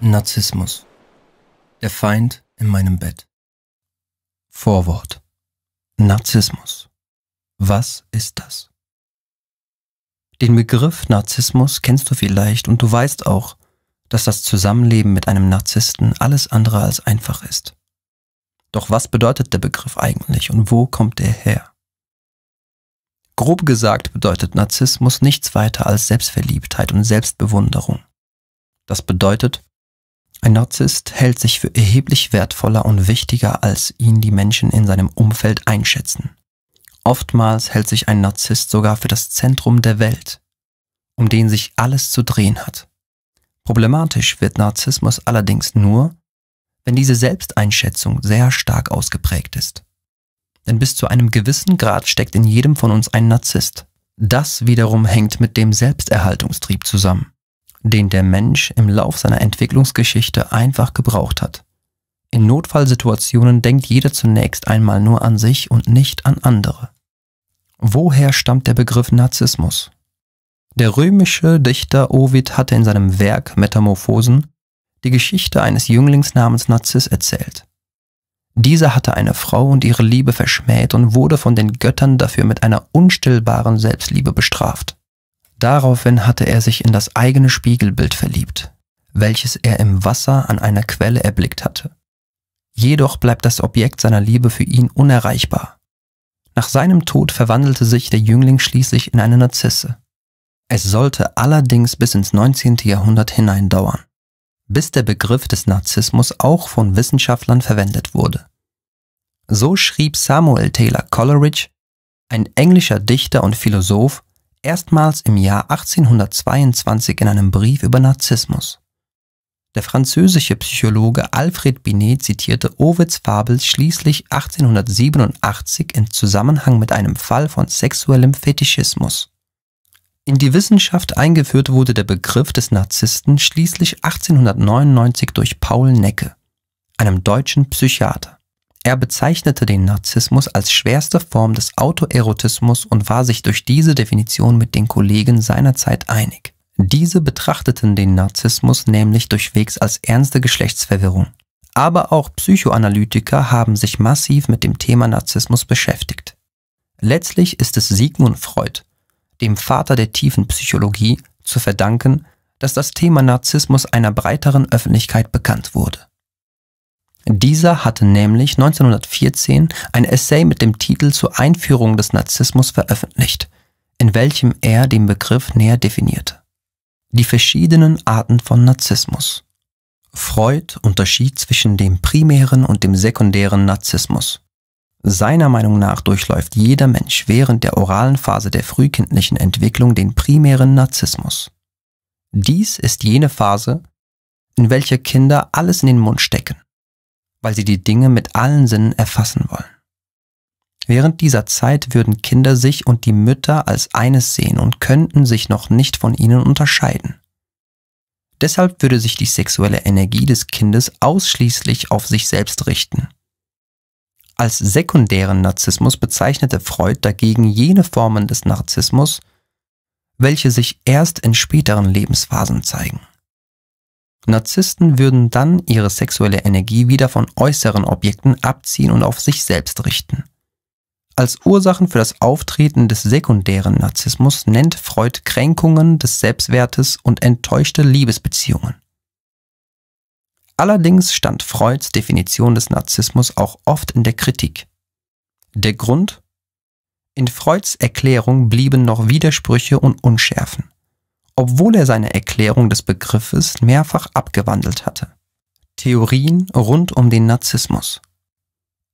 Narzissmus. Der Feind in meinem Bett. Vorwort. Narzissmus. Was ist das? Den Begriff Narzissmus kennst du vielleicht und du weißt auch, dass das Zusammenleben mit einem Narzissten alles andere als einfach ist. Doch was bedeutet der Begriff eigentlich und wo kommt er her? Grob gesagt bedeutet Narzissmus nichts weiter als Selbstverliebtheit und Selbstbewunderung. Das bedeutet, ein Narzisst hält sich für erheblich wertvoller und wichtiger, als ihn die Menschen in seinem Umfeld einschätzen. Oftmals hält sich ein Narzisst sogar für das Zentrum der Welt, um den sich alles zu drehen hat. Problematisch wird Narzissmus allerdings nur, wenn diese Selbsteinschätzung sehr stark ausgeprägt ist. Denn bis zu einem gewissen Grad steckt in jedem von uns ein Narzisst. Das wiederum hängt mit dem Selbsterhaltungstrieb zusammen den der Mensch im Lauf seiner Entwicklungsgeschichte einfach gebraucht hat. In Notfallsituationen denkt jeder zunächst einmal nur an sich und nicht an andere. Woher stammt der Begriff Narzissmus? Der römische Dichter Ovid hatte in seinem Werk Metamorphosen die Geschichte eines Jünglings namens Narziss erzählt. Dieser hatte eine Frau und ihre Liebe verschmäht und wurde von den Göttern dafür mit einer unstillbaren Selbstliebe bestraft. Daraufhin hatte er sich in das eigene Spiegelbild verliebt, welches er im Wasser an einer Quelle erblickt hatte. Jedoch bleibt das Objekt seiner Liebe für ihn unerreichbar. Nach seinem Tod verwandelte sich der Jüngling schließlich in eine Narzisse. Es sollte allerdings bis ins 19. Jahrhundert hinein dauern, bis der Begriff des Narzissmus auch von Wissenschaftlern verwendet wurde. So schrieb Samuel Taylor Coleridge, ein englischer Dichter und Philosoph, erstmals im Jahr 1822 in einem Brief über Narzissmus. Der französische Psychologe Alfred Binet zitierte Ovids Fabel schließlich 1887 in Zusammenhang mit einem Fall von sexuellem Fetischismus. In die Wissenschaft eingeführt wurde der Begriff des Narzissten schließlich 1899 durch Paul Necke, einem deutschen Psychiater. Er bezeichnete den Narzissmus als schwerste Form des Autoerotismus und war sich durch diese Definition mit den Kollegen seiner Zeit einig. Diese betrachteten den Narzissmus nämlich durchwegs als ernste Geschlechtsverwirrung. Aber auch Psychoanalytiker haben sich massiv mit dem Thema Narzissmus beschäftigt. Letztlich ist es Sigmund Freud, dem Vater der tiefen Psychologie, zu verdanken, dass das Thema Narzissmus einer breiteren Öffentlichkeit bekannt wurde. Dieser hatte nämlich 1914 ein Essay mit dem Titel zur Einführung des Narzissmus veröffentlicht, in welchem er den Begriff näher definierte. Die verschiedenen Arten von Narzissmus. Freud unterschied zwischen dem primären und dem sekundären Narzissmus. Seiner Meinung nach durchläuft jeder Mensch während der oralen Phase der frühkindlichen Entwicklung den primären Narzissmus. Dies ist jene Phase, in welcher Kinder alles in den Mund stecken, weil sie die Dinge mit allen Sinnen erfassen wollen. Während dieser Zeit würden Kinder sich und die Mütter als eines sehen und könnten sich noch nicht von ihnen unterscheiden. Deshalb würde sich die sexuelle Energie des Kindes ausschließlich auf sich selbst richten. Als sekundären Narzissmus bezeichnete Freud dagegen jene Formen des Narzissmus, welche sich erst in späteren Lebensphasen zeigen. Narzissten würden dann ihre sexuelle Energie wieder von äußeren Objekten abziehen und auf sich selbst richten. Als Ursachen für das Auftreten des sekundären Narzissmus nennt Freud Kränkungen des Selbstwertes und enttäuschte Liebesbeziehungen. Allerdings stand Freuds Definition des Narzissmus auch oft in der Kritik. Der Grund? In Freuds Erklärung blieben noch Widersprüche und Unschärfen obwohl er seine Erklärung des Begriffes mehrfach abgewandelt hatte. Theorien rund um den Narzissmus.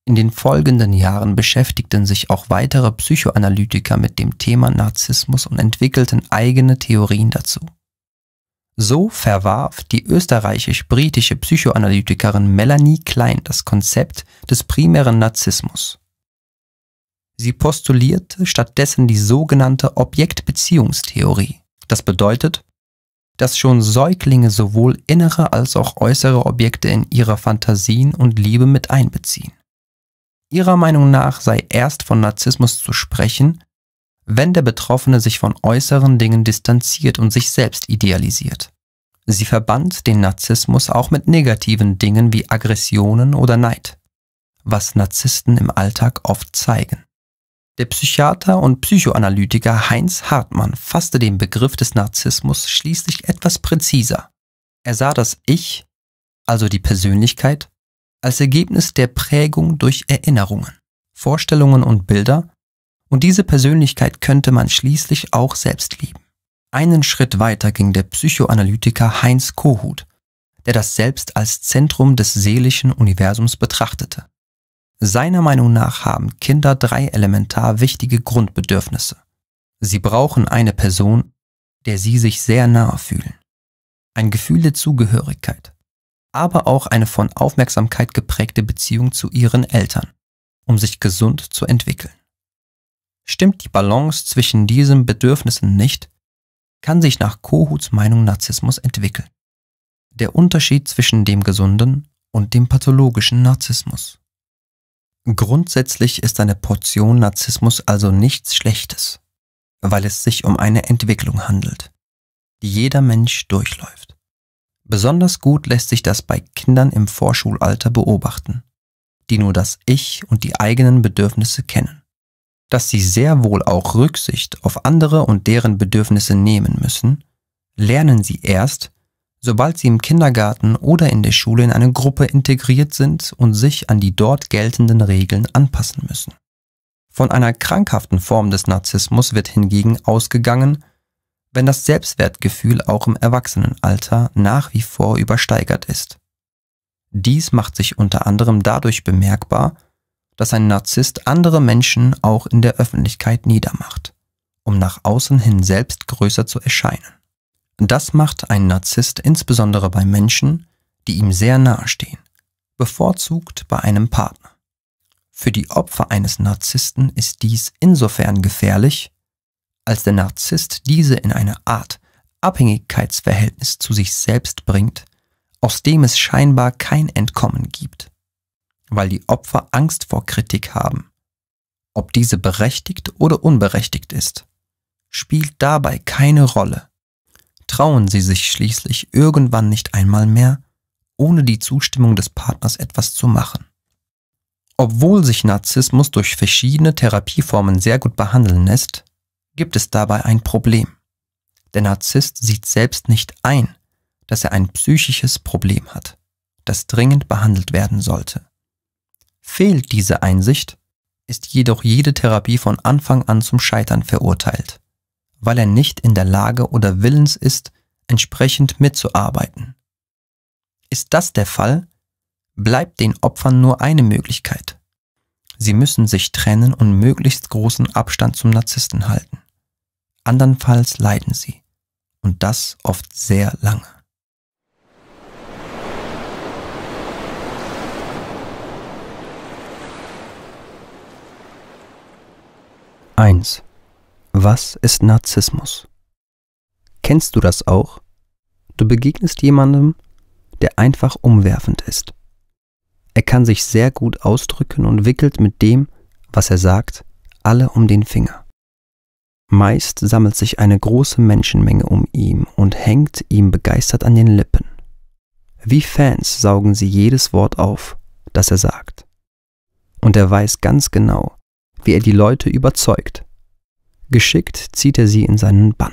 In den folgenden Jahren beschäftigten sich auch weitere Psychoanalytiker mit dem Thema Narzissmus und entwickelten eigene Theorien dazu. So verwarf die österreichisch-britische Psychoanalytikerin Melanie Klein das Konzept des primären Narzissmus. Sie postulierte stattdessen die sogenannte Objektbeziehungstheorie. Das bedeutet, dass schon Säuglinge sowohl innere als auch äußere Objekte in ihre Fantasien und Liebe mit einbeziehen. Ihrer Meinung nach sei erst von Narzissmus zu sprechen, wenn der Betroffene sich von äußeren Dingen distanziert und sich selbst idealisiert. Sie verband den Narzissmus auch mit negativen Dingen wie Aggressionen oder Neid, was Narzissten im Alltag oft zeigen. Der Psychiater und Psychoanalytiker Heinz Hartmann fasste den Begriff des Narzissmus schließlich etwas präziser. Er sah das Ich, also die Persönlichkeit, als Ergebnis der Prägung durch Erinnerungen, Vorstellungen und Bilder, und diese Persönlichkeit könnte man schließlich auch selbst lieben. Einen Schritt weiter ging der Psychoanalytiker Heinz Kohut, der das Selbst als Zentrum des seelischen Universums betrachtete. Seiner Meinung nach haben Kinder drei elementar wichtige Grundbedürfnisse. Sie brauchen eine Person, der sie sich sehr nahe fühlen. Ein Gefühl der Zugehörigkeit, aber auch eine von Aufmerksamkeit geprägte Beziehung zu ihren Eltern, um sich gesund zu entwickeln. Stimmt die Balance zwischen diesen Bedürfnissen nicht, kann sich nach Kohuts Meinung Narzissmus entwickeln. Der Unterschied zwischen dem gesunden und dem pathologischen Narzissmus. Grundsätzlich ist eine Portion Narzissmus also nichts Schlechtes, weil es sich um eine Entwicklung handelt, die jeder Mensch durchläuft. Besonders gut lässt sich das bei Kindern im Vorschulalter beobachten, die nur das Ich und die eigenen Bedürfnisse kennen dass sie sehr wohl auch Rücksicht auf andere und deren Bedürfnisse nehmen müssen, lernen sie erst, sobald sie im Kindergarten oder in der Schule in eine Gruppe integriert sind und sich an die dort geltenden Regeln anpassen müssen. Von einer krankhaften Form des Narzissmus wird hingegen ausgegangen, wenn das Selbstwertgefühl auch im Erwachsenenalter nach wie vor übersteigert ist. Dies macht sich unter anderem dadurch bemerkbar, dass ein Narzisst andere Menschen auch in der Öffentlichkeit niedermacht, um nach außen hin selbst größer zu erscheinen. Das macht ein Narzisst insbesondere bei Menschen, die ihm sehr nahe stehen, bevorzugt bei einem Partner. Für die Opfer eines Narzissten ist dies insofern gefährlich, als der Narzisst diese in eine Art Abhängigkeitsverhältnis zu sich selbst bringt, aus dem es scheinbar kein Entkommen gibt weil die Opfer Angst vor Kritik haben. Ob diese berechtigt oder unberechtigt ist, spielt dabei keine Rolle. Trauen sie sich schließlich irgendwann nicht einmal mehr, ohne die Zustimmung des Partners etwas zu machen. Obwohl sich Narzissmus durch verschiedene Therapieformen sehr gut behandeln lässt, gibt es dabei ein Problem. Der Narzisst sieht selbst nicht ein, dass er ein psychisches Problem hat, das dringend behandelt werden sollte. Fehlt diese Einsicht, ist jedoch jede Therapie von Anfang an zum Scheitern verurteilt, weil er nicht in der Lage oder willens ist, entsprechend mitzuarbeiten. Ist das der Fall, bleibt den Opfern nur eine Möglichkeit. Sie müssen sich trennen und möglichst großen Abstand zum Narzissten halten. Andernfalls leiden sie. Und das oft sehr lange. 1. Was ist Narzissmus? Kennst du das auch? Du begegnest jemandem, der einfach umwerfend ist. Er kann sich sehr gut ausdrücken und wickelt mit dem, was er sagt, alle um den Finger. Meist sammelt sich eine große Menschenmenge um ihn und hängt ihm begeistert an den Lippen. Wie Fans saugen sie jedes Wort auf, das er sagt. Und er weiß ganz genau, wie er die Leute überzeugt. Geschickt zieht er sie in seinen Bann.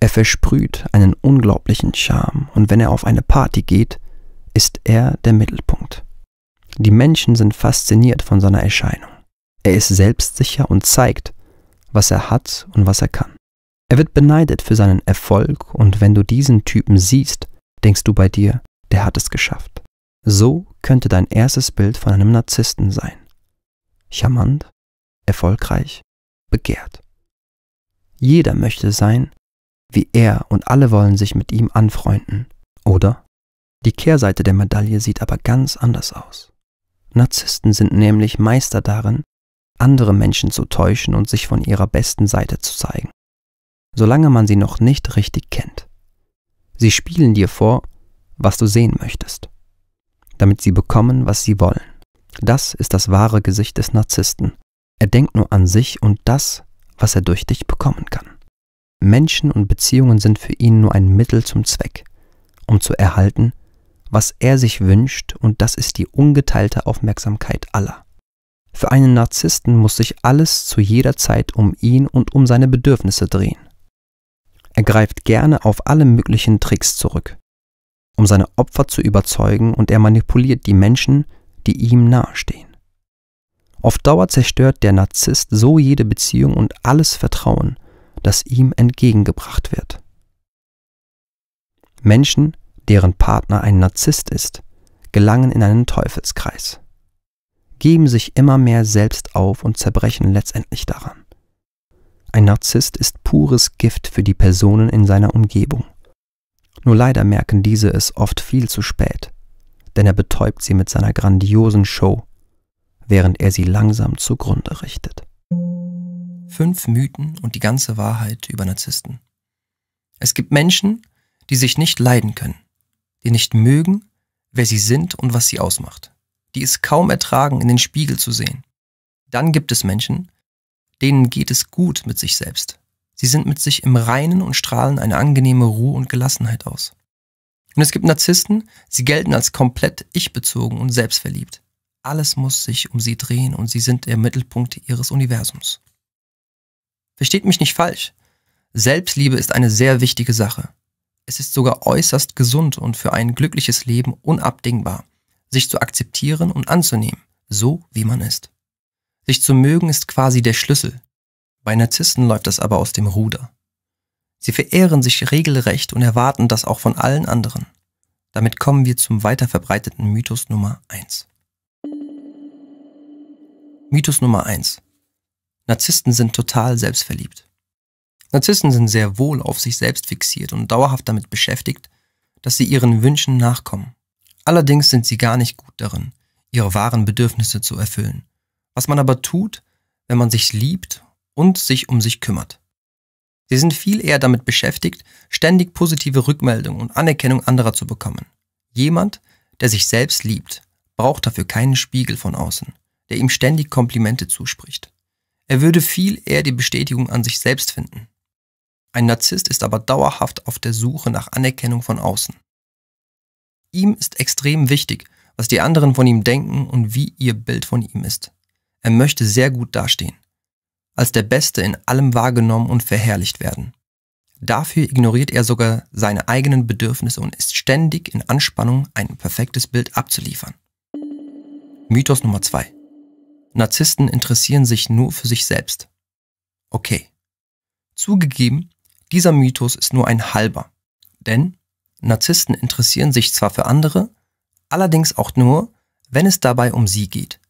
Er versprüht einen unglaublichen Charme und wenn er auf eine Party geht, ist er der Mittelpunkt. Die Menschen sind fasziniert von seiner Erscheinung. Er ist selbstsicher und zeigt, was er hat und was er kann. Er wird beneidet für seinen Erfolg und wenn du diesen Typen siehst, denkst du bei dir, der hat es geschafft. So könnte dein erstes Bild von einem Narzissten sein. Charmant, erfolgreich, begehrt. Jeder möchte sein wie er und alle wollen sich mit ihm anfreunden, oder? Die Kehrseite der Medaille sieht aber ganz anders aus. Narzissten sind nämlich Meister darin, andere Menschen zu täuschen und sich von ihrer besten Seite zu zeigen, solange man sie noch nicht richtig kennt. Sie spielen dir vor, was du sehen möchtest, damit sie bekommen, was sie wollen. Das ist das wahre Gesicht des Narzissten, er denkt nur an sich und das, was er durch dich bekommen kann. Menschen und Beziehungen sind für ihn nur ein Mittel zum Zweck, um zu erhalten, was er sich wünscht, und das ist die ungeteilte Aufmerksamkeit aller. Für einen Narzissten muss sich alles zu jeder Zeit um ihn und um seine Bedürfnisse drehen. Er greift gerne auf alle möglichen Tricks zurück, um seine Opfer zu überzeugen, und er manipuliert die Menschen, die ihm nahestehen. Auf Dauer zerstört der Narzisst so jede Beziehung und alles Vertrauen, das ihm entgegengebracht wird. Menschen, deren Partner ein Narzisst ist, gelangen in einen Teufelskreis, geben sich immer mehr selbst auf und zerbrechen letztendlich daran. Ein Narzisst ist pures Gift für die Personen in seiner Umgebung. Nur leider merken diese es oft viel zu spät, denn er betäubt sie mit seiner grandiosen Show während er sie langsam zugrunde richtet. Fünf Mythen und die ganze Wahrheit über Narzissten. Es gibt Menschen, die sich nicht leiden können, die nicht mögen, wer sie sind und was sie ausmacht, die es kaum ertragen, in den Spiegel zu sehen. Dann gibt es Menschen, denen geht es gut mit sich selbst. Sie sind mit sich im Reinen und strahlen eine angenehme Ruhe und Gelassenheit aus. Und es gibt Narzissten, sie gelten als komplett ich-bezogen und selbstverliebt. Alles muss sich um sie drehen und sie sind der Mittelpunkt ihres Universums. Versteht mich nicht falsch. Selbstliebe ist eine sehr wichtige Sache. Es ist sogar äußerst gesund und für ein glückliches Leben unabdingbar, sich zu akzeptieren und anzunehmen, so wie man ist. Sich zu mögen ist quasi der Schlüssel. Bei Narzissten läuft das aber aus dem Ruder. Sie verehren sich regelrecht und erwarten das auch von allen anderen. Damit kommen wir zum weiterverbreiteten Mythos Nummer 1. Mythos Nummer 1. Narzissten sind total selbstverliebt. Narzissten sind sehr wohl auf sich selbst fixiert und dauerhaft damit beschäftigt, dass sie ihren Wünschen nachkommen. Allerdings sind sie gar nicht gut darin, ihre wahren Bedürfnisse zu erfüllen. Was man aber tut, wenn man sich liebt und sich um sich kümmert. Sie sind viel eher damit beschäftigt, ständig positive Rückmeldungen und Anerkennung anderer zu bekommen. Jemand, der sich selbst liebt, braucht dafür keinen Spiegel von außen der ihm ständig Komplimente zuspricht. Er würde viel eher die Bestätigung an sich selbst finden. Ein Narzisst ist aber dauerhaft auf der Suche nach Anerkennung von außen. Ihm ist extrem wichtig, was die anderen von ihm denken und wie ihr Bild von ihm ist. Er möchte sehr gut dastehen, als der Beste in allem wahrgenommen und verherrlicht werden. Dafür ignoriert er sogar seine eigenen Bedürfnisse und ist ständig in Anspannung, ein perfektes Bild abzuliefern. Mythos Nummer 2. Narzissten interessieren sich nur für sich selbst. Okay. Zugegeben, dieser Mythos ist nur ein halber. Denn Narzissten interessieren sich zwar für andere, allerdings auch nur, wenn es dabei um sie geht.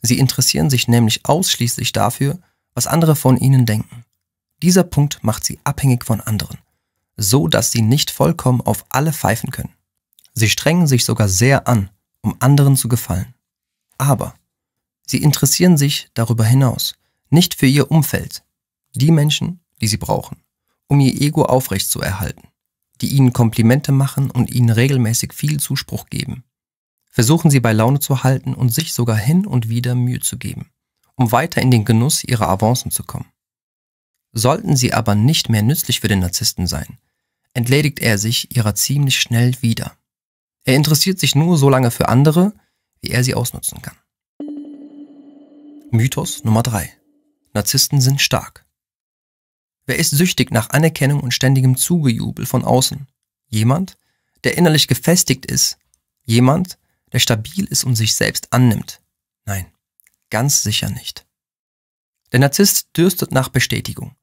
Sie interessieren sich nämlich ausschließlich dafür, was andere von ihnen denken. Dieser Punkt macht sie abhängig von anderen, so dass sie nicht vollkommen auf alle pfeifen können. Sie strengen sich sogar sehr an, um anderen zu gefallen. Aber Sie interessieren sich darüber hinaus nicht für ihr Umfeld, die Menschen, die sie brauchen, um ihr Ego aufrechtzuerhalten, die ihnen Komplimente machen und ihnen regelmäßig viel Zuspruch geben. Versuchen sie bei Laune zu halten und sich sogar hin und wieder Mühe zu geben, um weiter in den Genuss ihrer Avancen zu kommen. Sollten sie aber nicht mehr nützlich für den Narzissten sein, entledigt er sich ihrer ziemlich schnell wieder. Er interessiert sich nur so lange für andere, wie er sie ausnutzen kann. Mythos Nummer 3. Narzissten sind stark. Wer ist süchtig nach Anerkennung und ständigem Zugejubel von außen? Jemand, der innerlich gefestigt ist? Jemand, der stabil ist und sich selbst annimmt? Nein, ganz sicher nicht. Der Narzisst dürstet nach Bestätigung,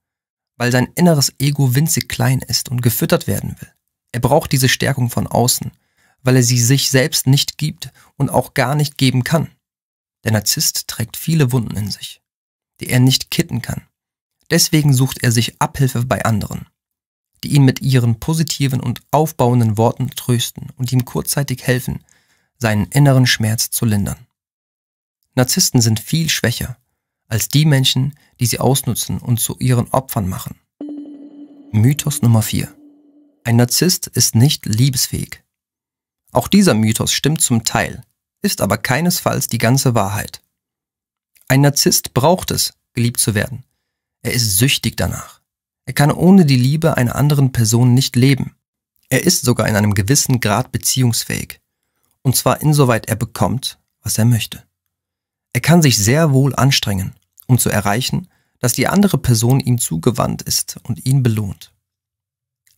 weil sein inneres Ego winzig klein ist und gefüttert werden will. Er braucht diese Stärkung von außen, weil er sie sich selbst nicht gibt und auch gar nicht geben kann. Der Narzisst trägt viele Wunden in sich, die er nicht kitten kann. Deswegen sucht er sich Abhilfe bei anderen, die ihn mit ihren positiven und aufbauenden Worten trösten und ihm kurzzeitig helfen, seinen inneren Schmerz zu lindern. Narzissten sind viel schwächer als die Menschen, die sie ausnutzen und zu ihren Opfern machen. Mythos Nummer 4. Ein Narzisst ist nicht liebesfähig. Auch dieser Mythos stimmt zum Teil, ist aber keinesfalls die ganze Wahrheit. Ein Narzisst braucht es, geliebt zu werden. Er ist süchtig danach. Er kann ohne die Liebe einer anderen Person nicht leben. Er ist sogar in einem gewissen Grad beziehungsfähig, und zwar insoweit er bekommt, was er möchte. Er kann sich sehr wohl anstrengen, um zu erreichen, dass die andere Person ihm zugewandt ist und ihn belohnt.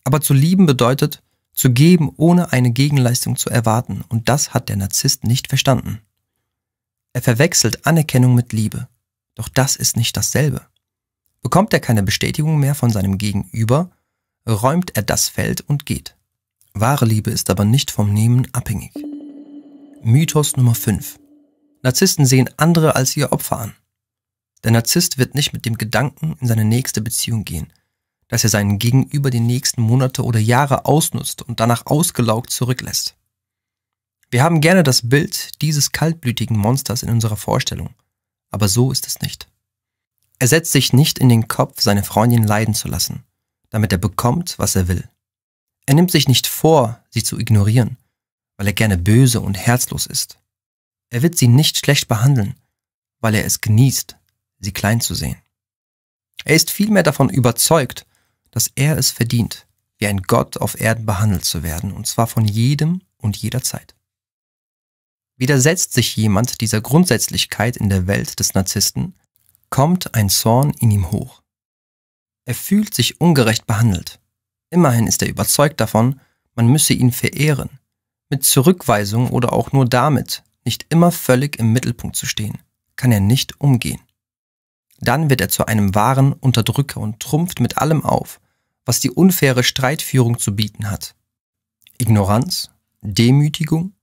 Aber zu lieben bedeutet, zu geben, ohne eine Gegenleistung zu erwarten, und das hat der Narzisst nicht verstanden. Er verwechselt Anerkennung mit Liebe, doch das ist nicht dasselbe. Bekommt er keine Bestätigung mehr von seinem Gegenüber, räumt er das Feld und geht. Wahre Liebe ist aber nicht vom Nehmen abhängig. Mythos Nummer 5. Narzissten sehen andere als ihr Opfer an. Der Narzisst wird nicht mit dem Gedanken in seine nächste Beziehung gehen, dass er seinen Gegenüber die nächsten Monate oder Jahre ausnutzt und danach ausgelaugt zurücklässt. Wir haben gerne das Bild dieses kaltblütigen Monsters in unserer Vorstellung, aber so ist es nicht. Er setzt sich nicht in den Kopf, seine Freundin leiden zu lassen, damit er bekommt, was er will. Er nimmt sich nicht vor, sie zu ignorieren, weil er gerne böse und herzlos ist. Er wird sie nicht schlecht behandeln, weil er es genießt, sie klein zu sehen. Er ist vielmehr davon überzeugt, dass er es verdient, wie ein Gott auf Erden behandelt zu werden, und zwar von jedem und jederzeit. Widersetzt sich jemand dieser Grundsätzlichkeit in der Welt des Narzissten, kommt ein Zorn in ihm hoch. Er fühlt sich ungerecht behandelt. Immerhin ist er überzeugt davon, man müsse ihn verehren, mit Zurückweisung oder auch nur damit, nicht immer völlig im Mittelpunkt zu stehen, kann er nicht umgehen. Dann wird er zu einem wahren Unterdrücker und trumpft mit allem auf, was die unfaire Streitführung zu bieten hat. Ignoranz, Demütigung,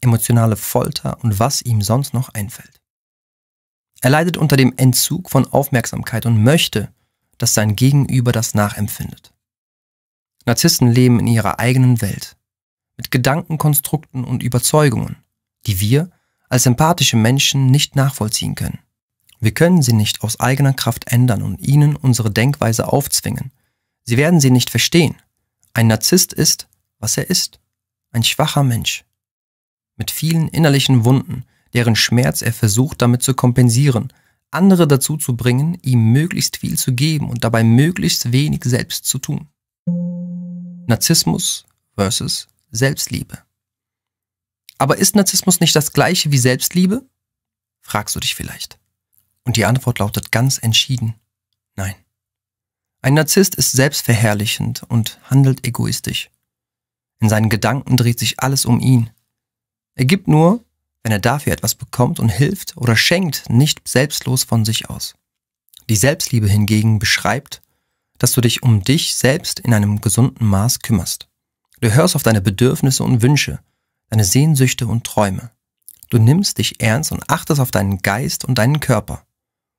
emotionale Folter und was ihm sonst noch einfällt. Er leidet unter dem Entzug von Aufmerksamkeit und möchte, dass sein Gegenüber das nachempfindet. Narzissten leben in ihrer eigenen Welt, mit Gedankenkonstrukten und Überzeugungen, die wir als empathische Menschen nicht nachvollziehen können. Wir können sie nicht aus eigener Kraft ändern und ihnen unsere Denkweise aufzwingen. Sie werden sie nicht verstehen. Ein Narzisst ist, was er ist. Ein schwacher Mensch, mit vielen innerlichen Wunden, deren Schmerz er versucht damit zu kompensieren, andere dazu zu bringen, ihm möglichst viel zu geben und dabei möglichst wenig selbst zu tun. Narzissmus versus Selbstliebe. Aber ist Narzissmus nicht das gleiche wie Selbstliebe? Fragst du dich vielleicht. Und die Antwort lautet ganz entschieden Nein. Ein Narzisst ist selbstverherrlichend und handelt egoistisch. In seinen Gedanken dreht sich alles um ihn, er gibt nur, wenn er dafür etwas bekommt und hilft oder schenkt, nicht selbstlos von sich aus. Die Selbstliebe hingegen beschreibt, dass du dich um dich selbst in einem gesunden Maß kümmerst. Du hörst auf deine Bedürfnisse und Wünsche, deine Sehnsüchte und Träume. Du nimmst dich ernst und achtest auf deinen Geist und deinen Körper.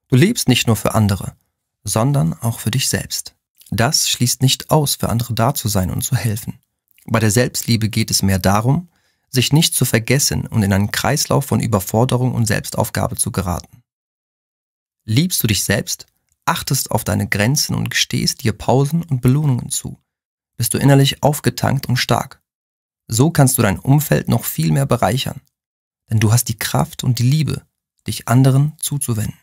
Du lebst nicht nur für andere, sondern auch für dich selbst. Das schließt nicht aus, für andere da zu sein und zu helfen. Bei der Selbstliebe geht es mehr darum, sich nicht zu vergessen und in einen Kreislauf von Überforderung und Selbstaufgabe zu geraten. Liebst du dich selbst, achtest auf deine Grenzen und gestehst dir Pausen und Belohnungen zu, bist du innerlich aufgetankt und stark. So kannst du dein Umfeld noch viel mehr bereichern, denn du hast die Kraft und die Liebe, dich anderen zuzuwenden.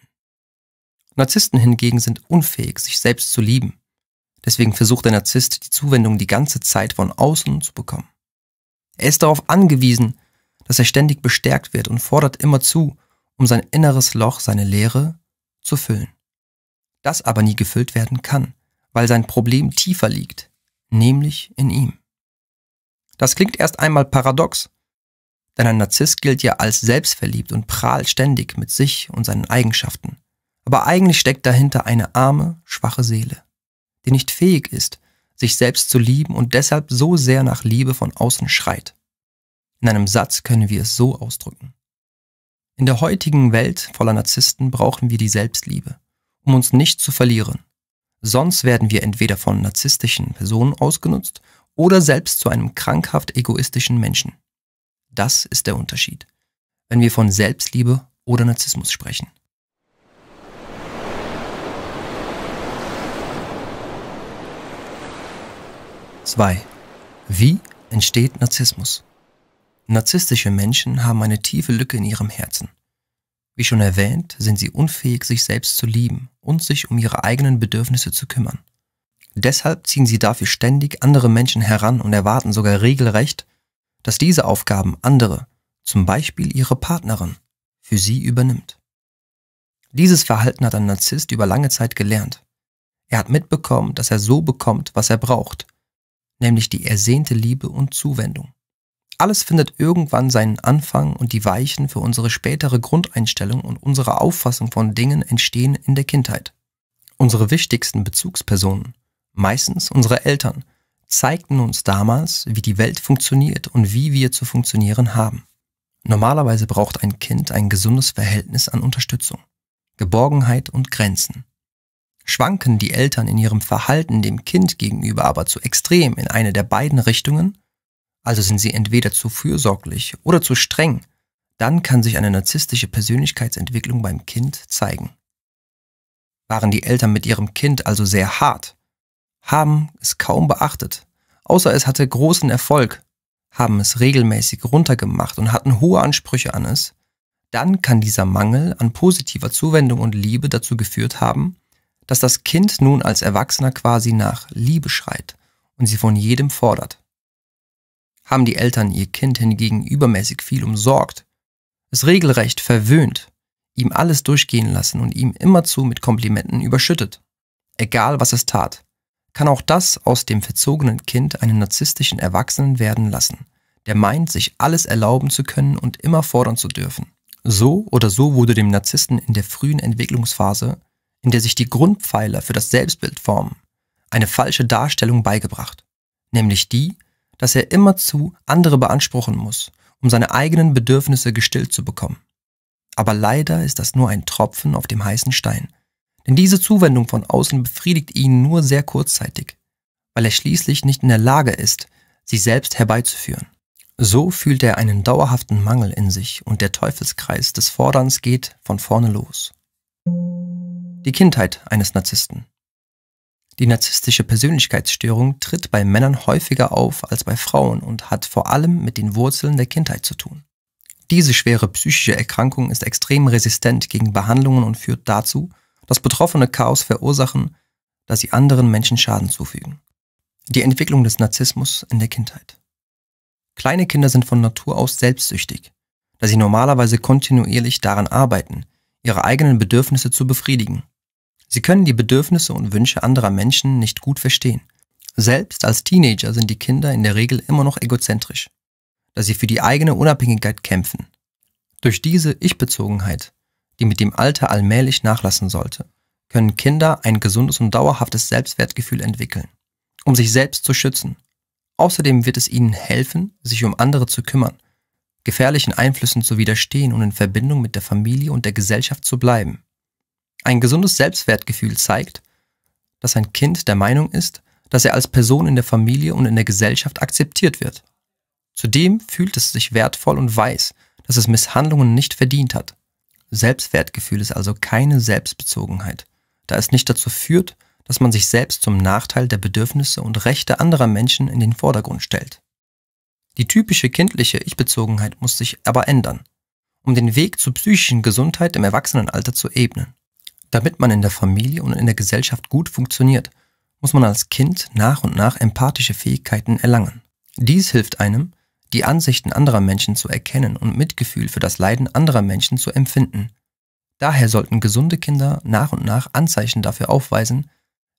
Narzissten hingegen sind unfähig, sich selbst zu lieben. Deswegen versucht der Narzisst, die Zuwendung die ganze Zeit von außen zu bekommen. Er ist darauf angewiesen, dass er ständig bestärkt wird und fordert immer zu, um sein inneres Loch, seine Leere zu füllen. Das aber nie gefüllt werden kann, weil sein Problem tiefer liegt, nämlich in ihm. Das klingt erst einmal paradox, denn ein Narzisst gilt ja als selbstverliebt und prahlt ständig mit sich und seinen Eigenschaften. Aber eigentlich steckt dahinter eine arme, schwache Seele, die nicht fähig ist, sich selbst zu lieben und deshalb so sehr nach Liebe von außen schreit. In einem Satz können wir es so ausdrücken. In der heutigen Welt voller Narzissten brauchen wir die Selbstliebe, um uns nicht zu verlieren. Sonst werden wir entweder von narzisstischen Personen ausgenutzt oder selbst zu einem krankhaft egoistischen Menschen. Das ist der Unterschied, wenn wir von Selbstliebe oder Narzissmus sprechen. 2. Wie entsteht Narzissmus? Narzisstische Menschen haben eine tiefe Lücke in ihrem Herzen. Wie schon erwähnt, sind sie unfähig, sich selbst zu lieben und sich um ihre eigenen Bedürfnisse zu kümmern. Deshalb ziehen sie dafür ständig andere Menschen heran und erwarten sogar regelrecht, dass diese Aufgaben andere, zum Beispiel ihre Partnerin, für sie übernimmt. Dieses Verhalten hat ein Narzisst über lange Zeit gelernt. Er hat mitbekommen, dass er so bekommt, was er braucht, nämlich die ersehnte Liebe und Zuwendung. Alles findet irgendwann seinen Anfang und die Weichen für unsere spätere Grundeinstellung und unsere Auffassung von Dingen entstehen in der Kindheit. Unsere wichtigsten Bezugspersonen, meistens unsere Eltern, zeigten uns damals, wie die Welt funktioniert und wie wir zu funktionieren haben. Normalerweise braucht ein Kind ein gesundes Verhältnis an Unterstützung, Geborgenheit und Grenzen. Schwanken die Eltern in ihrem Verhalten dem Kind gegenüber aber zu extrem in eine der beiden Richtungen, also sind sie entweder zu fürsorglich oder zu streng, dann kann sich eine narzisstische Persönlichkeitsentwicklung beim Kind zeigen. Waren die Eltern mit ihrem Kind also sehr hart, haben es kaum beachtet, außer es hatte großen Erfolg, haben es regelmäßig runtergemacht und hatten hohe Ansprüche an es, dann kann dieser Mangel an positiver Zuwendung und Liebe dazu geführt haben, dass das Kind nun als Erwachsener quasi nach Liebe schreit und sie von jedem fordert. Haben die Eltern ihr Kind hingegen übermäßig viel umsorgt, es regelrecht verwöhnt, ihm alles durchgehen lassen und ihm immerzu mit Komplimenten überschüttet, egal was es tat, kann auch das aus dem verzogenen Kind einen narzisstischen Erwachsenen werden lassen, der meint, sich alles erlauben zu können und immer fordern zu dürfen. So oder so wurde dem Narzissten in der frühen Entwicklungsphase, in der sich die Grundpfeiler für das Selbstbild formen, eine falsche Darstellung beigebracht, nämlich die, dass er immerzu andere beanspruchen muss, um seine eigenen Bedürfnisse gestillt zu bekommen. Aber leider ist das nur ein Tropfen auf dem heißen Stein, denn diese Zuwendung von außen befriedigt ihn nur sehr kurzzeitig, weil er schließlich nicht in der Lage ist, sie selbst herbeizuführen. So fühlt er einen dauerhaften Mangel in sich und der Teufelskreis des Forderns geht von vorne los. Die Kindheit eines Narzissten. Die narzisstische Persönlichkeitsstörung tritt bei Männern häufiger auf als bei Frauen und hat vor allem mit den Wurzeln der Kindheit zu tun. Diese schwere psychische Erkrankung ist extrem resistent gegen Behandlungen und führt dazu, dass Betroffene Chaos verursachen, da sie anderen Menschen Schaden zufügen. Die Entwicklung des Narzissmus in der Kindheit. Kleine Kinder sind von Natur aus selbstsüchtig, da sie normalerweise kontinuierlich daran arbeiten, ihre eigenen Bedürfnisse zu befriedigen. Sie können die Bedürfnisse und Wünsche anderer Menschen nicht gut verstehen. Selbst als Teenager sind die Kinder in der Regel immer noch egozentrisch, da sie für die eigene Unabhängigkeit kämpfen. Durch diese Ich-Bezogenheit die mit dem Alter allmählich nachlassen sollte, können Kinder ein gesundes und dauerhaftes Selbstwertgefühl entwickeln, um sich selbst zu schützen. Außerdem wird es ihnen helfen, sich um andere zu kümmern, gefährlichen Einflüssen zu widerstehen und in Verbindung mit der Familie und der Gesellschaft zu bleiben. Ein gesundes Selbstwertgefühl zeigt, dass ein Kind der Meinung ist, dass er als Person in der Familie und in der Gesellschaft akzeptiert wird. Zudem fühlt es sich wertvoll und weiß, dass es Misshandlungen nicht verdient hat. Selbstwertgefühl ist also keine Selbstbezogenheit, da es nicht dazu führt, dass man sich selbst zum Nachteil der Bedürfnisse und Rechte anderer Menschen in den Vordergrund stellt. Die typische kindliche Ich-Bezogenheit muss sich aber ändern, um den Weg zur psychischen Gesundheit im Erwachsenenalter zu ebnen. Damit man in der Familie und in der Gesellschaft gut funktioniert, muss man als Kind nach und nach empathische Fähigkeiten erlangen. Dies hilft einem, die Ansichten anderer Menschen zu erkennen und Mitgefühl für das Leiden anderer Menschen zu empfinden. Daher sollten gesunde Kinder nach und nach Anzeichen dafür aufweisen,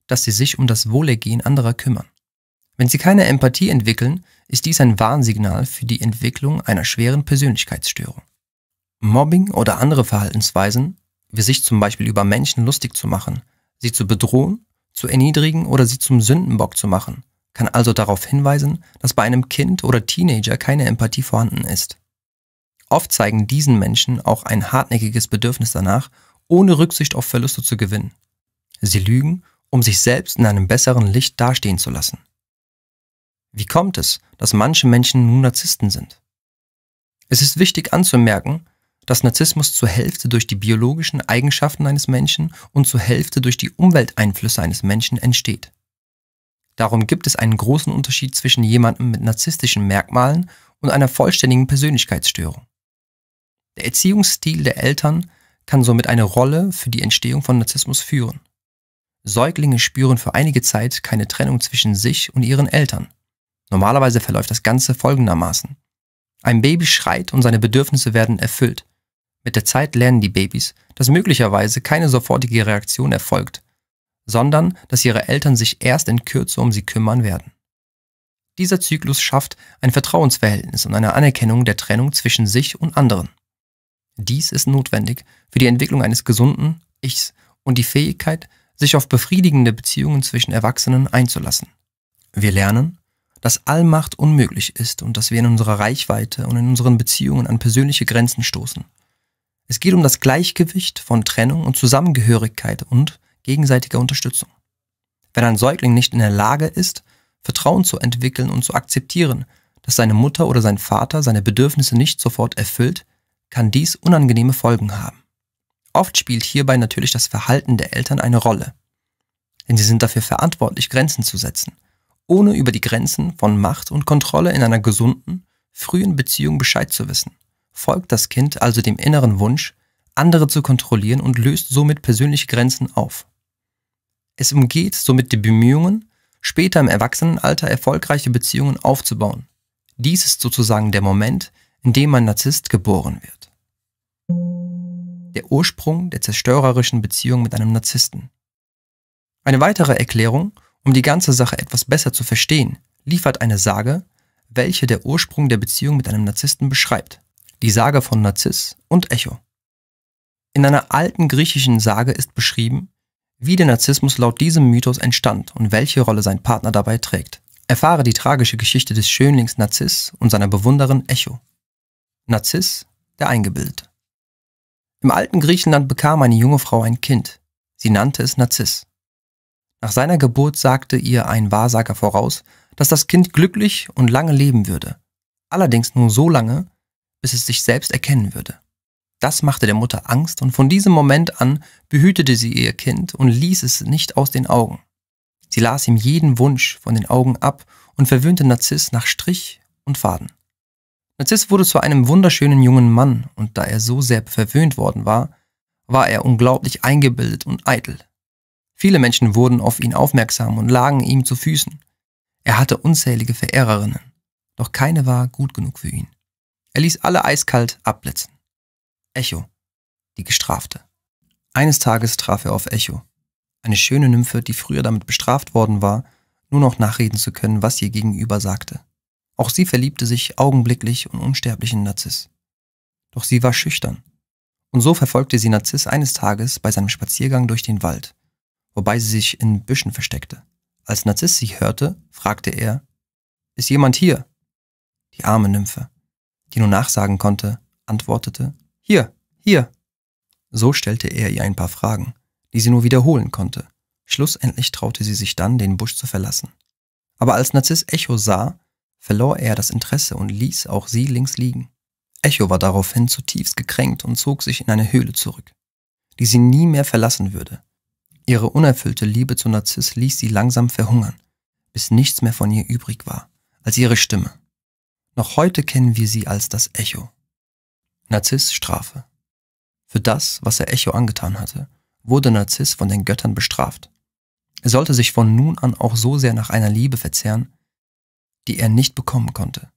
dass sie sich um das Wohlergehen anderer kümmern. Wenn sie keine Empathie entwickeln, ist dies ein Warnsignal für die Entwicklung einer schweren Persönlichkeitsstörung. Mobbing oder andere Verhaltensweisen, sich zum Beispiel über Menschen lustig zu machen, sie zu bedrohen, zu erniedrigen oder sie zum Sündenbock zu machen, kann also darauf hinweisen, dass bei einem Kind oder Teenager keine Empathie vorhanden ist. Oft zeigen diesen Menschen auch ein hartnäckiges Bedürfnis danach, ohne Rücksicht auf Verluste zu gewinnen. Sie lügen, um sich selbst in einem besseren Licht dastehen zu lassen. Wie kommt es, dass manche Menschen nun Narzissten sind? Es ist wichtig anzumerken, dass Narzissmus zur Hälfte durch die biologischen Eigenschaften eines Menschen und zur Hälfte durch die Umwelteinflüsse eines Menschen entsteht. Darum gibt es einen großen Unterschied zwischen jemandem mit narzisstischen Merkmalen und einer vollständigen Persönlichkeitsstörung. Der Erziehungsstil der Eltern kann somit eine Rolle für die Entstehung von Narzissmus führen. Säuglinge spüren für einige Zeit keine Trennung zwischen sich und ihren Eltern. Normalerweise verläuft das Ganze folgendermaßen. Ein Baby schreit und seine Bedürfnisse werden erfüllt. Mit der Zeit lernen die Babys, dass möglicherweise keine sofortige Reaktion erfolgt, sondern dass ihre Eltern sich erst in Kürze um sie kümmern werden. Dieser Zyklus schafft ein Vertrauensverhältnis und eine Anerkennung der Trennung zwischen sich und anderen. Dies ist notwendig für die Entwicklung eines gesunden Ichs und die Fähigkeit, sich auf befriedigende Beziehungen zwischen Erwachsenen einzulassen. Wir lernen, dass Allmacht unmöglich ist und dass wir in unserer Reichweite und in unseren Beziehungen an persönliche Grenzen stoßen. Es geht um das Gleichgewicht von Trennung und Zusammengehörigkeit und gegenseitiger Unterstützung. Wenn ein Säugling nicht in der Lage ist, Vertrauen zu entwickeln und zu akzeptieren, dass seine Mutter oder sein Vater seine Bedürfnisse nicht sofort erfüllt, kann dies unangenehme Folgen haben. Oft spielt hierbei natürlich das Verhalten der Eltern eine Rolle. Denn sie sind dafür verantwortlich, Grenzen zu setzen, ohne über die Grenzen von Macht und Kontrolle in einer gesunden, frühen Beziehung Bescheid zu wissen. Folgt das Kind also dem inneren Wunsch, andere zu kontrollieren und löst somit persönliche Grenzen auf. Es umgeht somit die Bemühungen, später im Erwachsenenalter erfolgreiche Beziehungen aufzubauen. Dies ist sozusagen der Moment, in dem ein Narzisst geboren wird. Der Ursprung der zerstörerischen Beziehung mit einem Narzissten. Eine weitere Erklärung, um die ganze Sache etwas besser zu verstehen, liefert eine Sage, welche der Ursprung der Beziehung mit einem Narzissten beschreibt. Die Sage von Narziss und Echo. In einer alten griechischen Sage ist beschrieben, wie der Narzissmus laut diesem Mythos entstand und welche Rolle sein Partner dabei trägt. Erfahre die tragische Geschichte des Schönlings Narziss und seiner Bewunderin Echo. Narziss, der Eingebildete. Im alten Griechenland bekam eine junge Frau ein Kind. Sie nannte es Narziss. Nach seiner Geburt sagte ihr ein Wahrsager voraus, dass das Kind glücklich und lange leben würde. Allerdings nur so lange, bis es sich selbst erkennen würde. Das machte der Mutter Angst und von diesem Moment an behütete sie ihr Kind und ließ es nicht aus den Augen. Sie las ihm jeden Wunsch von den Augen ab und verwöhnte Narziss nach Strich und Faden. Narziss wurde zu einem wunderschönen jungen Mann und da er so sehr verwöhnt worden war, war er unglaublich eingebildet und eitel. Viele Menschen wurden auf ihn aufmerksam und lagen ihm zu Füßen. Er hatte unzählige Verehrerinnen, doch keine war gut genug für ihn. Er ließ alle eiskalt abblitzen. Echo, die Gestrafte. Eines Tages traf er auf Echo, eine schöne Nymphe, die früher damit bestraft worden war, nur noch nachreden zu können, was ihr gegenüber sagte. Auch sie verliebte sich augenblicklich und unsterblich in Narziss. Doch sie war schüchtern. Und so verfolgte sie Narziss eines Tages bei seinem Spaziergang durch den Wald, wobei sie sich in Büschen versteckte. Als Narziss sie hörte, fragte er, Ist jemand hier? Die arme Nymphe, die nur nachsagen konnte, antwortete, hier, hier. So stellte er ihr ein paar Fragen, die sie nur wiederholen konnte. Schlussendlich traute sie sich dann, den Busch zu verlassen. Aber als Narziss Echo sah, verlor er das Interesse und ließ auch sie links liegen. Echo war daraufhin zutiefst gekränkt und zog sich in eine Höhle zurück, die sie nie mehr verlassen würde. Ihre unerfüllte Liebe zu Narziss ließ sie langsam verhungern, bis nichts mehr von ihr übrig war, als ihre Stimme. Noch heute kennen wir sie als das Echo. Narziss Strafe. Für das, was er Echo angetan hatte, wurde Narziss von den Göttern bestraft. Er sollte sich von nun an auch so sehr nach einer Liebe verzehren, die er nicht bekommen konnte,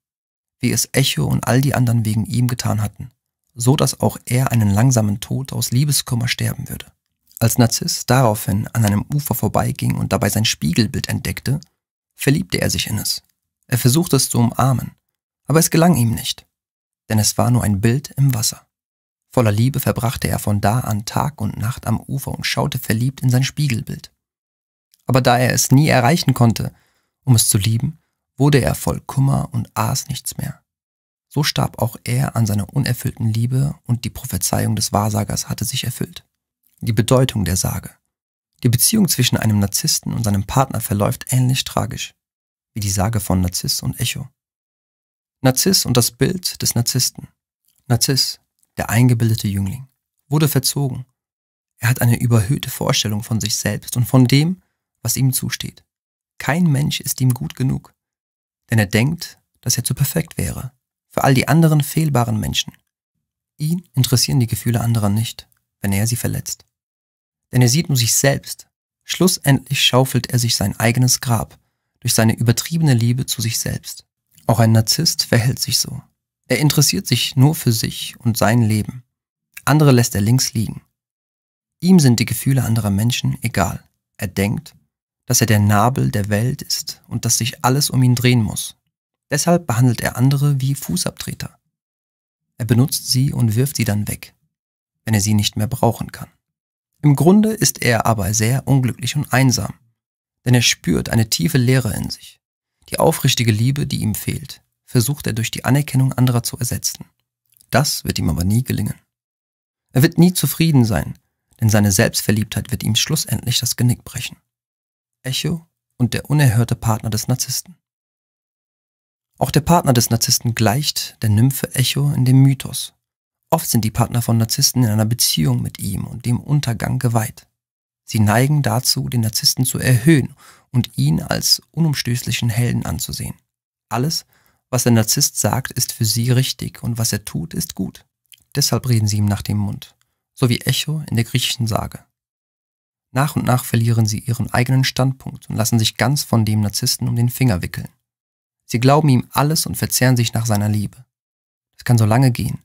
wie es Echo und all die anderen wegen ihm getan hatten, so dass auch er einen langsamen Tod aus Liebeskummer sterben würde. Als Narziss daraufhin an einem Ufer vorbeiging und dabei sein Spiegelbild entdeckte, verliebte er sich in es. Er versuchte es zu umarmen, aber es gelang ihm nicht denn es war nur ein Bild im Wasser. Voller Liebe verbrachte er von da an Tag und Nacht am Ufer und schaute verliebt in sein Spiegelbild. Aber da er es nie erreichen konnte, um es zu lieben, wurde er voll Kummer und aß nichts mehr. So starb auch er an seiner unerfüllten Liebe und die Prophezeiung des Wahrsagers hatte sich erfüllt. Die Bedeutung der Sage. Die Beziehung zwischen einem Narzissten und seinem Partner verläuft ähnlich tragisch, wie die Sage von Narziss und Echo. Narziss und das Bild des Narzissten. Narziss, der eingebildete Jüngling, wurde verzogen. Er hat eine überhöhte Vorstellung von sich selbst und von dem, was ihm zusteht. Kein Mensch ist ihm gut genug, denn er denkt, dass er zu perfekt wäre, für all die anderen fehlbaren Menschen. Ihn interessieren die Gefühle anderer nicht, wenn er sie verletzt. Denn er sieht nur sich selbst Schlussendlich schaufelt er sich sein eigenes Grab durch seine übertriebene Liebe zu sich selbst. Auch ein Narzisst verhält sich so. Er interessiert sich nur für sich und sein Leben. Andere lässt er links liegen. Ihm sind die Gefühle anderer Menschen egal. Er denkt, dass er der Nabel der Welt ist und dass sich alles um ihn drehen muss. Deshalb behandelt er andere wie Fußabtreter. Er benutzt sie und wirft sie dann weg, wenn er sie nicht mehr brauchen kann. Im Grunde ist er aber sehr unglücklich und einsam, denn er spürt eine tiefe Leere in sich. Die aufrichtige Liebe, die ihm fehlt, versucht er durch die Anerkennung anderer zu ersetzen. Das wird ihm aber nie gelingen. Er wird nie zufrieden sein, denn seine Selbstverliebtheit wird ihm schlussendlich das Genick brechen. Echo und der unerhörte Partner des Narzissten. Auch der Partner des Narzissten gleicht der Nymphe Echo in dem Mythos. Oft sind die Partner von Narzissten in einer Beziehung mit ihm und dem Untergang geweiht. Sie neigen dazu, den Narzissten zu erhöhen und ihn als unumstößlichen Helden anzusehen. Alles, was der Narzisst sagt, ist für sie richtig und was er tut, ist gut. Deshalb reden sie ihm nach dem Mund, so wie Echo in der griechischen Sage. Nach und nach verlieren sie ihren eigenen Standpunkt und lassen sich ganz von dem Narzissten um den Finger wickeln. Sie glauben ihm alles und verzehren sich nach seiner Liebe. Es kann so lange gehen,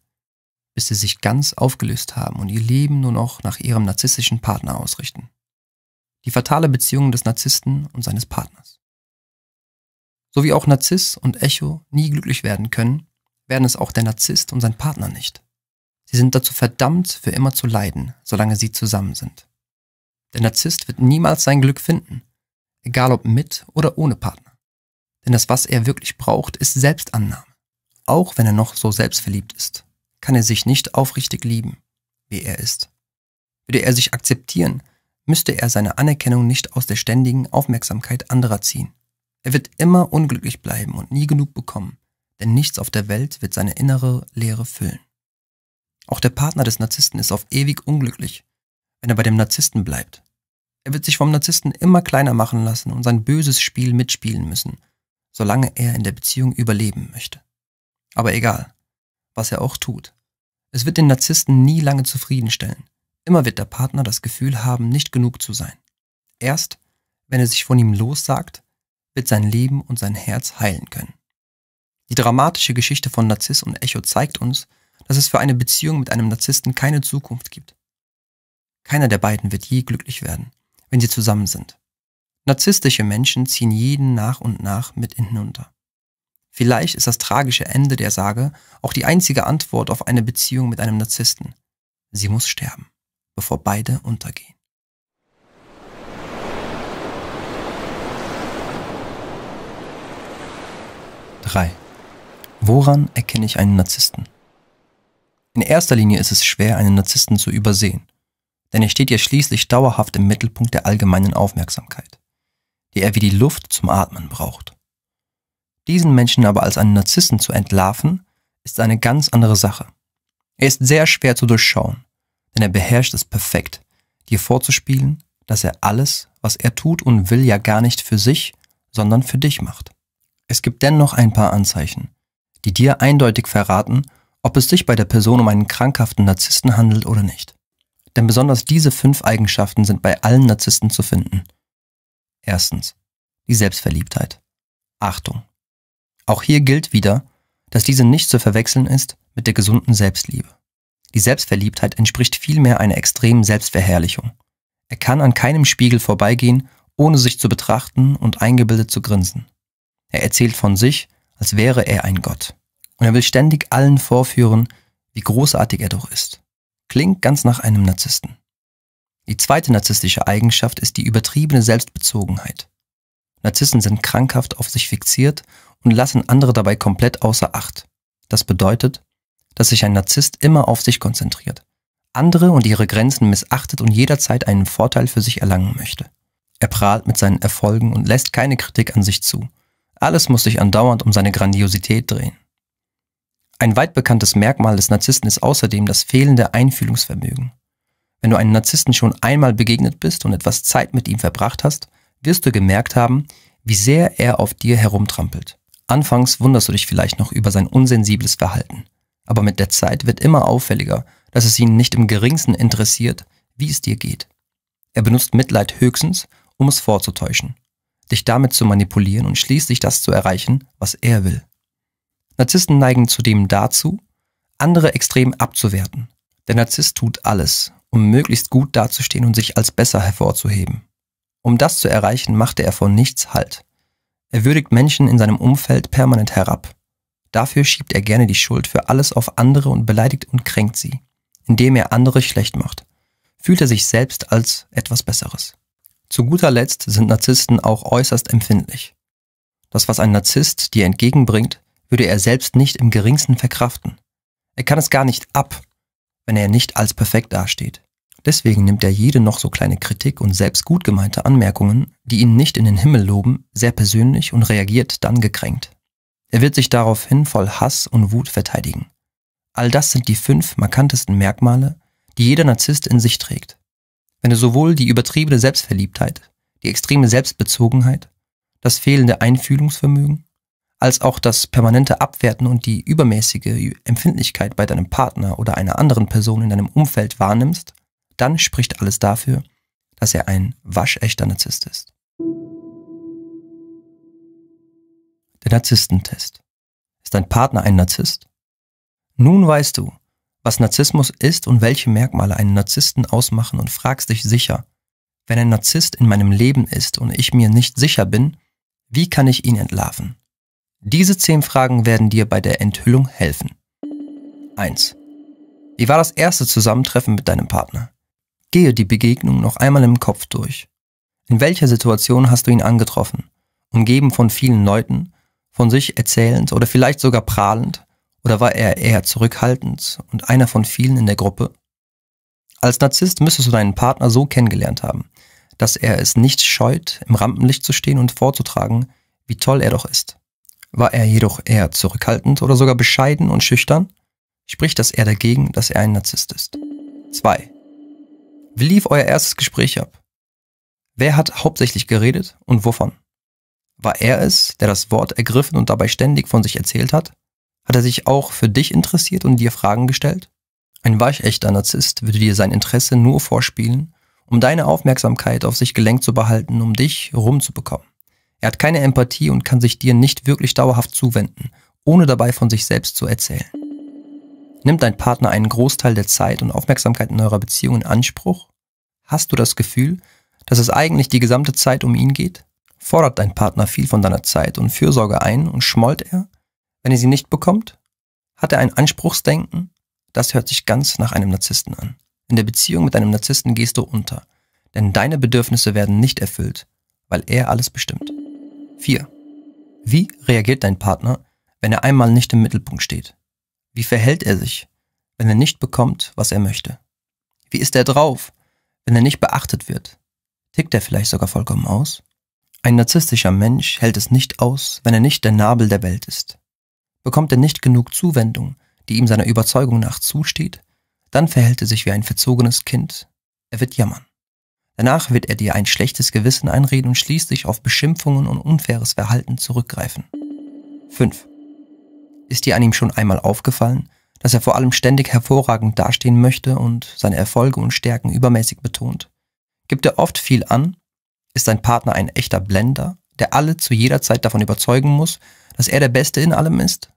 bis sie sich ganz aufgelöst haben und ihr Leben nur noch nach ihrem narzisstischen Partner ausrichten. Die fatale Beziehung des Narzissten und seines Partners. So wie auch Narziss und Echo nie glücklich werden können, werden es auch der Narzisst und sein Partner nicht. Sie sind dazu verdammt, für immer zu leiden, solange sie zusammen sind. Der Narzisst wird niemals sein Glück finden, egal ob mit oder ohne Partner. Denn das, was er wirklich braucht, ist Selbstannahme. Auch wenn er noch so selbstverliebt ist, kann er sich nicht aufrichtig lieben, wie er ist. Würde er sich akzeptieren, müsste er seine Anerkennung nicht aus der ständigen Aufmerksamkeit anderer ziehen. Er wird immer unglücklich bleiben und nie genug bekommen, denn nichts auf der Welt wird seine innere Leere füllen. Auch der Partner des Narzissten ist auf ewig unglücklich, wenn er bei dem Narzissten bleibt. Er wird sich vom Narzissten immer kleiner machen lassen und sein böses Spiel mitspielen müssen, solange er in der Beziehung überleben möchte. Aber egal, was er auch tut. Es wird den Narzissten nie lange zufriedenstellen. Immer wird der Partner das Gefühl haben, nicht genug zu sein. Erst, wenn er sich von ihm lossagt, wird sein Leben und sein Herz heilen können. Die dramatische Geschichte von Narziss und Echo zeigt uns, dass es für eine Beziehung mit einem Narzissten keine Zukunft gibt. Keiner der beiden wird je glücklich werden, wenn sie zusammen sind. Narzisstische Menschen ziehen jeden nach und nach mit hinunter. Vielleicht ist das tragische Ende der Sage auch die einzige Antwort auf eine Beziehung mit einem Narzissten. Sie muss sterben, bevor beide untergehen. Drei. Woran erkenne ich einen Narzissten? In erster Linie ist es schwer, einen Narzissten zu übersehen, denn er steht ja schließlich dauerhaft im Mittelpunkt der allgemeinen Aufmerksamkeit, die er wie die Luft zum Atmen braucht. Diesen Menschen aber als einen Narzissen zu entlarven, ist eine ganz andere Sache. Er ist sehr schwer zu durchschauen, denn er beherrscht es perfekt, dir vorzuspielen, dass er alles, was er tut und will, ja gar nicht für sich, sondern für dich macht. Es gibt dennoch ein paar Anzeichen, die dir eindeutig verraten, ob es sich bei der Person um einen krankhaften Narzissten handelt oder nicht. Denn besonders diese fünf Eigenschaften sind bei allen Narzissten zu finden. Erstens, die Selbstverliebtheit. Achtung, auch hier gilt wieder, dass diese nicht zu verwechseln ist mit der gesunden Selbstliebe. Die Selbstverliebtheit entspricht vielmehr einer extremen Selbstverherrlichung. Er kann an keinem Spiegel vorbeigehen, ohne sich zu betrachten und eingebildet zu grinsen. Er erzählt von sich, als wäre er ein Gott. Und er will ständig allen vorführen, wie großartig er doch ist. Klingt ganz nach einem Narzissten. Die zweite narzisstische Eigenschaft ist die übertriebene Selbstbezogenheit. Narzissen sind krankhaft auf sich fixiert und lassen andere dabei komplett außer Acht. Das bedeutet, dass sich ein Narzisst immer auf sich konzentriert, andere und ihre Grenzen missachtet und jederzeit einen Vorteil für sich erlangen möchte. Er prahlt mit seinen Erfolgen und lässt keine Kritik an sich zu. Alles muss sich andauernd um seine Grandiosität drehen. Ein weit bekanntes Merkmal des Narzissten ist außerdem das fehlende Einfühlungsvermögen. Wenn du einem Narzissten schon einmal begegnet bist und etwas Zeit mit ihm verbracht hast, wirst du gemerkt haben, wie sehr er auf dir herumtrampelt. Anfangs wunderst du dich vielleicht noch über sein unsensibles Verhalten, aber mit der Zeit wird immer auffälliger, dass es ihn nicht im geringsten interessiert, wie es dir geht. Er benutzt Mitleid höchstens, um es vorzutäuschen, dich damit zu manipulieren und schließlich das zu erreichen, was er will. Narzissten neigen zudem dazu, andere extrem abzuwerten. Der Narzisst tut alles, um möglichst gut dazustehen und sich als besser hervorzuheben. Um das zu erreichen, machte er vor nichts Halt. Er würdigt Menschen in seinem Umfeld permanent herab. Dafür schiebt er gerne die Schuld für alles auf andere und beleidigt und kränkt sie, indem er andere schlecht macht. Fühlt er sich selbst als etwas Besseres. Zu guter Letzt sind Narzissten auch äußerst empfindlich. Das, was ein Narzisst dir entgegenbringt, würde er selbst nicht im geringsten verkraften. Er kann es gar nicht ab, wenn er nicht als perfekt dasteht. Deswegen nimmt er jede noch so kleine Kritik und selbst gut gemeinte Anmerkungen, die ihn nicht in den Himmel loben, sehr persönlich und reagiert dann gekränkt. Er wird sich daraufhin voll Hass und Wut verteidigen. All das sind die fünf markantesten Merkmale, die jeder Narzisst in sich trägt. Wenn du sowohl die übertriebene Selbstverliebtheit, die extreme Selbstbezogenheit, das fehlende Einfühlungsvermögen, als auch das permanente Abwerten und die übermäßige Empfindlichkeit bei deinem Partner oder einer anderen Person in deinem Umfeld wahrnimmst, dann spricht alles dafür, dass er ein waschechter Narzisst ist. Narzisstentest. Ist dein Partner ein Narzisst? Nun weißt du, was Narzissmus ist und welche Merkmale einen Narzissten ausmachen und fragst dich sicher, wenn ein Narzisst in meinem Leben ist und ich mir nicht sicher bin, wie kann ich ihn entlarven? Diese zehn Fragen werden dir bei der Enthüllung helfen. 1. Wie war das erste Zusammentreffen mit deinem Partner? Gehe die Begegnung noch einmal im Kopf durch. In welcher Situation hast du ihn angetroffen? Umgeben von vielen Leuten, von sich erzählend oder vielleicht sogar prahlend? Oder war er eher zurückhaltend und einer von vielen in der Gruppe? Als Narzisst müsstest du deinen Partner so kennengelernt haben, dass er es nicht scheut, im Rampenlicht zu stehen und vorzutragen, wie toll er doch ist. War er jedoch eher zurückhaltend oder sogar bescheiden und schüchtern, spricht das eher dagegen, dass er ein Narzisst ist. 2. Wie lief euer erstes Gespräch ab? Wer hat hauptsächlich geredet und wovon? War er es, der das Wort ergriffen und dabei ständig von sich erzählt hat? Hat er sich auch für dich interessiert und dir Fragen gestellt? Ein weichechter Narzisst würde dir sein Interesse nur vorspielen, um deine Aufmerksamkeit auf sich gelenkt zu behalten, um dich rumzubekommen. Er hat keine Empathie und kann sich dir nicht wirklich dauerhaft zuwenden, ohne dabei von sich selbst zu erzählen. Nimmt dein Partner einen Großteil der Zeit und Aufmerksamkeit in eurer Beziehung in Anspruch? Hast du das Gefühl, dass es eigentlich die gesamte Zeit um ihn geht? Fordert dein Partner viel von deiner Zeit und Fürsorge ein und schmollt er, wenn er sie nicht bekommt? Hat er ein Anspruchsdenken? Das hört sich ganz nach einem Narzissten an. In der Beziehung mit einem Narzissten gehst du unter, denn deine Bedürfnisse werden nicht erfüllt, weil er alles bestimmt. 4. Wie reagiert dein Partner, wenn er einmal nicht im Mittelpunkt steht? Wie verhält er sich, wenn er nicht bekommt, was er möchte? Wie ist er drauf, wenn er nicht beachtet wird? Tickt er vielleicht sogar vollkommen aus? Ein narzisstischer Mensch hält es nicht aus, wenn er nicht der Nabel der Welt ist. Bekommt er nicht genug Zuwendung, die ihm seiner Überzeugung nach zusteht, dann verhält er sich wie ein verzogenes Kind. Er wird jammern. Danach wird er dir ein schlechtes Gewissen einreden und schließlich auf Beschimpfungen und unfaires Verhalten zurückgreifen. 5. Ist dir an ihm schon einmal aufgefallen, dass er vor allem ständig hervorragend dastehen möchte und seine Erfolge und Stärken übermäßig betont? Gibt er oft viel an? Ist dein Partner ein echter Blender, der alle zu jeder Zeit davon überzeugen muss, dass er der Beste in allem ist?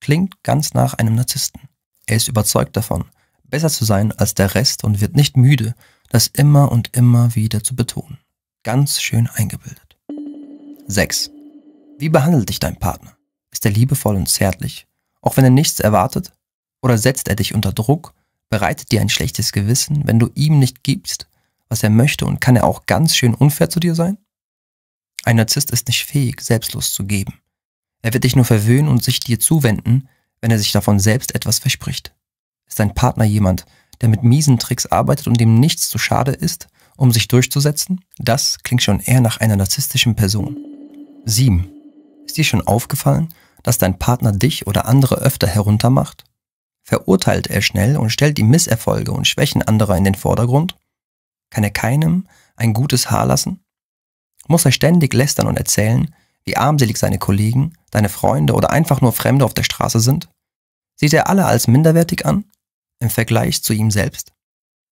Klingt ganz nach einem Narzissten. Er ist überzeugt davon, besser zu sein als der Rest und wird nicht müde, das immer und immer wieder zu betonen. Ganz schön eingebildet. 6. Wie behandelt dich dein Partner? Ist er liebevoll und zärtlich, auch wenn er nichts erwartet? Oder setzt er dich unter Druck, bereitet dir ein schlechtes Gewissen, wenn du ihm nicht gibst, was er möchte und kann er auch ganz schön unfair zu dir sein? Ein Narzisst ist nicht fähig, selbstlos zu geben. Er wird dich nur verwöhnen und sich dir zuwenden, wenn er sich davon selbst etwas verspricht. Ist dein Partner jemand, der mit miesen Tricks arbeitet und dem nichts zu schade ist, um sich durchzusetzen? Das klingt schon eher nach einer narzisstischen Person. 7. Ist dir schon aufgefallen, dass dein Partner dich oder andere öfter heruntermacht? Verurteilt er schnell und stellt die Misserfolge und Schwächen anderer in den Vordergrund? Kann er keinem ein gutes Haar lassen? Muss er ständig lästern und erzählen, wie armselig seine Kollegen, deine Freunde oder einfach nur Fremde auf der Straße sind? Sieht er alle als minderwertig an? im Vergleich zu ihm selbst?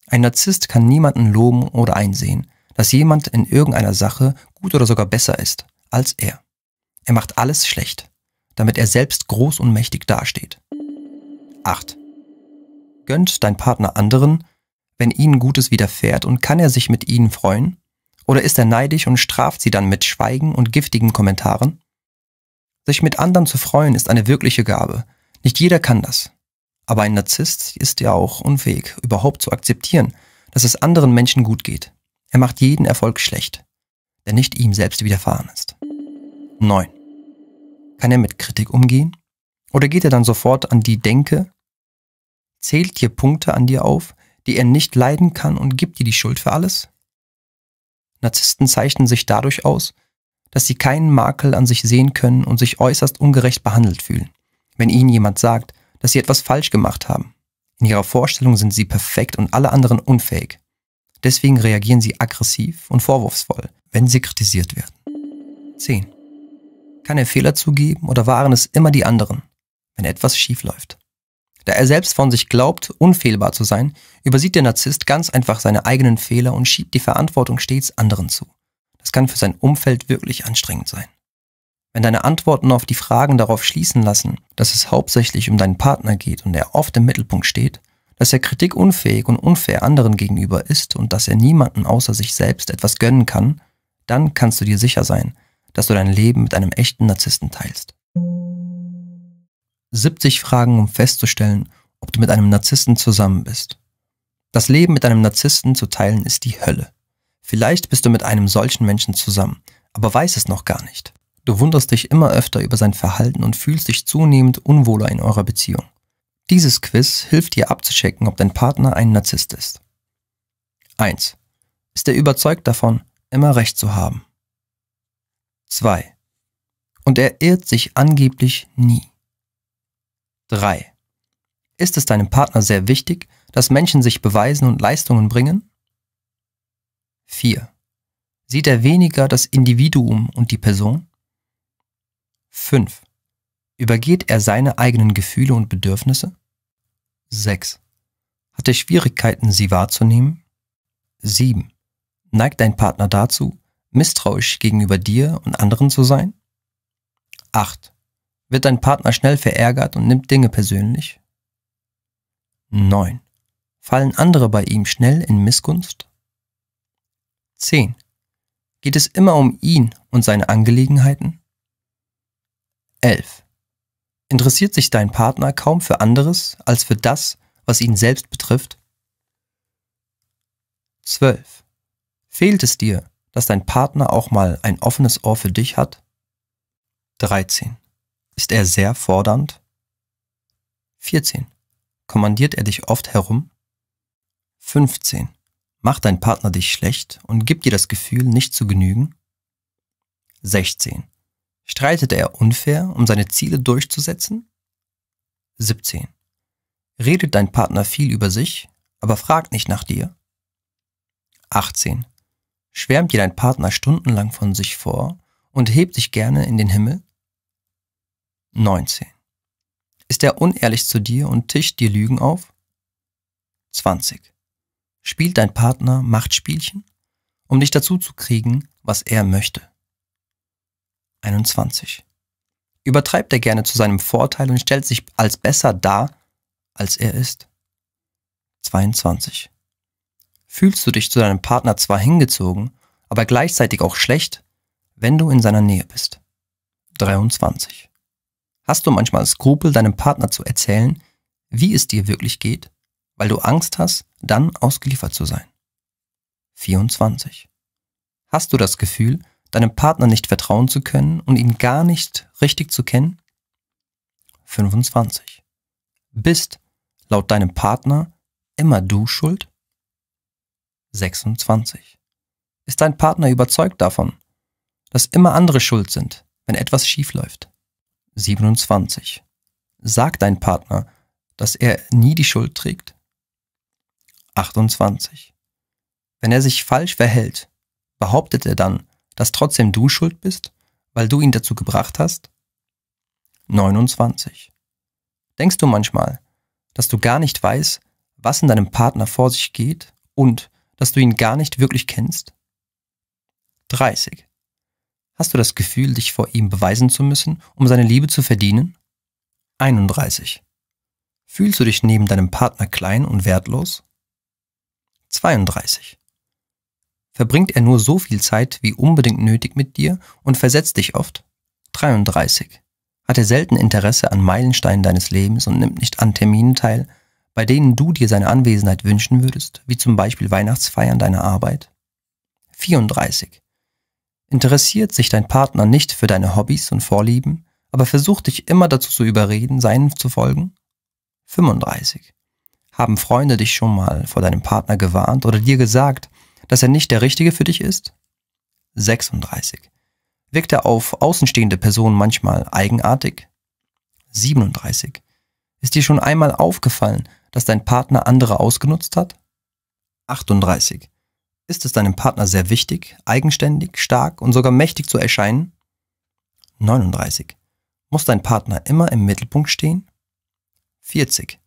Ein Narzisst kann niemanden loben oder einsehen, dass jemand in irgendeiner Sache gut oder sogar besser ist als er. Er macht alles schlecht, damit er selbst groß und mächtig dasteht. 8. Gönnt dein Partner anderen, wenn ihnen Gutes widerfährt und kann er sich mit ihnen freuen? Oder ist er neidisch und straft sie dann mit Schweigen und giftigen Kommentaren? Sich mit anderen zu freuen ist eine wirkliche Gabe. Nicht jeder kann das. Aber ein Narzisst ist ja auch unfähig, überhaupt zu akzeptieren, dass es anderen Menschen gut geht. Er macht jeden Erfolg schlecht, der nicht ihm selbst widerfahren ist. 9. Kann er mit Kritik umgehen? Oder geht er dann sofort an die Denke? Zählt dir Punkte an dir auf, die er nicht leiden kann und gibt dir die Schuld für alles? Narzissten zeichnen sich dadurch aus, dass sie keinen Makel an sich sehen können und sich äußerst ungerecht behandelt fühlen, wenn ihnen jemand sagt, dass sie etwas falsch gemacht haben. In ihrer Vorstellung sind sie perfekt und alle anderen unfähig. Deswegen reagieren sie aggressiv und vorwurfsvoll, wenn sie kritisiert werden. 10. Kann er Fehler zugeben oder waren es immer die anderen, wenn etwas schief läuft? Da er selbst von sich glaubt, unfehlbar zu sein, übersieht der Narzisst ganz einfach seine eigenen Fehler und schiebt die Verantwortung stets anderen zu. Das kann für sein Umfeld wirklich anstrengend sein. Wenn deine Antworten auf die Fragen darauf schließen lassen, dass es hauptsächlich um deinen Partner geht und er oft im Mittelpunkt steht, dass er kritikunfähig und unfair anderen gegenüber ist und dass er niemanden außer sich selbst etwas gönnen kann, dann kannst du dir sicher sein, dass du dein Leben mit einem echten Narzissten teilst. 70 Fragen, um festzustellen, ob du mit einem Narzissten zusammen bist. Das Leben mit einem Narzissten zu teilen ist die Hölle. Vielleicht bist du mit einem solchen Menschen zusammen, aber weißt es noch gar nicht. Du wunderst dich immer öfter über sein Verhalten und fühlst dich zunehmend unwohler in eurer Beziehung. Dieses Quiz hilft dir abzuchecken, ob dein Partner ein Narzisst ist. 1. Ist er überzeugt davon, immer Recht zu haben? 2. Und er irrt sich angeblich nie. 3. Ist es deinem Partner sehr wichtig, dass Menschen sich beweisen und Leistungen bringen? 4. Sieht er weniger das Individuum und die Person? 5. Übergeht er seine eigenen Gefühle und Bedürfnisse? 6. Hat er Schwierigkeiten, sie wahrzunehmen? 7. Neigt dein Partner dazu, misstrauisch gegenüber dir und anderen zu sein? 8. Wird dein Partner schnell verärgert und nimmt Dinge persönlich? 9. Fallen andere bei ihm schnell in Missgunst? 10. Geht es immer um ihn und seine Angelegenheiten? 11. Interessiert sich dein Partner kaum für anderes als für das, was ihn selbst betrifft? 12. Fehlt es dir, dass dein Partner auch mal ein offenes Ohr für dich hat? 13. Ist er sehr fordernd? 14. Kommandiert er dich oft herum? 15. Macht dein Partner dich schlecht und gibt dir das Gefühl, nicht zu genügen? 16. Streitet er unfair, um seine Ziele durchzusetzen? 17. Redet dein Partner viel über sich, aber fragt nicht nach dir? 18. Schwärmt dir dein Partner stundenlang von sich vor und hebt sich gerne in den Himmel? 19. Ist er unehrlich zu dir und tischt dir Lügen auf? 20. Spielt dein Partner Machtspielchen, um dich dazu zu kriegen, was er möchte? 21. Übertreibt er gerne zu seinem Vorteil und stellt sich als besser dar, als er ist? 22. Fühlst du dich zu deinem Partner zwar hingezogen, aber gleichzeitig auch schlecht, wenn du in seiner Nähe bist? 23. Hast du manchmal Skrupel, deinem Partner zu erzählen, wie es dir wirklich geht, weil du Angst hast, dann ausgeliefert zu sein? 24. Hast du das Gefühl, deinem Partner nicht vertrauen zu können und ihn gar nicht richtig zu kennen? 25. Bist, laut deinem Partner, immer du schuld? 26. Ist dein Partner überzeugt davon, dass immer andere schuld sind, wenn etwas schief läuft? 27. Sagt dein Partner, dass er nie die Schuld trägt? 28. Wenn er sich falsch verhält, behauptet er dann, dass trotzdem du schuld bist, weil du ihn dazu gebracht hast? 29. Denkst du manchmal, dass du gar nicht weißt, was in deinem Partner vor sich geht und dass du ihn gar nicht wirklich kennst? 30. Hast du das Gefühl, dich vor ihm beweisen zu müssen, um seine Liebe zu verdienen? 31. Fühlst du dich neben deinem Partner klein und wertlos? 32. Verbringt er nur so viel Zeit wie unbedingt nötig mit dir und versetzt dich oft? 33. Hat er selten Interesse an Meilensteinen deines Lebens und nimmt nicht an Terminen teil, bei denen du dir seine Anwesenheit wünschen würdest, wie zum Beispiel Weihnachtsfeiern deiner Arbeit? 34. Interessiert sich dein Partner nicht für deine Hobbys und Vorlieben, aber versucht dich immer dazu zu überreden, seinen zu folgen? 35. Haben Freunde dich schon mal vor deinem Partner gewarnt oder dir gesagt, dass er nicht der Richtige für dich ist? 36. Wirkt er auf außenstehende Personen manchmal eigenartig? 37. Ist dir schon einmal aufgefallen, dass dein Partner andere ausgenutzt hat? 38. Ist es deinem Partner sehr wichtig, eigenständig, stark und sogar mächtig zu erscheinen? 39. Muss dein Partner immer im Mittelpunkt stehen? 40.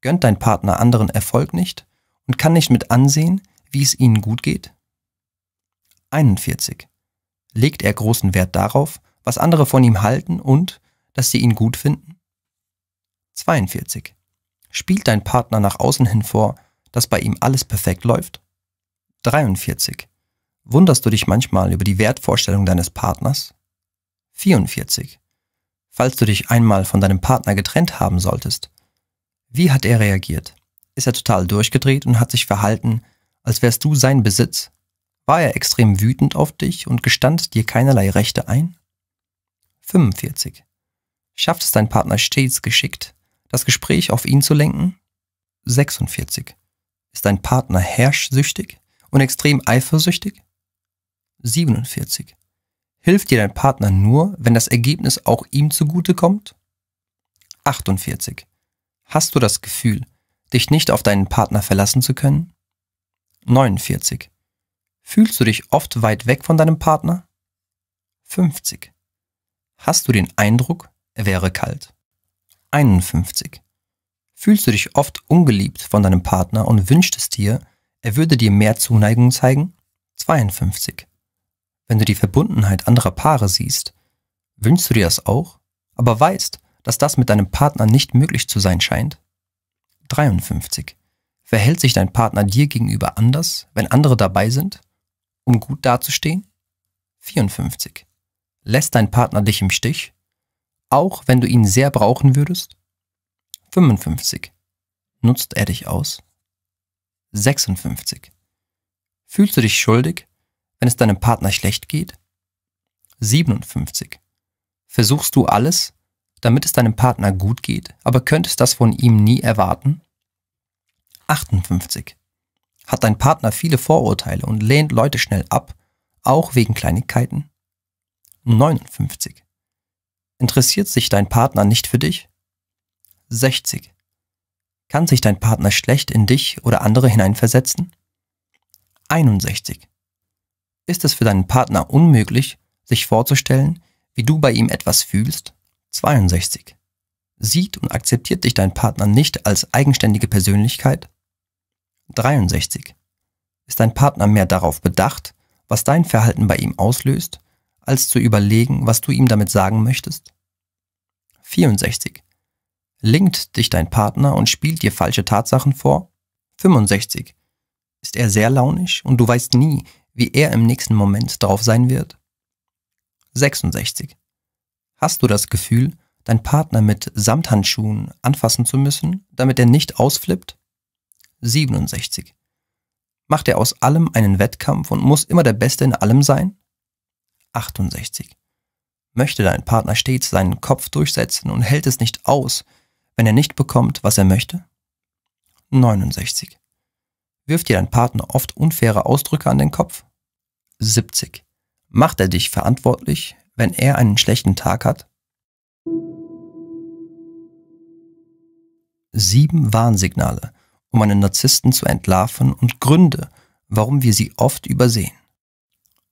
Gönnt dein Partner anderen Erfolg nicht und kann nicht mit ansehen, wie es ihnen gut geht? 41. Legt er großen Wert darauf, was andere von ihm halten und, dass sie ihn gut finden? 42. Spielt dein Partner nach außen hin vor, dass bei ihm alles perfekt läuft? 43. Wunderst du dich manchmal über die Wertvorstellung deines Partners? 44. Falls du dich einmal von deinem Partner getrennt haben solltest, wie hat er reagiert? Ist er total durchgedreht und hat sich verhalten, als wärst du sein Besitz? War er extrem wütend auf dich und gestand dir keinerlei Rechte ein? 45. Schafft es dein Partner stets geschickt, das Gespräch auf ihn zu lenken? 46. Ist dein Partner herrschsüchtig? Und extrem eifersüchtig? 47. Hilft dir dein Partner nur, wenn das Ergebnis auch ihm zugute kommt? 48. Hast du das Gefühl, dich nicht auf deinen Partner verlassen zu können? 49. Fühlst du dich oft weit weg von deinem Partner? 50. Hast du den Eindruck, er wäre kalt? 51. Fühlst du dich oft ungeliebt von deinem Partner und wünscht es dir, er würde dir mehr Zuneigung zeigen? 52. Wenn du die Verbundenheit anderer Paare siehst, wünschst du dir das auch, aber weißt, dass das mit deinem Partner nicht möglich zu sein scheint? 53. Verhält sich dein Partner dir gegenüber anders, wenn andere dabei sind, um gut dazustehen? 54. Lässt dein Partner dich im Stich, auch wenn du ihn sehr brauchen würdest? 55. Nutzt er dich aus? 56. Fühlst du dich schuldig, wenn es deinem Partner schlecht geht? 57. Versuchst du alles, damit es deinem Partner gut geht, aber könntest das von ihm nie erwarten? 58. Hat dein Partner viele Vorurteile und lehnt Leute schnell ab, auch wegen Kleinigkeiten? 59. Interessiert sich dein Partner nicht für dich? 60. Kann sich dein Partner schlecht in dich oder andere hineinversetzen? 61. Ist es für deinen Partner unmöglich, sich vorzustellen, wie du bei ihm etwas fühlst? 62. Sieht und akzeptiert dich dein Partner nicht als eigenständige Persönlichkeit? 63. Ist dein Partner mehr darauf bedacht, was dein Verhalten bei ihm auslöst, als zu überlegen, was du ihm damit sagen möchtest? 64. Linkt dich dein Partner und spielt dir falsche Tatsachen vor? 65. Ist er sehr launisch und du weißt nie, wie er im nächsten Moment drauf sein wird? 66. Hast du das Gefühl, dein Partner mit Samthandschuhen anfassen zu müssen, damit er nicht ausflippt? 67. Macht er aus allem einen Wettkampf und muss immer der Beste in allem sein? 68. Möchte dein Partner stets seinen Kopf durchsetzen und hält es nicht aus, wenn er nicht bekommt, was er möchte? 69. Wirft dir dein Partner oft unfaire Ausdrücke an den Kopf? 70. Macht er dich verantwortlich, wenn er einen schlechten Tag hat? Sieben Warnsignale, um einen Narzissten zu entlarven und Gründe, warum wir sie oft übersehen.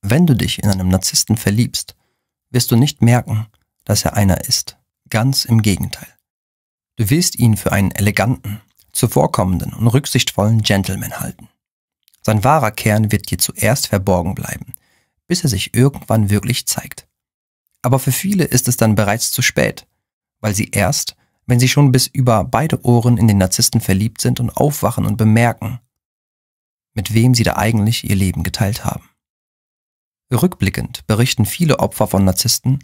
Wenn du dich in einem Narzissten verliebst, wirst du nicht merken, dass er einer ist. Ganz im Gegenteil. Du wirst ihn für einen eleganten, zuvorkommenden und rücksichtsvollen Gentleman halten. Sein wahrer Kern wird dir zuerst verborgen bleiben, bis er sich irgendwann wirklich zeigt. Aber für viele ist es dann bereits zu spät, weil sie erst, wenn sie schon bis über beide Ohren in den Narzissten verliebt sind und aufwachen und bemerken, mit wem sie da eigentlich ihr Leben geteilt haben. Rückblickend berichten viele Opfer von Narzissten,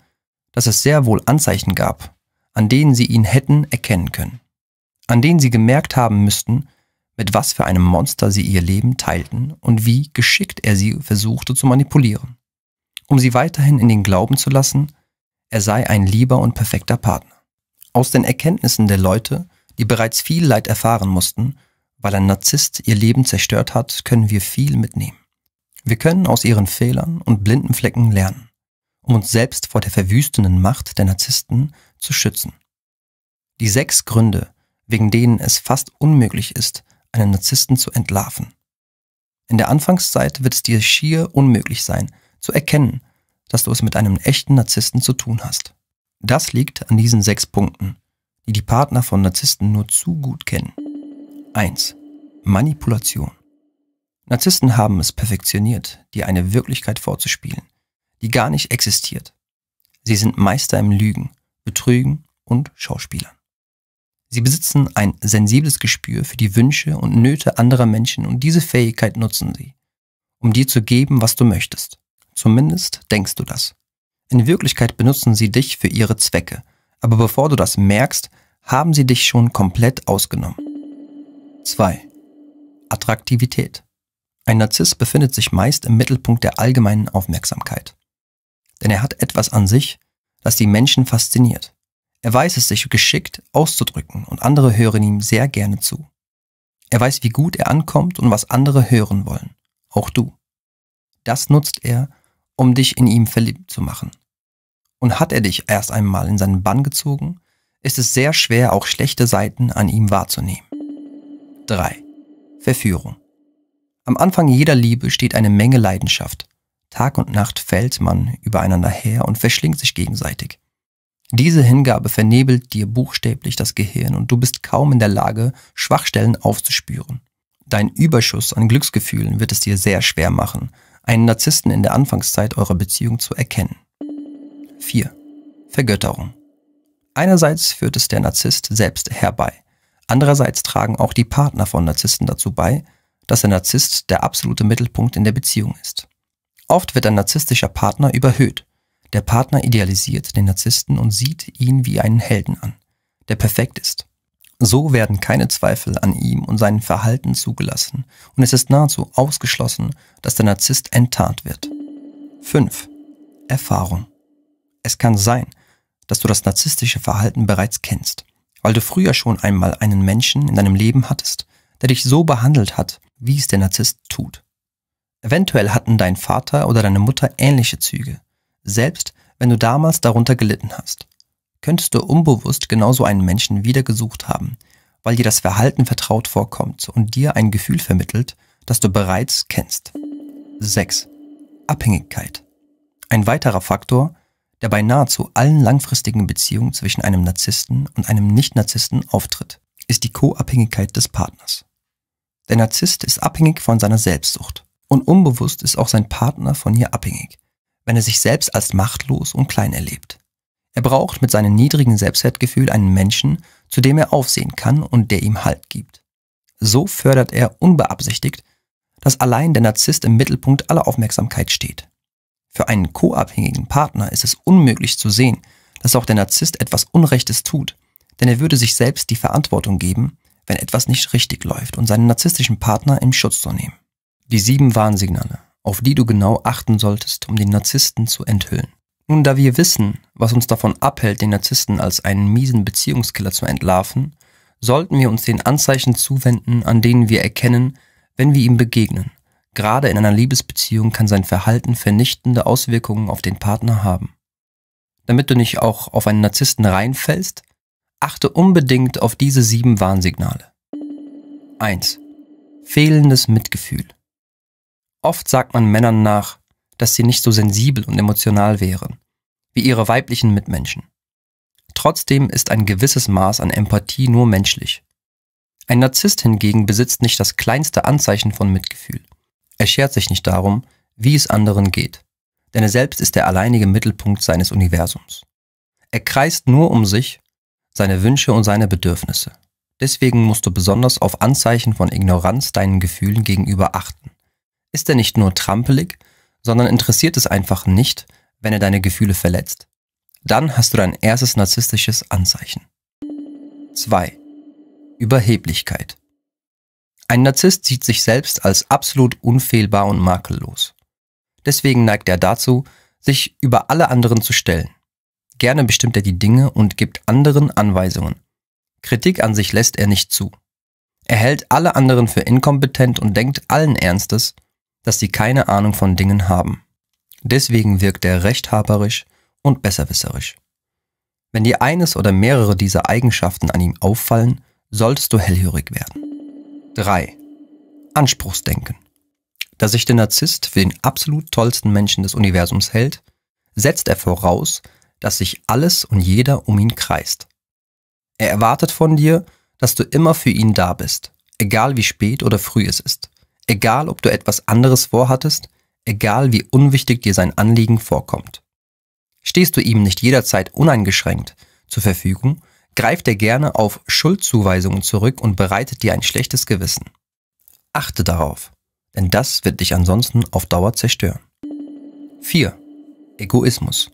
dass es sehr wohl Anzeichen gab, an denen sie ihn hätten erkennen können, an denen sie gemerkt haben müssten, mit was für einem Monster sie ihr Leben teilten und wie geschickt er sie versuchte zu manipulieren, um sie weiterhin in den Glauben zu lassen, er sei ein lieber und perfekter Partner. Aus den Erkenntnissen der Leute, die bereits viel Leid erfahren mussten, weil ein Narzisst ihr Leben zerstört hat, können wir viel mitnehmen. Wir können aus ihren Fehlern und blinden Flecken lernen, um uns selbst vor der verwüstenden Macht der Narzissten zu schützen. Die sechs Gründe, wegen denen es fast unmöglich ist, einen Narzissten zu entlarven. In der Anfangszeit wird es dir schier unmöglich sein, zu erkennen, dass du es mit einem echten Narzissten zu tun hast. Das liegt an diesen sechs Punkten, die die Partner von Narzissten nur zu gut kennen. 1. Manipulation. Narzissten haben es perfektioniert, dir eine Wirklichkeit vorzuspielen, die gar nicht existiert. Sie sind Meister im Lügen, Betrügen und Schauspielern. Sie besitzen ein sensibles Gespür für die Wünsche und Nöte anderer Menschen und diese Fähigkeit nutzen sie, um dir zu geben, was du möchtest. Zumindest denkst du das. In Wirklichkeit benutzen sie dich für ihre Zwecke, aber bevor du das merkst, haben sie dich schon komplett ausgenommen. 2. Attraktivität. Ein Narzisst befindet sich meist im Mittelpunkt der allgemeinen Aufmerksamkeit. Denn er hat etwas an sich, das die Menschen fasziniert. Er weiß es sich geschickt auszudrücken und andere hören ihm sehr gerne zu. Er weiß, wie gut er ankommt und was andere hören wollen. Auch du. Das nutzt er, um dich in ihm verliebt zu machen. Und hat er dich erst einmal in seinen Bann gezogen, ist es sehr schwer, auch schlechte Seiten an ihm wahrzunehmen. 3. Verführung. Am Anfang jeder Liebe steht eine Menge Leidenschaft. Tag und Nacht fällt man übereinander her und verschlingt sich gegenseitig. Diese Hingabe vernebelt dir buchstäblich das Gehirn und du bist kaum in der Lage, Schwachstellen aufzuspüren. Dein Überschuss an Glücksgefühlen wird es dir sehr schwer machen, einen Narzissten in der Anfangszeit eurer Beziehung zu erkennen. 4. Vergötterung. Einerseits führt es der Narzisst selbst herbei, andererseits tragen auch die Partner von Narzissten dazu bei, dass der Narzisst der absolute Mittelpunkt in der Beziehung ist. Oft wird ein narzisstischer Partner überhöht. Der Partner idealisiert den Narzissten und sieht ihn wie einen Helden an, der perfekt ist. So werden keine Zweifel an ihm und seinem Verhalten zugelassen und es ist nahezu ausgeschlossen, dass der Narzisst enttarnt wird. 5. Erfahrung. Es kann sein, dass du das narzisstische Verhalten bereits kennst, weil du früher schon einmal einen Menschen in deinem Leben hattest, der dich so behandelt hat, wie es der Narzisst tut. Eventuell hatten dein Vater oder deine Mutter ähnliche Züge, selbst wenn du damals darunter gelitten hast könntest du unbewusst genauso einen Menschen wieder gesucht haben, weil dir das Verhalten vertraut vorkommt und dir ein Gefühl vermittelt, das du bereits kennst. 6. Abhängigkeit. Ein weiterer Faktor, der bei nahezu allen langfristigen Beziehungen zwischen einem Narzissten und einem Nicht-Narzissten auftritt, ist die Co-Abhängigkeit des Partners. Der Narzisst ist abhängig von seiner Selbstsucht und unbewusst ist auch sein Partner von ihr abhängig, wenn er sich selbst als machtlos und klein erlebt. Er braucht mit seinem niedrigen Selbstwertgefühl einen Menschen, zu dem er aufsehen kann und der ihm Halt gibt. So fördert er unbeabsichtigt, dass allein der Narzisst im Mittelpunkt aller Aufmerksamkeit steht. Für einen co-abhängigen Partner ist es unmöglich zu sehen, dass auch der Narzisst etwas Unrechtes tut, denn er würde sich selbst die Verantwortung geben, wenn etwas nicht richtig läuft und seinen narzisstischen Partner im Schutz zu nehmen. Die sieben Warnsignale, auf die du genau achten solltest, um den Narzissten zu enthüllen. Nun, da wir wissen, was uns davon abhält, den Narzissten als einen miesen Beziehungskiller zu entlarven, sollten wir uns den Anzeichen zuwenden, an denen wir erkennen, wenn wir ihm begegnen. Gerade in einer Liebesbeziehung kann sein Verhalten vernichtende Auswirkungen auf den Partner haben. Damit du nicht auch auf einen Narzissten reinfällst, achte unbedingt auf diese sieben Warnsignale. 1. Fehlendes Mitgefühl. Oft sagt man Männern nach, dass sie nicht so sensibel und emotional wären wie ihre weiblichen Mitmenschen. Trotzdem ist ein gewisses Maß an Empathie nur menschlich. Ein Narzisst hingegen besitzt nicht das kleinste Anzeichen von Mitgefühl. Er schert sich nicht darum, wie es anderen geht, denn er selbst ist der alleinige Mittelpunkt seines Universums. Er kreist nur um sich, seine Wünsche und seine Bedürfnisse. Deswegen musst du besonders auf Anzeichen von Ignoranz deinen Gefühlen gegenüber achten. Ist er nicht nur trampelig, sondern interessiert es einfach nicht, wenn er deine Gefühle verletzt? Dann hast du dein erstes narzisstisches Anzeichen. 2. Überheblichkeit. Ein Narzisst sieht sich selbst als absolut unfehlbar und makellos. Deswegen neigt er dazu, sich über alle anderen zu stellen. Gerne bestimmt er die Dinge und gibt anderen Anweisungen. Kritik an sich lässt er nicht zu. Er hält alle anderen für inkompetent und denkt allen Ernstes, dass sie keine Ahnung von Dingen haben. Deswegen wirkt er rechthaberisch und besserwisserisch. Wenn dir eines oder mehrere dieser Eigenschaften an ihm auffallen, solltest du hellhörig werden. 3. Anspruchsdenken. Da sich der Narzisst für den absolut tollsten Menschen des Universums hält, setzt er voraus, dass sich alles und jeder um ihn kreist. Er erwartet von dir, dass du immer für ihn da bist, egal wie spät oder früh es ist, egal ob du etwas anderes vorhattest, egal wie unwichtig dir sein Anliegen vorkommt. Stehst du ihm nicht jederzeit uneingeschränkt zur Verfügung, greift er gerne auf Schuldzuweisungen zurück und bereitet dir ein schlechtes Gewissen. Achte darauf, denn das wird dich ansonsten auf Dauer zerstören. 4. Egoismus.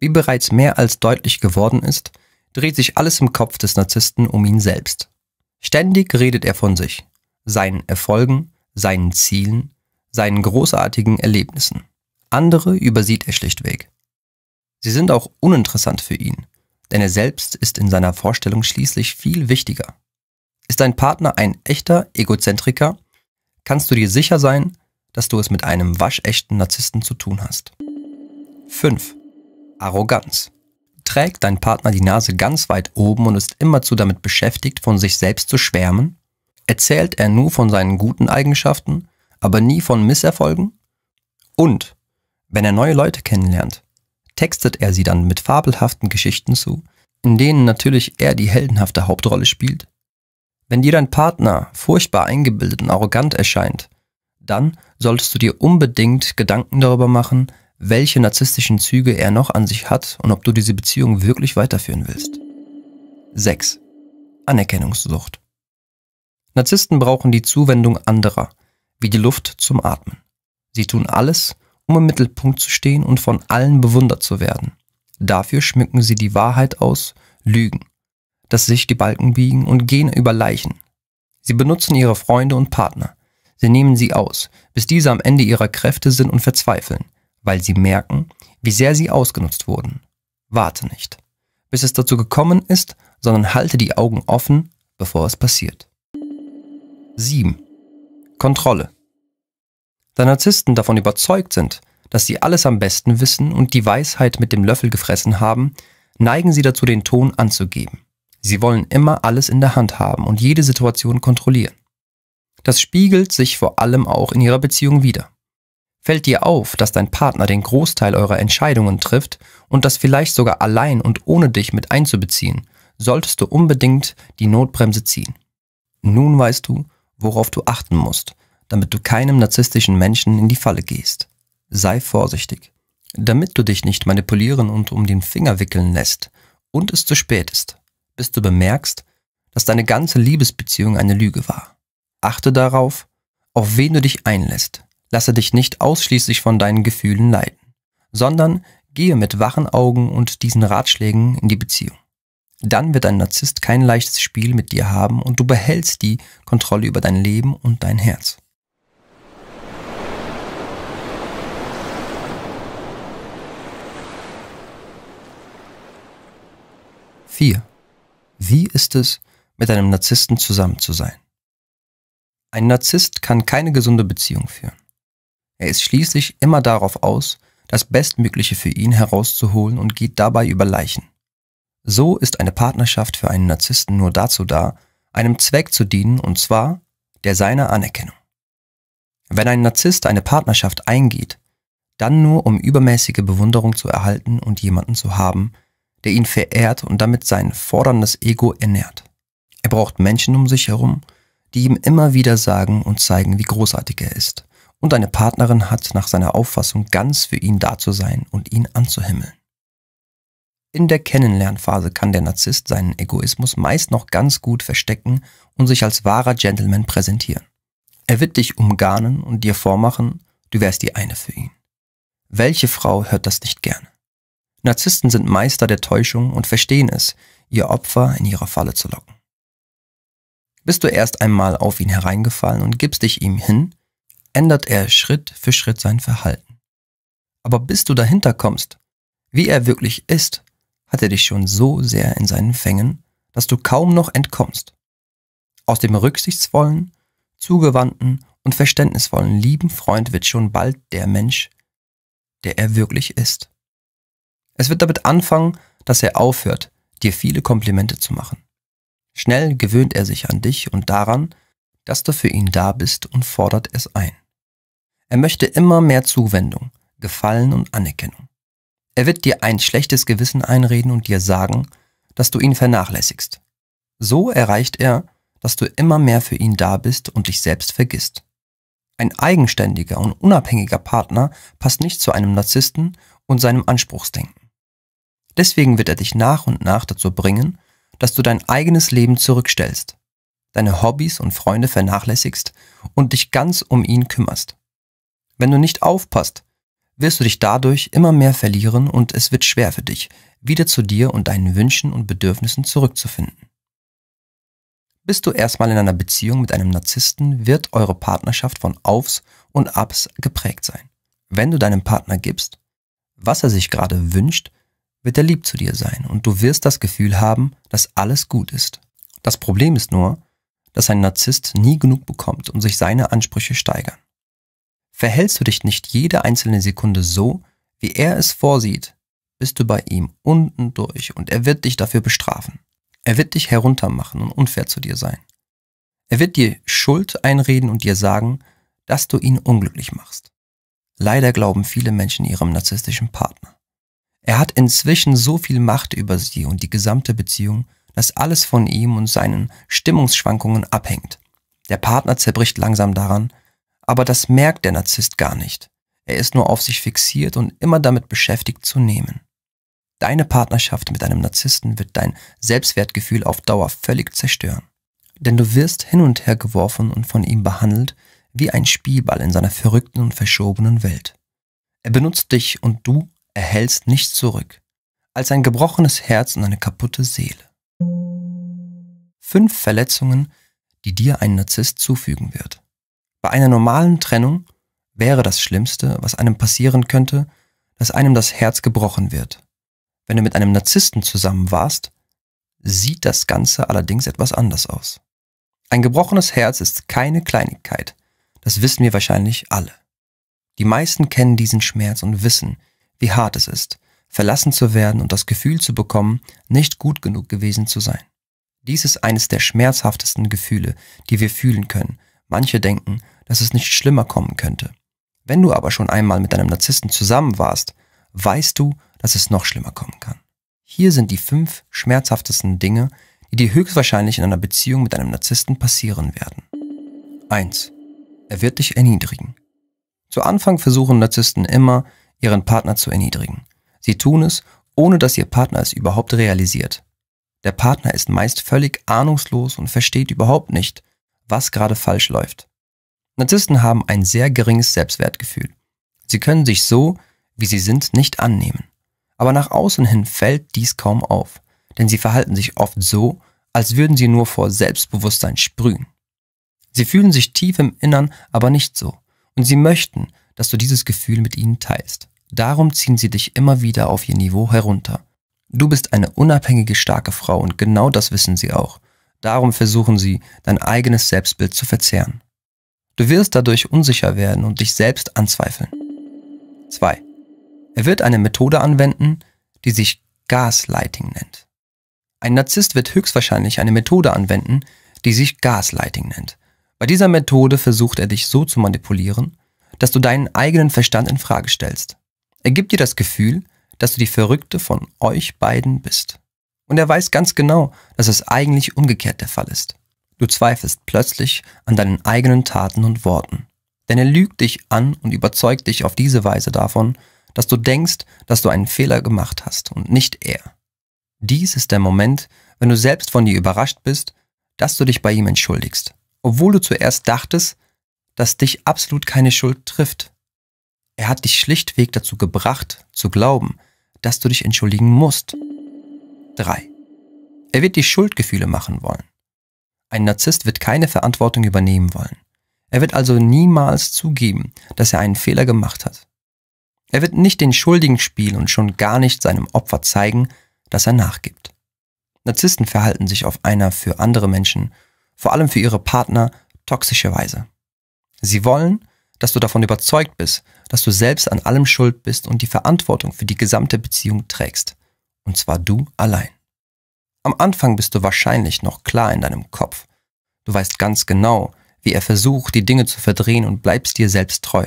Wie bereits mehr als deutlich geworden ist, dreht sich alles im Kopf des Narzissten um ihn selbst. Ständig redet er von sich, seinen Erfolgen, seinen Zielen, seinen großartigen Erlebnissen. Andere übersieht er schlichtweg. Sie sind auch uninteressant für ihn, denn er selbst ist in seiner Vorstellung schließlich viel wichtiger. Ist dein Partner ein echter Egozentriker, kannst du dir sicher sein, dass du es mit einem waschechten Narzissten zu tun hast. 5. Arroganz trägt dein Partner die Nase ganz weit oben und ist immerzu damit beschäftigt, von sich selbst zu schwärmen? Erzählt er nur von seinen guten Eigenschaften, aber nie von Misserfolgen? Und, wenn er neue Leute kennenlernt, textet er sie dann mit fabelhaften Geschichten zu, in denen natürlich er die heldenhafte Hauptrolle spielt? Wenn dir dein Partner furchtbar eingebildet und arrogant erscheint, dann solltest du dir unbedingt Gedanken darüber machen, welche narzisstischen Züge er noch an sich hat und ob du diese Beziehung wirklich weiterführen willst. 6. Anerkennungssucht. Narzissten brauchen die Zuwendung anderer, wie die Luft zum Atmen. Sie tun alles, um im Mittelpunkt zu stehen und von allen bewundert zu werden. Dafür schmücken sie die Wahrheit aus, lügen, dass sich die Balken biegen und gehen über Leichen. Sie benutzen ihre Freunde und Partner. Sie nehmen sie aus, bis diese am Ende ihrer Kräfte sind und verzweifeln weil sie merken, wie sehr sie ausgenutzt wurden. Warte nicht, bis es dazu gekommen ist, sondern halte die Augen offen, bevor es passiert. 7. Kontrolle. Da Narzissten davon überzeugt sind, dass sie alles am besten wissen und die Weisheit mit dem Löffel gefressen haben, neigen sie dazu, den Ton anzugeben. Sie wollen immer alles in der Hand haben und jede Situation kontrollieren. Das spiegelt sich vor allem auch in ihrer Beziehung wider. Fällt dir auf, dass dein Partner den Großteil eurer Entscheidungen trifft und das vielleicht sogar allein und ohne dich mit einzubeziehen, solltest du unbedingt die Notbremse ziehen. Nun weißt du, worauf du achten musst, damit du keinem narzisstischen Menschen in die Falle gehst. Sei vorsichtig, damit du dich nicht manipulieren und um den Finger wickeln lässt und es zu spät ist, bis du bemerkst, dass deine ganze Liebesbeziehung eine Lüge war. Achte darauf, auf wen du dich einlässt, Lasse dich nicht ausschließlich von deinen Gefühlen leiten, sondern gehe mit wachen Augen und diesen Ratschlägen in die Beziehung. Dann wird ein Narzisst kein leichtes Spiel mit dir haben und du behältst die Kontrolle über dein Leben und dein Herz. Vier. Wie ist es, mit einem Narzissten zusammen zu sein? Ein Narzisst kann keine gesunde Beziehung führen. Er ist schließlich immer darauf aus, das Bestmögliche für ihn herauszuholen und geht dabei über Leichen. So ist eine Partnerschaft für einen Narzissten nur dazu da, einem Zweck zu dienen, und zwar der seiner Anerkennung. Wenn ein Narzisst eine Partnerschaft eingeht, dann nur um übermäßige Bewunderung zu erhalten und jemanden zu haben, der ihn verehrt und damit sein forderndes Ego ernährt. Er braucht Menschen um sich herum, die ihm immer wieder sagen und zeigen, wie großartig er ist und deine Partnerin hat nach seiner Auffassung ganz für ihn da zu sein und ihn anzuhimmeln. In der Kennenlernphase kann der Narzisst seinen Egoismus meist noch ganz gut verstecken und sich als wahrer Gentleman präsentieren. Er wird dich umgarnen und dir vormachen, du wärst die eine für ihn. Welche Frau hört das nicht gerne? Narzissten sind Meister der Täuschung und verstehen es, ihr Opfer in ihrer Falle zu locken. Bist du erst einmal auf ihn hereingefallen und gibst dich ihm hin, ändert er Schritt für Schritt sein Verhalten. Aber bis du dahinter kommst, wie er wirklich ist, hat er dich schon so sehr in seinen Fängen, dass du kaum noch entkommst. Aus dem rücksichtsvollen, zugewandten und verständnisvollen lieben Freund wird schon bald der Mensch, der er wirklich ist. Es wird damit anfangen, dass er aufhört, dir viele Komplimente zu machen. Schnell gewöhnt er sich an dich und daran, dass du für ihn da bist und fordert es ein. Er möchte immer mehr Zuwendung, Gefallen und Anerkennung. Er wird dir ein schlechtes Gewissen einreden und dir sagen, dass du ihn vernachlässigst. So erreicht er, dass du immer mehr für ihn da bist und dich selbst vergisst. Ein eigenständiger und unabhängiger Partner passt nicht zu einem Narzissten und seinem Anspruchsdenken. Deswegen wird er dich nach und nach dazu bringen, dass du dein eigenes Leben zurückstellst, deine Hobbys und Freunde vernachlässigst und dich ganz um ihn kümmerst. Wenn du nicht aufpasst, wirst du dich dadurch immer mehr verlieren und es wird schwer für dich, wieder zu dir und deinen Wünschen und Bedürfnissen zurückzufinden. Bist du erstmal in einer Beziehung mit einem Narzissten, wird eure Partnerschaft von Aufs und Abs geprägt sein. Wenn du deinem Partner gibst, was er sich gerade wünscht, wird er lieb zu dir sein und du wirst das Gefühl haben, dass alles gut ist. Das Problem ist nur, dass ein Narzisst nie genug bekommt und sich seine Ansprüche steigern. Verhältst du dich nicht jede einzelne Sekunde so, wie er es vorsieht, bist du bei ihm unten durch und er wird dich dafür bestrafen. Er wird dich heruntermachen und unfair zu dir sein. Er wird dir Schuld einreden und dir sagen, dass du ihn unglücklich machst. Leider glauben viele Menschen ihrem narzisstischen Partner. Er hat inzwischen so viel Macht über sie und die gesamte Beziehung, dass alles von ihm und seinen Stimmungsschwankungen abhängt. Der Partner zerbricht langsam daran, aber das merkt der Narzisst gar nicht. Er ist nur auf sich fixiert und immer damit beschäftigt zu nehmen. Deine Partnerschaft mit einem Narzissten wird dein Selbstwertgefühl auf Dauer völlig zerstören. Denn du wirst hin und her geworfen und von ihm behandelt wie ein Spielball in seiner verrückten und verschobenen Welt. Er benutzt dich und du erhältst nichts zurück, als ein gebrochenes Herz und eine kaputte Seele. Fünf Verletzungen, die dir ein Narzisst zufügen wird. Bei einer normalen Trennung wäre das Schlimmste, was einem passieren könnte, dass einem das Herz gebrochen wird. Wenn du mit einem Narzissten zusammen warst, sieht das Ganze allerdings etwas anders aus. Ein gebrochenes Herz ist keine Kleinigkeit, das wissen wir wahrscheinlich alle. Die meisten kennen diesen Schmerz und wissen, wie hart es ist, verlassen zu werden und das Gefühl zu bekommen, nicht gut genug gewesen zu sein. Dies ist eines der schmerzhaftesten Gefühle, die wir fühlen können. Manche denken, dass es nicht schlimmer kommen könnte. Wenn du aber schon einmal mit einem Narzissten zusammen warst, weißt du, dass es noch schlimmer kommen kann. Hier sind die fünf schmerzhaftesten Dinge, die dir höchstwahrscheinlich in einer Beziehung mit einem Narzissten passieren werden. 1. Er wird dich erniedrigen. Zu Anfang versuchen Narzissten immer, ihren Partner zu erniedrigen. Sie tun es, ohne dass ihr Partner es überhaupt realisiert. Der Partner ist meist völlig ahnungslos und versteht überhaupt nicht, was gerade falsch läuft. Narzissten haben ein sehr geringes Selbstwertgefühl. Sie können sich so, wie sie sind, nicht annehmen. Aber nach außen hin fällt dies kaum auf, denn sie verhalten sich oft so, als würden sie nur vor Selbstbewusstsein sprühen. Sie fühlen sich tief im Innern aber nicht so, und sie möchten, dass du dieses Gefühl mit ihnen teilst. Darum ziehen sie dich immer wieder auf ihr Niveau herunter. Du bist eine unabhängige, starke Frau und genau das wissen sie auch. Darum versuchen sie, dein eigenes Selbstbild zu verzehren. Du wirst dadurch unsicher werden und dich selbst anzweifeln. 2. Er wird eine Methode anwenden, die sich Gaslighting nennt. Ein Narzisst wird höchstwahrscheinlich eine Methode anwenden, die sich Gaslighting nennt. Bei dieser Methode versucht er dich so zu manipulieren, dass du deinen eigenen Verstand in Frage stellst. Er gibt dir das Gefühl, dass du die Verrückte von euch beiden bist. Und er weiß ganz genau, dass es eigentlich umgekehrt der Fall ist. Du zweifelst plötzlich an deinen eigenen Taten und Worten. Denn er lügt dich an und überzeugt dich auf diese Weise davon, dass du denkst, dass du einen Fehler gemacht hast und nicht er. Dies ist der Moment, wenn du selbst von dir überrascht bist, dass du dich bei ihm entschuldigst, obwohl du zuerst dachtest, dass dich absolut keine Schuld trifft. Er hat dich schlichtweg dazu gebracht, zu glauben, dass du dich entschuldigen musst. 3. Er wird dir Schuldgefühle machen wollen. Ein Narzisst wird keine Verantwortung übernehmen wollen. Er wird also niemals zugeben, dass er einen Fehler gemacht hat. Er wird nicht den Schuldigen spielen und schon gar nicht seinem Opfer zeigen, dass er nachgibt. Narzissten verhalten sich auf einer für andere Menschen, vor allem für ihre Partner, toxische Weise. Sie wollen, dass du davon überzeugt bist, dass du selbst an allem schuld bist und die Verantwortung für die gesamte Beziehung trägst. Und zwar du allein. Am Anfang bist du wahrscheinlich noch klar in deinem Kopf. Du weißt ganz genau, wie er versucht, die Dinge zu verdrehen und bleibst dir selbst treu.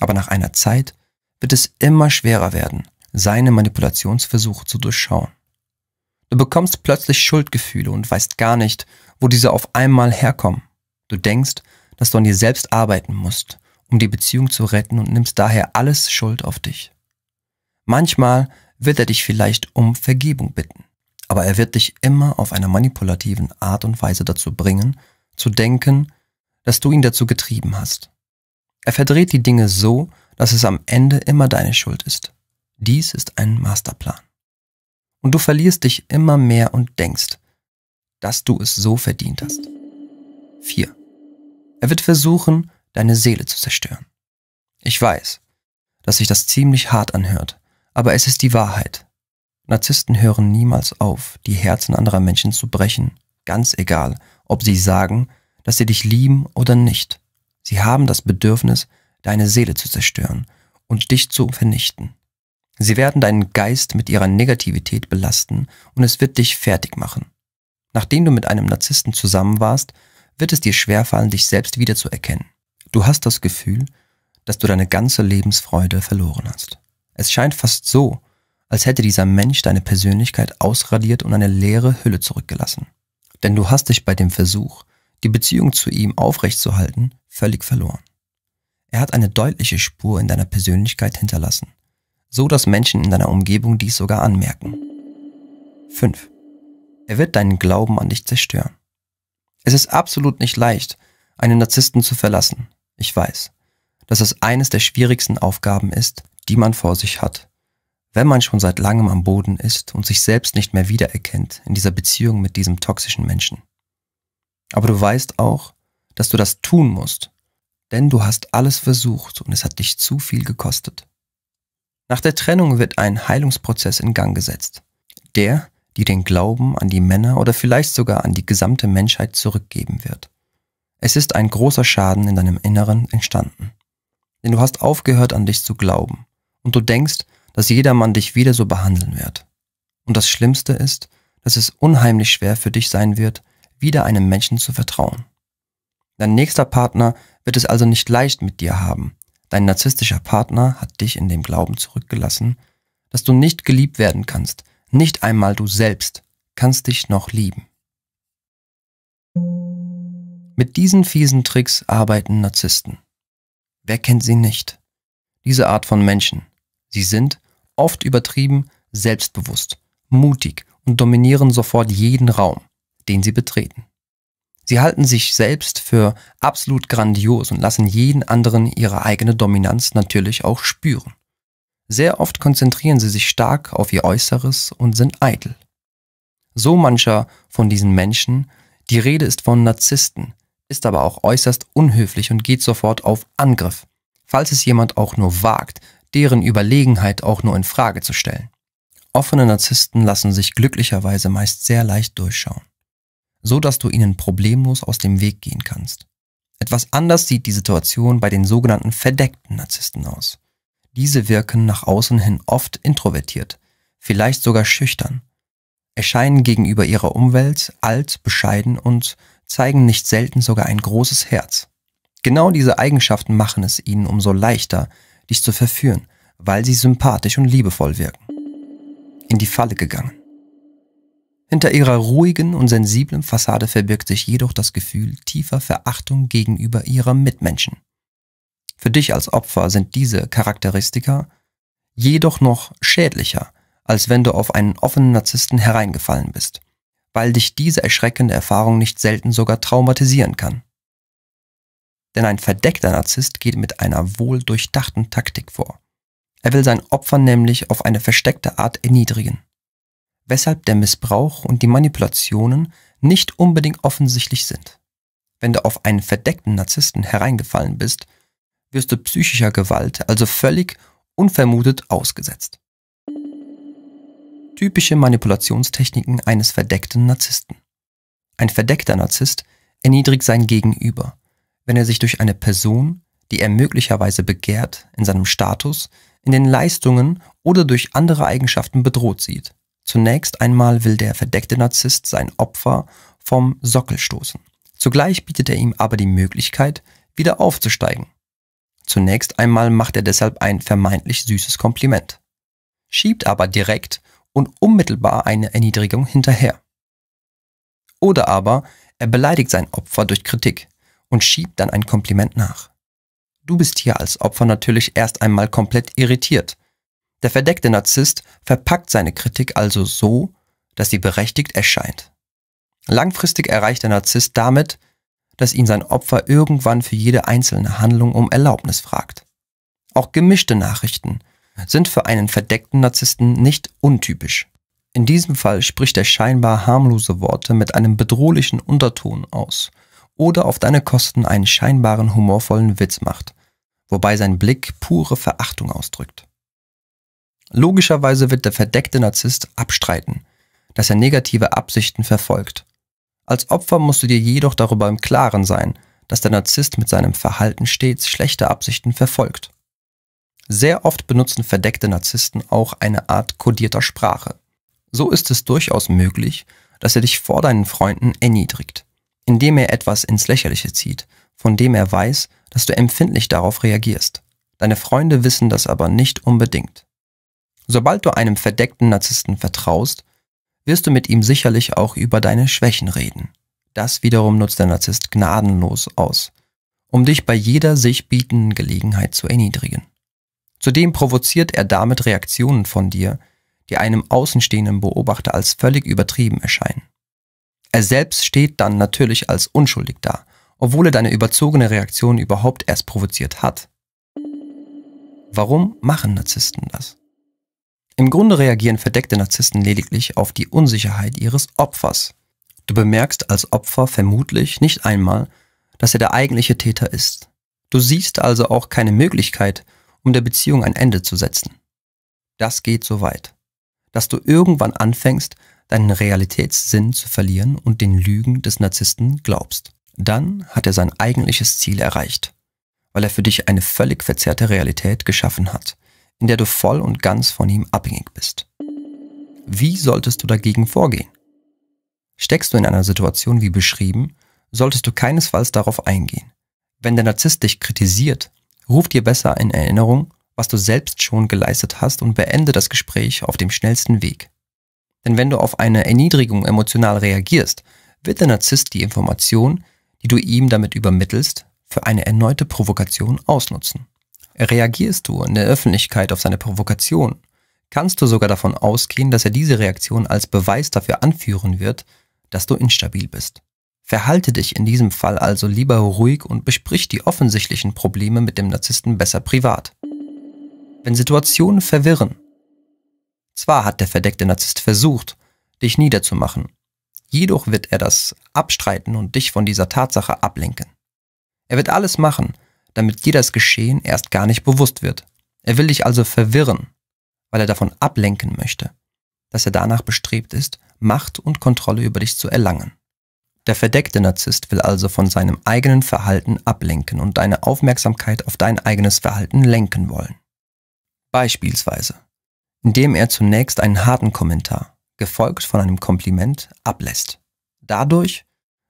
Aber nach einer Zeit wird es immer schwerer werden, seine Manipulationsversuche zu durchschauen. Du bekommst plötzlich Schuldgefühle und weißt gar nicht, wo diese auf einmal herkommen. Du denkst, dass du an dir selbst arbeiten musst, um die Beziehung zu retten und nimmst daher alles Schuld auf dich. Manchmal wird er dich vielleicht um Vergebung bitten, aber er wird dich immer auf einer manipulativen Art und Weise dazu bringen, zu denken, dass du ihn dazu getrieben hast. Er verdreht die Dinge so, dass es am Ende immer deine Schuld ist. Dies ist ein Masterplan. Und du verlierst dich immer mehr und denkst, dass du es so verdient hast. 4. Er wird versuchen, deine Seele zu zerstören. Ich weiß, dass sich das ziemlich hart anhört, aber es ist die Wahrheit. Narzissten hören niemals auf, die Herzen anderer Menschen zu brechen, ganz egal, ob sie sagen, dass sie dich lieben oder nicht. Sie haben das Bedürfnis, deine Seele zu zerstören und dich zu vernichten. Sie werden deinen Geist mit ihrer Negativität belasten und es wird dich fertig machen. Nachdem du mit einem Narzissten zusammen warst, wird es dir schwerfallen, dich selbst wiederzuerkennen. Du hast das Gefühl, dass du deine ganze Lebensfreude verloren hast. Es scheint fast so, als hätte dieser Mensch deine Persönlichkeit ausradiert und eine leere Hülle zurückgelassen. Denn du hast dich bei dem Versuch, die Beziehung zu ihm aufrechtzuerhalten, völlig verloren. Er hat eine deutliche Spur in deiner Persönlichkeit hinterlassen, so dass Menschen in deiner Umgebung dies sogar anmerken. 5. Er wird deinen Glauben an dich zerstören. Es ist absolut nicht leicht, einen Narzissten zu verlassen. Ich weiß, dass es eines der schwierigsten Aufgaben ist, die man vor sich hat, wenn man schon seit langem am Boden ist und sich selbst nicht mehr wiedererkennt in dieser Beziehung mit diesem toxischen Menschen. Aber du weißt auch, dass du das tun musst, denn du hast alles versucht und es hat dich zu viel gekostet. Nach der Trennung wird ein Heilungsprozess in Gang gesetzt, der dir den Glauben an die Männer oder vielleicht sogar an die gesamte Menschheit zurückgeben wird. Es ist ein großer Schaden in deinem Inneren entstanden, denn du hast aufgehört an dich zu glauben und du denkst, dass jedermann dich wieder so behandeln wird. Und das Schlimmste ist, dass es unheimlich schwer für dich sein wird, wieder einem Menschen zu vertrauen. Dein nächster Partner wird es also nicht leicht mit dir haben. Dein narzisstischer Partner hat dich in dem Glauben zurückgelassen, dass du nicht geliebt werden kannst, nicht einmal du selbst kannst dich noch lieben. Mit diesen fiesen Tricks arbeiten Narzissten. Wer kennt sie nicht? Diese Art von Menschen. Sie sind, oft übertrieben, selbstbewusst, mutig und dominieren sofort jeden Raum, den sie betreten. Sie halten sich selbst für absolut grandios und lassen jeden anderen ihre eigene Dominanz natürlich auch spüren. Sehr oft konzentrieren sie sich stark auf ihr Äußeres und sind eitel. So mancher von diesen Menschen, die Rede ist von Narzissten, ist aber auch äußerst unhöflich und geht sofort auf Angriff, falls es jemand auch nur wagt, deren Überlegenheit auch nur in Frage zu stellen. Offene Narzissten lassen sich glücklicherweise meist sehr leicht durchschauen so dass du ihnen problemlos aus dem Weg gehen kannst. Etwas anders sieht die Situation bei den sogenannten verdeckten Narzissten aus. Diese wirken nach außen hin oft introvertiert, vielleicht sogar schüchtern, erscheinen gegenüber ihrer Umwelt alt, bescheiden und zeigen nicht selten sogar ein großes Herz. Genau diese Eigenschaften machen es ihnen umso leichter, dich zu verführen, weil sie sympathisch und liebevoll wirken. In die Falle gegangen. Hinter ihrer ruhigen und sensiblen Fassade verbirgt sich jedoch das Gefühl tiefer Verachtung gegenüber ihrer Mitmenschen. Für dich als Opfer sind diese Charakteristika jedoch noch schädlicher, als wenn du auf einen offenen Narzissten hereingefallen bist, weil dich diese erschreckende Erfahrung nicht selten sogar traumatisieren kann. Denn ein verdeckter Narzisst geht mit einer wohl durchdachten Taktik vor. Er will sein Opfer nämlich auf eine versteckte Art erniedrigen, weshalb der Missbrauch und die Manipulationen nicht unbedingt offensichtlich sind. Wenn du auf einen verdeckten Narzissten hereingefallen bist, wirst du psychischer Gewalt also völlig unvermutet ausgesetzt. Typische Manipulationstechniken eines verdeckten Narzissten. Ein verdeckter Narzisst erniedrigt sein Gegenüber, wenn er sich durch eine Person, die er möglicherweise begehrt, in seinem Status, in den Leistungen oder durch andere Eigenschaften bedroht sieht. Zunächst einmal will der verdeckte Narzisst sein Opfer vom Sockel stoßen. Zugleich bietet er ihm aber die Möglichkeit, wieder aufzusteigen. Zunächst einmal macht er deshalb ein vermeintlich süßes Kompliment, schiebt aber direkt und unmittelbar eine Erniedrigung hinterher. Oder aber er beleidigt sein Opfer durch Kritik und schiebt dann ein Kompliment nach. Du bist hier als Opfer natürlich erst einmal komplett irritiert. Der verdeckte Narzisst verpackt seine Kritik also so, dass sie berechtigt erscheint. Langfristig erreicht der Narzisst damit, dass ihn sein Opfer irgendwann für jede einzelne Handlung um Erlaubnis fragt. Auch gemischte Nachrichten sind für einen verdeckten Narzissten nicht untypisch. In diesem Fall spricht er scheinbar harmlose Worte mit einem bedrohlichen Unterton aus oder auf deine Kosten einen scheinbaren humorvollen Witz macht, wobei sein Blick pure Verachtung ausdrückt. Logischerweise wird der verdeckte Narzisst abstreiten, dass er negative Absichten verfolgt als Opfer musst du dir jedoch darüber im Klaren sein, dass der Narzisst mit seinem Verhalten stets schlechte Absichten verfolgt. Sehr oft benutzen verdeckte Narzissten auch eine Art kodierter Sprache. So ist es durchaus möglich, dass er dich vor deinen Freunden erniedrigt, indem er etwas ins Lächerliche zieht, von dem er weiß, dass du empfindlich darauf reagierst. Deine Freunde wissen das aber nicht unbedingt. Sobald du einem verdeckten Narzissten vertraust, wirst du mit ihm sicherlich auch über deine Schwächen reden. Das wiederum nutzt der Narzisst gnadenlos aus, um dich bei jeder sich bietenden Gelegenheit zu erniedrigen. Zudem provoziert er damit Reaktionen von dir, die einem außenstehenden Beobachter als völlig übertrieben erscheinen. Er selbst steht dann natürlich als unschuldig da, obwohl er deine überzogene Reaktion überhaupt erst provoziert hat. Warum machen Narzissten das? Im Grunde reagieren verdeckte Narzissten lediglich auf die Unsicherheit ihres Opfers. Du bemerkst als Opfer vermutlich nicht einmal, dass er der eigentliche Täter ist. Du siehst also auch keine Möglichkeit, um der Beziehung ein Ende zu setzen. Das geht so weit, dass du irgendwann anfängst, deinen Realitätssinn zu verlieren und den Lügen des Narzissten glaubst. Dann hat er sein eigentliches Ziel erreicht, weil er für dich eine völlig verzerrte Realität geschaffen hat, in der du voll und ganz von ihm abhängig bist. Wie solltest du dagegen vorgehen? Steckst du in einer Situation wie beschrieben, solltest du keinesfalls darauf eingehen. Wenn der Narzisst dich kritisiert, ruf dir besser in Erinnerung, was du selbst schon geleistet hast und beende das Gespräch auf dem schnellsten Weg. Denn wenn du auf eine Erniedrigung emotional reagierst, wird der Narzisst die Information, die du ihm damit übermittelst, für eine erneute Provokation ausnutzen. Reagierst du in der Öffentlichkeit auf seine Provokation, kannst du sogar davon ausgehen, dass er diese Reaktion als Beweis dafür anführen wird, dass du instabil bist. Verhalte dich in diesem Fall also lieber ruhig und besprich die offensichtlichen Probleme mit dem Narzissten besser privat. Wenn Situationen verwirren, zwar hat der verdeckte Narzisst versucht, dich niederzumachen, jedoch wird er das abstreiten und dich von dieser Tatsache ablenken. Er wird alles machen, damit dir das Geschehen erst gar nicht bewusst wird. Er will dich also verwirren, weil er davon ablenken möchte, dass er danach bestrebt ist, Macht und Kontrolle über dich zu erlangen. Der verdeckte Narzisst will also von seinem eigenen Verhalten ablenken und deine Aufmerksamkeit auf dein eigenes Verhalten lenken wollen. Beispielsweise, indem er zunächst einen harten Kommentar, gefolgt von einem Kompliment, ablässt. Dadurch,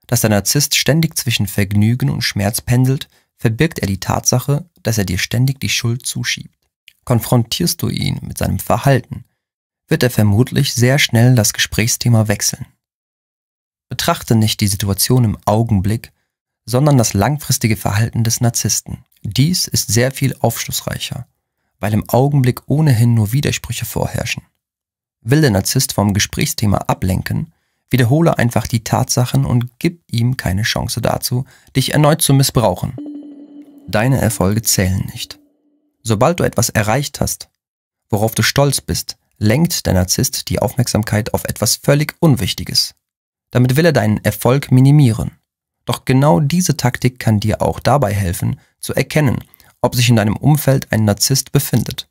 dass der Narzisst ständig zwischen Vergnügen und Schmerz pendelt, verbirgt er die Tatsache, dass er dir ständig die Schuld zuschiebt. Konfrontierst du ihn mit seinem Verhalten, wird er vermutlich sehr schnell das Gesprächsthema wechseln. Betrachte nicht die Situation im Augenblick, sondern das langfristige Verhalten des Narzissten. Dies ist sehr viel aufschlussreicher, weil im Augenblick ohnehin nur Widersprüche vorherrschen. Will der Narzisst vom Gesprächsthema ablenken, wiederhole einfach die Tatsachen und gib ihm keine Chance dazu, dich erneut zu missbrauchen. Deine Erfolge zählen nicht. Sobald du etwas erreicht hast, worauf du stolz bist, lenkt der Narzisst die Aufmerksamkeit auf etwas völlig Unwichtiges. Damit will er deinen Erfolg minimieren. Doch genau diese Taktik kann dir auch dabei helfen, zu erkennen, ob sich in deinem Umfeld ein Narzisst befindet.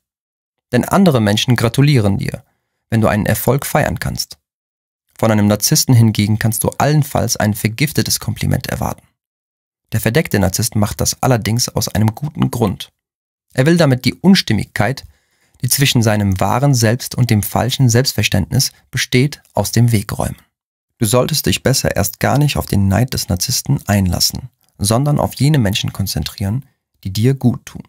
Denn andere Menschen gratulieren dir, wenn du einen Erfolg feiern kannst. Von einem Narzissten hingegen kannst du allenfalls ein vergiftetes Kompliment erwarten. Der verdeckte Narzisst macht das allerdings aus einem guten Grund. Er will damit die Unstimmigkeit, die zwischen seinem wahren Selbst und dem falschen Selbstverständnis besteht, aus dem Weg räumen. Du solltest dich besser erst gar nicht auf den Neid des Narzissten einlassen, sondern auf jene Menschen konzentrieren, die dir gut tun.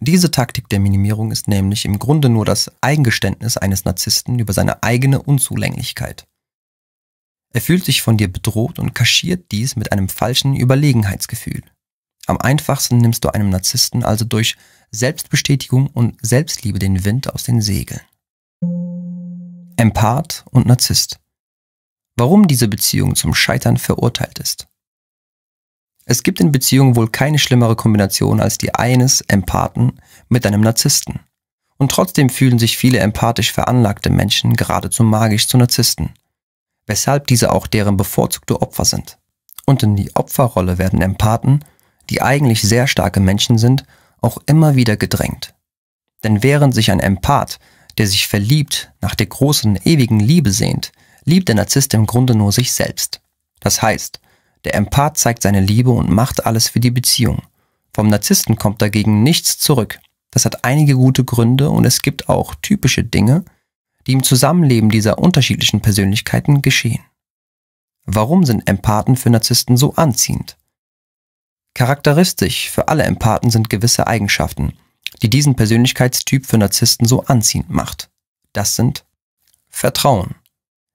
Diese Taktik der Minimierung ist nämlich im Grunde nur das Eingeständnis eines Narzissten über seine eigene Unzulänglichkeit. Er fühlt sich von dir bedroht und kaschiert dies mit einem falschen Überlegenheitsgefühl. Am einfachsten nimmst du einem Narzissten also durch Selbstbestätigung und Selbstliebe den Wind aus den Segeln. Empath und Narzisst. Warum diese Beziehung zum Scheitern verurteilt ist. Es gibt in Beziehungen wohl keine schlimmere Kombination als die eines Empathen mit einem Narzissten. Und trotzdem fühlen sich viele empathisch veranlagte Menschen geradezu magisch zu Narzissten, weshalb diese auch deren bevorzugte Opfer sind. Und in die Opferrolle werden Empathen, die eigentlich sehr starke Menschen sind, auch immer wieder gedrängt. Denn während sich ein Empath, der sich verliebt, nach der großen, ewigen Liebe sehnt, liebt der Narzisst im Grunde nur sich selbst. Das heißt, der Empath zeigt seine Liebe und macht alles für die Beziehung. Vom Narzissten kommt dagegen nichts zurück. Das hat einige gute Gründe und es gibt auch typische Dinge, die im Zusammenleben dieser unterschiedlichen Persönlichkeiten geschehen. Warum sind Empathen für Narzissten so anziehend? Charakteristisch für alle Empathen sind gewisse Eigenschaften, die diesen Persönlichkeitstyp für Narzissten so anziehend macht. Das sind Vertrauen.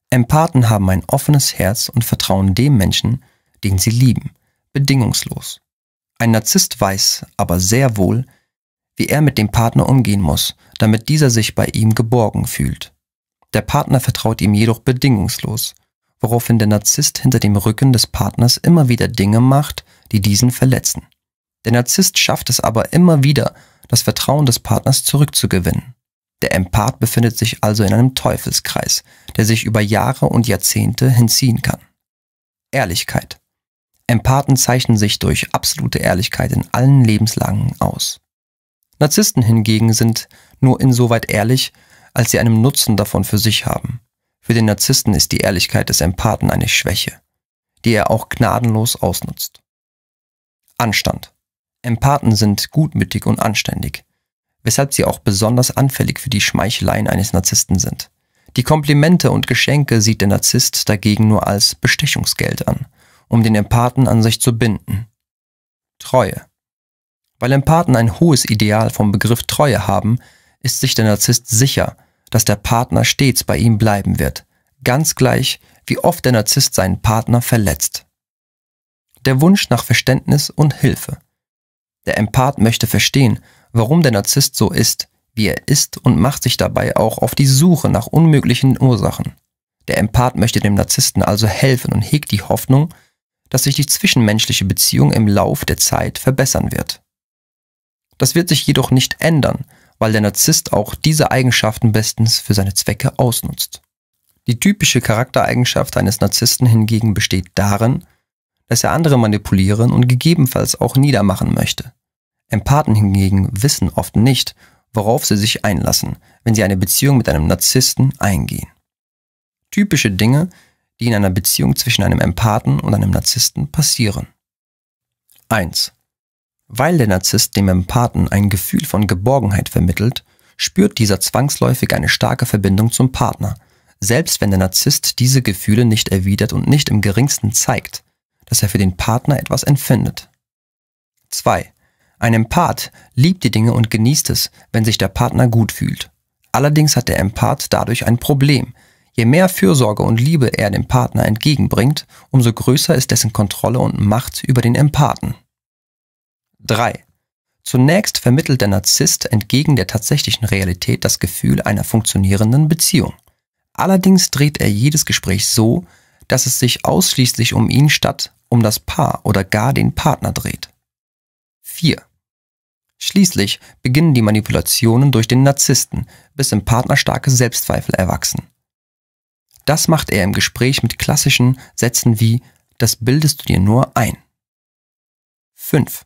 Empathen haben ein offenes Herz und vertrauen dem Menschen, den sie lieben, bedingungslos. Ein Narzisst weiß aber sehr wohl, wie er mit dem Partner umgehen muss, damit dieser sich bei ihm geborgen fühlt. Der Partner vertraut ihm jedoch bedingungslos, woraufhin der Narzisst hinter dem Rücken des Partners immer wieder Dinge macht, die diesen verletzen. Der Narzisst schafft es aber immer wieder, das Vertrauen des Partners zurückzugewinnen. Der Empath befindet sich also in einem Teufelskreis, der sich über Jahre und Jahrzehnte hinziehen kann. Ehrlichkeit. Empathen zeichnen sich durch absolute Ehrlichkeit in allen Lebenslagen aus. Narzissten hingegen sind nur insoweit ehrlich, als sie einen Nutzen davon für sich haben. Für den Narzissten ist die Ehrlichkeit des Empathen eine Schwäche, die er auch gnadenlos ausnutzt. Anstand. Empathen sind gutmütig und anständig, weshalb sie auch besonders anfällig für die Schmeicheleien eines Narzissten sind. Die Komplimente und Geschenke sieht der Narzisst dagegen nur als Bestechungsgeld an, um den Empathen an sich zu binden. Treue. Weil Empathen ein hohes Ideal vom Begriff Treue haben, ist sich der Narzisst sicher, dass der Partner stets bei ihm bleiben wird, ganz gleich, wie oft der Narzisst seinen Partner verletzt der Wunsch nach Verständnis und Hilfe. Der Empath möchte verstehen, warum der Narzisst so ist, wie er ist und macht sich dabei auch auf die Suche nach unmöglichen Ursachen. Der Empath möchte dem Narzissten also helfen und hegt die Hoffnung, dass sich die zwischenmenschliche Beziehung im Lauf der Zeit verbessern wird. Das wird sich jedoch nicht ändern, weil der Narzisst auch diese Eigenschaften bestens für seine Zwecke ausnutzt. Die typische Charaktereigenschaft eines Narzissten hingegen besteht darin, dass er andere manipulieren und gegebenenfalls auch niedermachen möchte. Empathen hingegen wissen oft nicht, worauf sie sich einlassen, wenn sie eine Beziehung mit einem Narzissten eingehen. Typische Dinge, die in einer Beziehung zwischen einem Empathen und einem Narzissten passieren. 1. Weil der Narzisst dem Empathen ein Gefühl von Geborgenheit vermittelt, spürt dieser zwangsläufig eine starke Verbindung zum Partner, selbst wenn der Narzisst diese Gefühle nicht erwidert und nicht im geringsten zeigt dass er für den Partner etwas empfindet. 2. Ein Empath liebt die Dinge und genießt es, wenn sich der Partner gut fühlt. Allerdings hat der Empath dadurch ein Problem. Je mehr Fürsorge und Liebe er dem Partner entgegenbringt, umso größer ist dessen Kontrolle und Macht über den Empathen. 3. Zunächst vermittelt der Narzisst entgegen der tatsächlichen Realität das Gefühl einer funktionierenden Beziehung. Allerdings dreht er jedes Gespräch so, dass es sich ausschließlich um ihn statt um das Paar oder gar den Partner dreht. 4. Schließlich beginnen die Manipulationen durch den Narzissten, bis im Partner starke Selbstzweifel erwachsen. Das macht er im Gespräch mit klassischen Sätzen wie das bildest du dir nur ein. 5.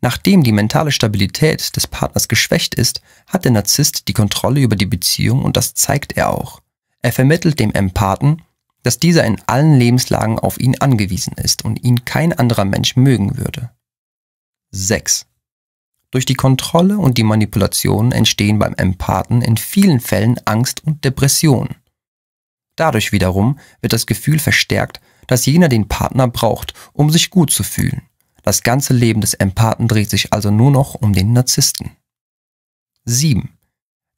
Nachdem die mentale Stabilität des Partners geschwächt ist, hat der Narzisst die Kontrolle über die Beziehung und das zeigt er auch. Er vermittelt dem Empathen, dass dieser in allen Lebenslagen auf ihn angewiesen ist und ihn kein anderer Mensch mögen würde. 6. Durch die Kontrolle und die Manipulation entstehen beim Empathen in vielen Fällen Angst und Depression. Dadurch wiederum wird das Gefühl verstärkt, dass jener den Partner braucht, um sich gut zu fühlen. Das ganze Leben des Empathen dreht sich also nur noch um den Narzissten. 7.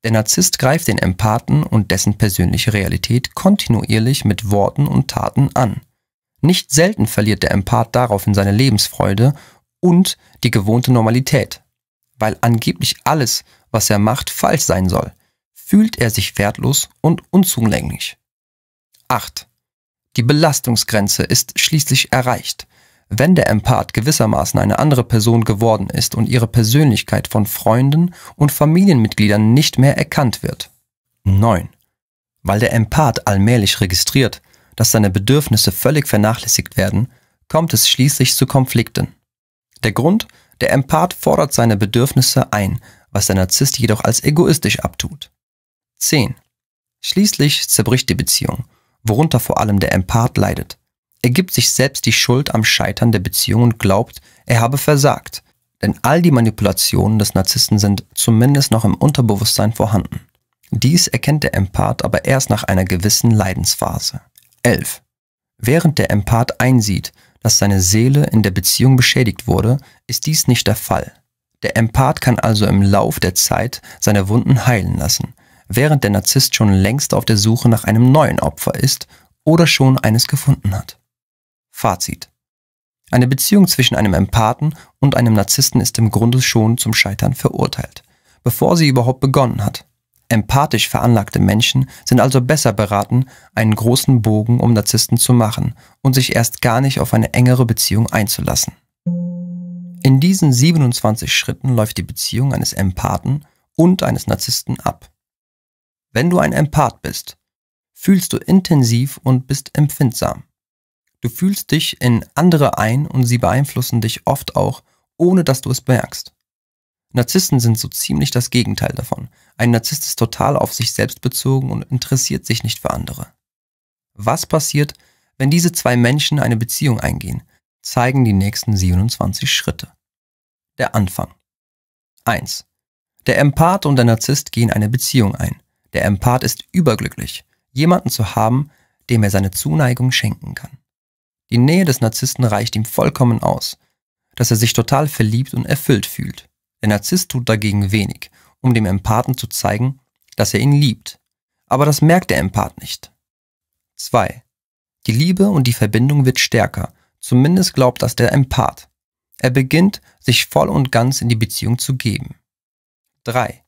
Der Narzisst greift den Empathen und dessen persönliche Realität kontinuierlich mit Worten und Taten an. Nicht selten verliert der Empath daraufhin seine Lebensfreude und die gewohnte Normalität, weil angeblich alles, was er macht, falsch sein soll, fühlt er sich wertlos und unzulänglich. 8. Die Belastungsgrenze ist schließlich erreicht. Wenn der Empath gewissermaßen eine andere Person geworden ist und ihre Persönlichkeit von Freunden und Familienmitgliedern nicht mehr erkannt wird. 9. Weil der Empath allmählich registriert, dass seine Bedürfnisse völlig vernachlässigt werden, kommt es schließlich zu Konflikten. Der Grund, der Empath fordert seine Bedürfnisse ein, was der Narzisst jedoch als egoistisch abtut. 10. Schließlich zerbricht die Beziehung, worunter vor allem der Empath leidet. Er gibt sich selbst die Schuld am Scheitern der Beziehung und glaubt, er habe versagt, denn all die Manipulationen des Narzissten sind zumindest noch im Unterbewusstsein vorhanden. Dies erkennt der Empath aber erst nach einer gewissen Leidensphase. 11. Während der Empath einsieht, dass seine Seele in der Beziehung beschädigt wurde, ist dies nicht der Fall. Der Empath kann also im Lauf der Zeit seine Wunden heilen lassen, während der Narzisst schon längst auf der Suche nach einem neuen Opfer ist oder schon eines gefunden hat. Fazit. Eine Beziehung zwischen einem Empathen und einem Narzissten ist im Grunde schon zum Scheitern verurteilt, bevor sie überhaupt begonnen hat. Empathisch veranlagte Menschen sind also besser beraten, einen großen Bogen um Narzissten zu machen und sich erst gar nicht auf eine engere Beziehung einzulassen. In diesen 27 Schritten läuft die Beziehung eines Empathen und eines Narzissten ab. Wenn du ein Empath bist, fühlst du intensiv und bist empfindsam. Du fühlst dich in andere ein und sie beeinflussen dich oft auch, ohne dass du es merkst. Narzissten sind so ziemlich das Gegenteil davon. Ein Narzisst ist total auf sich selbst bezogen und interessiert sich nicht für andere. Was passiert, wenn diese zwei Menschen eine Beziehung eingehen, zeigen die nächsten 27 Schritte. Der Anfang. 1. Der Empath und der Narzisst gehen eine Beziehung ein. Der Empath ist überglücklich, jemanden zu haben, dem er seine Zuneigung schenken kann. Die Nähe des Narzissten reicht ihm vollkommen aus, dass er sich total verliebt und erfüllt fühlt. Der Narzisst tut dagegen wenig, um dem Empathen zu zeigen, dass er ihn liebt. Aber das merkt der Empath nicht. 2. Die Liebe und die Verbindung wird stärker, zumindest glaubt das der Empath. Er beginnt, sich voll und ganz in die Beziehung zu geben. 3.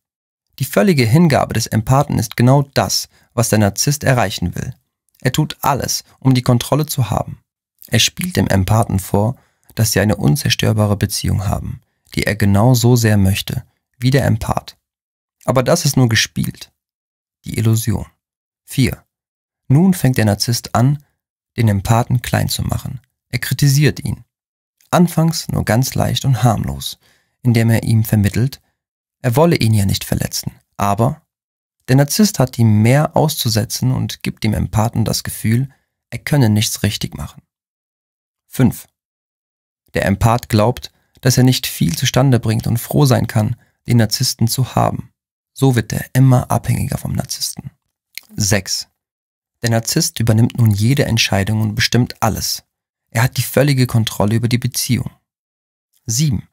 Die völlige Hingabe des Empathen ist genau das, was der Narzisst erreichen will. Er tut alles, um die Kontrolle zu haben. Er spielt dem Empathen vor, dass sie eine unzerstörbare Beziehung haben, die er genau so sehr möchte, wie der Empath. Aber das ist nur gespielt. Die Illusion. 4. Nun fängt der Narzisst an, den Empathen klein zu machen. Er kritisiert ihn. Anfangs nur ganz leicht und harmlos, indem er ihm vermittelt, er wolle ihn ja nicht verletzen. Aber der Narzisst hat ihm mehr auszusetzen und gibt dem Empathen das Gefühl, er könne nichts richtig machen. 5. Der Empath glaubt, dass er nicht viel zustande bringt und froh sein kann, den Narzissten zu haben. So wird er immer abhängiger vom Narzissten. 6. Der Narzisst übernimmt nun jede Entscheidung und bestimmt alles. Er hat die völlige Kontrolle über die Beziehung. 7.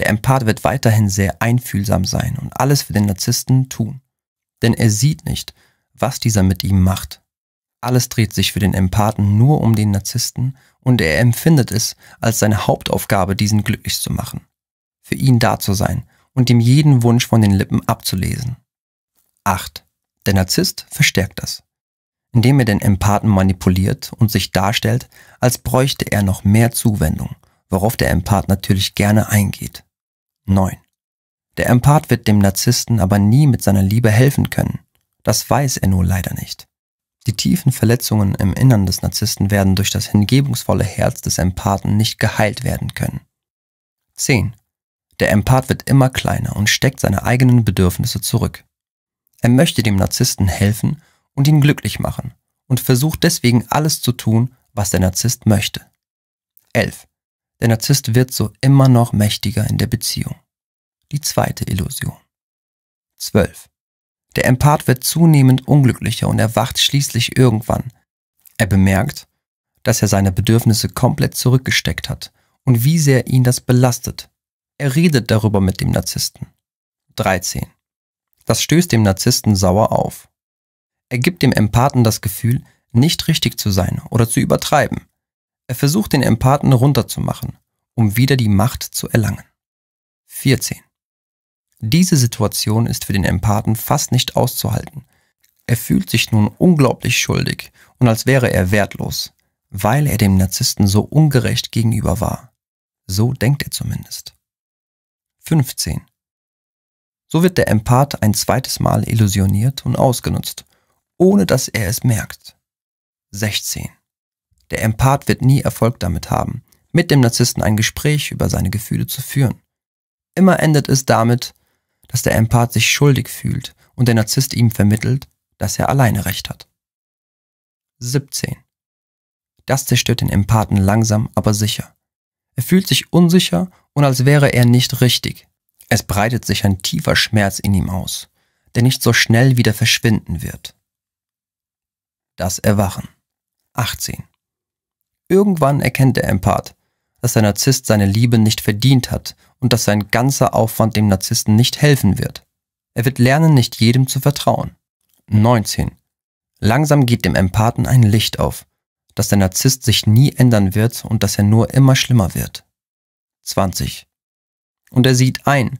Der Empath wird weiterhin sehr einfühlsam sein und alles für den Narzissten tun. Denn er sieht nicht, was dieser mit ihm macht. Alles dreht sich für den Empathen nur um den Narzissten und er empfindet es als seine Hauptaufgabe, diesen glücklich zu machen. für ihn da zu sein und ihm jeden Wunsch von den Lippen abzulesen. 8. Der Narzisst verstärkt das, indem er den Empathen manipuliert und sich darstellt, als bräuchte er noch mehr Zuwendung, worauf der Empath natürlich gerne eingeht. 9. Der Empath wird dem Narzissten aber nie mit seiner Liebe helfen können. Das weiß er nur leider nicht. Die tiefen Verletzungen im Innern des Narzissten werden durch das hingebungsvolle Herz des Empathen nicht geheilt werden können. 10. Der Empath wird immer kleiner und steckt seine eigenen Bedürfnisse zurück. Er möchte dem Narzissten helfen und ihn glücklich machen und versucht deswegen alles zu tun, was der Narzisst möchte. 11. Der Narzisst wird so immer noch mächtiger in der Beziehung. Die zweite Illusion. 12. Der Empath wird zunehmend unglücklicher und erwacht schließlich irgendwann. Er bemerkt, dass er seine Bedürfnisse komplett zurückgesteckt hat und wie sehr ihn das belastet. Er redet darüber mit dem Narzissten. 13. Das stößt dem Narzissten sauer auf. Er gibt dem Empathen das Gefühl, nicht richtig zu sein oder zu übertreiben. Er versucht den Empathen runterzumachen, um wieder die Macht zu erlangen. 14. Diese Situation ist für den Empathen fast nicht auszuhalten. Er fühlt sich nun unglaublich schuldig und als wäre er wertlos, weil er dem Narzissten so ungerecht gegenüber war. So denkt er zumindest. 15. So wird der Empath ein zweites Mal illusioniert und ausgenutzt, ohne dass er es merkt. 16. Der Empath wird nie Erfolg damit haben, mit dem Narzissten ein Gespräch über seine Gefühle zu führen. Immer endet es damit, dass der Empath sich schuldig fühlt und der Narzisst ihm vermittelt, dass er alleine recht hat. 17. Das zerstört den Empathen langsam, aber sicher. Er fühlt sich unsicher und als wäre er nicht richtig. Es breitet sich ein tiefer Schmerz in ihm aus, der nicht so schnell wieder verschwinden wird. Das Erwachen. 18. Irgendwann erkennt der Empath, dass der Narzisst seine Liebe nicht verdient hat und dass sein ganzer Aufwand dem Narzissten nicht helfen wird. Er wird lernen, nicht jedem zu vertrauen. 19. Langsam geht dem Empathen ein Licht auf, dass der Narzisst sich nie ändern wird und dass er nur immer schlimmer wird. 20. Und er sieht ein,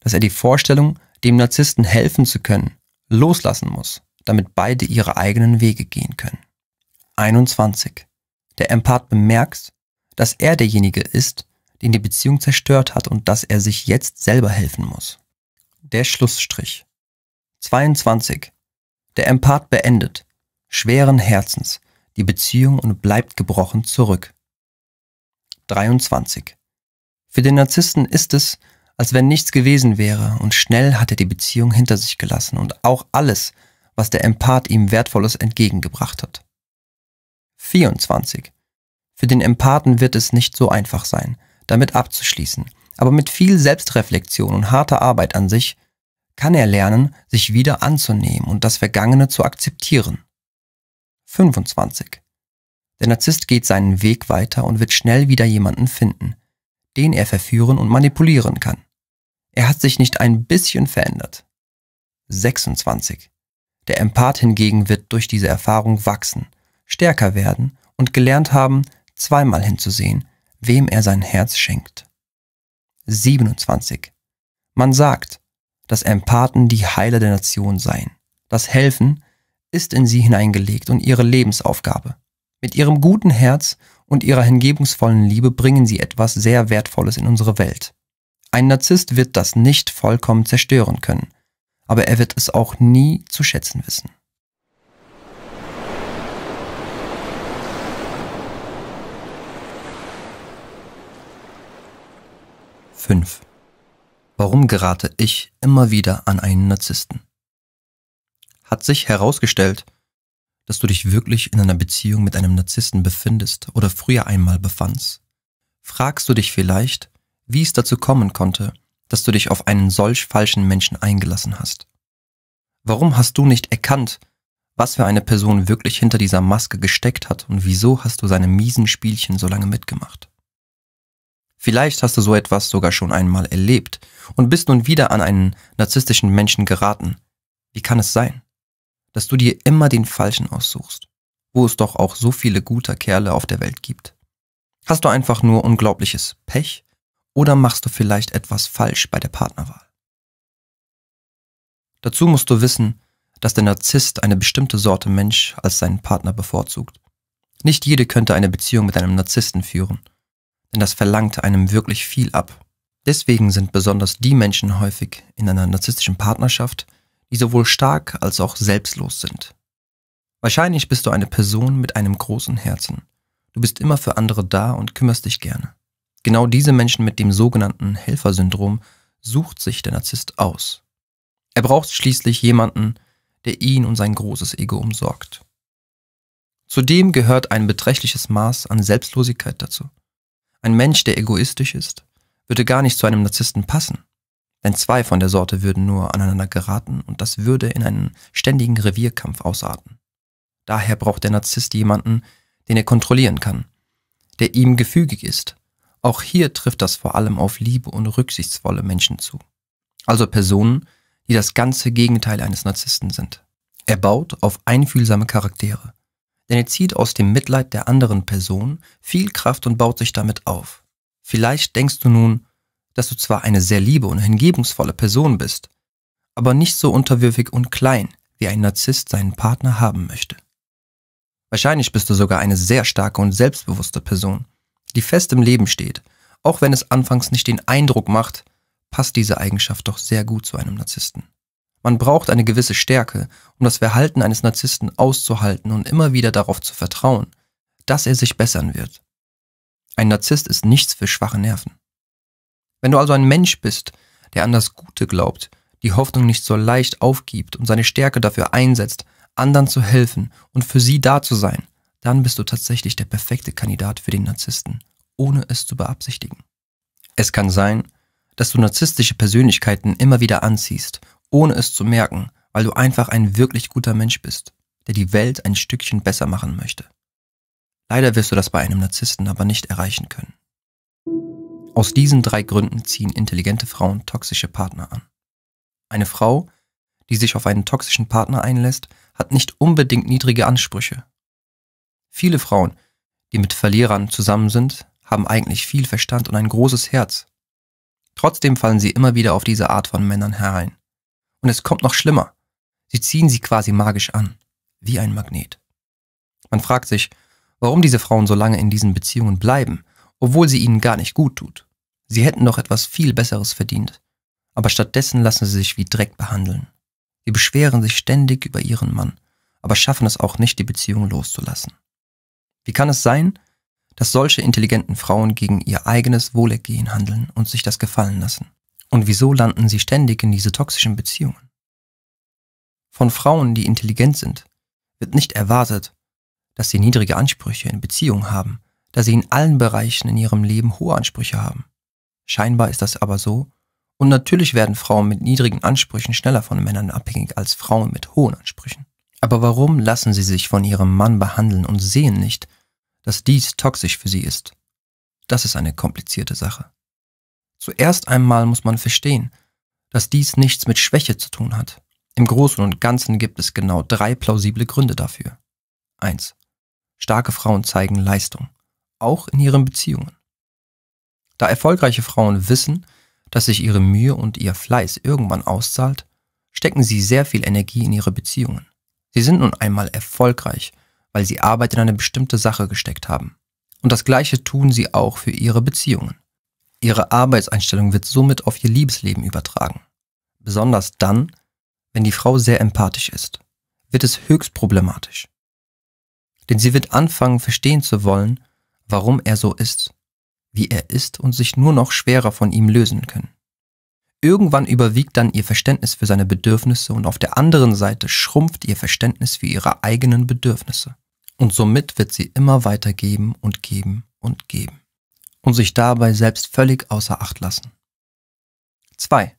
dass er die Vorstellung, dem Narzissten helfen zu können, loslassen muss, damit beide ihre eigenen Wege gehen können. 21. Der Empath bemerkt, dass er derjenige ist, den die Beziehung zerstört hat und dass er sich jetzt selber helfen muss. Der Schlussstrich. 22. Der Empath beendet, schweren Herzens, die Beziehung und bleibt gebrochen zurück. 23. Für den Narzissten ist es, als wenn nichts gewesen wäre und schnell hat er die Beziehung hinter sich gelassen und auch alles, was der Empath ihm Wertvolles entgegengebracht hat. 24. Für den Empathen wird es nicht so einfach sein, damit abzuschließen, aber mit viel Selbstreflexion und harter Arbeit an sich kann er lernen, sich wieder anzunehmen und das Vergangene zu akzeptieren. 25. Der Narzisst geht seinen Weg weiter und wird schnell wieder jemanden finden, den er verführen und manipulieren kann. Er hat sich nicht ein bisschen verändert. 26. Der Empath hingegen wird durch diese Erfahrung wachsen, stärker werden und gelernt haben, zweimal hinzusehen, wem er sein Herz schenkt. 27. Man sagt, dass Empathen die Heiler der Nation seien. Das Helfen ist in sie hineingelegt und ihre Lebensaufgabe. Mit ihrem guten Herz und ihrer hingebungsvollen Liebe bringen sie etwas sehr Wertvolles in unsere Welt. Ein Narzisst wird das nicht vollkommen zerstören können, aber er wird es auch nie zu schätzen wissen. 5. Warum gerate ich immer wieder an einen Narzissten? Hat sich herausgestellt, dass du dich wirklich in einer Beziehung mit einem Narzissten befindest oder früher einmal befandst? Fragst du dich vielleicht, wie es dazu kommen konnte, dass du dich auf einen solch falschen Menschen eingelassen hast? Warum hast du nicht erkannt, was für eine Person wirklich hinter dieser Maske gesteckt hat und wieso hast du seine miesen Spielchen so lange mitgemacht? Vielleicht hast du so etwas sogar schon einmal erlebt und bist nun wieder an einen narzisstischen Menschen geraten. Wie kann es sein, dass du dir immer den Falschen aussuchst, wo es doch auch so viele gute Kerle auf der Welt gibt? Hast du einfach nur unglaubliches Pech Oder machst du vielleicht etwas falsch bei der Partnerwahl? Dazu musst du wissen, dass der Narzisst eine bestimmte Sorte Mensch als seinen Partner bevorzugt. Nicht jede könnte eine Beziehung mit einem Narzissten führen, denn das verlangt einem wirklich viel ab. Deswegen sind besonders die Menschen häufig in einer narzisstischen Partnerschaft, die sowohl stark als auch selbstlos sind. Wahrscheinlich bist du eine Person mit einem großen Herzen. Du bist immer für andere da und kümmerst dich gerne. Genau diese Menschen mit dem sogenannten Helfersyndrom sucht sich der Narzisst aus. Er braucht schließlich jemanden, der ihn und sein großes Ego umsorgt. Zudem gehört ein beträchtliches Maß an Selbstlosigkeit dazu. Ein Mensch, der egoistisch ist, würde gar nicht zu einem Narzissten passen. Denn zwei von der Sorte würden nur aneinander geraten und das würde in einen ständigen Revierkampf ausarten. Daher braucht der Narzisst jemanden, den er kontrollieren kann, der ihm gefügig ist. Auch hier trifft das vor allem auf liebe und rücksichtsvolle Menschen zu. Also Personen, die das ganze Gegenteil eines Narzissten sind. Er baut auf einfühlsame Charaktere, denn er zieht aus dem Mitleid der anderen Person viel Kraft und baut sich damit auf. Vielleicht denkst du nun, dass du zwar eine sehr liebe und hingebungsvolle Person bist, aber nicht so unterwürfig und klein, wie ein Narzisst seinen Partner haben möchte. Wahrscheinlich bist du sogar eine sehr starke und selbstbewusste Person, die fest im Leben steht, auch wenn es anfangs nicht den Eindruck macht, passt diese Eigenschaft doch sehr gut zu einem Narzissten. Man braucht eine gewisse Stärke, um das Verhalten eines Narzissten auszuhalten und immer wieder darauf zu vertrauen, dass er sich bessern wird. Ein Narzisst ist nichts für schwache Nerven. Wenn du also ein Mensch bist, der an das Gute glaubt, die Hoffnung nicht so leicht aufgibt und seine Stärke dafür einsetzt, anderen zu helfen und für sie da zu sein, dann bist du tatsächlich der perfekte Kandidat für den Narzissten, ohne es zu beabsichtigen. Es kann sein, dass du narzisstische Persönlichkeiten immer wieder anziehst, ohne es zu merken, weil du einfach ein wirklich guter Mensch bist, der die Welt ein Stückchen besser machen möchte. Leider wirst du das bei einem Narzissten aber nicht erreichen können. Aus diesen drei Gründen ziehen intelligente Frauen toxische Partner an. Eine Frau, die sich auf einen toxischen Partner einlässt, hat nicht unbedingt niedrige Ansprüche. Viele Frauen, die mit Verlierern zusammen sind, haben eigentlich viel Verstand und ein großes Herz, Trotzdem fallen sie immer wieder auf diese Art von Männern herein. Und es kommt noch schlimmer. Sie ziehen sie quasi magisch an, wie ein Magnet. Man fragt sich, warum diese Frauen so lange in diesen Beziehungen bleiben, obwohl sie ihnen gar nicht gut tut. Sie hätten doch etwas viel Besseres verdient. Aber stattdessen lassen sie sich wie Dreck behandeln. Sie beschweren sich ständig über ihren Mann, aber schaffen es auch nicht, die Beziehung loszulassen. Wie kann es sein, dass solche intelligenten Frauen gegen ihr eigenes Wohlergehen handeln und sich das gefallen lassen. Und wieso landen sie ständig in diese toxischen Beziehungen? Von Frauen, die intelligent sind, wird nicht erwartet, dass sie niedrige Ansprüche in Beziehungen haben, da sie in allen Bereichen in ihrem Leben hohe Ansprüche haben. Scheinbar ist das aber so, und natürlich werden Frauen mit niedrigen Ansprüchen schneller von Männern abhängig als Frauen mit hohen Ansprüchen. Aber warum lassen sie sich von ihrem Mann behandeln und sehen nicht, dass dies toxisch für sie ist. Das ist eine komplizierte Sache. Zuerst einmal muss man verstehen, dass dies nichts mit Schwäche zu tun hat. Im Großen und Ganzen gibt es genau drei plausible Gründe dafür. 1. Starke Frauen zeigen Leistung, auch in ihren Beziehungen. Da erfolgreiche Frauen wissen, dass sich ihre Mühe und ihr Fleiß irgendwann auszahlt, stecken sie sehr viel Energie in ihre Beziehungen. Sie sind nun einmal erfolgreich weil sie Arbeit in eine bestimmte Sache gesteckt haben. Und das Gleiche tun sie auch für ihre Beziehungen. Ihre Arbeitseinstellung wird somit auf ihr Liebesleben übertragen. Besonders dann, wenn die Frau sehr empathisch ist, wird es höchst problematisch. Denn sie wird anfangen verstehen zu wollen, warum er so ist, wie er ist und sich nur noch schwerer von ihm lösen können. Irgendwann überwiegt dann ihr Verständnis für seine Bedürfnisse und auf der anderen Seite schrumpft ihr Verständnis für ihre eigenen Bedürfnisse. Und somit wird sie immer weiter geben und geben und geben. Und sich dabei selbst völlig außer Acht lassen. 2.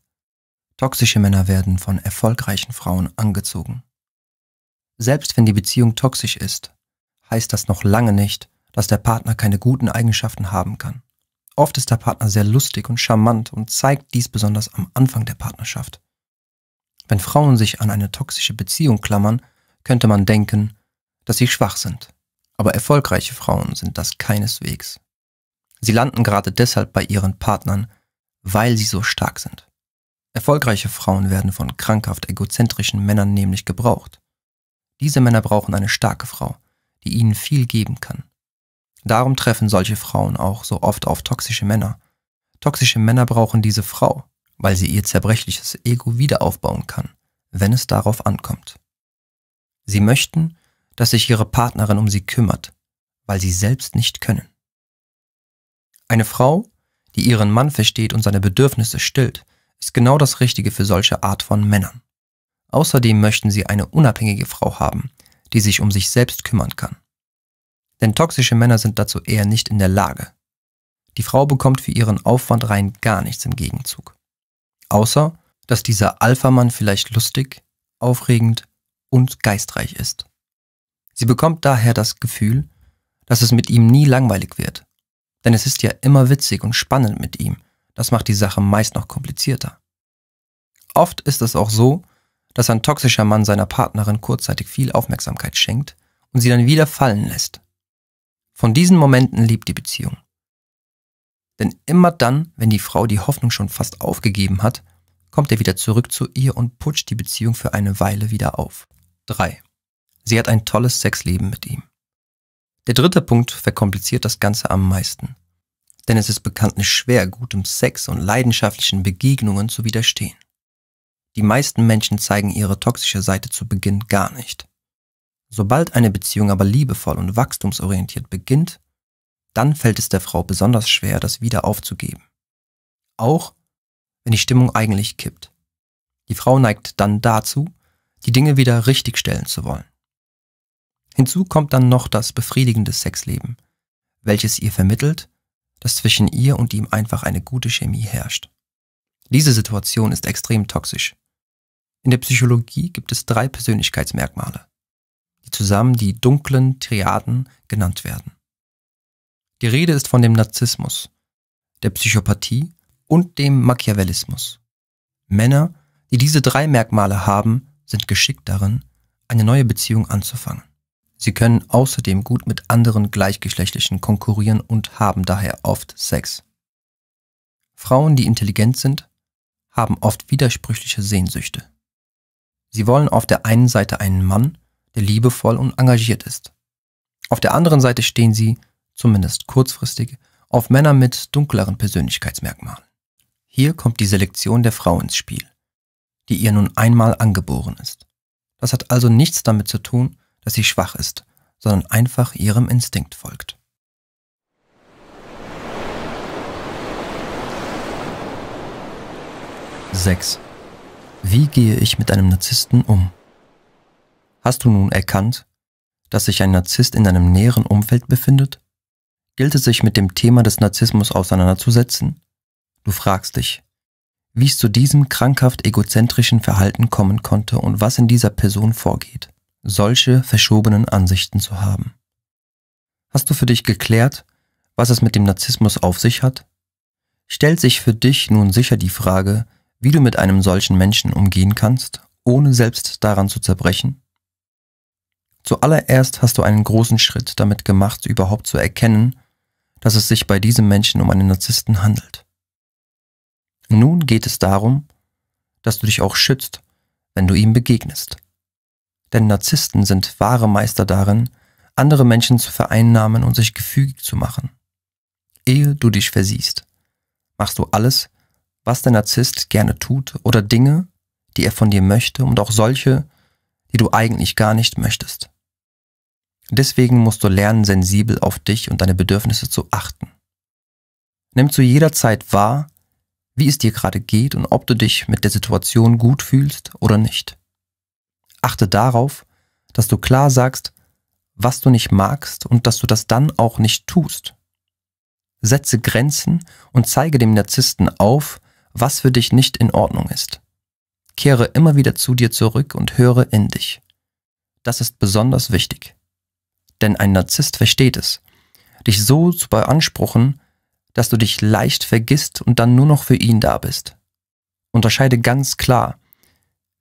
Toxische Männer werden von erfolgreichen Frauen angezogen. Selbst wenn die Beziehung toxisch ist, heißt das noch lange nicht, dass der Partner keine guten Eigenschaften haben kann. Oft ist der Partner sehr lustig und charmant und zeigt dies besonders am Anfang der Partnerschaft. Wenn Frauen sich an eine toxische Beziehung klammern, könnte man denken, dass sie schwach sind. Aber erfolgreiche Frauen sind das keineswegs. Sie landen gerade deshalb bei ihren Partnern, weil sie so stark sind. Erfolgreiche Frauen werden von krankhaft egozentrischen Männern nämlich gebraucht. Diese Männer brauchen eine starke Frau, die ihnen viel geben kann. Darum treffen solche Frauen auch so oft auf toxische Männer. Toxische Männer brauchen diese Frau, weil sie ihr zerbrechliches Ego wieder aufbauen kann, wenn es darauf ankommt. Sie möchten, dass sich ihre Partnerin um sie kümmert, weil sie selbst nicht können. Eine Frau, die ihren Mann versteht und seine Bedürfnisse stillt, ist genau das Richtige für solche Art von Männern. Außerdem möchten sie eine unabhängige Frau haben, die sich um sich selbst kümmern kann. Denn toxische Männer sind dazu eher nicht in der Lage. Die Frau bekommt für ihren Aufwand rein gar nichts im Gegenzug. Außer, dass dieser Alpha-Mann vielleicht lustig, aufregend und geistreich ist. Sie bekommt daher das Gefühl, dass es mit ihm nie langweilig wird. Denn es ist ja immer witzig und spannend mit ihm. Das macht die Sache meist noch komplizierter. Oft ist es auch so, dass ein toxischer Mann seiner Partnerin kurzzeitig viel Aufmerksamkeit schenkt und sie dann wieder fallen lässt. Von diesen Momenten lebt die Beziehung. Denn immer dann, wenn die Frau die Hoffnung schon fast aufgegeben hat, kommt er wieder zurück zu ihr und putscht die Beziehung für eine Weile wieder auf. 3. Sie hat ein tolles Sexleben mit ihm. Der dritte Punkt verkompliziert das Ganze am meisten. Denn es ist bekanntlich schwer, gutem Sex und leidenschaftlichen Begegnungen zu widerstehen. Die meisten Menschen zeigen ihre toxische Seite zu Beginn gar nicht. Sobald eine Beziehung aber liebevoll und wachstumsorientiert beginnt, dann fällt es der Frau besonders schwer, das wieder aufzugeben. Auch wenn die Stimmung eigentlich kippt. Die Frau neigt dann dazu, die Dinge wieder richtigstellen zu wollen. Hinzu kommt dann noch das befriedigende Sexleben, welches ihr vermittelt, dass zwischen ihr und ihm einfach eine gute Chemie herrscht. Diese Situation ist extrem toxisch. In der Psychologie gibt es drei Persönlichkeitsmerkmale, die zusammen die dunklen Triaden genannt werden. Die Rede ist von dem Narzissmus, der Psychopathie und dem Machiavellismus. Männer, die diese drei Merkmale haben, sind geschickt darin, eine neue Beziehung anzufangen. Sie können außerdem gut mit anderen Gleichgeschlechtlichen konkurrieren und haben daher oft Sex. Frauen, die intelligent sind, haben oft widersprüchliche Sehnsüchte. Sie wollen auf der einen Seite einen Mann, der liebevoll und engagiert ist. Auf der anderen Seite stehen sie, zumindest kurzfristig, auf Männer mit dunkleren Persönlichkeitsmerkmalen. Hier kommt die Selektion der Frau ins Spiel, die ihr nun einmal angeboren ist. Das hat also nichts damit zu tun, dass sie schwach ist, sondern einfach ihrem Instinkt folgt. Sechs. Wie gehe ich mit einem Narzissten um? Hast du nun erkannt, dass sich ein Narzisst in deinem näheren Umfeld befindet? Gilt es sich mit dem Thema des Narzissmus auseinanderzusetzen? Du fragst dich, wie es zu diesem krankhaft egozentrischen Verhalten kommen konnte und was in dieser Person vorgeht, solche verschobenen Ansichten zu haben. Hast du für dich geklärt, was es mit dem Narzissmus auf sich hat? Stellt sich für dich nun sicher die Frage, wie du mit einem solchen Menschen umgehen kannst, ohne selbst daran zu zerbrechen? Zuallererst hast du einen großen Schritt damit gemacht, überhaupt zu erkennen, dass es sich bei diesem Menschen um einen Narzissten handelt. Nun geht es darum, dass du dich auch schützt, wenn du ihm begegnest. Denn Narzissten sind wahre Meister darin, andere Menschen zu vereinnahmen und sich gefügig zu machen. Ehe du dich versiehst, machst du alles, was der Narzisst gerne tut oder Dinge, die er von dir möchte und auch solche, die du eigentlich gar nicht möchtest. Deswegen musst du lernen, sensibel auf dich und deine Bedürfnisse zu achten. Nimm zu jeder Zeit wahr, wie es dir gerade geht und ob du dich mit der Situation gut fühlst oder nicht. Achte darauf, dass du klar sagst, was du nicht magst und dass du das dann auch nicht tust. Setze Grenzen und zeige dem Narzissten auf, was für dich nicht in Ordnung ist. Kehre immer wieder zu dir zurück und höre in dich. Das ist besonders wichtig. Denn ein Narzisst versteht es, dich so zu beanspruchen, dass du dich leicht vergisst und dann nur noch für ihn da bist. Unterscheide ganz klar,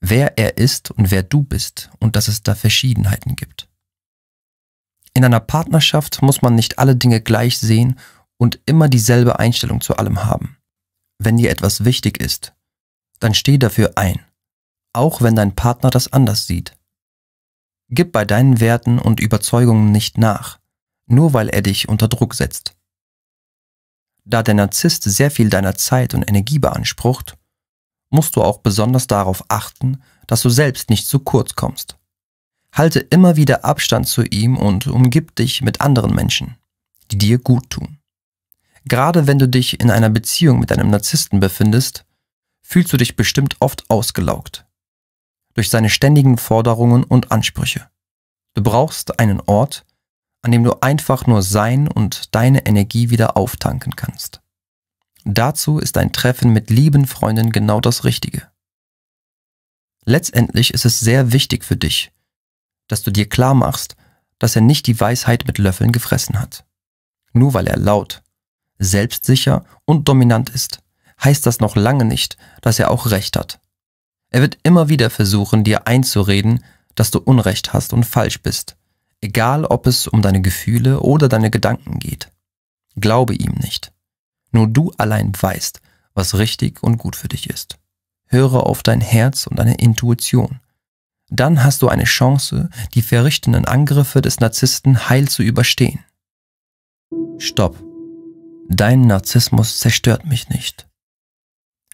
wer er ist und wer du bist und dass es da Verschiedenheiten gibt. In einer Partnerschaft muss man nicht alle Dinge gleich sehen und immer dieselbe Einstellung zu allem haben. Wenn dir etwas wichtig ist, dann steh dafür ein, auch wenn dein Partner das anders sieht. Gib bei deinen Werten und Überzeugungen nicht nach, nur weil er dich unter Druck setzt. Da der Narzisst sehr viel deiner Zeit und Energie beansprucht, musst du auch besonders darauf achten, dass du selbst nicht zu kurz kommst. Halte immer wieder Abstand zu ihm und umgib dich mit anderen Menschen, die dir gut tun. Gerade wenn du dich in einer Beziehung mit einem Narzissten befindest, fühlst du dich bestimmt oft ausgelaugt. Durch seine ständigen Forderungen und Ansprüche. Du brauchst einen Ort, an dem du einfach nur sein und deine Energie wieder auftanken kannst. Dazu ist ein Treffen mit lieben Freunden genau das Richtige. Letztendlich ist es sehr wichtig für dich, dass du dir klar machst, dass er nicht die Weisheit mit Löffeln gefressen hat. Nur weil er laut, selbstsicher und dominant ist, heißt das noch lange nicht, dass er auch recht hat. Er wird immer wieder versuchen, dir einzureden, dass du Unrecht hast und falsch bist, egal ob es um deine Gefühle oder deine Gedanken geht. Glaube ihm nicht. Nur du allein weißt, was richtig und gut für dich ist. Höre auf dein Herz und deine Intuition. Dann hast du eine Chance, die verrichtenden Angriffe des Narzissten heil zu überstehen. Stopp. Dein Narzissmus zerstört mich nicht.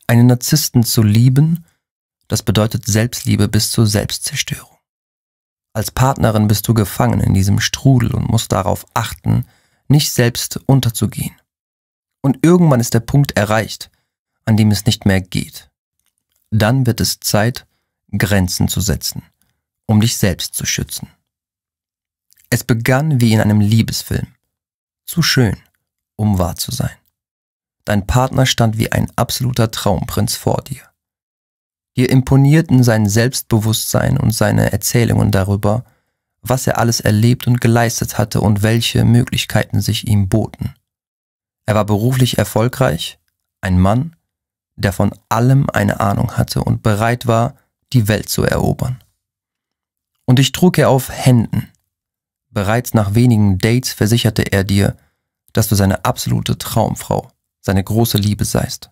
Einen Narzissten zu lieben, das bedeutet Selbstliebe bis zur Selbstzerstörung. Als Partnerin bist du gefangen in diesem Strudel und musst darauf achten, nicht selbst unterzugehen. Und irgendwann ist der Punkt erreicht, an dem es nicht mehr geht. Dann wird es Zeit, Grenzen zu setzen, um dich selbst zu schützen. Es begann wie in einem Liebesfilm. Zu schön, um wahr zu sein. Dein Partner stand wie ein absoluter Traumprinz vor dir. Dir imponierten sein Selbstbewusstsein und seine Erzählungen darüber, was er alles erlebt und geleistet hatte und welche Möglichkeiten sich ihm boten. Er war beruflich erfolgreich, ein Mann, der von allem eine Ahnung hatte und bereit war, die Welt zu erobern. Und dich trug er auf Händen. Bereits nach wenigen Dates versicherte er dir, dass du seine absolute Traumfrau, seine große Liebe seist.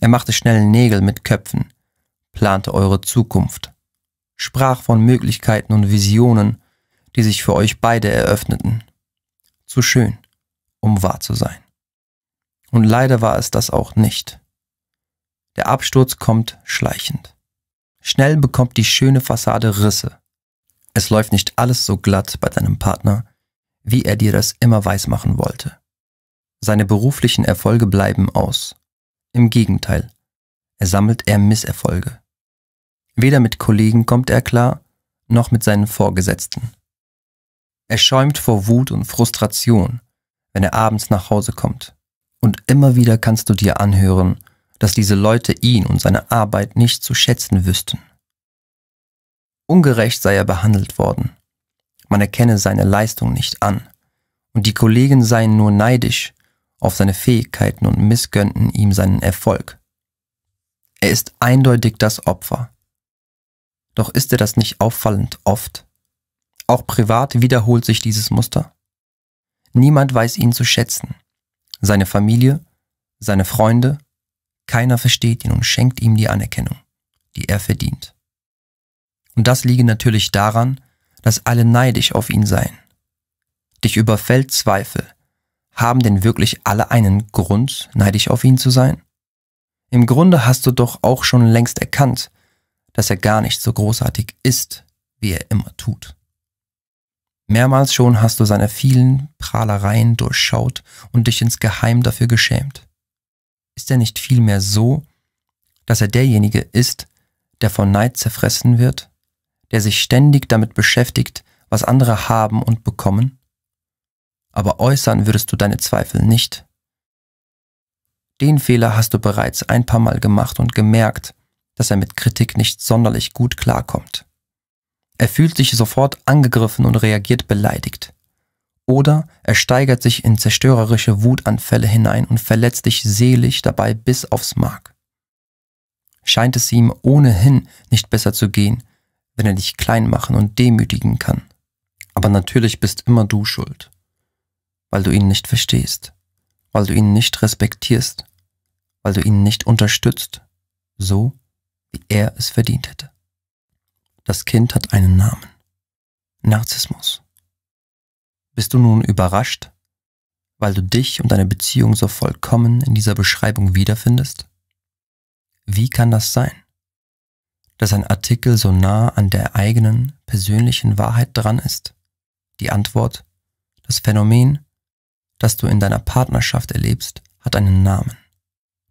Er machte schnell Nägel mit Köpfen, plante eure Zukunft, sprach von Möglichkeiten und Visionen, die sich für euch beide eröffneten. Zu schön, um wahr zu sein. Und leider war es das auch nicht. Der Absturz kommt schleichend. Schnell bekommt die schöne Fassade Risse. Es läuft nicht alles so glatt bei deinem Partner, wie er dir das immer weismachen wollte. Seine beruflichen Erfolge bleiben aus. Im Gegenteil, er sammelt eher Misserfolge. Weder mit Kollegen kommt er klar, noch mit seinen Vorgesetzten. Er schäumt vor Wut und Frustration, wenn er abends nach Hause kommt. Und immer wieder kannst du dir anhören, dass diese Leute ihn und seine Arbeit nicht zu schätzen wüssten. Ungerecht sei er behandelt worden. Man erkenne seine Leistung nicht an. Und die Kollegen seien nur neidisch auf seine Fähigkeiten und missgönnten ihm seinen Erfolg. Er ist eindeutig das Opfer doch ist dir das nicht auffallend oft? Auch privat wiederholt sich dieses Muster. Niemand weiß ihn zu schätzen. Seine Familie, seine Freunde, keiner versteht ihn und schenkt ihm die Anerkennung, die er verdient. Und das liege natürlich daran, dass alle neidisch auf ihn seien. Dich überfällt Zweifel. Haben denn wirklich alle einen Grund, neidisch auf ihn zu sein? Im Grunde hast du doch auch schon längst erkannt, dass er gar nicht so großartig ist, wie er immer tut. Mehrmals schon hast du seine vielen Prahlereien durchschaut und dich ins Geheim dafür geschämt. Ist er nicht vielmehr so, dass er derjenige ist, der von Neid zerfressen wird, der sich ständig damit beschäftigt, was andere haben und bekommen? Aber äußern würdest du deine Zweifel nicht. Den Fehler hast du bereits ein paar Mal gemacht und gemerkt, dass er mit Kritik nicht sonderlich gut klarkommt. Er fühlt sich sofort angegriffen und reagiert beleidigt. Oder er steigert sich in zerstörerische Wutanfälle hinein und verletzt dich selig dabei bis aufs Mark. Scheint es ihm ohnehin nicht besser zu gehen, wenn er dich klein machen und demütigen kann. Aber natürlich bist immer du schuld, weil du ihn nicht verstehst weil du ihn nicht respektierst, weil du ihn nicht unterstützt, so wie er es verdient hätte. Das Kind hat einen Namen. Narzissmus. Bist du nun überrascht, weil du dich und deine Beziehung so vollkommen in dieser Beschreibung wiederfindest? Wie kann das sein? Dass ein Artikel so nah an der eigenen persönlichen Wahrheit dran ist? Die Antwort, das Phänomen, das du in deiner Partnerschaft erlebst, hat einen Namen.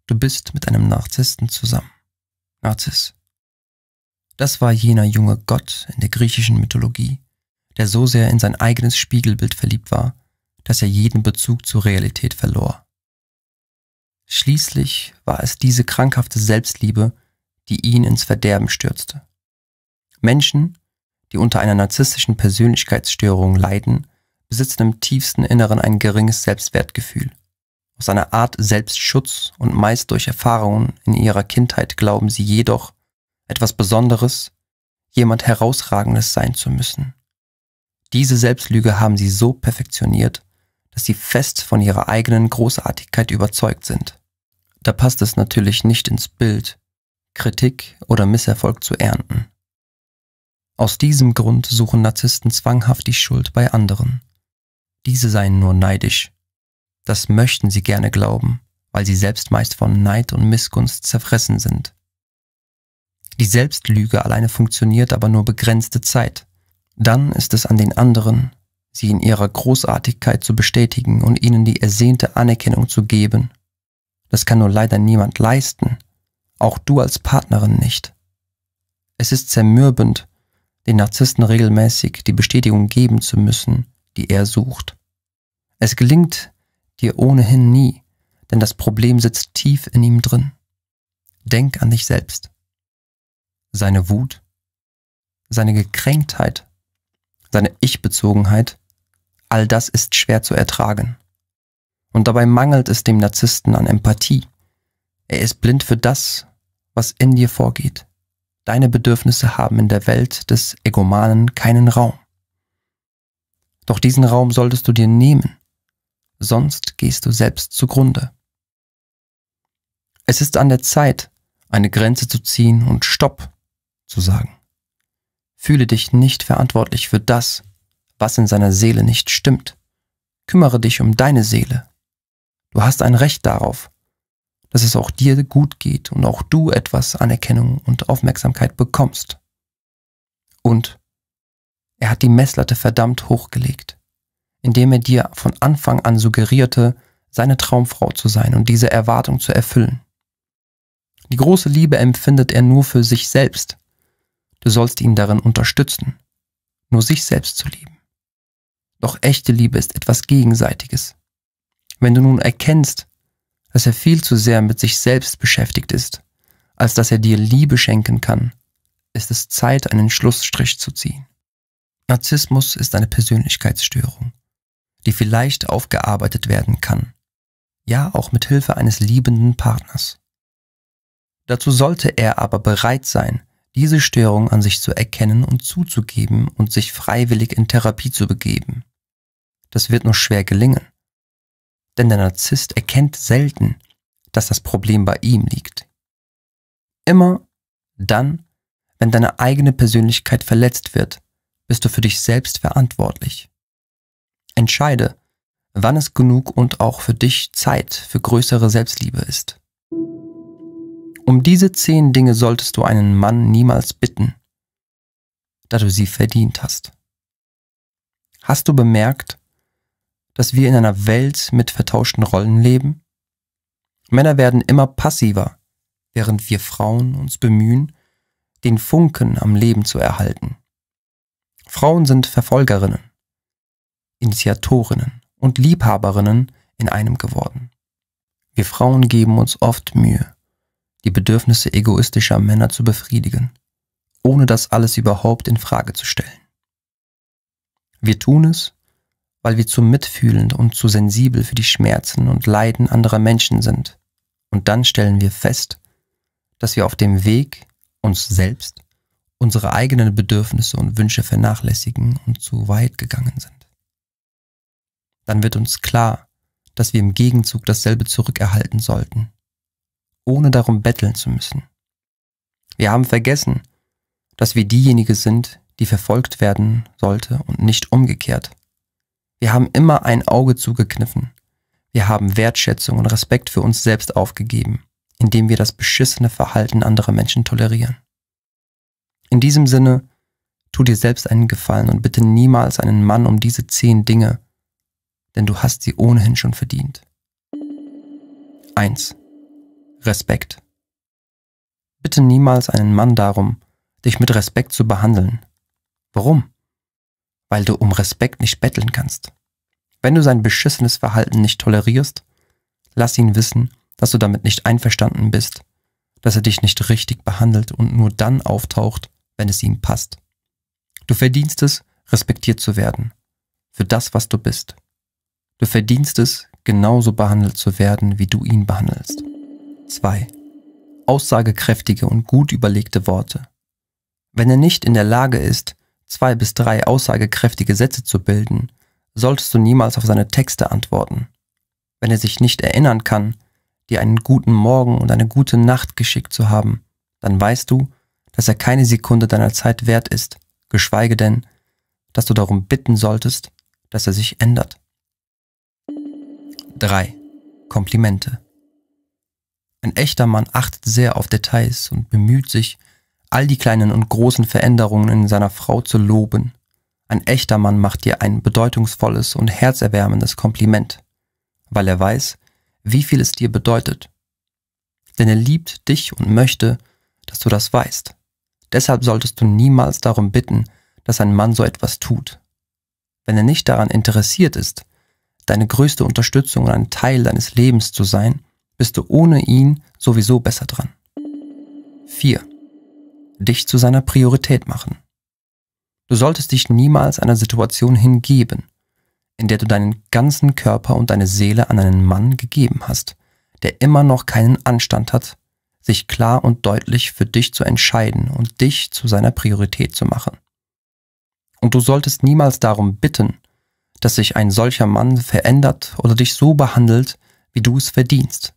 Du bist mit einem Narzissten zusammen. Narziss. Das war jener junge Gott in der griechischen Mythologie, der so sehr in sein eigenes Spiegelbild verliebt war, dass er jeden Bezug zur Realität verlor. Schließlich war es diese krankhafte Selbstliebe, die ihn ins Verderben stürzte. Menschen, die unter einer narzisstischen Persönlichkeitsstörung leiden, besitzen im tiefsten Inneren ein geringes Selbstwertgefühl. Aus einer Art Selbstschutz und meist durch Erfahrungen in ihrer Kindheit glauben sie jedoch, etwas Besonderes, jemand Herausragendes sein zu müssen. Diese Selbstlüge haben sie so perfektioniert, dass sie fest von ihrer eigenen Großartigkeit überzeugt sind. Da passt es natürlich nicht ins Bild, Kritik oder Misserfolg zu ernten. Aus diesem Grund suchen Narzissten zwanghaft die Schuld bei anderen. Diese seien nur neidisch. Das möchten sie gerne glauben, weil sie selbst meist von Neid und Missgunst zerfressen sind. Die Selbstlüge alleine funktioniert aber nur begrenzte Zeit. Dann ist es an den anderen, sie in ihrer Großartigkeit zu bestätigen und ihnen die ersehnte Anerkennung zu geben. Das kann nur leider niemand leisten, auch du als Partnerin nicht. Es ist zermürbend, den Narzissten regelmäßig die Bestätigung geben zu müssen, die er sucht. Es gelingt dir ohnehin nie, denn das Problem sitzt tief in ihm drin. Denk an dich selbst. Seine Wut, seine Gekränktheit, seine Ich-Bezogenheit, all das ist schwer zu ertragen. Und dabei mangelt es dem Narzissten an Empathie. Er ist blind für das, was in dir vorgeht. Deine Bedürfnisse haben in der Welt des Egomanen keinen Raum. Doch diesen Raum solltest du dir nehmen, sonst gehst du selbst zugrunde. Es ist an der Zeit, eine Grenze zu ziehen und Stopp zu sagen. Fühle dich nicht verantwortlich für das, was in seiner Seele nicht stimmt. Kümmere dich um deine Seele. Du hast ein Recht darauf, dass es auch dir gut geht und auch du etwas Anerkennung und Aufmerksamkeit bekommst. Und er hat die Messlatte verdammt hochgelegt, indem er dir von Anfang an suggerierte, seine Traumfrau zu sein und diese Erwartung zu erfüllen. Die große Liebe empfindet er nur für sich selbst. Du sollst ihn darin unterstützen, nur sich selbst zu lieben. Doch echte Liebe ist etwas Gegenseitiges. Wenn du nun erkennst, dass er viel zu sehr mit sich selbst beschäftigt ist, als dass er dir Liebe schenken kann, ist es Zeit, einen Schlussstrich zu ziehen. Narzissmus ist eine Persönlichkeitsstörung, die vielleicht aufgearbeitet werden kann, ja auch mit Hilfe eines liebenden Partners. Dazu sollte er aber bereit sein, diese Störung an sich zu erkennen und zuzugeben und sich freiwillig in Therapie zu begeben. Das wird nur schwer gelingen denn der Narzisst erkennt selten, dass das Problem bei ihm liegt. Immer dann, wenn deine eigene Persönlichkeit verletzt wird, bist du für dich selbst verantwortlich. Entscheide, wann es genug und auch für dich Zeit für größere Selbstliebe ist. Um diese zehn Dinge solltest du einen Mann niemals bitten, da du sie verdient hast. Hast du bemerkt, dass wir in einer Welt mit vertauschten Rollen leben? Männer werden immer passiver, während wir Frauen uns bemühen, den Funken am Leben zu erhalten. Frauen sind Verfolgerinnen, Initiatorinnen und Liebhaberinnen in einem geworden. Wir Frauen geben uns oft Mühe, die Bedürfnisse egoistischer Männer zu befriedigen, ohne das alles überhaupt in Frage zu stellen. Wir tun es, weil wir zu mitfühlend und zu sensibel für die Schmerzen und Leiden anderer Menschen sind. Und dann stellen wir fest, dass wir auf dem Weg, uns selbst, unsere eigenen Bedürfnisse und Wünsche vernachlässigen und zu weit gegangen sind. Dann wird uns klar, dass wir im Gegenzug dasselbe zurückerhalten sollten, ohne darum betteln zu müssen. Wir haben vergessen, dass wir diejenige sind, die verfolgt werden sollte und nicht umgekehrt. Wir haben immer ein Auge zugekniffen. Wir haben Wertschätzung und Respekt für uns selbst aufgegeben, indem wir das beschissene Verhalten anderer Menschen tolerieren. In diesem Sinne, tu dir selbst einen Gefallen und bitte niemals einen Mann um diese zehn Dinge, denn du hast sie ohnehin schon verdient. 1. Respekt. Bitte niemals einen Mann darum, dich mit Respekt zu behandeln. Warum? Weil du um Respekt nicht betteln kannst. Wenn du sein beschissenes Verhalten nicht tolerierst, lass ihn wissen, dass du damit nicht einverstanden bist, dass er dich nicht richtig behandelt und nur dann auftaucht, wenn es ihm passt. Du verdienst es, respektiert zu werden, für das, was du bist. Du verdienst es, genauso behandelt zu werden, wie du ihn behandelst. 2. Aussagekräftige und gut überlegte Worte. Wenn er nicht in der Lage ist, zwei bis drei aussagekräftige Sätze zu bilden, solltest du niemals auf seine Texte antworten. Wenn er sich nicht erinnern kann, dir einen guten Morgen und eine gute Nacht geschickt zu haben, dann weißt du, dass er keine Sekunde deiner Zeit wert ist, geschweige denn, dass du darum bitten solltest, dass er sich ändert. 3. Komplimente. Ein echter Mann achtet sehr auf Details und bemüht sich, all die kleinen und großen Veränderungen in seiner Frau zu loben. Ein echter Mann macht dir ein bedeutungsvolles und herzerwärmendes Kompliment, weil er weiß, wie viel es dir bedeutet. Denn er liebt dich und möchte, dass du das weißt. Deshalb solltest du niemals darum bitten, dass ein Mann so etwas tut. Wenn er nicht daran interessiert ist, deine größte Unterstützung und ein Teil deines Lebens zu sein, bist du ohne ihn sowieso besser dran. 4. Dich zu seiner Priorität machen. Du solltest dich niemals einer Situation hingeben, in der du deinen ganzen Körper und deine Seele an einen Mann gegeben hast, der immer noch keinen Anstand hat sich klar und deutlich für dich zu entscheiden und dich zu seiner Priorität zu machen. Und du solltest niemals darum bitten, dass sich ein solcher Mann verändert oder dich so behandelt, wie du es verdienst,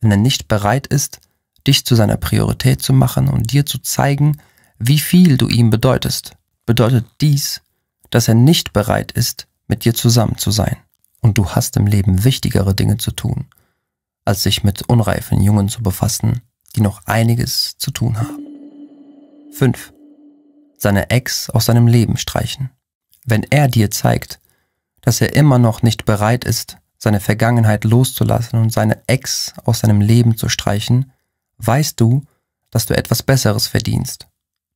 wenn er nicht bereit ist, dich zu seiner Priorität zu machen und dir zu zeigen, wie viel du ihm bedeutest, bedeutet dies, dass er nicht bereit ist, mit dir zusammen zu sein. Und du hast im Leben wichtigere Dinge zu tun, als sich mit unreifen Jungen zu befassen, die noch einiges zu tun haben. 5. Seine Ex aus seinem Leben streichen. Wenn er dir zeigt, dass er immer noch nicht bereit ist, seine Vergangenheit loszulassen und seine Ex aus seinem Leben zu streichen, weißt du, dass du etwas Besseres verdienst.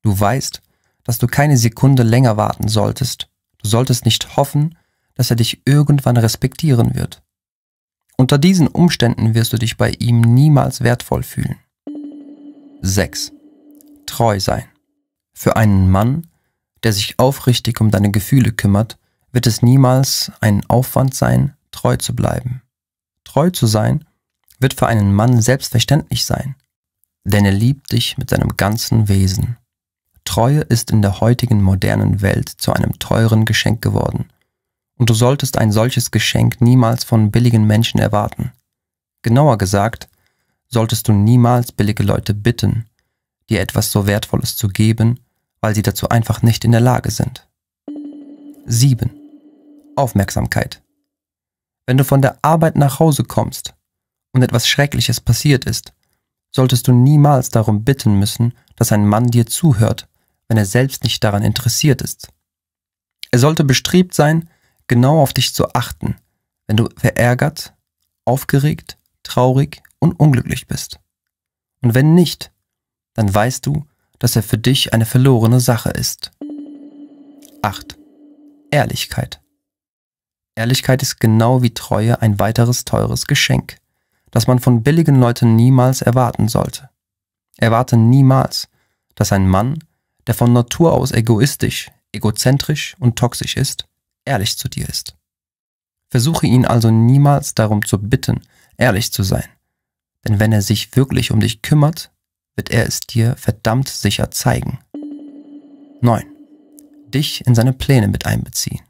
Du weißt, dass du keine Sekunde länger warten solltest. Du solltest nicht hoffen, dass er dich irgendwann respektieren wird. Unter diesen Umständen wirst du dich bei ihm niemals wertvoll fühlen. 6. Treu sein. Für einen Mann, der sich aufrichtig um deine Gefühle kümmert, wird es niemals ein Aufwand sein, treu zu bleiben. Treu zu sein wird für einen Mann selbstverständlich sein, denn er liebt dich mit seinem ganzen Wesen. Treue ist in der heutigen modernen Welt zu einem teuren Geschenk geworden, und du solltest ein solches Geschenk niemals von billigen Menschen erwarten. Genauer gesagt, solltest du niemals billige Leute bitten, dir etwas so Wertvolles zu geben, weil sie dazu einfach nicht in der Lage sind. 7. Aufmerksamkeit. Wenn du von der Arbeit nach Hause kommst und etwas Schreckliches passiert ist, solltest du niemals darum bitten müssen, dass ein Mann dir zuhört, wenn er selbst nicht daran interessiert ist. Er sollte bestrebt sein, genau auf dich zu achten, wenn du verärgert, aufgeregt, traurig und unglücklich bist. Und wenn nicht, dann weißt du, dass er für dich eine verlorene Sache ist. 8. Ehrlichkeit. Ehrlichkeit ist genau wie Treue ein weiteres teures Geschenk, das man von billigen Leuten niemals erwarten sollte. Erwarte niemals, dass ein Mann, der von Natur aus egoistisch, egozentrisch und toxisch ist, ehrlich zu dir ist. Versuche ihn also niemals darum zu bitten, ehrlich zu sein, denn wenn er sich wirklich um dich kümmert, wird er es dir verdammt sicher zeigen. 9. Dich in seine Pläne mit einbeziehen.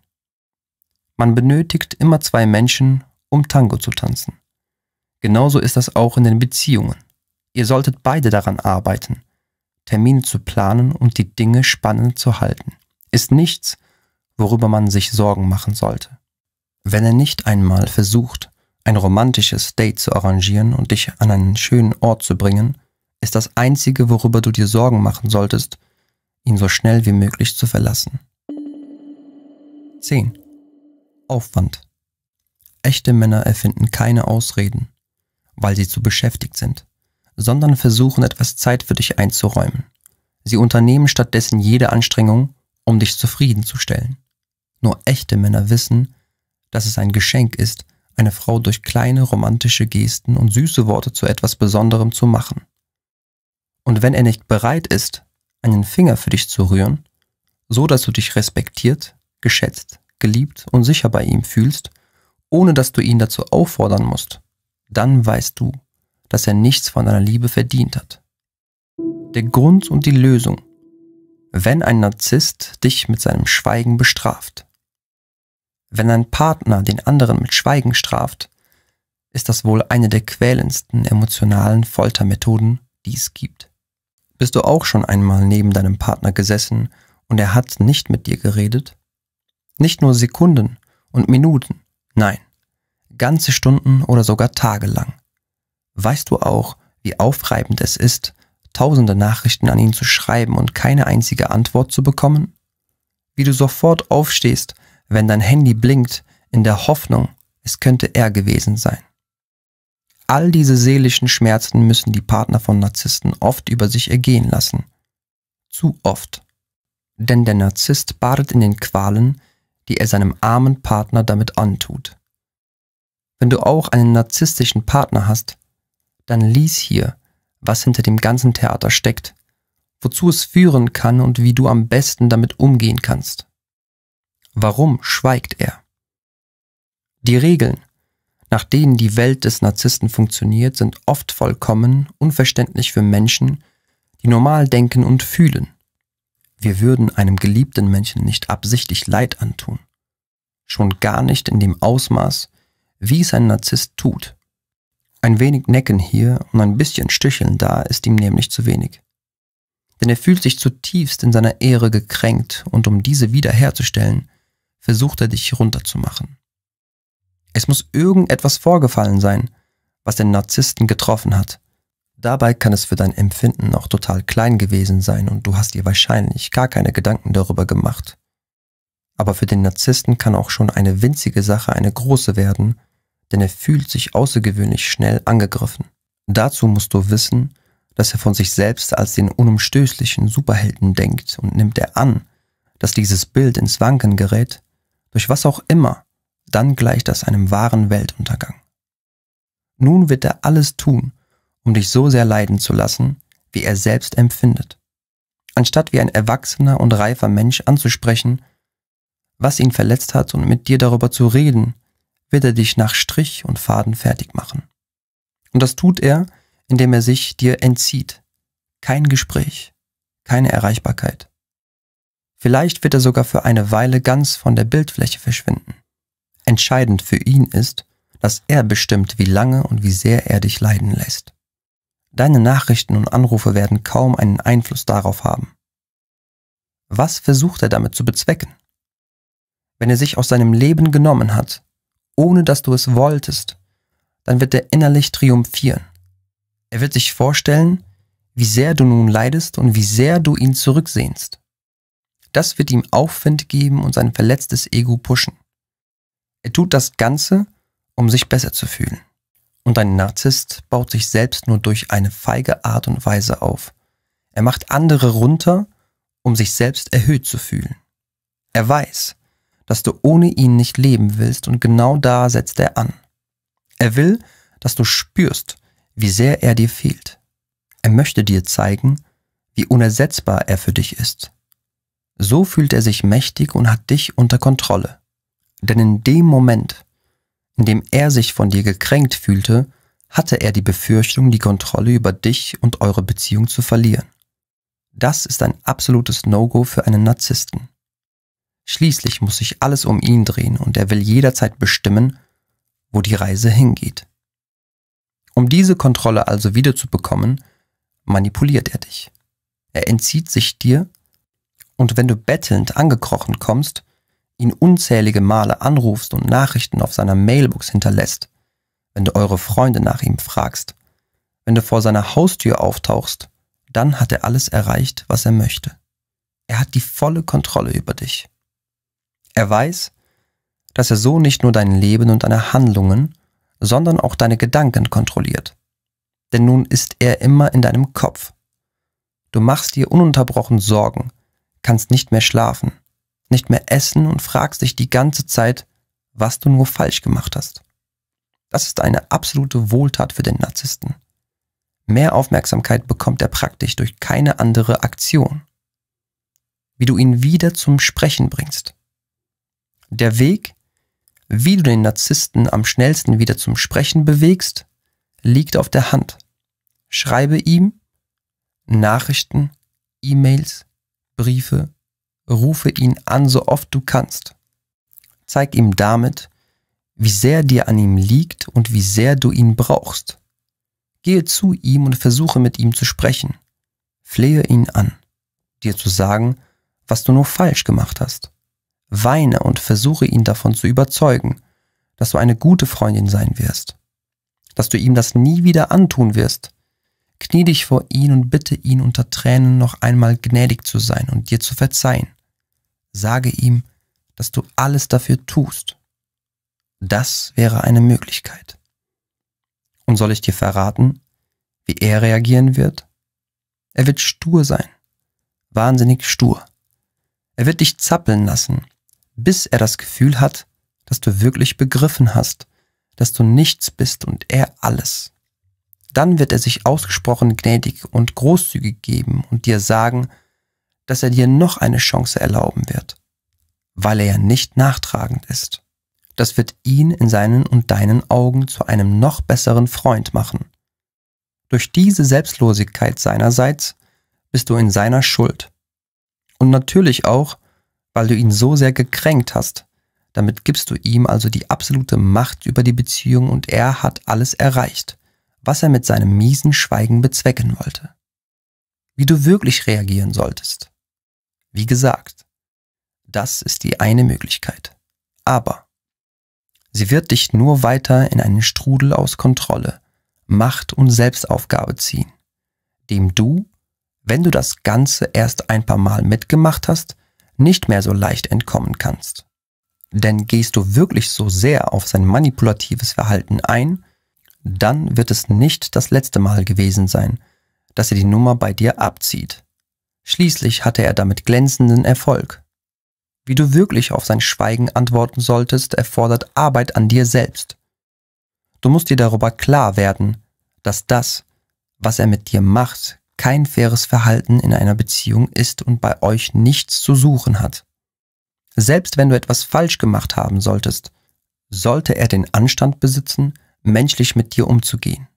Man benötigt immer zwei Menschen, um Tango zu tanzen. Genauso ist das auch in den Beziehungen. Ihr solltet beide daran arbeiten, Termine zu planen und die Dinge spannend zu halten. Ist nichts, worüber man sich Sorgen machen sollte. Wenn er nicht einmal versucht, ein romantisches Date zu arrangieren und dich an einen schönen Ort zu bringen, ist das Einzige, worüber du dir Sorgen machen solltest, ihn so schnell wie möglich zu verlassen. 10. Aufwand. Echte Männer erfinden keine Ausreden, weil sie zu beschäftigt sind, sondern versuchen etwas Zeit für dich einzuräumen. Sie unternehmen stattdessen jede Anstrengung, um dich zufriedenzustellen. Nur echte Männer wissen, dass es ein Geschenk ist, eine Frau durch kleine romantische Gesten und süße Worte zu etwas Besonderem zu machen. Und wenn er nicht bereit ist, einen Finger für dich zu rühren, so dass du dich respektiert, geschätzt, geliebt und sicher bei ihm fühlst, ohne dass du ihn dazu auffordern musst, dann weißt du, dass er nichts von deiner Liebe verdient hat. Der Grund und die Lösung, wenn ein Narzisst dich mit seinem Schweigen bestraft. Wenn ein Partner den anderen mit Schweigen straft, ist das wohl eine der quälendsten emotionalen Foltermethoden, die es gibt. Bist du auch schon einmal neben deinem Partner gesessen und er hat nicht mit dir geredet? Nicht nur Sekunden und Minuten, nein, ganze Stunden oder sogar Tage lang. Weißt du auch, wie aufreibend es ist, tausende Nachrichten an ihn zu schreiben und keine einzige Antwort zu bekommen? Wie du sofort aufstehst, wenn dein Handy blinkt, in der Hoffnung, es könnte er gewesen sein. All diese seelischen Schmerzen müssen die Partner von Narzissten oft über sich ergehen lassen. Zu oft. Denn der Narzisst badet in den Qualen, die er seinem armen Partner damit antut. Wenn du auch einen narzisstischen Partner hast, dann lies hier, was hinter dem ganzen Theater steckt, wozu es führen kann und wie du am besten damit umgehen kannst. Warum schweigt er? Die Regeln, nach denen die Welt des Narzissten funktioniert, sind oft vollkommen unverständlich für Menschen, die normal denken und fühlen. Wir würden einem geliebten Menschen nicht absichtlich Leid antun. Schon gar nicht in dem Ausmaß, wie es ein Narzisst tut. Ein wenig Necken hier und ein bisschen Sticheln da ist ihm nämlich zu wenig. Denn er fühlt sich zutiefst in seiner Ehre gekränkt und um diese wiederherzustellen, versucht er dich runterzumachen. Es muss irgendetwas vorgefallen sein, was den Narzissten getroffen hat. Dabei kann es für dein Empfinden auch total klein gewesen sein und du hast dir wahrscheinlich gar keine Gedanken darüber gemacht. Aber für den Narzissten kann auch schon eine winzige Sache eine große werden, denn er fühlt sich außergewöhnlich schnell angegriffen. Dazu musst du wissen, dass er von sich selbst als den unumstößlichen Superhelden denkt und nimmt er an, dass dieses Bild ins Wanken gerät, durch was auch immer, dann gleicht das einem wahren Weltuntergang. Nun wird er alles tun, um dich so sehr leiden zu lassen, wie er selbst empfindet. Anstatt wie ein erwachsener und reifer Mensch anzusprechen, was ihn verletzt hat und mit dir darüber zu reden, wird er dich nach Strich und Faden fertig machen. Und das tut er, indem er sich dir entzieht. Kein Gespräch, keine Erreichbarkeit. Vielleicht wird er sogar für eine Weile ganz von der Bildfläche verschwinden. Entscheidend für ihn ist, dass er bestimmt, wie lange und wie sehr er dich leiden lässt. Deine Nachrichten und Anrufe werden kaum einen Einfluss darauf haben. Was versucht er damit zu bezwecken? Wenn er sich aus seinem Leben genommen hat, ohne dass du es wolltest, dann wird er innerlich triumphieren. Er wird sich vorstellen, wie sehr du nun leidest und wie sehr du ihn zurücksehnst. Das wird ihm Aufwind geben und sein verletztes Ego pushen. Er tut das Ganze, um sich besser zu fühlen. Und ein Narzisst baut sich selbst nur durch eine feige Art und Weise auf. Er macht andere runter, um sich selbst erhöht zu fühlen. Er weiß, dass du ohne ihn nicht leben willst und genau da setzt er an. Er will, dass du spürst, wie sehr er dir fehlt. Er möchte dir zeigen, wie unersetzbar er für dich ist. So fühlt er sich mächtig und hat dich unter Kontrolle. Denn in dem Moment, in dem er sich von dir gekränkt fühlte, hatte er die Befürchtung, die Kontrolle über dich und eure Beziehung zu verlieren. Das ist ein absolutes No-Go für einen Narzissten. Schließlich muss sich alles um ihn drehen und er will jederzeit bestimmen, wo die Reise hingeht. Um diese Kontrolle also wiederzubekommen, manipuliert er dich. Er entzieht sich dir und wenn du bettelnd angekrochen kommst, ihn unzählige Male anrufst und Nachrichten auf seiner Mailbox hinterlässt, wenn du eure Freunde nach ihm fragst, wenn du vor seiner Haustür auftauchst, dann hat er alles erreicht, was er möchte. Er hat die volle Kontrolle über dich. Er weiß, dass er so nicht nur dein Leben und deine Handlungen, sondern auch deine Gedanken kontrolliert. Denn nun ist er immer in deinem Kopf. Du machst dir ununterbrochen Sorgen, kannst nicht mehr schlafen, nicht mehr essen und fragst dich die ganze Zeit, was du nur falsch gemacht hast. Das ist eine absolute Wohltat für den Narzissten. Mehr Aufmerksamkeit bekommt er praktisch durch keine andere Aktion. Wie du ihn wieder zum Sprechen bringst. Der Weg, wie du den Narzissten am schnellsten wieder zum Sprechen bewegst, liegt auf der Hand. Schreibe ihm Nachrichten, E-Mails, Briefe, rufe ihn an, so oft du kannst. Zeig ihm damit, wie sehr dir an ihm liegt und wie sehr du ihn brauchst. Gehe zu ihm und versuche mit ihm zu sprechen. Flehe ihn an, dir zu sagen, was du nur falsch gemacht hast. Weine und versuche ihn davon zu überzeugen, dass du eine gute Freundin sein wirst, dass du ihm das nie wieder antun wirst. Knie dich vor ihn und bitte ihn unter Tränen noch einmal gnädig zu sein und dir zu verzeihen. Sage ihm, dass du alles dafür tust. Das wäre eine Möglichkeit. Und soll ich dir verraten, wie er reagieren wird? Er wird stur sein, wahnsinnig stur. Er wird dich zappeln lassen, bis er das Gefühl hat, dass du wirklich begriffen hast, dass du nichts bist und er alles. Dann wird er sich ausgesprochen gnädig und großzügig geben und dir sagen, dass er dir noch eine Chance erlauben wird, weil er ja nicht nachtragend ist. Das wird ihn in seinen und deinen Augen zu einem noch besseren Freund machen. Durch diese Selbstlosigkeit seinerseits bist du in seiner Schuld. Und natürlich auch, weil du ihn so sehr gekränkt hast. Damit gibst du ihm also die absolute Macht über die Beziehung und er hat alles erreicht, was er mit seinem miesen Schweigen bezwecken wollte. Wie du wirklich reagieren solltest. Wie gesagt, das ist die eine Möglichkeit. Aber sie wird dich nur weiter in einen Strudel aus Kontrolle, Macht und Selbstaufgabe ziehen, dem du, wenn du das Ganze erst ein paar Mal mitgemacht hast, nicht mehr so leicht entkommen kannst. Denn gehst du wirklich so sehr auf sein manipulatives Verhalten ein, dann wird es nicht das letzte Mal gewesen sein, dass er die Nummer bei dir abzieht. Schließlich hatte er damit glänzenden Erfolg. Wie du wirklich auf sein Schweigen antworten solltest, erfordert Arbeit an dir selbst. Du musst dir darüber klar werden, dass das, was er mit dir macht, kein faires Verhalten in einer Beziehung ist und bei euch nichts zu suchen hat. Selbst wenn du etwas falsch gemacht haben solltest, sollte er den Anstand besitzen, menschlich mit dir umzugehen.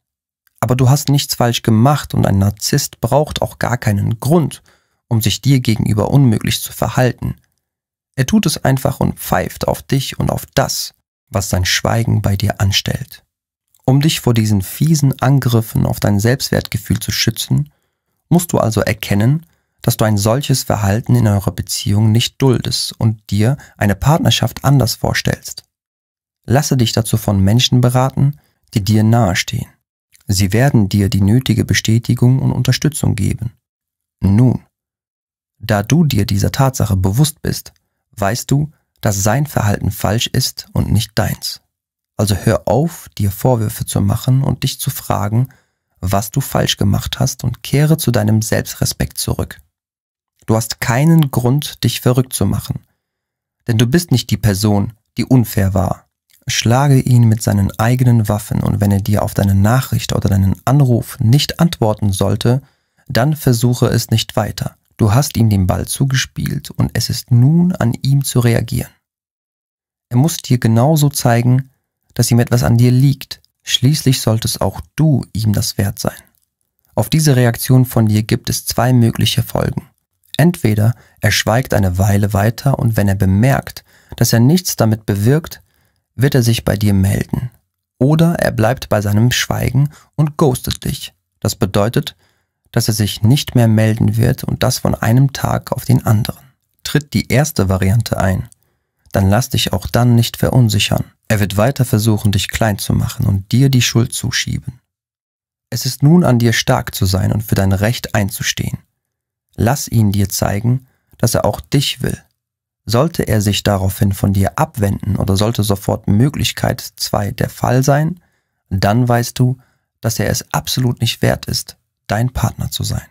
Aber du hast nichts falsch gemacht und ein Narzisst braucht auch gar keinen Grund, um sich dir gegenüber unmöglich zu verhalten. Er tut es einfach und pfeift auf dich und auf das, was sein Schweigen bei dir anstellt. Um dich vor diesen fiesen Angriffen auf dein Selbstwertgefühl zu schützen, musst du also erkennen, dass du ein solches Verhalten in eurer Beziehung nicht duldest und dir eine Partnerschaft anders vorstellst. Lasse dich dazu von Menschen beraten, die dir nahestehen. Sie werden dir die nötige Bestätigung und Unterstützung geben. Nun, da du dir dieser Tatsache bewusst bist, weißt du, dass sein Verhalten falsch ist und nicht deins. Also hör auf, dir Vorwürfe zu machen und dich zu fragen, was du falsch gemacht hast und kehre zu deinem Selbstrespekt zurück. Du hast keinen Grund, dich verrückt zu machen. Denn du bist nicht die Person, die unfair war. Schlage ihn mit seinen eigenen Waffen und wenn er dir auf deine Nachricht oder deinen Anruf nicht antworten sollte, dann versuche es nicht weiter. Du hast ihm den Ball zugespielt und es ist nun an ihm zu reagieren. Er muss dir genauso zeigen, dass ihm etwas an dir liegt, Schließlich solltest auch du ihm das wert sein. Auf diese Reaktion von dir gibt es zwei mögliche Folgen. Entweder er schweigt eine Weile weiter und wenn er bemerkt, dass er nichts damit bewirkt, wird er sich bei dir melden. Oder er bleibt bei seinem Schweigen und ghostet dich. Das bedeutet, dass er sich nicht mehr melden wird und das von einem Tag auf den anderen. Tritt die erste Variante ein, dann lass dich auch dann nicht verunsichern. Er wird weiter versuchen, dich klein zu machen und dir die Schuld zuschieben. Es ist nun an dir stark zu sein und für dein Recht einzustehen. Lass ihn dir zeigen, dass er auch dich will. Sollte er sich daraufhin von dir abwenden oder sollte sofort Möglichkeit 2 der Fall sein, dann weißt du, dass er es absolut nicht wert ist, dein Partner zu sein.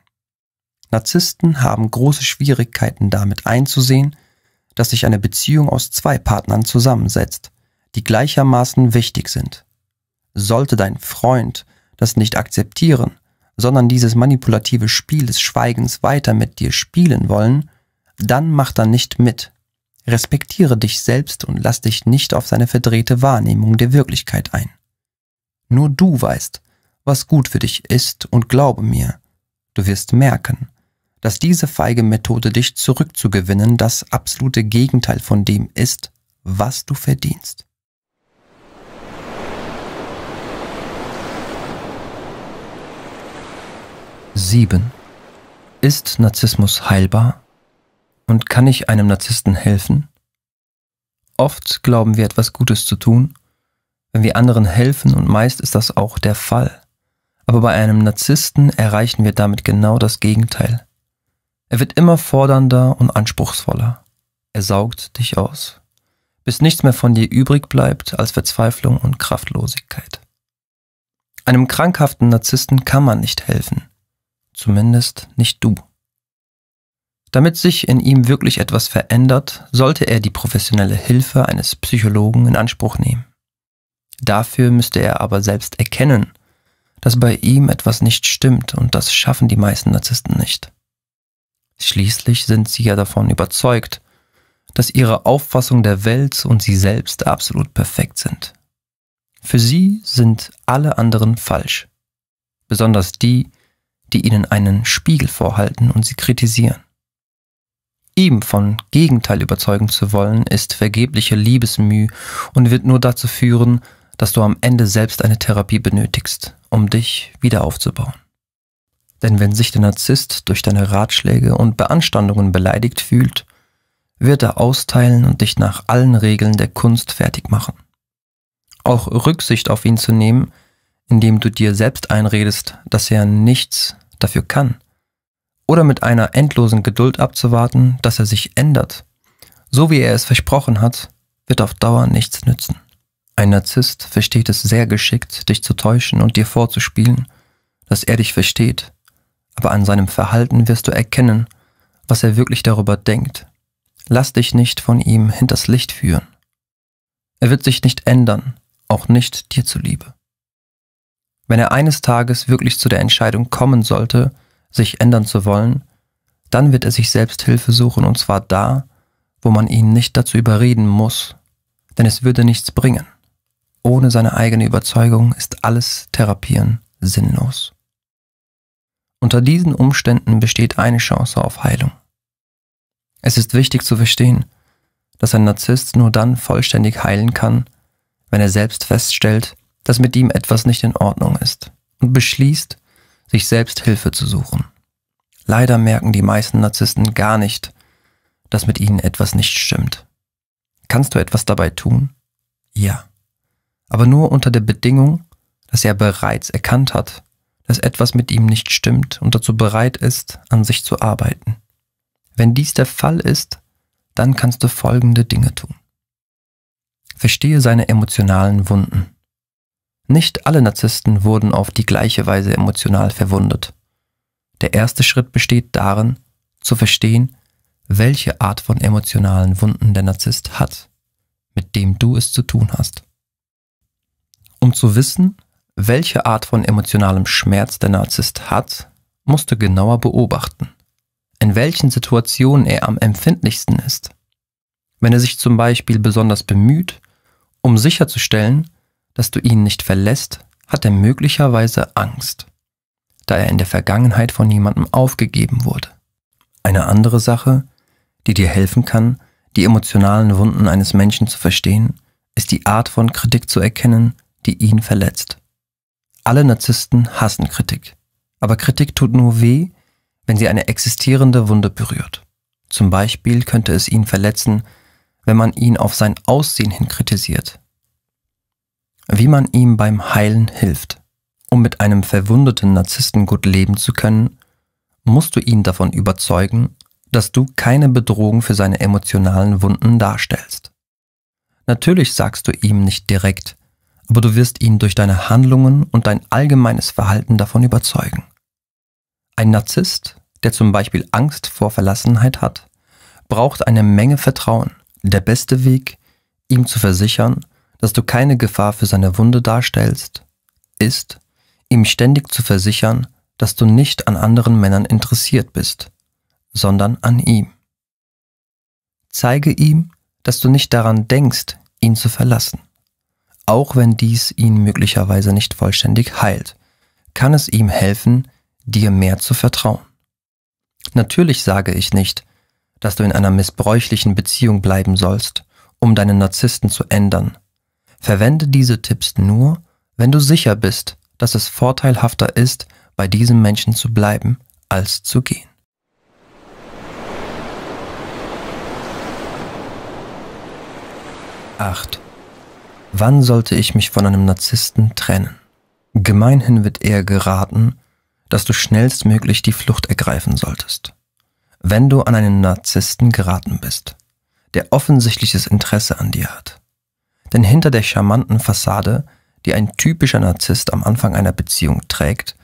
Narzissten haben große Schwierigkeiten damit einzusehen, dass sich eine Beziehung aus zwei Partnern zusammensetzt, die gleichermaßen wichtig sind. Sollte dein Freund das nicht akzeptieren, sondern dieses manipulative Spiel des Schweigens weiter mit dir spielen wollen, dann mach da nicht mit. Respektiere dich selbst und lass dich nicht auf seine verdrehte Wahrnehmung der Wirklichkeit ein. Nur du weißt, was gut für dich ist und glaube mir, du wirst merken, dass diese feige Methode dich zurückzugewinnen das absolute Gegenteil von dem ist, was du verdienst. Sieben. Ist Narzissmus heilbar? Und kann ich einem Narzissten helfen? Oft glauben wir etwas Gutes zu tun, wenn wir anderen helfen und meist ist das auch der Fall. Aber bei einem Narzissten erreichen wir damit genau das Gegenteil. Er wird immer fordernder und anspruchsvoller. Er saugt dich aus, bis nichts mehr von dir übrig bleibt als Verzweiflung und Kraftlosigkeit. Einem krankhaften Narzissten kann man nicht helfen, zumindest nicht du. Damit sich in ihm wirklich etwas verändert, sollte er die professionelle Hilfe eines Psychologen in Anspruch nehmen. Dafür müsste er aber selbst erkennen, dass bei ihm etwas nicht stimmt und das schaffen die meisten Narzissten nicht. Schließlich sind sie ja davon überzeugt, dass ihre Auffassung der Welt und sie selbst absolut perfekt sind. Für sie sind alle anderen falsch, besonders die, die ihnen einen Spiegel vorhalten und sie kritisieren. Ihm von Gegenteil überzeugen zu wollen, ist vergebliche Liebesmüh und wird nur dazu führen, dass du am Ende selbst eine Therapie benötigst, um dich wieder aufzubauen. Denn wenn sich der Narzisst durch deine Ratschläge und Beanstandungen beleidigt fühlt, wird er austeilen und dich nach allen Regeln der Kunst fertig machen. Auch Rücksicht auf ihn zu nehmen, indem du dir selbst einredest, dass er nichts dafür kann, oder mit einer endlosen Geduld abzuwarten, dass er sich ändert, so wie er es versprochen hat, wird auf Dauer nichts nützen. Ein Narzisst versteht es sehr geschickt, dich zu täuschen und dir vorzuspielen, dass er dich versteht, aber an seinem Verhalten wirst du erkennen, was er wirklich darüber denkt. Lass dich nicht von ihm hinters Licht führen. Er wird sich nicht ändern, auch nicht dir zuliebe. Wenn er eines Tages wirklich zu der Entscheidung kommen sollte, sich ändern zu wollen, dann wird er sich selbst Hilfe suchen und zwar da, wo man ihn nicht dazu überreden muss, denn es würde nichts bringen. Ohne seine eigene Überzeugung ist alles Therapieren sinnlos. Unter diesen Umständen besteht eine Chance auf Heilung. Es ist wichtig zu verstehen, dass ein Narzisst nur dann vollständig heilen kann, wenn er selbst feststellt, dass mit ihm etwas nicht in Ordnung ist und beschließt, sich selbst Hilfe zu suchen. Leider merken die meisten Narzissten gar nicht, dass mit ihnen etwas nicht stimmt. Kannst du etwas dabei tun? Ja. Aber nur unter der Bedingung, dass er bereits erkannt hat, dass etwas mit ihm nicht stimmt und dazu bereit ist, an sich zu arbeiten. Wenn dies der Fall ist, dann kannst du folgende Dinge tun. Verstehe seine emotionalen Wunden. Nicht alle Narzissten wurden auf die gleiche Weise emotional verwundet. Der erste Schritt besteht darin, zu verstehen, welche Art von emotionalen Wunden der Narzisst hat, mit dem du es zu tun hast. Um zu wissen, welche Art von emotionalem Schmerz der Narzisst hat, musst du genauer beobachten. In welchen Situationen er am empfindlichsten ist. Wenn er sich zum Beispiel besonders bemüht, um sicherzustellen, dass du ihn nicht verlässt, hat er möglicherweise Angst, da er in der Vergangenheit von jemandem aufgegeben wurde. Eine andere Sache, die dir helfen kann, die emotionalen Wunden eines Menschen zu verstehen, ist die Art von Kritik zu erkennen, die ihn verletzt. Alle Narzissten hassen Kritik, aber Kritik tut nur weh, wenn sie eine existierende Wunde berührt. Zum Beispiel könnte es ihn verletzen, wenn man ihn auf sein Aussehen hin kritisiert. Wie man ihm beim Heilen hilft. Um mit einem verwundeten Narzissten gut leben zu können, musst du ihn davon überzeugen, dass du keine Bedrohung für seine emotionalen Wunden darstellst. Natürlich sagst du ihm nicht direkt, aber du wirst ihn durch deine Handlungen und dein allgemeines Verhalten davon überzeugen. Ein Narzisst, der zum Beispiel Angst vor Verlassenheit hat, braucht eine Menge Vertrauen. Der beste Weg, ihm zu versichern, dass du keine Gefahr für seine Wunde darstellst, ist, ihm ständig zu versichern, dass du nicht an anderen Männern interessiert bist, sondern an ihm. Zeige ihm, dass du nicht daran denkst, ihn zu verlassen. Auch wenn dies ihn möglicherweise nicht vollständig heilt, kann es ihm helfen, dir mehr zu vertrauen. Natürlich sage ich nicht, dass du in einer missbräuchlichen Beziehung bleiben sollst, um deinen Narzissten zu ändern. Verwende diese Tipps nur, wenn du sicher bist, dass es vorteilhafter ist, bei diesem Menschen zu bleiben, als zu gehen. Acht. Wann sollte ich mich von einem Narzissten trennen? Gemeinhin wird eher geraten, dass du schnellstmöglich die Flucht ergreifen solltest. Wenn du an einen Narzissten geraten bist, der offensichtliches Interesse an dir hat. Denn hinter der charmanten Fassade, die ein typischer Narzisst am Anfang einer Beziehung trägt,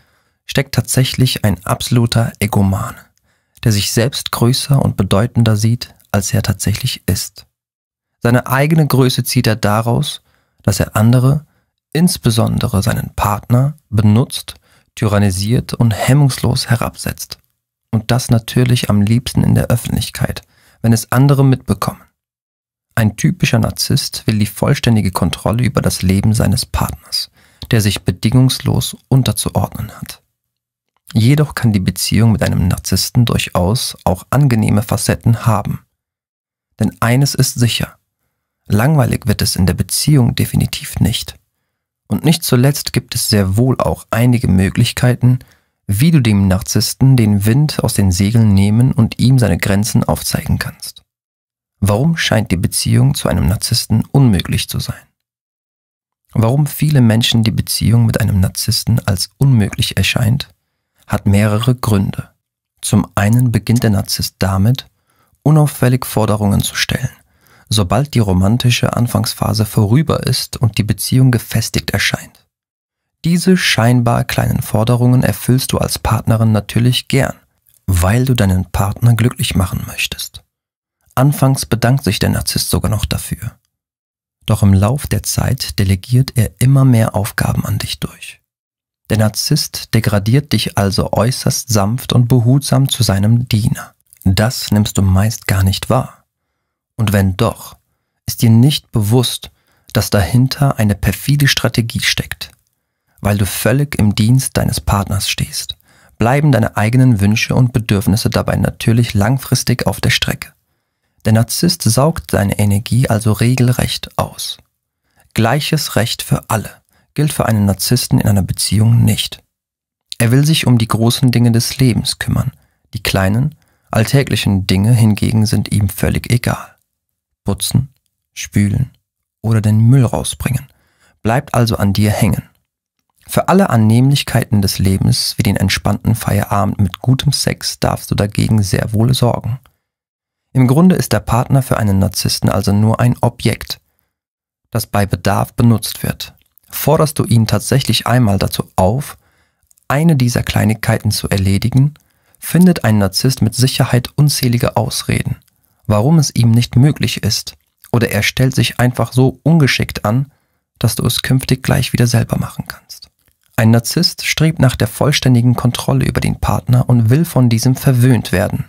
steckt tatsächlich ein absoluter Egoman, der sich selbst größer und bedeutender sieht, als er tatsächlich ist. Seine eigene Größe zieht er daraus, dass er andere, insbesondere seinen Partner, benutzt, tyrannisiert und hemmungslos herabsetzt. Und das natürlich am liebsten in der Öffentlichkeit, wenn es andere mitbekommen. Ein typischer Narzisst will die vollständige Kontrolle über das Leben seines Partners, der sich bedingungslos unterzuordnen hat. Jedoch kann die Beziehung mit einem Narzissten durchaus auch angenehme Facetten haben. Denn eines ist sicher, langweilig wird es in der Beziehung definitiv nicht. Und nicht zuletzt gibt es sehr wohl auch einige Möglichkeiten, wie du dem Narzissten den Wind aus den Segeln nehmen und ihm seine Grenzen aufzeigen kannst. Warum scheint die Beziehung zu einem Narzissten unmöglich zu sein? Warum viele Menschen die Beziehung mit einem Narzissten als unmöglich erscheint, hat mehrere Gründe. Zum einen beginnt der Narzisst damit, unauffällig Forderungen zu stellen, sobald die romantische Anfangsphase vorüber ist und die Beziehung gefestigt erscheint. Diese scheinbar kleinen Forderungen erfüllst du als Partnerin natürlich gern, weil du deinen Partner glücklich machen möchtest. Anfangs bedankt sich der Narzisst sogar noch dafür. Doch im Lauf der Zeit delegiert er immer mehr Aufgaben an dich durch. Der Narzisst degradiert dich also äußerst sanft und behutsam zu seinem Diener. Das nimmst du meist gar nicht wahr. Und wenn doch, ist dir nicht bewusst, dass dahinter eine perfide Strategie steckt. Weil du völlig im Dienst deines Partners stehst, bleiben deine eigenen Wünsche und Bedürfnisse dabei natürlich langfristig auf der Strecke. Der Narzisst saugt deine Energie also regelrecht aus. Gleiches Recht für alle gilt für einen Narzissten in einer Beziehung nicht. Er will sich um die großen Dinge des Lebens kümmern, die kleinen, alltäglichen Dinge hingegen sind ihm völlig egal. Putzen, spülen oder den Müll rausbringen, bleibt also an dir hängen. Für alle Annehmlichkeiten des Lebens wie den entspannten Feierabend mit gutem Sex darfst du dagegen sehr wohl sorgen. Im Grunde ist der Partner für einen Narzissten also nur ein Objekt, das bei Bedarf benutzt wird, forderst du ihn tatsächlich einmal dazu auf, eine dieser Kleinigkeiten zu erledigen, findet ein Narzisst mit Sicherheit unzählige Ausreden, warum es ihm nicht möglich ist, oder er stellt sich einfach so ungeschickt an, dass du es künftig gleich wieder selber machen kannst. Ein Narzisst strebt nach der vollständigen Kontrolle über den Partner und will von diesem verwöhnt werden.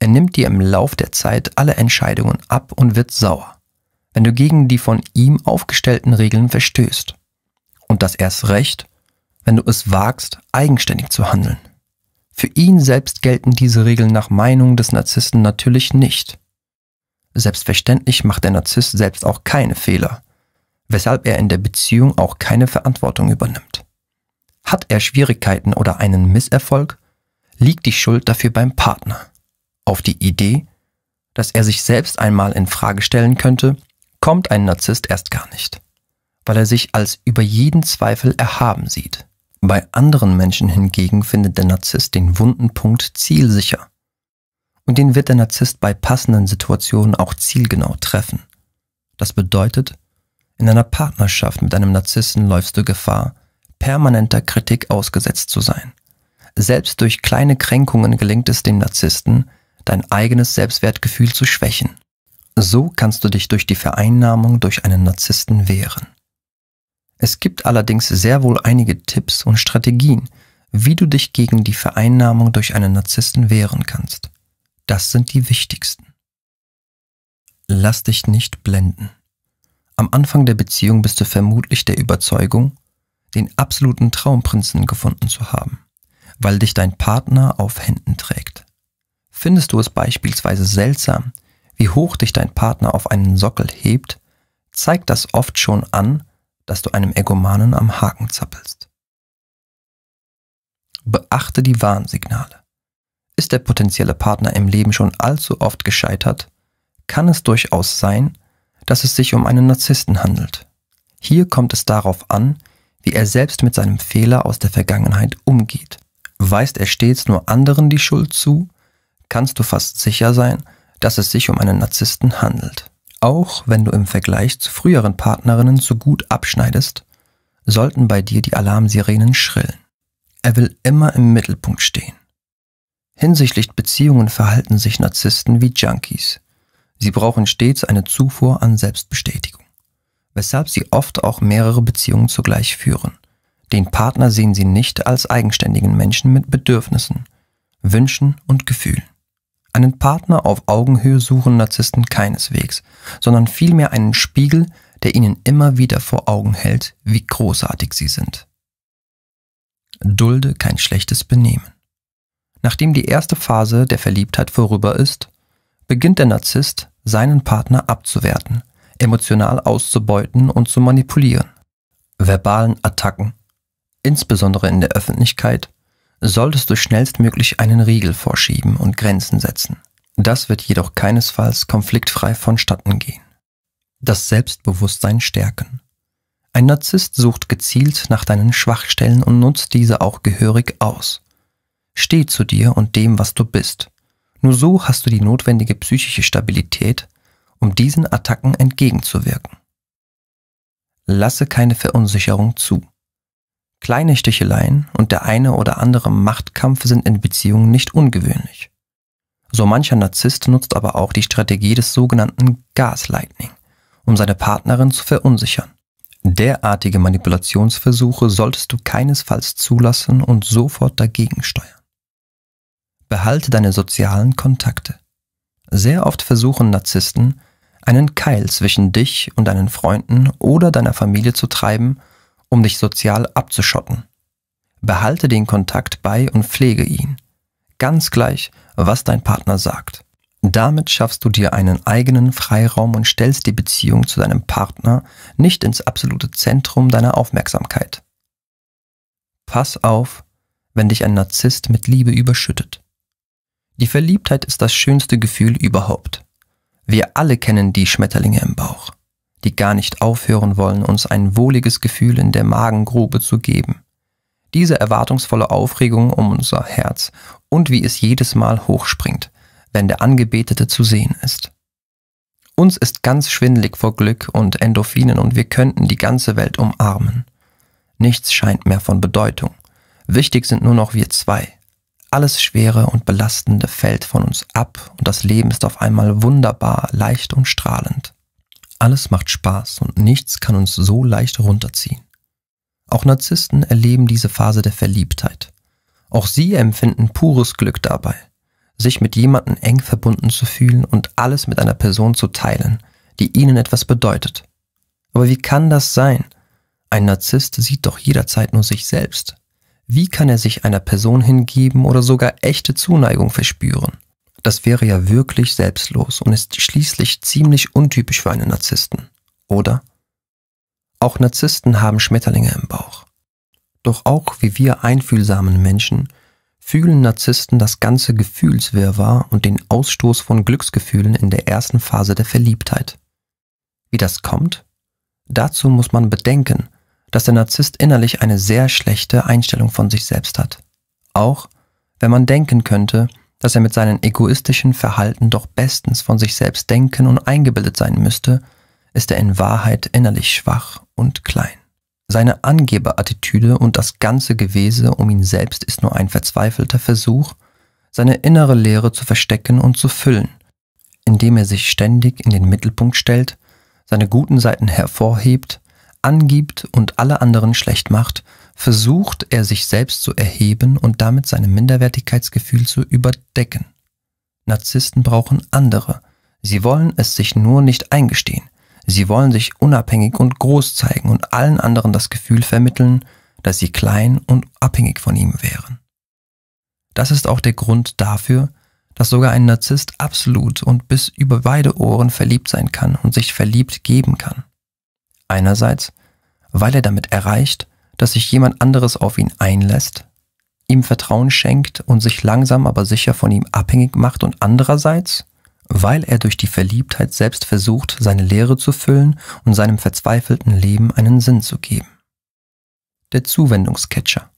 Er nimmt dir im Lauf der Zeit alle Entscheidungen ab und wird sauer wenn du gegen die von ihm aufgestellten Regeln verstößt. Und das erst recht, wenn du es wagst, eigenständig zu handeln. Für ihn selbst gelten diese Regeln nach Meinung des Narzissten natürlich nicht. Selbstverständlich macht der Narzisst selbst auch keine Fehler. weshalb er in der Beziehung auch keine Verantwortung übernimmt. Hat er Schwierigkeiten oder einen Misserfolg, liegt die Schuld dafür beim Partner. Auf die Idee, dass er sich selbst einmal in Frage stellen könnte, kommt ein Narzisst erst gar nicht, weil er sich als über jeden Zweifel erhaben sieht. Bei anderen Menschen hingegen findet der Narzisst den wunden Punkt zielsicher. Und den wird der Narzisst bei passenden Situationen auch zielgenau treffen. Das bedeutet, in einer Partnerschaft mit einem Narzissten läufst du Gefahr, permanenter Kritik ausgesetzt zu sein. Selbst durch kleine Kränkungen gelingt es dem Narzissten, dein eigenes Selbstwertgefühl zu schwächen. So kannst du dich durch die Vereinnahmung durch einen Narzissten wehren. Es gibt allerdings sehr wohl einige Tipps und Strategien, wie du dich gegen die Vereinnahmung durch einen Narzissten wehren kannst. Das sind die wichtigsten. Lass dich nicht blenden. Am Anfang der Beziehung bist du vermutlich der Überzeugung, den absoluten Traumprinzen gefunden zu haben, weil dich dein Partner auf Händen trägt. Findest du es beispielsweise seltsam, wie hoch dich dein Partner auf einen Sockel hebt, zeigt das oft schon an, dass du einem Egomanen am Haken zappelst. Beachte die Warnsignale. Ist der potenzielle Partner im Leben schon allzu oft gescheitert, kann es durchaus sein, dass es sich um einen Narzissten handelt. Hier kommt es darauf an, wie er selbst mit seinem Fehler aus der Vergangenheit umgeht. Weist er stets nur anderen die Schuld zu, kannst du fast sicher sein, dass es sich um einen Narzissten handelt. Auch wenn du im Vergleich zu früheren Partnerinnen so gut abschneidest, sollten bei dir die Alarmsirenen schrillen. Er will immer im Mittelpunkt stehen. Hinsichtlich Beziehungen verhalten sich Narzissten wie Junkies. Sie brauchen stets eine Zufuhr an Selbstbestätigung, weshalb sie oft auch mehrere Beziehungen zugleich führen. Den Partner sehen sie nicht als eigenständigen Menschen mit Bedürfnissen, Wünschen und Gefühlen. Einen Partner auf Augenhöhe suchen Narzissten keineswegs, sondern vielmehr einen Spiegel, der ihnen immer wieder vor Augen hält, wie großartig sie sind. Dulde kein schlechtes Benehmen. Nachdem die erste Phase der Verliebtheit vorüber ist, beginnt der Narzisst, seinen Partner abzuwerten, emotional auszubeuten und zu manipulieren. Verbalen Attacken, insbesondere in der Öffentlichkeit, solltest du schnellstmöglich einen Riegel vorschieben und Grenzen setzen. Das wird jedoch keinesfalls konfliktfrei vonstatten gehen. Das Selbstbewusstsein stärken. Ein Narzisst sucht gezielt nach deinen Schwachstellen und nutzt diese auch gehörig aus. Steh zu dir und dem, was du bist. Nur so hast du die notwendige psychische Stabilität, um diesen Attacken entgegenzuwirken. Lasse keine Verunsicherung zu. Kleine Sticheleien und der eine oder andere Machtkampf sind in Beziehungen nicht ungewöhnlich. So mancher Narzisst nutzt aber auch die Strategie des sogenannten Gaslightning, um seine Partnerin zu verunsichern. Derartige Manipulationsversuche solltest du keinesfalls zulassen und sofort dagegen steuern. Behalte deine sozialen Kontakte. Sehr oft versuchen Narzissten, einen Keil zwischen dich und deinen Freunden oder deiner Familie zu treiben um dich sozial abzuschotten. Behalte den Kontakt bei und pflege ihn, ganz gleich, was dein Partner sagt. Damit schaffst du dir einen eigenen Freiraum und stellst die Beziehung zu deinem Partner nicht ins absolute Zentrum deiner Aufmerksamkeit. Pass auf, wenn dich ein Narzisst mit Liebe überschüttet. Die Verliebtheit ist das schönste Gefühl überhaupt. Wir alle kennen die Schmetterlinge im Bauch die gar nicht aufhören wollen, uns ein wohliges Gefühl in der Magengrube zu geben. Diese erwartungsvolle Aufregung um unser Herz und wie es jedes Mal hochspringt, wenn der Angebetete zu sehen ist. Uns ist ganz schwindelig vor Glück und Endorphinen und wir könnten die ganze Welt umarmen. Nichts scheint mehr von Bedeutung. Wichtig sind nur noch wir zwei. Alles Schwere und Belastende fällt von uns ab und das Leben ist auf einmal wunderbar, leicht und strahlend. Alles macht Spaß und nichts kann uns so leicht runterziehen. Auch Narzissten erleben diese Phase der Verliebtheit. Auch sie empfinden pures Glück dabei, sich mit jemandem eng verbunden zu fühlen und alles mit einer Person zu teilen, die ihnen etwas bedeutet. Aber wie kann das sein? Ein Narzisst sieht doch jederzeit nur sich selbst. Wie kann er sich einer Person hingeben oder sogar echte Zuneigung verspüren? Das wäre ja wirklich selbstlos und ist schließlich ziemlich untypisch für einen Narzissten, oder? Auch Narzissten haben Schmetterlinge im Bauch. Doch auch wie wir einfühlsamen Menschen fühlen Narzissten das ganze Gefühlswirrwarr und den Ausstoß von Glücksgefühlen in der ersten Phase der Verliebtheit. Wie das kommt? Dazu muss man bedenken, dass der Narzisst innerlich eine sehr schlechte Einstellung von sich selbst hat. Auch wenn man denken könnte, dass er mit seinem egoistischen Verhalten doch bestens von sich selbst denken und eingebildet sein müsste, ist er in Wahrheit innerlich schwach und klein. Seine Angeberattitüde und das ganze Gewese um ihn selbst ist nur ein verzweifelter Versuch, seine innere Leere zu verstecken und zu füllen, indem er sich ständig in den Mittelpunkt stellt, seine guten Seiten hervorhebt, angibt und alle anderen schlecht macht, versucht er sich selbst zu erheben und damit sein Minderwertigkeitsgefühl zu überdecken. Narzissten brauchen andere, sie wollen es sich nur nicht eingestehen, Sie wollen sich unabhängig und groß zeigen und allen anderen das Gefühl vermitteln, dass sie klein und abhängig von ihm wären. Das ist auch der Grund dafür, dass sogar ein Narzisst absolut und bis über beide Ohren verliebt sein kann und sich verliebt geben kann. Einerseits, weil er damit erreicht, dass sich jemand anderes auf ihn einlässt, ihm Vertrauen schenkt und sich langsam aber sicher von ihm abhängig macht und andererseits, weil er durch die Verliebtheit selbst versucht, seine Leere zu füllen und seinem verzweifelten Leben einen Sinn zu geben. Der Zuwendungscatcher.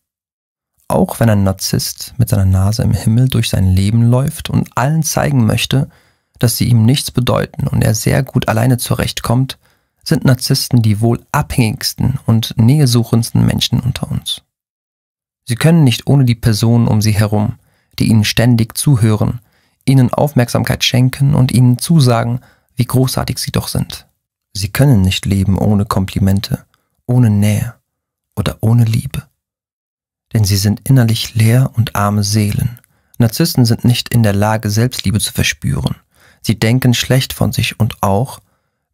Auch wenn ein Narzisst mit seiner Nase im Himmel durch sein Leben läuft und allen zeigen möchte, dass sie ihm nichts bedeuten und er sehr gut alleine zurechtkommt, sind Narzissten die wohl abhängigsten und nähesuchendsten Menschen unter uns. Sie können nicht ohne die Personen um sie herum, die ihnen ständig zuhören, ihnen Aufmerksamkeit schenken und ihnen zusagen, wie großartig sie doch sind. Sie können nicht leben ohne Komplimente, ohne Nähe oder ohne Liebe. Denn sie sind innerlich leer und arme Seelen. Narzissten sind nicht in der Lage, Selbstliebe zu verspüren. Sie denken schlecht von sich und auch,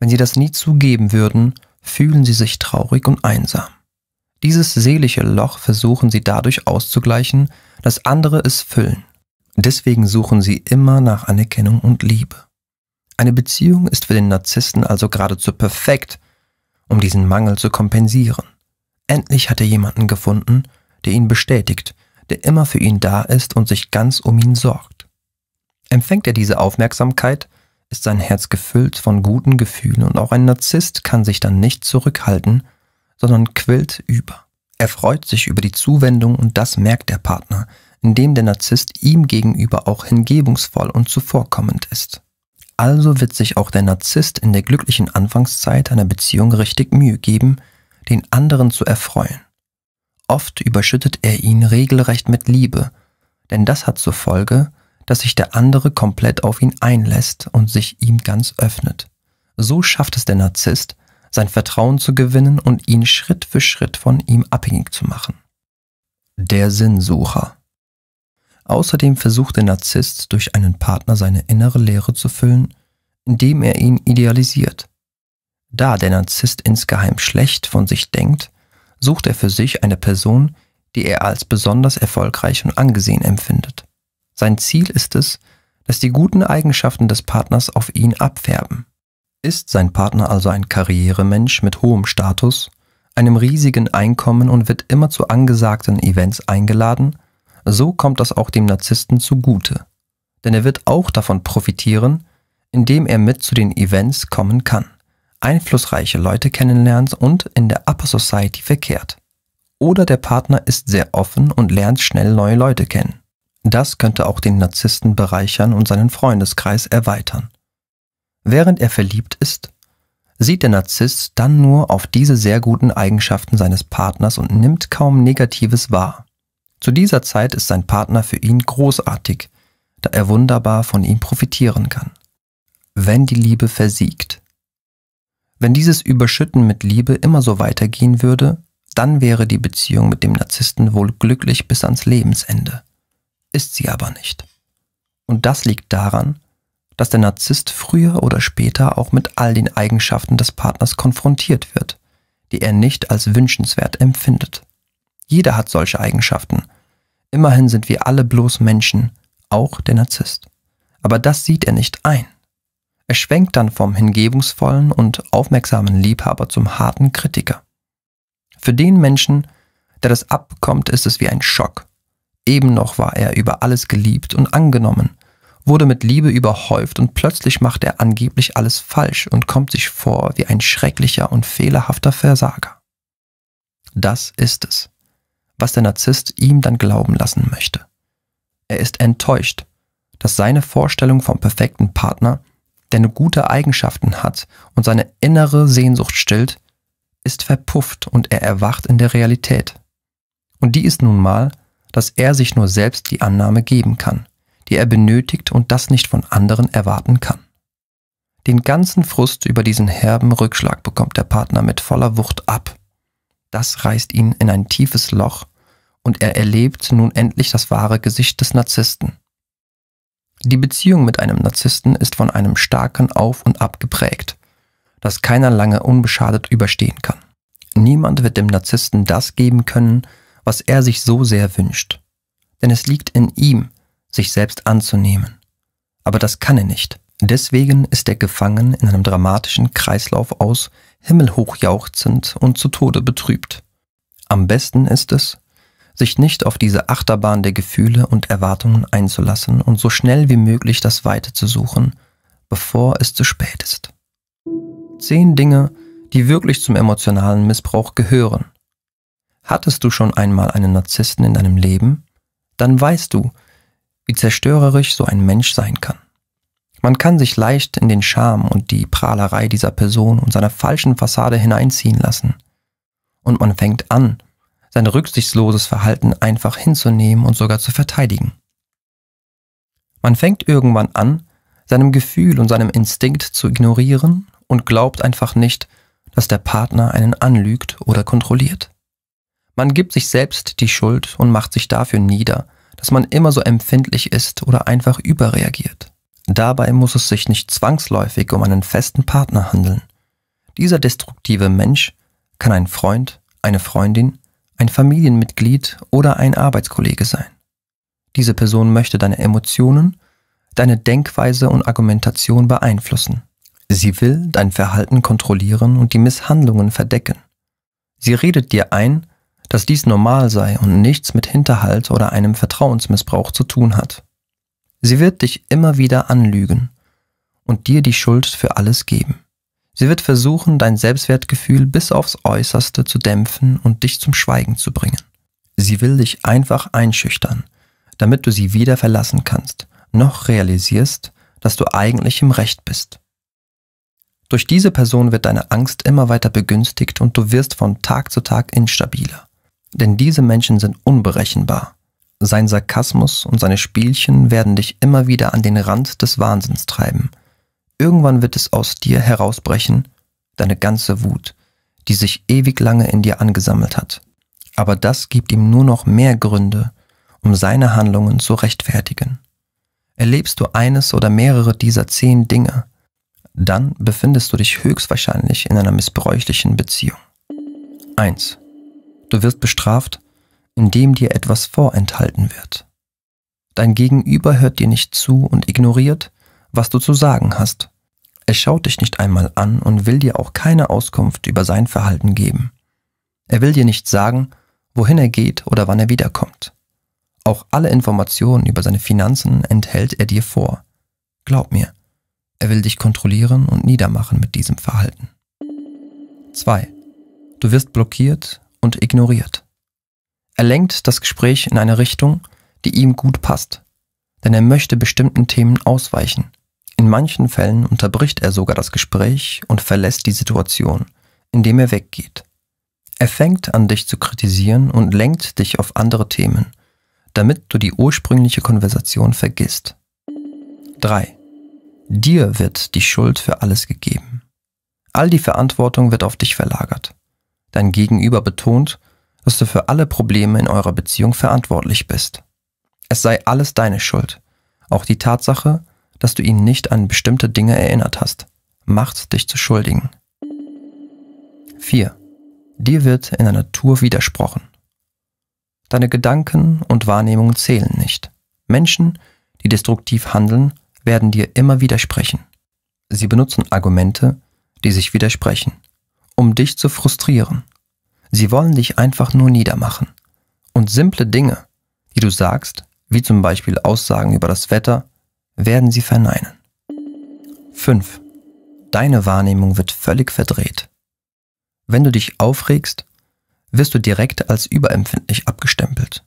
wenn sie das nie zugeben würden, fühlen sie sich traurig und einsam. Dieses seelische Loch versuchen sie dadurch auszugleichen, dass andere es füllen. Deswegen suchen sie immer nach Anerkennung und Liebe. Eine Beziehung ist für den Narzissten also geradezu perfekt, um diesen Mangel zu kompensieren. Endlich hat er jemanden gefunden, der ihn bestätigt, der immer für ihn da ist und sich ganz um ihn sorgt. Empfängt er diese Aufmerksamkeit, ist sein Herz gefüllt von guten Gefühlen und auch ein Narzisst kann sich dann nicht zurückhalten, sondern quillt über. Er freut sich über die Zuwendung und das merkt der Partner, indem der Narzisst ihm gegenüber auch hingebungsvoll und zuvorkommend ist. Also wird sich auch der Narzisst in der glücklichen Anfangszeit einer Beziehung richtig Mühe geben, den anderen zu erfreuen. Oft überschüttet er ihn regelrecht mit Liebe, denn das hat zur Folge, dass sich der andere komplett auf ihn einlässt und sich ihm ganz öffnet. So schafft es der Narzisst, sein Vertrauen zu gewinnen und ihn Schritt für Schritt von ihm abhängig zu machen. Der Sinnsucher Außerdem versucht der Narzisst durch einen Partner seine innere Leere zu füllen, indem er ihn idealisiert. Da der Narzisst insgeheim schlecht von sich denkt, sucht er für sich eine Person, die er als besonders erfolgreich und angesehen empfindet. Sein Ziel ist es, dass die guten Eigenschaften des Partners auf ihn abfärben. Ist sein Partner also ein Karrieremensch mit hohem Status, einem riesigen Einkommen und wird immer zu angesagten Events eingeladen, so kommt das auch dem Narzissten zugute, denn er wird auch davon profitieren, indem er mit zu den Events kommen kann, einflussreiche Leute kennenlernt und in der Upper Society verkehrt. Oder der Partner ist sehr offen und lernt schnell neue Leute kennen. Das könnte auch den Narzissten bereichern und seinen Freundeskreis erweitern. Während er verliebt ist, sieht der Narzisst dann nur auf diese sehr guten Eigenschaften seines Partners und nimmt kaum Negatives wahr. Zu dieser Zeit ist sein Partner für ihn großartig, da er wunderbar von ihm profitieren kann. Wenn die Liebe versiegt. Wenn dieses Überschütten mit Liebe immer so weitergehen würde, dann wäre die Beziehung mit dem Narzissten wohl glücklich bis ans Lebensende. Ist sie aber nicht. Und das liegt daran, dass der Narzisst früher oder später auch mit all den Eigenschaften des Partners konfrontiert wird, die er nicht als wünschenswert empfindet. Jeder hat solche Eigenschaften. Immerhin sind wir alle bloß Menschen, auch der Narzisst. Aber das sieht er nicht ein. Er schwenkt dann vom hingebungsvollen und aufmerksamen Liebhaber zum harten Kritiker. Für den Menschen, der das abbekommt, ist es wie ein Schock. Eben noch war er über alles geliebt und angenommen, wurde mit Liebe überhäuft und plötzlich macht er angeblich alles falsch und kommt sich vor wie ein schrecklicher und fehlerhafter Versager. Das ist es, was der Narzisst ihm dann glauben lassen möchte. Er ist enttäuscht, dass seine Vorstellung vom perfekten Partner, der nur gute Eigenschaften hat und seine innere Sehnsucht stillt, ist verpufft und er erwacht in der Realität. Und die ist nun mal, dass er sich nur selbst die Annahme geben kann, die er benötigt und das nicht von anderen erwarten kann. Den ganzen Frust über diesen herben Rückschlag bekommt der Partner mit voller Wucht ab. Das reißt ihn in ein tiefes Loch und er erlebt nun endlich das wahre Gesicht des Narzissten. Die Beziehung mit einem Narzissten ist von einem starken Auf und Ab geprägt, das keiner lange unbeschadet überstehen kann. Niemand wird dem Narzissten das geben können, was er sich so sehr wünscht. Denn es liegt in ihm, sich selbst anzunehmen. Aber das kann er nicht. Deswegen ist er gefangen in einem dramatischen Kreislauf aus, himmelhoch jauchzend und zu Tode betrübt. Am besten ist es, sich nicht auf diese Achterbahn der Gefühle und Erwartungen einzulassen und so schnell wie möglich das Weite zu suchen, bevor es zu spät ist. Zehn Dinge, die wirklich zum emotionalen Missbrauch gehören. Hattest du schon einmal einen Narzissten in deinem Leben? Dann weißt du, wie zerstörerisch so ein Mensch sein kann. Man kann sich leicht in den Charme und die Prahlerei dieser Person und seiner falschen Fassade hineinziehen lassen. Und man fängt an, sein rücksichtsloses Verhalten einfach hinzunehmen und sogar zu verteidigen. Man fängt irgendwann an, seinem Gefühl und seinem Instinkt zu ignorieren und glaubt einfach nicht, dass der Partner einen anlügt oder kontrolliert. Man gibt sich selbst die Schuld und macht sich dafür nieder, dass man immer so empfindlich ist oder einfach überreagiert. Dabei muss es sich nicht zwangsläufig um einen festen Partner handeln. Dieser destruktive Mensch kann ein Freund, eine Freundin, ein Familienmitglied oder ein Arbeitskollege sein. Diese Person möchte deine Emotionen, deine Denkweise und Argumentation beeinflussen. Sie will dein Verhalten kontrollieren und die Misshandlungen verdecken. Sie redet dir ein, dass dies normal sei und nichts mit Hinterhalt oder einem Vertrauensmissbrauch zu tun hat. Sie wird dich immer wieder anlügen und dir die Schuld für alles geben. Sie wird versuchen, dein Selbstwertgefühl bis aufs äußerste zu dämpfen und dich zum Schweigen zu bringen. Sie will dich einfach einschüchtern, damit du sie wieder verlassen kannst, noch realisierst, dass du eigentlich im Recht bist. Durch diese Person wird deine Angst immer weiter begünstigt und du wirst von Tag zu Tag instabiler. Denn diese Menschen sind unberechenbar. Sein Sarkasmus und seine Spielchen werden dich immer wieder an den Rand des Wahnsinns treiben Irgendwann wird es aus dir herausbrechen, deine ganze Wut, die sich ewig lange in dir angesammelt hat. Aber das gibt ihm nur noch mehr Gründe, um seine Handlungen zu rechtfertigen. Erlebst du eines oder mehrere dieser zehn Dinge, dann befindest du dich höchstwahrscheinlich in einer missbräuchlichen Beziehung. 1. Du wirst bestraft, indem dir etwas vorenthalten wird. Dein Gegenüber hört dir nicht zu und ignoriert, was du zu sagen hast. Er schaut dich nicht einmal an und will dir auch keine Auskunft über sein Verhalten geben. Er will dir nicht sagen, wohin er geht oder wann er wiederkommt. Auch alle Informationen über seine Finanzen enthält er dir vor. Glaub mir, er will dich kontrollieren und niedermachen mit diesem Verhalten. 2. Du wirst blockiert und ignoriert. Er lenkt das Gespräch in eine Richtung, die ihm gut passt, denn er möchte bestimmten Themen ausweichen in manchen Fällen unterbricht er sogar das Gespräch und verlässt die Situation, indem er weggeht. Er fängt an, dich zu kritisieren und lenkt dich auf andere Themen, damit du die ursprüngliche Konversation vergisst. 3. Dir wird die Schuld für alles gegeben. All die Verantwortung wird auf dich verlagert. Dein Gegenüber betont, dass du für alle Probleme in eurer Beziehung verantwortlich bist. Es sei alles deine Schuld. Auch die Tatsache, dass du ihn nicht an bestimmte Dinge erinnert hast, macht dich zu Schuldigen. 4. Dir wird in der Natur widersprochen. Deine Gedanken und Wahrnehmungen zählen nicht. Menschen, die destruktiv handeln, werden dir immer widersprechen. Sie benutzen Argumente, die sich widersprechen, um dich zu frustrieren. Sie wollen dich einfach nur niedermachen. Und simple Dinge, die du sagst, wie zum Beispiel Aussagen über das Wetter, werden sie verneinen. 5. Deine Wahrnehmung wird völlig verdreht. Wenn du dich aufregst, wirst du direkt als überempfindlich abgestempelt.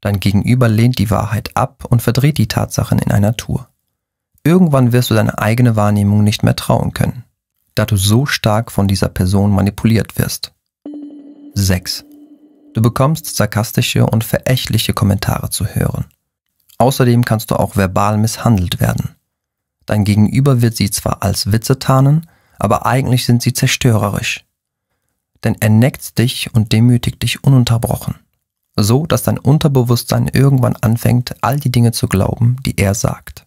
Dein Gegenüber lehnt die Wahrheit ab und verdreht die Tatsachen in einer Tour. Irgendwann wirst du deine eigene Wahrnehmung nicht mehr trauen können, da du so stark von dieser Person manipuliert wirst. 6. Du bekommst sarkastische und verächtliche Kommentare zu hören. Außerdem kannst du auch verbal misshandelt werden. Dein Gegenüber wird sie zwar als Witze tarnen, aber eigentlich sind sie zerstörerisch. Denn er neckt dich und demütigt dich ununterbrochen so dass dein Unterbewusstsein irgendwann anfängt, all die Dinge zu glauben, die er sagt.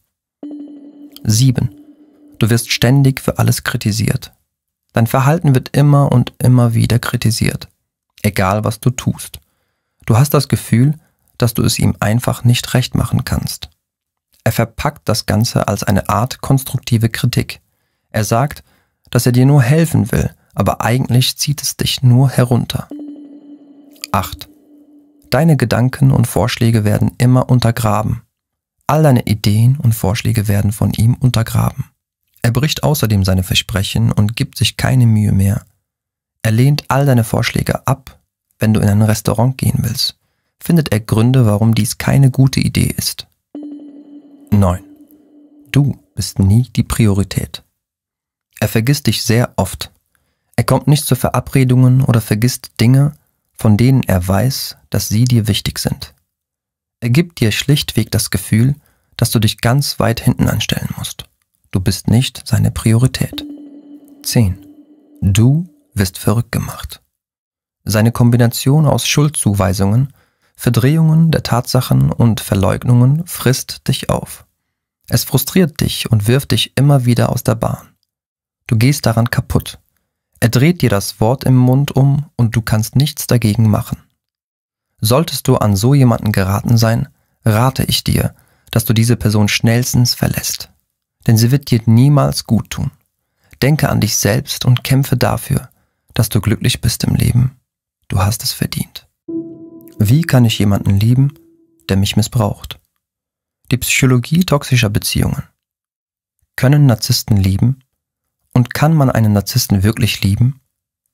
7. Du wirst ständig für alles kritisiert. Dein Verhalten wird immer und immer wieder kritisiert, egal was du tust. Du hast das Gefühl, dass du es ihm einfach nicht recht machen kannst. Er verpackt das Ganze als eine Art konstruktive Kritik. Er sagt, dass er dir nur helfen will, aber eigentlich zieht es dich nur herunter. 8. Deine Gedanken und Vorschläge werden immer untergraben. All deine Ideen und Vorschläge werden von ihm untergraben. Er bricht außerdem seine Versprechen und gibt sich keine Mühe mehr. Er lehnt all deine Vorschläge ab, wenn du in ein Restaurant gehen willst. Findet er Gründe, warum dies keine gute Idee ist. 9. Du bist nie die Priorität. Er vergisst dich sehr oft. Er kommt nicht zu Verabredungen oder vergisst Dinge, von denen er weiß, dass sie dir wichtig sind. Er gibt dir schlichtweg das Gefühl, dass du dich ganz weit hinten anstellen musst. Du bist nicht seine Priorität. 10. Du wirst verrückt gemacht. Seine Kombination aus Schuldzuweisungen, Verdrehungen der Tatsachen und Verleugnungen frisst dich auf. Es frustriert dich und wirft dich immer wieder aus der Bahn. Du gehst daran kaputt. Er dreht dir das Wort im Mund um und du kannst nichts dagegen machen. Solltest du an so jemanden geraten sein, rate ich dir, dass du diese Person schnellstens verlässt. Denn sie wird dir niemals gut tun. Denke an dich selbst und kämpfe dafür, dass du glücklich bist im Leben. Du hast es verdient. Wie kann ich jemanden lieben, der mich missbraucht? Die Psychologie toxischer Beziehungen. Können Narzissten lieben? Und kann man einen Narzissten wirklich lieben?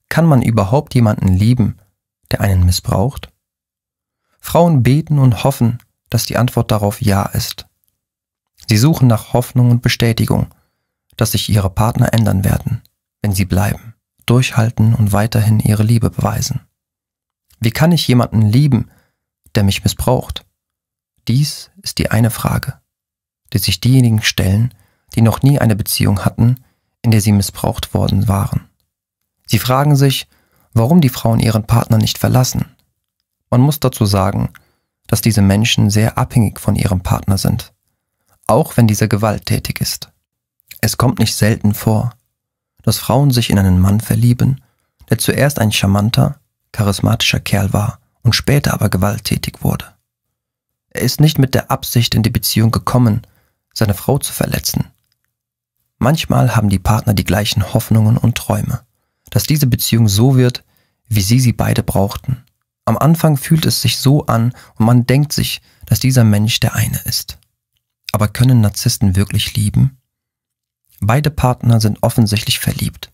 Kann man überhaupt jemanden lieben, der einen missbraucht? Frauen beten und hoffen, dass die Antwort darauf Ja ist. Sie suchen nach Hoffnung und Bestätigung, dass sich ihre Partner ändern werden, wenn sie bleiben, durchhalten und weiterhin ihre Liebe beweisen. Wie kann ich jemanden lieben, der mich missbraucht? Dies ist die eine Frage, die sich diejenigen stellen, die noch nie eine Beziehung hatten, in der sie missbraucht worden waren. Sie fragen sich, warum die Frauen ihren Partner nicht verlassen. Man muss dazu sagen, dass diese Menschen sehr abhängig von ihrem Partner sind, auch wenn dieser gewalttätig ist. Es kommt nicht selten vor, dass Frauen sich in einen Mann verlieben, der zuerst ein charmanter, charismatischer Kerl war und später aber gewalttätig wurde. Er ist nicht mit der Absicht in die Beziehung gekommen, seine Frau zu verletzen, Manchmal haben die Partner die gleichen Hoffnungen und Träume, dass diese Beziehung so wird, wie sie sie beide brauchten. Am Anfang fühlt es sich so an und man denkt sich, dass dieser Mensch der eine ist. Aber können Narzissten wirklich lieben? Beide Partner sind offensichtlich verliebt.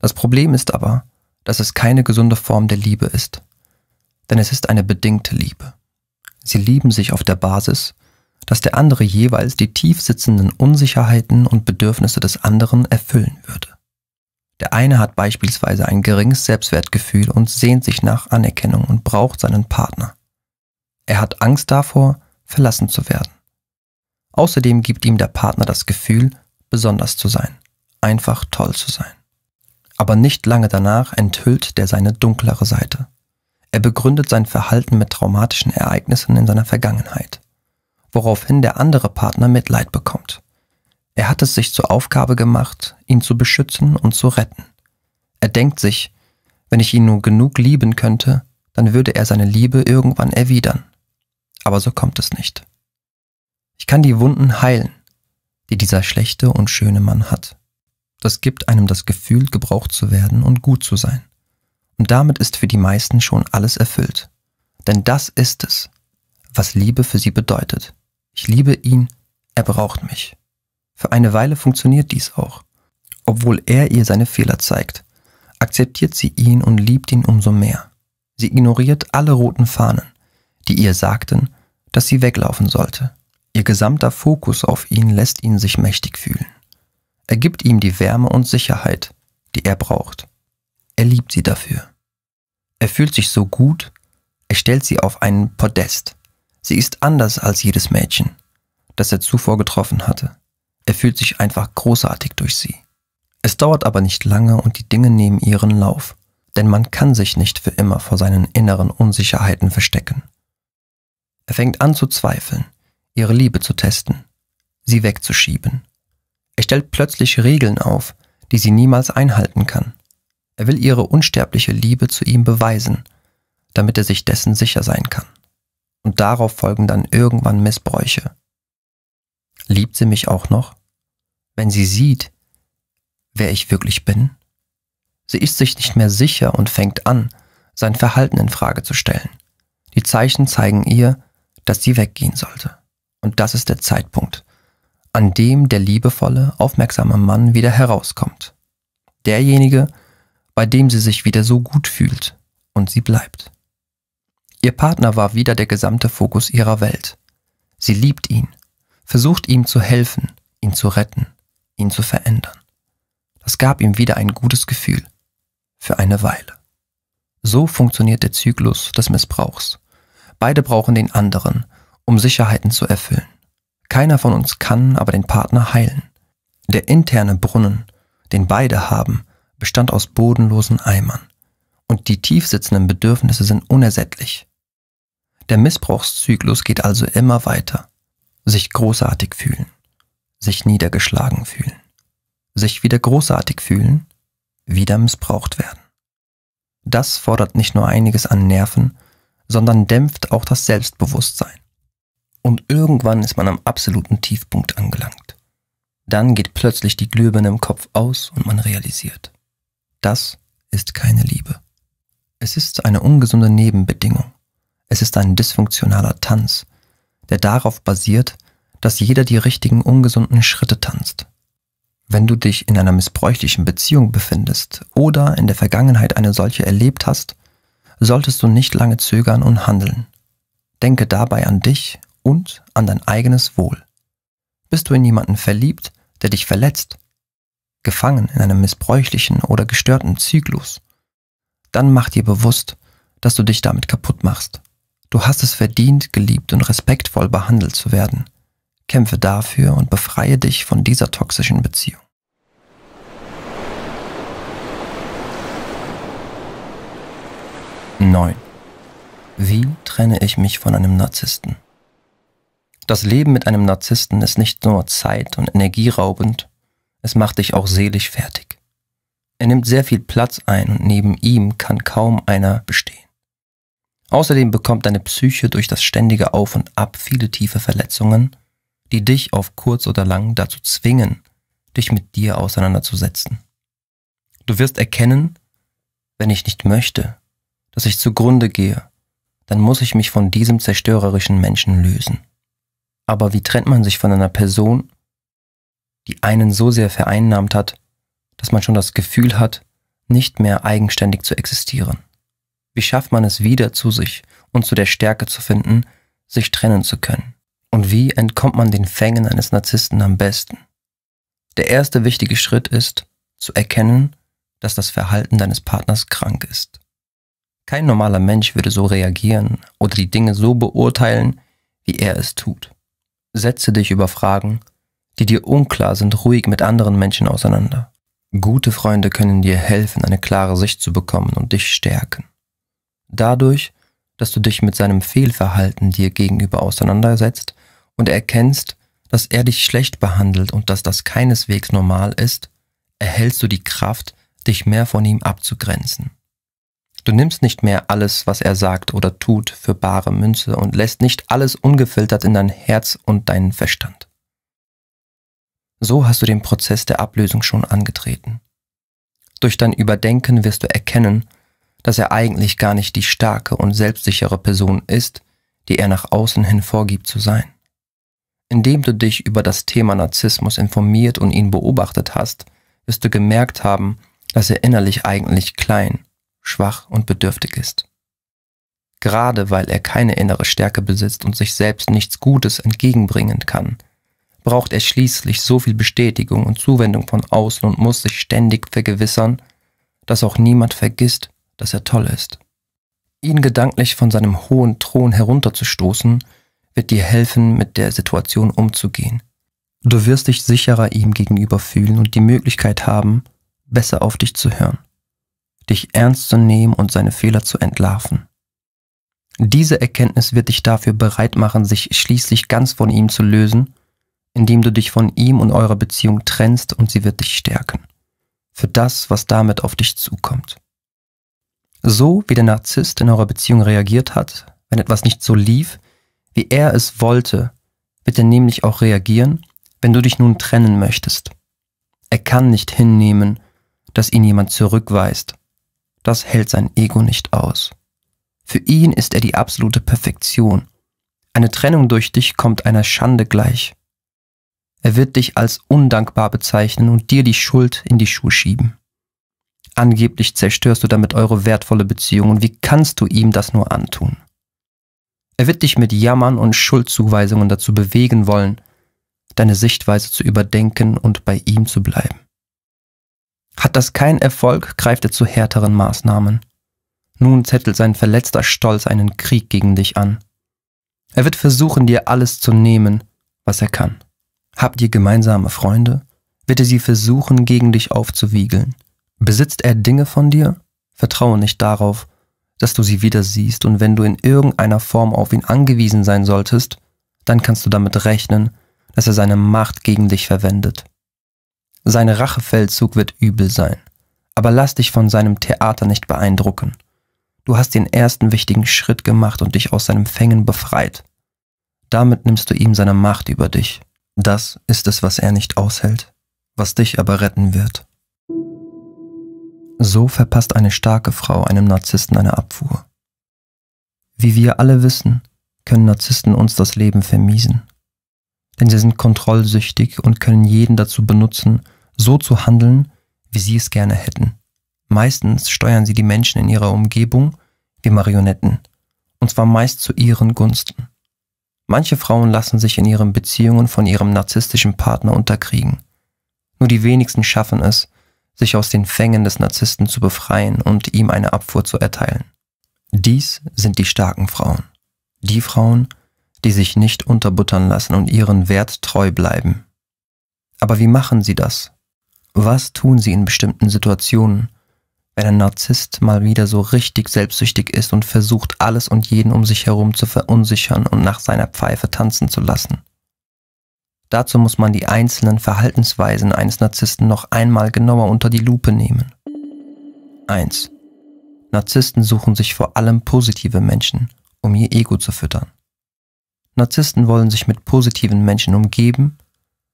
Das Problem ist aber, dass es keine gesunde Form der Liebe ist. Denn es ist eine bedingte Liebe. Sie lieben sich auf der Basis, dass der andere jeweils die tief sitzenden Unsicherheiten und Bedürfnisse des anderen erfüllen würde. Der eine hat beispielsweise ein geringes Selbstwertgefühl und sehnt sich nach Anerkennung und braucht seinen Partner. Er hat Angst davor, verlassen zu werden. Außerdem gibt ihm der Partner das Gefühl, besonders zu sein, einfach toll zu sein. Aber nicht lange danach enthüllt der seine dunklere Seite. Er begründet sein Verhalten mit traumatischen Ereignissen in seiner Vergangenheit woraufhin der andere Partner Mitleid bekommt. Er hat es sich zur Aufgabe gemacht, ihn zu beschützen und zu retten. Er denkt sich, wenn ich ihn nur genug lieben könnte, dann würde er seine Liebe irgendwann erwidern. Aber so kommt es nicht. Ich kann die Wunden heilen, die dieser schlechte und schöne Mann hat. Das gibt einem das Gefühl, gebraucht zu werden und gut zu sein. Und damit ist für die meisten schon alles erfüllt. Denn das ist es, was Liebe für sie bedeutet. Ich liebe ihn, er braucht mich. Für eine Weile funktioniert dies auch. Obwohl er ihr seine Fehler zeigt, akzeptiert sie ihn und liebt ihn umso mehr. Sie ignoriert alle roten Fahnen, die ihr sagten, dass sie weglaufen sollte. Ihr gesamter Fokus auf ihn lässt ihn sich mächtig fühlen. Er gibt ihm die Wärme und Sicherheit, die er braucht. Er liebt sie dafür. Er fühlt sich so gut, er stellt sie auf einen Podest. Sie ist anders als jedes Mädchen, das er zuvor getroffen hatte. Er fühlt sich einfach großartig durch sie. Es dauert aber nicht lange und die Dinge nehmen ihren Lauf, denn man kann sich nicht für immer vor seinen inneren Unsicherheiten verstecken. Er fängt an zu zweifeln, ihre Liebe zu testen, sie wegzuschieben. Er stellt plötzlich Regeln auf, die sie niemals einhalten kann. Er will ihre unsterbliche Liebe zu ihm beweisen, damit er sich dessen sicher sein kann. Und darauf folgen dann irgendwann Missbräuche. Liebt sie mich auch noch? Wenn sie sieht, wer ich wirklich bin? Sie ist sich nicht mehr sicher und fängt an, sein Verhalten in Frage zu stellen. Die Zeichen zeigen ihr, dass sie weggehen sollte. Und das ist der Zeitpunkt, an dem der liebevolle, aufmerksame Mann wieder herauskommt. Derjenige, bei dem sie sich wieder so gut fühlt und sie bleibt. Ihr Partner war wieder der gesamte Fokus ihrer Welt. Sie liebt ihn, versucht ihm zu helfen, ihn zu retten, ihn zu verändern. Das gab ihm wieder ein gutes Gefühl. Für eine Weile. So funktioniert der Zyklus des Missbrauchs. Beide brauchen den anderen, um Sicherheiten zu erfüllen. Keiner von uns kann aber den Partner heilen. Der interne Brunnen, den beide haben, bestand aus bodenlosen Eimern. Und die tiefsitzenden Bedürfnisse sind unersättlich. Der Missbrauchszyklus geht also immer weiter. Sich großartig fühlen, sich niedergeschlagen fühlen, sich wieder großartig fühlen, wieder missbraucht werden. Das fordert nicht nur einiges an Nerven, sondern dämpft auch das Selbstbewusstsein. Und irgendwann ist man am absoluten Tiefpunkt angelangt. Dann geht plötzlich die Glühbirne im Kopf aus und man realisiert, das ist keine Liebe. Es ist eine ungesunde Nebenbedingung. Es ist ein dysfunktionaler Tanz, der darauf basiert, dass jeder die richtigen ungesunden Schritte tanzt. Wenn du dich in einer missbräuchlichen Beziehung befindest oder in der Vergangenheit eine solche erlebt hast, solltest du nicht lange zögern und handeln. Denke dabei an dich und an dein eigenes Wohl. Bist du in jemanden verliebt, der dich verletzt, gefangen in einem missbräuchlichen oder gestörten Zyklus, dann mach dir bewusst, dass du dich damit kaputt machst. Du hast es verdient, geliebt und respektvoll behandelt zu werden. Kämpfe dafür und befreie dich von dieser toxischen Beziehung. 9. Wie trenne ich mich von einem Narzissten? Das Leben mit einem Narzissten ist nicht nur zeit- und energieraubend, es macht dich auch seelisch fertig. Er nimmt sehr viel Platz ein und neben ihm kann kaum einer bestehen. Außerdem bekommt deine Psyche durch das ständige Auf und Ab viele tiefe Verletzungen, die dich auf kurz oder lang dazu zwingen, dich mit dir auseinanderzusetzen. Du wirst erkennen, wenn ich nicht möchte, dass ich zugrunde gehe, dann muss ich mich von diesem zerstörerischen Menschen lösen. Aber wie trennt man sich von einer Person, die einen so sehr vereinnahmt hat, dass man schon das Gefühl hat, nicht mehr eigenständig zu existieren? Wie schafft man es wieder zu sich und zu der Stärke zu finden, sich trennen zu können? Und wie entkommt man den Fängen eines Narzissten am besten? Der erste wichtige Schritt ist, zu erkennen, dass das Verhalten deines Partners krank ist. Kein normaler Mensch würde so reagieren oder die Dinge so beurteilen, wie er es tut. Setze dich über Fragen, die dir unklar sind, ruhig mit anderen Menschen auseinander. Gute Freunde können dir helfen, eine klare Sicht zu bekommen und dich stärken. Dadurch, dass du dich mit seinem Fehlverhalten dir gegenüber auseinandersetzt und erkennst, dass er dich schlecht behandelt und dass das keineswegs normal ist, erhältst du die Kraft, dich mehr von ihm abzugrenzen. Du nimmst nicht mehr alles, was er sagt oder tut, für bare Münze und lässt nicht alles ungefiltert in dein Herz und deinen Verstand. So hast du den Prozess der Ablösung schon angetreten. Durch dein Überdenken wirst du erkennen, dass er eigentlich gar nicht die starke und selbstsichere Person ist, die er nach außen hin vorgibt zu sein. Indem du dich über das Thema Narzissmus informiert und ihn beobachtet hast, wirst du gemerkt haben, dass er innerlich eigentlich klein, schwach und bedürftig ist. Gerade weil er keine innere Stärke besitzt und sich selbst nichts Gutes entgegenbringen kann, braucht er schließlich so viel Bestätigung und Zuwendung von außen und muss sich ständig vergewissern, dass auch niemand vergisst, dass er toll ist. Ihn gedanklich von seinem hohen Thron herunterzustoßen, wird dir helfen, mit der Situation umzugehen. Du wirst dich sicherer ihm gegenüber fühlen und die Möglichkeit haben, besser auf dich zu hören, dich ernst zu nehmen und seine Fehler zu entlarven. Diese Erkenntnis wird dich dafür bereit machen, sich schließlich ganz von ihm zu lösen, indem du dich von ihm und eurer Beziehung trennst und sie wird dich stärken. Für das, was damit auf dich zukommt. So wie der Narzisst in eurer Beziehung reagiert hat, wenn etwas nicht so lief, wie er es wollte, wird er nämlich auch reagieren, wenn du dich nun trennen möchtest. Er kann nicht hinnehmen, dass ihn jemand zurückweist. Das hält sein Ego nicht aus. Für ihn ist er die absolute Perfektion. Eine Trennung durch dich kommt einer Schande gleich. Er wird dich als undankbar bezeichnen und dir die Schuld in die Schuhe schieben. Angeblich zerstörst du damit eure wertvolle Beziehung und wie kannst du ihm das nur antun? Er wird dich mit Jammern und Schuldzuweisungen dazu bewegen wollen, deine Sichtweise zu überdenken und bei ihm zu bleiben. Hat das keinen Erfolg, greift er zu härteren Maßnahmen. Nun zettelt sein verletzter Stolz einen Krieg gegen dich an. Er wird versuchen, dir alles zu nehmen, was er kann. Habt ihr gemeinsame Freunde? Wird er sie versuchen, gegen dich aufzuwiegeln? Besitzt er Dinge von dir? Vertraue nicht darauf, dass du sie wieder siehst, und wenn du in irgendeiner Form auf ihn angewiesen sein solltest, dann kannst du damit rechnen, dass er seine Macht gegen dich verwendet. Sein Rachefeldzug wird übel sein, aber lass dich von seinem Theater nicht beeindrucken. Du hast den ersten wichtigen Schritt gemacht und dich aus seinem Fängen befreit. Damit nimmst du ihm seine Macht über dich. Das ist es, was er nicht aushält, was dich aber retten wird. So verpasst eine starke Frau einem Narzissten eine Abfuhr. Wie wir alle wissen, können Narzissten uns das Leben vermiesen. Denn sie sind kontrollsüchtig und können jeden dazu benutzen, so zu handeln, wie sie es gerne hätten. Meistens steuern sie die Menschen in ihrer Umgebung wie Marionetten, und zwar meist zu ihren Gunsten. Manche Frauen lassen sich in ihren Beziehungen von ihrem narzisstischen Partner unterkriegen. Nur die wenigsten schaffen es, sich aus den Fängen des Narzissten zu befreien und ihm eine Abfuhr zu erteilen. Dies sind die starken Frauen. Die Frauen, die sich nicht unterbuttern lassen und ihren Wert treu bleiben. Aber wie machen sie das? Was tun sie in bestimmten Situationen, wenn ein Narzisst mal wieder so richtig selbstsüchtig ist und versucht, alles und jeden um sich herum zu verunsichern und nach seiner Pfeife tanzen zu lassen? Dazu muss man die einzelnen Verhaltensweisen eines Narzissten noch einmal genauer unter die Lupe nehmen. 1. Narzissten suchen sich vor allem positive Menschen, um ihr Ego zu füttern. Narzissten wollen sich mit positiven Menschen umgeben,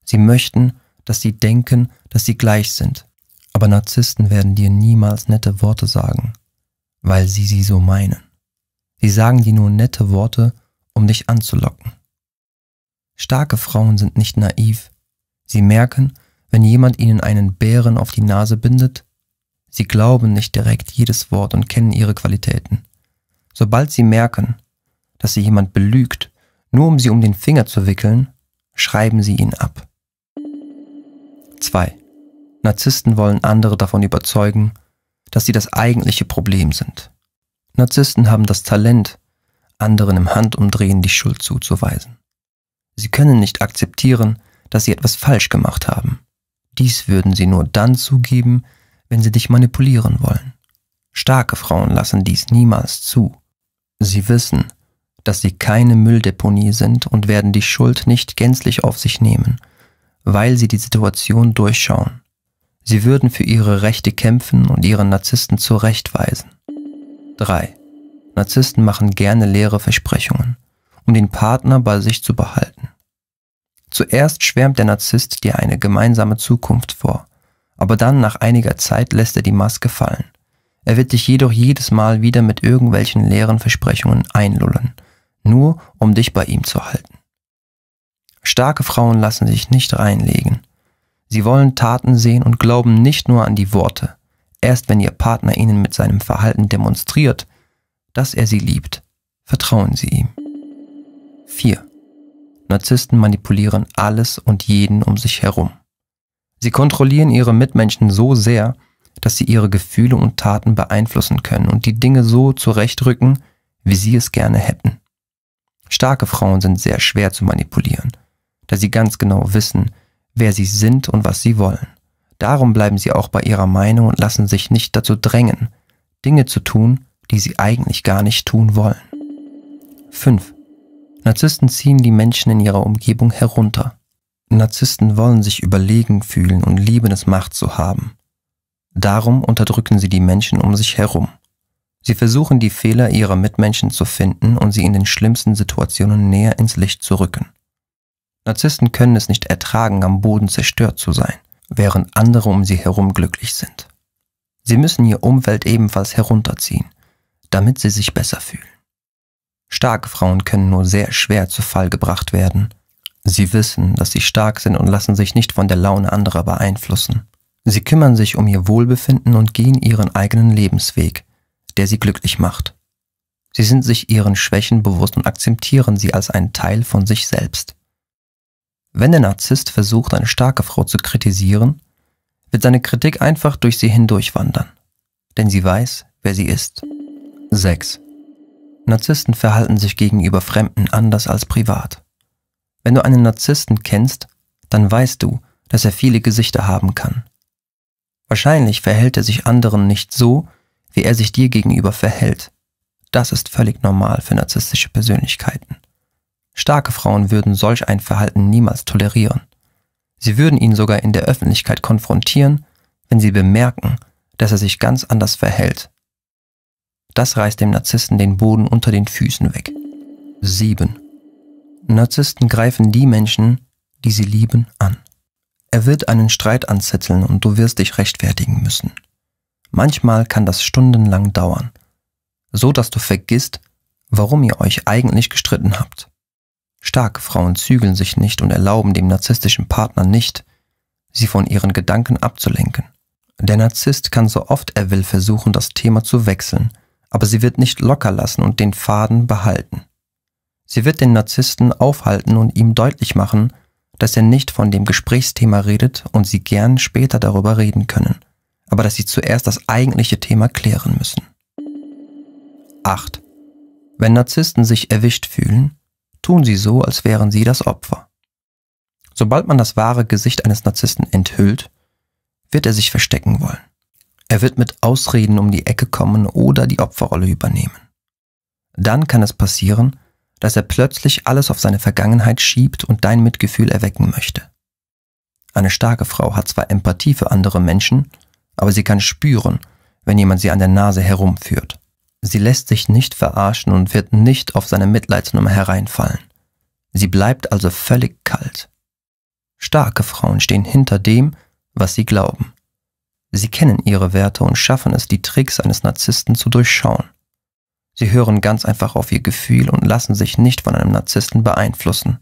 sie möchten, dass sie denken, dass sie gleich sind. Aber Narzissten werden dir niemals nette Worte sagen, weil sie sie so meinen. Sie sagen dir nur nette Worte, um dich anzulocken. Starke Frauen sind nicht naiv. Sie merken, wenn jemand ihnen einen Bären auf die Nase bindet. Sie glauben nicht direkt jedes Wort und kennen ihre Qualitäten. Sobald sie merken, dass sie jemand belügt, nur um sie um den Finger zu wickeln, schreiben sie ihn ab. 2. Narzissten wollen andere davon überzeugen, dass sie das eigentliche Problem sind. Narzissten haben das Talent, anderen im Handumdrehen die Schuld zuzuweisen. Sie können nicht akzeptieren, dass sie etwas falsch gemacht haben. Dies würden sie nur dann zugeben, wenn sie dich manipulieren wollen. Starke Frauen lassen dies niemals zu. Sie wissen, dass sie keine Mülldeponie sind und werden die Schuld nicht gänzlich auf sich nehmen, weil sie die Situation durchschauen. Sie würden für ihre Rechte kämpfen und ihren Narzissten zurechtweisen. 3. Narzissten machen gerne leere Versprechungen, um den Partner bei sich zu behalten. Zuerst schwärmt der Narzisst dir eine gemeinsame Zukunft vor, aber dann nach einiger Zeit lässt er die Maske fallen. Er wird dich jedoch jedes Mal wieder mit irgendwelchen leeren Versprechungen einlullen, nur um dich bei ihm zu halten. Starke Frauen lassen sich nicht reinlegen. Sie wollen Taten sehen und glauben nicht nur an die Worte. Erst wenn ihr Partner ihnen mit seinem Verhalten demonstriert, dass er sie liebt, vertrauen sie ihm. 4. Narzissten manipulieren alles und jeden um sich herum. Sie kontrollieren ihre Mitmenschen so sehr, dass sie ihre Gefühle und Taten beeinflussen können und die Dinge so zurechtrücken, wie sie es gerne hätten. Starke Frauen sind sehr schwer zu manipulieren, da sie ganz genau wissen, wer sie sind und was sie wollen. Darum bleiben sie auch bei ihrer Meinung und lassen sich nicht dazu drängen, Dinge zu tun, die sie eigentlich gar nicht tun wollen. 5. Narzissten ziehen die Menschen in ihrer Umgebung herunter. Narzissten wollen sich überlegen fühlen und lieben es Macht zu haben. Darum unterdrücken sie die Menschen um sich herum. Sie versuchen die Fehler ihrer Mitmenschen zu finden und sie in den schlimmsten Situationen näher ins Licht zu rücken. Narzissten können es nicht ertragen, am Boden zerstört zu sein, während andere um sie herum glücklich sind. Sie müssen ihr Umfeld ebenfalls herunterziehen, damit sie sich besser fühlen. Starke Frauen können nur sehr schwer zu Fall gebracht werden. Sie wissen, dass sie stark sind und lassen sich nicht von der Laune anderer beeinflussen. Sie kümmern sich um ihr Wohlbefinden und gehen ihren eigenen Lebensweg, der sie glücklich macht. Sie sind sich ihren Schwächen bewusst und akzeptieren sie als einen Teil von sich selbst. Wenn der Narzisst versucht, eine starke Frau zu kritisieren, wird seine Kritik einfach durch sie hindurchwandern, denn sie weiß, wer sie ist. 6. Narzissten verhalten sich gegenüber Fremden anders als privat. Wenn du einen Narzissten kennst, dann weißt du, dass er viele Gesichter haben kann. Wahrscheinlich verhält er sich anderen nicht so, wie er sich dir gegenüber verhält. Das ist völlig normal für narzisstische Persönlichkeiten. Starke Frauen würden solch ein Verhalten niemals tolerieren. Sie würden ihn sogar in der Öffentlichkeit konfrontieren, wenn sie bemerken, dass er sich ganz anders verhält. Das reißt dem Narzissten den Boden unter den Füßen weg. 7. Narzissten greifen die Menschen, die sie lieben, an. Er wird einen Streit anzetteln und du wirst dich rechtfertigen müssen. Manchmal kann das stundenlang dauern, so dass du vergisst, warum ihr euch eigentlich gestritten habt. Starke Frauen zügeln sich nicht und erlauben dem narzisstischen Partner nicht, sie von ihren Gedanken abzulenken. Der Narzisst kann so oft er will versuchen, das Thema zu wechseln, aber sie wird nicht locker lassen und den Faden behalten. Sie wird den Narzissten aufhalten und ihm deutlich machen, dass er nicht von dem Gesprächsthema redet und sie gern später darüber reden können, aber dass sie zuerst das eigentliche Thema klären müssen. 8. Wenn Narzissten sich erwischt fühlen, tun sie so, als wären sie das Opfer. Sobald man das wahre Gesicht eines Narzissten enthüllt, wird er sich verstecken wollen. Er wird mit Ausreden um die Ecke kommen oder die Opferrolle übernehmen. Dann kann es passieren, dass er plötzlich alles auf seine Vergangenheit schiebt und dein Mitgefühl erwecken möchte. Eine starke Frau hat zwar Empathie für andere Menschen, aber sie kann spüren, wenn jemand sie an der Nase herumführt. Sie lässt sich nicht verarschen und wird nicht auf seine Mitleidsnummer hereinfallen. Sie bleibt also völlig kalt. Starke Frauen stehen hinter dem, was sie glauben. Sie kennen ihre Werte und schaffen es, die Tricks eines Narzissten zu durchschauen. Sie hören ganz einfach auf ihr Gefühl und lassen sich nicht von einem Narzissten beeinflussen.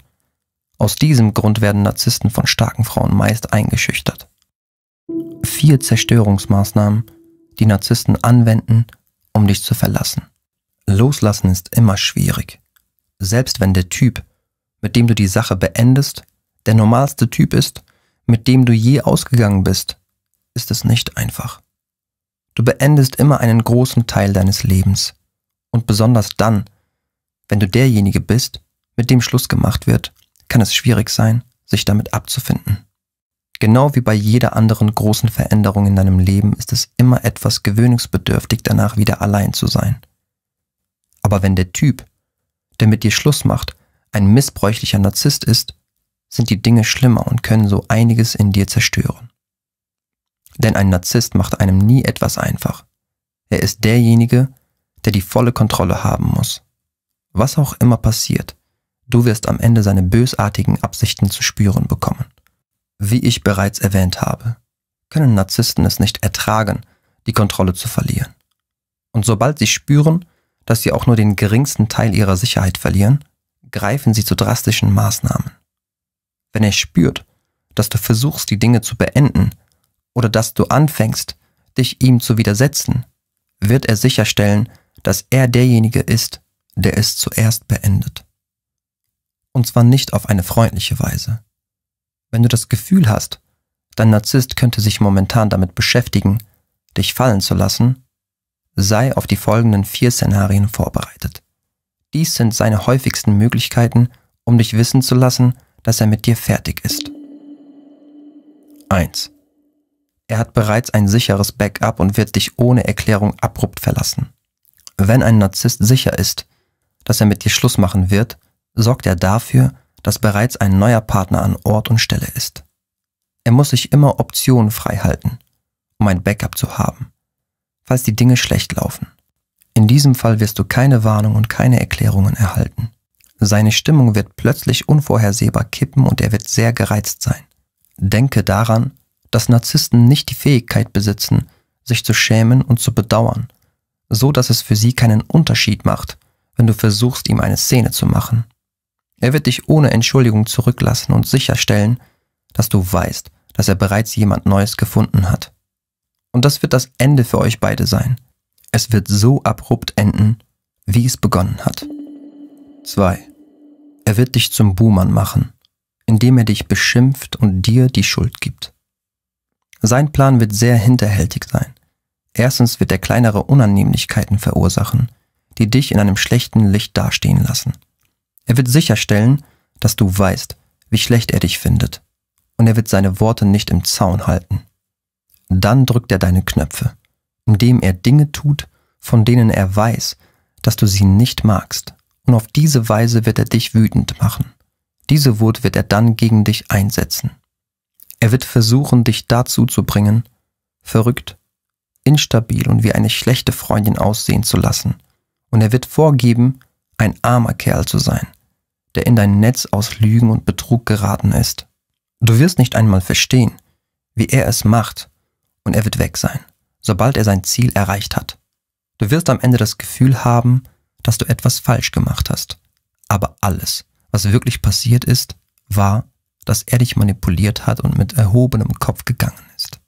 Aus diesem Grund werden Narzissten von starken Frauen meist eingeschüchtert. Vier Zerstörungsmaßnahmen, die Narzissten anwenden, um dich zu verlassen. Loslassen ist immer schwierig. Selbst wenn der Typ, mit dem du die Sache beendest, der normalste Typ ist, mit dem du je ausgegangen bist, ist es nicht einfach. Du beendest immer einen großen Teil deines Lebens. Und besonders dann, wenn du derjenige bist, mit dem Schluss gemacht wird, kann es schwierig sein, sich damit abzufinden. Genau wie bei jeder anderen großen Veränderung in deinem Leben ist es immer etwas gewöhnungsbedürftig, danach wieder allein zu sein. Aber wenn der Typ, der mit dir Schluss macht, ein missbräuchlicher Narzisst ist, sind die Dinge schlimmer und können so einiges in dir zerstören. Denn ein Narzisst macht einem nie etwas einfach. Er ist derjenige, der die volle Kontrolle haben muss. Was auch immer passiert, Du wirst am Ende seine bösartigen Absichten zu spüren bekommen. Wie ich bereits erwähnt habe, können Narzissten es nicht ertragen, die Kontrolle zu verlieren. Und sobald sie spüren, dass sie auch nur den geringsten Teil ihrer Sicherheit verlieren, greifen sie zu drastischen Maßnahmen. Wenn er spürt, dass du versuchst, die Dinge zu beenden oder dass du anfängst, dich ihm zu widersetzen, wird er sicherstellen, dass er derjenige ist, der es zuerst beendet. Und zwar nicht auf eine freundliche Weise. Wenn du das Gefühl hast, dein Narzisst könnte sich momentan damit beschäftigen, dich fallen zu lassen, sei auf die folgenden vier Szenarien vorbereitet. Dies sind seine häufigsten Möglichkeiten, um dich wissen zu lassen, dass er mit dir fertig ist. 1. Er hat bereits ein sicheres Backup und wird dich ohne Erklärung abrupt verlassen. Wenn ein Narzisst sicher ist, dass er mit dir Schluss machen wird, sorgt er dafür, dass bereits ein neuer Partner an Ort und Stelle ist. Er muss sich immer Optionen frei halten, um ein Backup zu haben falls die Dinge schlecht laufen. In diesem Fall wirst du keine Warnung und keine Erklärungen erhalten. Seine Stimmung wird plötzlich unvorhersehbar kippen und er wird sehr gereizt sein. Denke daran, dass Narzissten nicht die Fähigkeit besitzen, sich zu schämen und zu bedauern, so dass es für sie keinen Unterschied macht, wenn du versuchst, ihm eine Szene zu machen. Er wird dich ohne Entschuldigung zurücklassen und sicherstellen, dass du weißt, dass er bereits jemand Neues gefunden hat. Und das wird das Ende für euch beide sein. Es wird so abrupt enden, wie es begonnen hat. 2. Er wird dich zum Buhmann machen, indem er dich beschimpft und dir die Schuld gibt. Sein Plan wird sehr hinterhältig sein. Erstens wird er kleinere Unannehmlichkeiten verursachen, die dich in einem schlechten Licht dastehen lassen. Er wird sicherstellen, dass du weißt, wie schlecht er dich findet, und er wird seine Worte nicht im Zaun halten. Dann drückt er deine Knöpfe, indem er Dinge tut, von denen er weiß, dass du sie nicht magst. Und auf diese Weise wird er dich wütend machen. Diese Wut wird er dann gegen dich einsetzen. Er wird versuchen, dich dazu zu bringen, verrückt, instabil und wie eine schlechte Freundin aussehen zu lassen. Und er wird vorgeben, ein armer Kerl zu sein, der in dein Netz aus Lügen und Betrug geraten ist. Du wirst nicht einmal verstehen, wie er es macht und er wird weg sein, sobald er sein Ziel erreicht hat. Du wirst am Ende das Gefühl haben, dass du etwas falsch gemacht hast. Aber alles, was wirklich passiert ist, war, dass er dich manipuliert hat und mit erhobenem Kopf gegangen ist.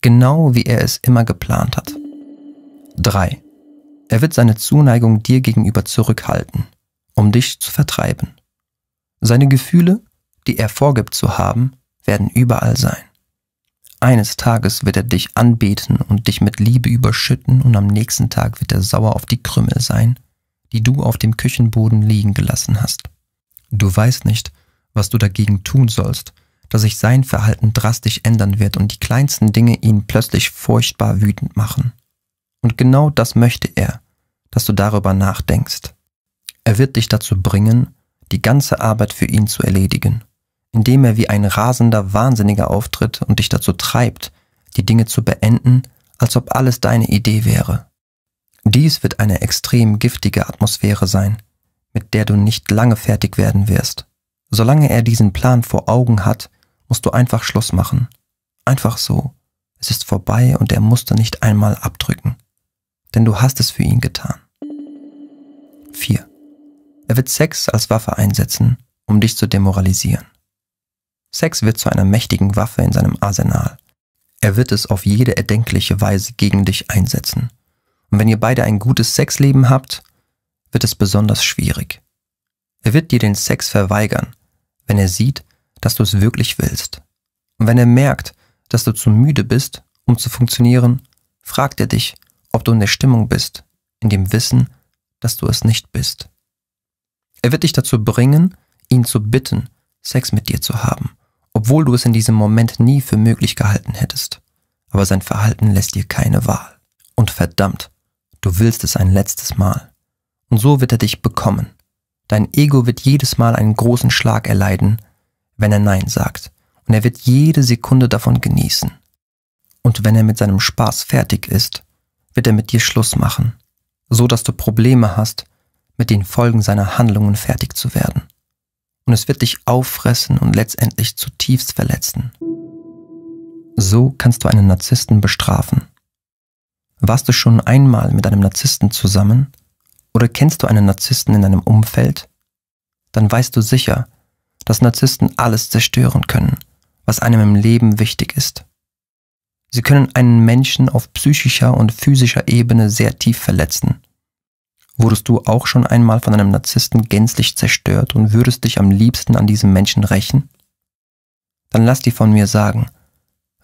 Genau wie er es immer geplant hat. 3. Er wird seine Zuneigung dir gegenüber zurückhalten, um dich zu vertreiben. Seine Gefühle, die er vorgibt zu haben, werden überall sein. Eines Tages wird er dich anbeten und dich mit Liebe überschütten und am nächsten Tag wird er sauer auf die Krümel sein, die du auf dem Küchenboden liegen gelassen hast. Du weißt nicht, was du dagegen tun sollst, dass sich sein Verhalten drastisch ändern wird und die kleinsten Dinge ihn plötzlich furchtbar wütend machen. Und genau das möchte er, dass du darüber nachdenkst. Er wird dich dazu bringen, die ganze Arbeit für ihn zu erledigen indem er wie ein rasender Wahnsinniger auftritt und dich dazu treibt, die Dinge zu beenden, als ob alles deine Idee wäre. Dies wird eine extrem giftige Atmosphäre sein, mit der du nicht lange fertig werden wirst. Solange er diesen Plan vor Augen hat, musst du einfach Schluss machen. Einfach so. Es ist vorbei und er musste nicht einmal abdrücken. Denn du hast es für ihn getan. 4. Er wird Sex als Waffe einsetzen, um dich zu demoralisieren. Sex wird zu einer mächtigen Waffe in seinem Arsenal. Er wird es auf jede erdenkliche Weise gegen dich einsetzen. Und wenn ihr beide ein gutes Sexleben habt, wird es besonders schwierig. Er wird dir den Sex verweigern, wenn er sieht, dass du es wirklich willst. Und wenn er merkt, dass du zu müde bist, um zu funktionieren, fragt er dich, ob du in der Stimmung bist, in dem Wissen, dass du es nicht bist. Er wird dich dazu bringen, ihn zu bitten, Sex mit dir zu haben obwohl du es in diesem Moment nie für möglich gehalten hättest. Aber sein Verhalten lässt dir keine Wahl. Und verdammt, du willst es ein letztes Mal. Und so wird er dich bekommen. Dein Ego wird jedes Mal einen großen Schlag erleiden, wenn er Nein sagt. Und er wird jede Sekunde davon genießen. Und wenn er mit seinem Spaß fertig ist, wird er mit dir Schluss machen, so dass du Probleme hast, mit den Folgen seiner Handlungen fertig zu werden. und es wird dich auffressen und letztendlich zutiefst verletzen. So kannst du einen Narzissten bestrafen. Warst du schon einmal mit einem Narzissten zusammen oder kennst du einen Narzissten in deinem Umfeld? Dann weißt du sicher, dass Narzissten alles zerstören können, was einem im Leben wichtig ist. Sie können einen Menschen auf psychischer und physischer Ebene sehr tief verletzen Wurdest du auch schon einmal von einem Narzissten gänzlich zerstört und würdest dich am liebsten an diesem Menschen rächen? Dann lass dir von mir sagen,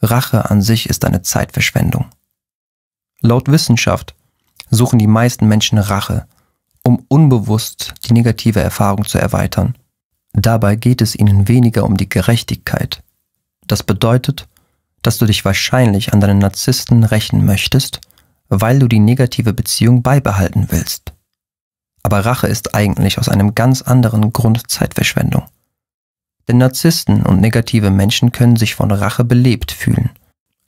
Rache an sich ist eine Zeitverschwendung. Laut Wissenschaft suchen die meisten Menschen Rache, um unbewusst die negative Erfahrung zu erweitern. Dabei geht es ihnen weniger um die Gerechtigkeit. Das bedeutet, dass du dich wahrscheinlich an deinen Narzissten rächen möchtest, weil du die negative Beziehung beibehalten willst. Aber Rache ist eigentlich aus einem ganz anderen Grund Zeitverschwendung. Denn Narzissten und negative Menschen können sich von Rache belebt fühlen.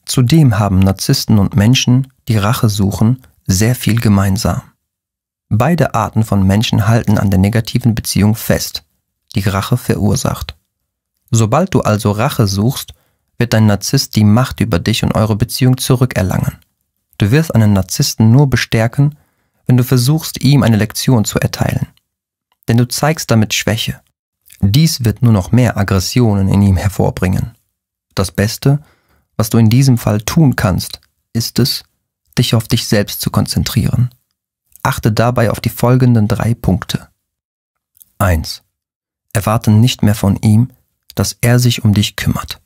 Zudem haben Narzissten und Menschen, die Rache suchen, sehr viel gemeinsam. Beide Arten von Menschen halten an der negativen Beziehung fest, die Rache verursacht. Sobald du also Rache suchst, wird dein Narzisst die Macht über dich und eure Beziehung zurückerlangen. Du wirst einen Narzissten nur bestärken, wenn du versuchst, ihm eine Lektion zu erteilen. Denn du zeigst damit Schwäche. Dies wird nur noch mehr Aggressionen in ihm hervorbringen. Das Beste, was du in diesem Fall tun kannst, ist es, dich auf dich selbst zu konzentrieren. Achte dabei auf die folgenden drei Punkte. 1. Erwarte nicht mehr von ihm, dass er sich um dich kümmert.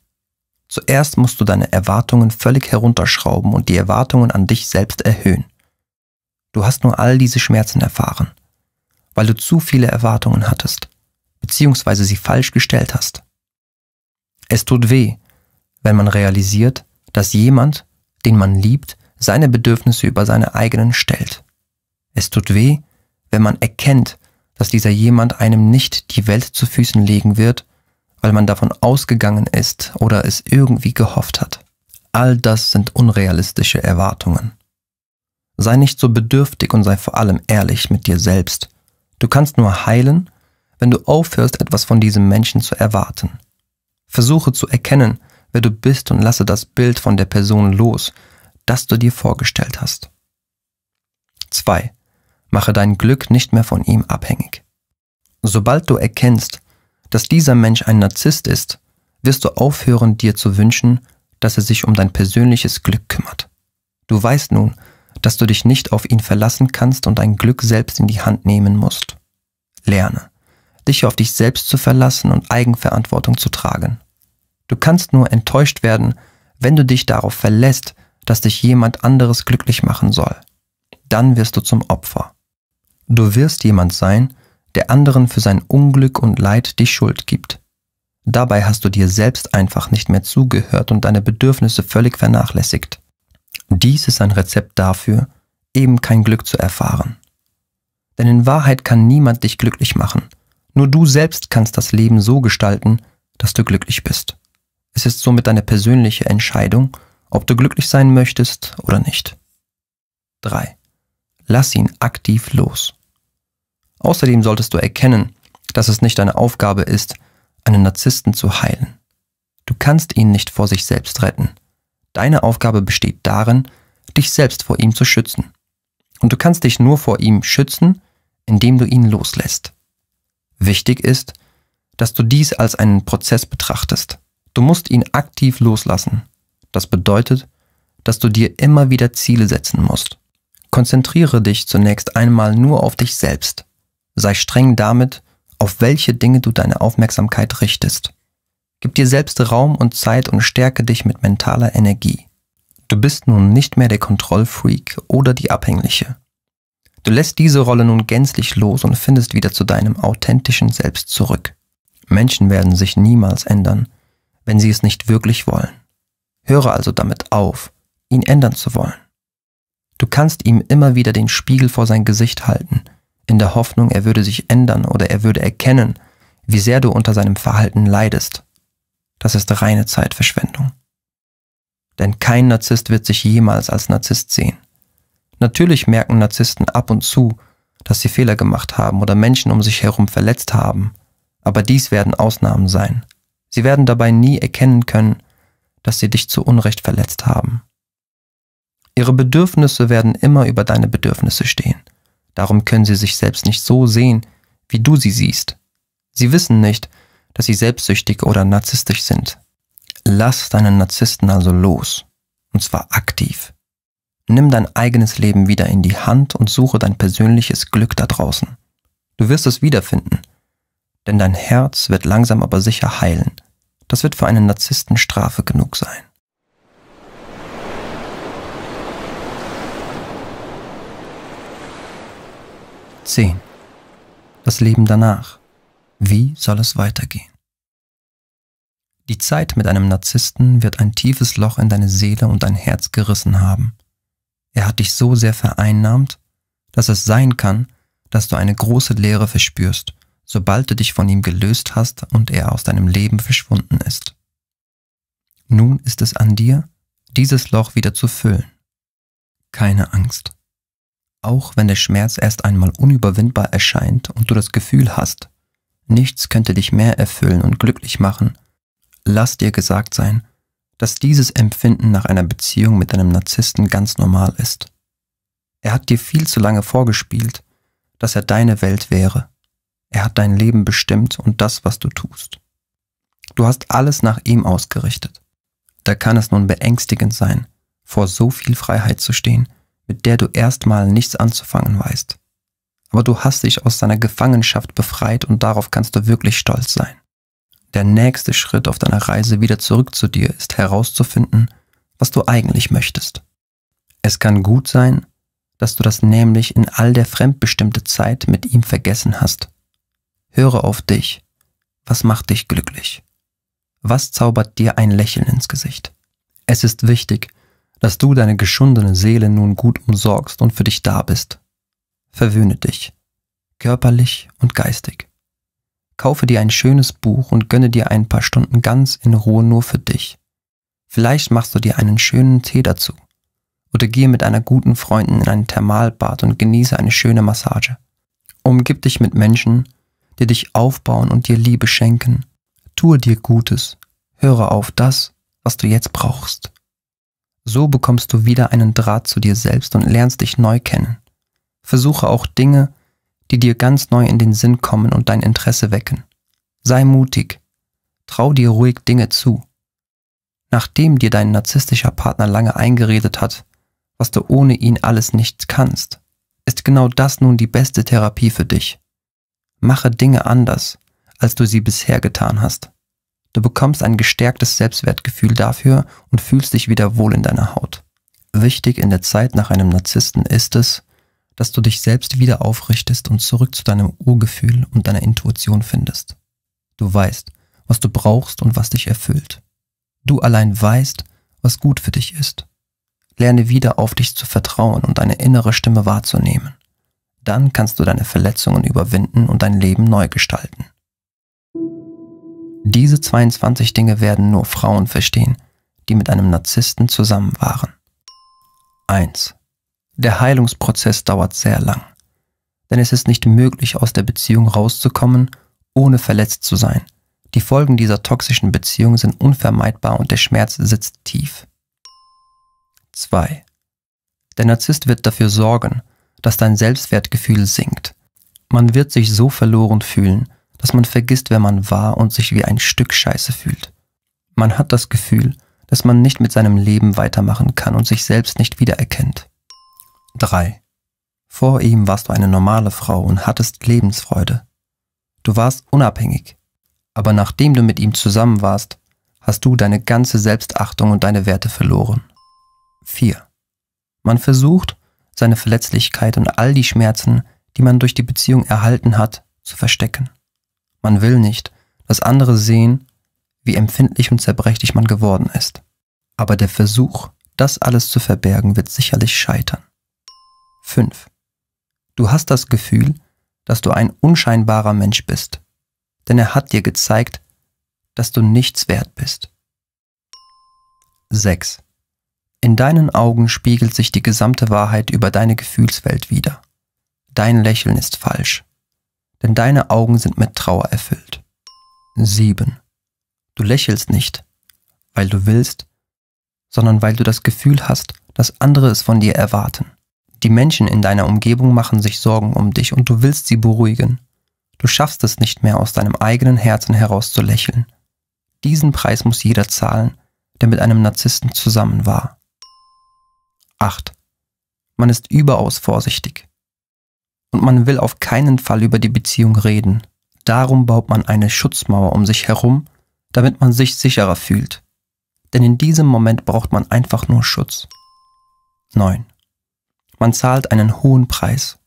Zuerst musst du deine Erwartungen völlig herunterschrauben und die Erwartungen an dich selbst erhöhen. Du hast nur all diese Schmerzen erfahren, weil du zu viele Erwartungen hattest, beziehungsweise sie falsch gestellt hast. Es tut weh, wenn man realisiert, dass jemand, den man liebt, seine Bedürfnisse über seine eigenen stellt. Es tut weh, wenn man erkennt, dass dieser jemand einem nicht die Welt zu Füßen legen wird, weil man davon ausgegangen ist oder es irgendwie gehofft hat. All das sind unrealistische Erwartungen. Sei nicht so bedürftig und sei vor allem ehrlich mit dir selbst. Du kannst nur heilen, wenn du aufhörst, etwas von diesem Menschen zu erwarten. Versuche zu erkennen, wer du bist und lasse das Bild von der Person los, das du dir vorgestellt hast. 2. Mache dein Glück nicht mehr von ihm abhängig. Sobald du erkennst, dass dieser Mensch ein Narzisst ist, wirst du aufhören, dir zu wünschen, dass er sich um dein persönliches Glück kümmert. Du weißt nun, dass du dich nicht auf ihn verlassen kannst und dein Glück selbst in die Hand nehmen musst. Lerne, dich auf dich selbst zu verlassen und Eigenverantwortung zu tragen. Du kannst nur enttäuscht werden, wenn du dich darauf verlässt, dass dich jemand anderes glücklich machen soll. Dann wirst du zum Opfer. Du wirst jemand sein, der anderen für sein Unglück und Leid die Schuld gibt. Dabei hast du dir selbst einfach nicht mehr zugehört und deine Bedürfnisse völlig vernachlässigt. Dies ist ein Rezept dafür, eben kein Glück zu erfahren. Denn in Wahrheit kann niemand dich glücklich machen. Nur du selbst kannst das Leben so gestalten, dass du glücklich bist. Es ist somit deine persönliche Entscheidung, ob du glücklich sein möchtest oder nicht. 3. Lass ihn aktiv los. Außerdem solltest du erkennen, dass es nicht deine Aufgabe ist, einen Narzissten zu heilen. Du kannst ihn nicht vor sich selbst retten. Deine Aufgabe besteht darin, dich selbst vor ihm zu schützen. Und du kannst dich nur vor ihm schützen, indem du ihn loslässt. Wichtig ist, dass du dies als einen Prozess betrachtest. Du musst ihn aktiv loslassen. Das bedeutet, dass du dir immer wieder Ziele setzen musst. Konzentriere dich zunächst einmal nur auf dich selbst. Sei streng damit, auf welche Dinge du deine Aufmerksamkeit richtest. Gib dir selbst Raum und Zeit und stärke dich mit mentaler Energie. Du bist nun nicht mehr der Kontrollfreak oder die Abhängliche. Du lässt diese Rolle nun gänzlich los und findest wieder zu deinem authentischen Selbst zurück. Menschen werden sich niemals ändern, wenn sie es nicht wirklich wollen. Höre also damit auf, ihn ändern zu wollen. Du kannst ihm immer wieder den Spiegel vor sein Gesicht halten, in der Hoffnung, er würde sich ändern oder er würde erkennen, wie sehr du unter seinem Verhalten leidest das ist reine Zeitverschwendung. Denn kein Narzisst wird sich jemals als Narzisst sehen. Natürlich merken Narzissten ab und zu, dass sie Fehler gemacht haben oder Menschen um sich herum verletzt haben, Aber dies werden Ausnahmen sein. Sie werden dabei nie erkennen können, dass sie dich zu Unrecht verletzt haben. Ihre Bedürfnisse werden immer über deine Bedürfnisse stehen. Darum können sie sich selbst nicht so sehen, wie du sie siehst. Sie wissen nicht, dass sie selbstsüchtig oder narzisstisch sind. Lass deinen Narzissten also los. Und zwar aktiv. Nimm dein eigenes Leben wieder in die Hand und suche dein persönliches Glück da draußen. Du wirst es wiederfinden. Denn dein Herz wird langsam aber sicher heilen. Das wird für einen Narzissten Strafe genug sein. Zehn. Das Leben danach. Wie soll es weitergehen? Die Zeit mit einem Narzissten wird ein tiefes Loch in deine Seele und dein Herz gerissen haben. Er hat dich so sehr vereinnahmt, dass es sein kann, dass du eine große Leere verspürst, sobald du dich von ihm gelöst hast und er aus deinem Leben verschwunden ist. Nun ist es an dir, dieses Loch wieder zu füllen. Keine Angst. Auch wenn der Schmerz erst einmal unüberwindbar erscheint und du das Gefühl hast, nichts könnte dich mehr erfüllen und glücklich machen, lass dir gesagt sein, dass dieses Empfinden nach einer Beziehung mit einem Narzissten ganz normal ist. Er hat dir viel zu lange vorgespielt, dass er deine Welt wäre. Er hat dein Leben bestimmt und das, was du tust. Du hast alles nach ihm ausgerichtet. Da kann es nun beängstigend sein, vor so viel Freiheit zu stehen, mit der du erstmal nichts anzufangen weißt. Aber du hast dich aus seiner Gefangenschaft befreit und darauf kannst du wirklich stolz sein. Der nächste Schritt auf deiner Reise wieder zurück zu dir ist herauszufinden, was du eigentlich möchtest. Es kann gut sein, dass du das nämlich in all der fremdbestimmte Zeit mit ihm vergessen hast. Höre auf dich. Was macht dich glücklich? Was zaubert dir ein Lächeln ins Gesicht? Es ist wichtig, dass du deine geschundene Seele nun gut umsorgst und für dich da bist. Verwöhne dich, körperlich und geistig. Kaufe dir ein schönes Buch und gönne dir ein paar Stunden ganz in Ruhe nur für dich. Vielleicht machst du dir einen schönen Tee dazu. Oder gehe mit einer guten Freundin in ein Thermalbad und genieße eine schöne Massage. Umgib dich mit Menschen, die dich aufbauen und dir Liebe schenken. Tue dir Gutes. Höre auf das, was du jetzt brauchst. So bekommst du wieder einen Draht zu dir selbst und lernst dich neu kennen. Versuche auch Dinge, die dir ganz neu in den Sinn kommen und dein Interesse wecken. Sei mutig. Trau dir ruhig Dinge zu. Nachdem dir dein narzisstischer Partner lange eingeredet hat, was du ohne ihn alles nicht kannst, ist genau das nun die beste Therapie für dich. Mache Dinge anders, als du sie bisher getan hast. Du bekommst ein gestärktes Selbstwertgefühl dafür und fühlst dich wieder wohl in deiner Haut. Wichtig in der Zeit nach einem Narzissten ist es, dass du dich selbst wieder aufrichtest und zurück zu deinem Urgefühl und deiner Intuition findest. Du weißt, was du brauchst und was dich erfüllt. Du allein weißt, was gut für dich ist. Lerne wieder auf dich zu vertrauen und deine innere Stimme wahrzunehmen. Dann kannst du deine Verletzungen überwinden und dein Leben neu gestalten. Diese 22 Dinge werden nur Frauen verstehen, die mit einem Narzissten zusammen waren. 1. Der Heilungsprozess dauert sehr lang, denn es ist nicht möglich, aus der Beziehung rauszukommen, ohne verletzt zu sein. Die Folgen dieser toxischen Beziehung sind unvermeidbar und der Schmerz sitzt tief. 2. Der Narzisst wird dafür sorgen, dass dein Selbstwertgefühl sinkt. Man wird sich so verloren fühlen, dass man vergisst, wer man war und sich wie ein Stück Scheiße fühlt. Man hat das Gefühl, dass man nicht mit seinem Leben weitermachen kann und sich selbst nicht wiedererkennt. 3. Vor ihm warst du eine normale Frau und hattest Lebensfreude. Du warst unabhängig. Aber nachdem du mit ihm zusammen warst, hast du deine ganze Selbstachtung und deine Werte verloren. 4. Man versucht, seine Verletzlichkeit und all die Schmerzen, die man durch die Beziehung erhalten hat, zu verstecken. Man will nicht, dass andere sehen, wie empfindlich und zerbrechlich man geworden ist. Aber der Versuch, das alles zu verbergen, wird sicherlich scheitern. 5. Du hast das Gefühl, dass du ein unscheinbarer Mensch bist, denn er hat dir gezeigt, dass du nichts wert bist. 6. In deinen Augen spiegelt sich die gesamte Wahrheit über deine Gefühlswelt wider. Dein Lächeln ist falsch, denn deine Augen sind mit Trauer erfüllt. 7. Du lächelst nicht, weil du willst, sondern weil du das Gefühl hast, dass andere es von dir erwarten. Die Menschen in deiner Umgebung machen sich Sorgen um dich und du willst sie beruhigen. Du schaffst es nicht mehr aus deinem eigenen Herzen heraus zu lächeln. Diesen Preis muss jeder zahlen, der mit einem Narzissten zusammen war. 8. Man ist überaus vorsichtig. Und man will auf keinen Fall über die Beziehung reden. Darum baut man eine Schutzmauer um sich herum, damit man sich sicherer fühlt. Denn in diesem Moment braucht man einfach nur Schutz. 9. Man zahlt einen hohen Preis,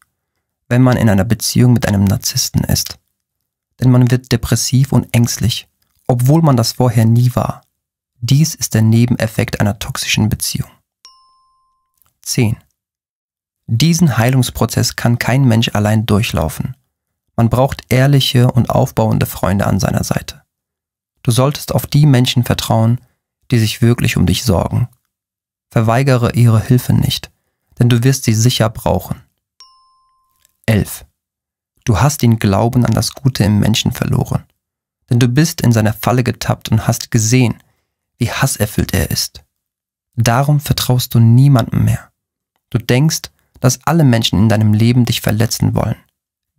wenn man in einer Beziehung mit einem Narzissten ist. Denn man wird depressiv und ängstlich, obwohl man das vorher nie war. Dies ist der Nebeneffekt einer toxischen Beziehung. 10. Diesen Heilungsprozess kann kein Mensch allein durchlaufen. Man braucht ehrliche und aufbauende Freunde an seiner Seite. Du solltest auf die Menschen vertrauen, die sich wirklich um dich sorgen. Verweigere ihre Hilfe nicht, denn du wirst sie sicher brauchen. 11. Du hast den Glauben an das Gute im Menschen verloren, denn du bist in seiner Falle getappt und hast gesehen, wie hasserfüllt er ist. Darum vertraust du niemandem mehr. Du denkst, dass alle Menschen in deinem Leben dich verletzen wollen,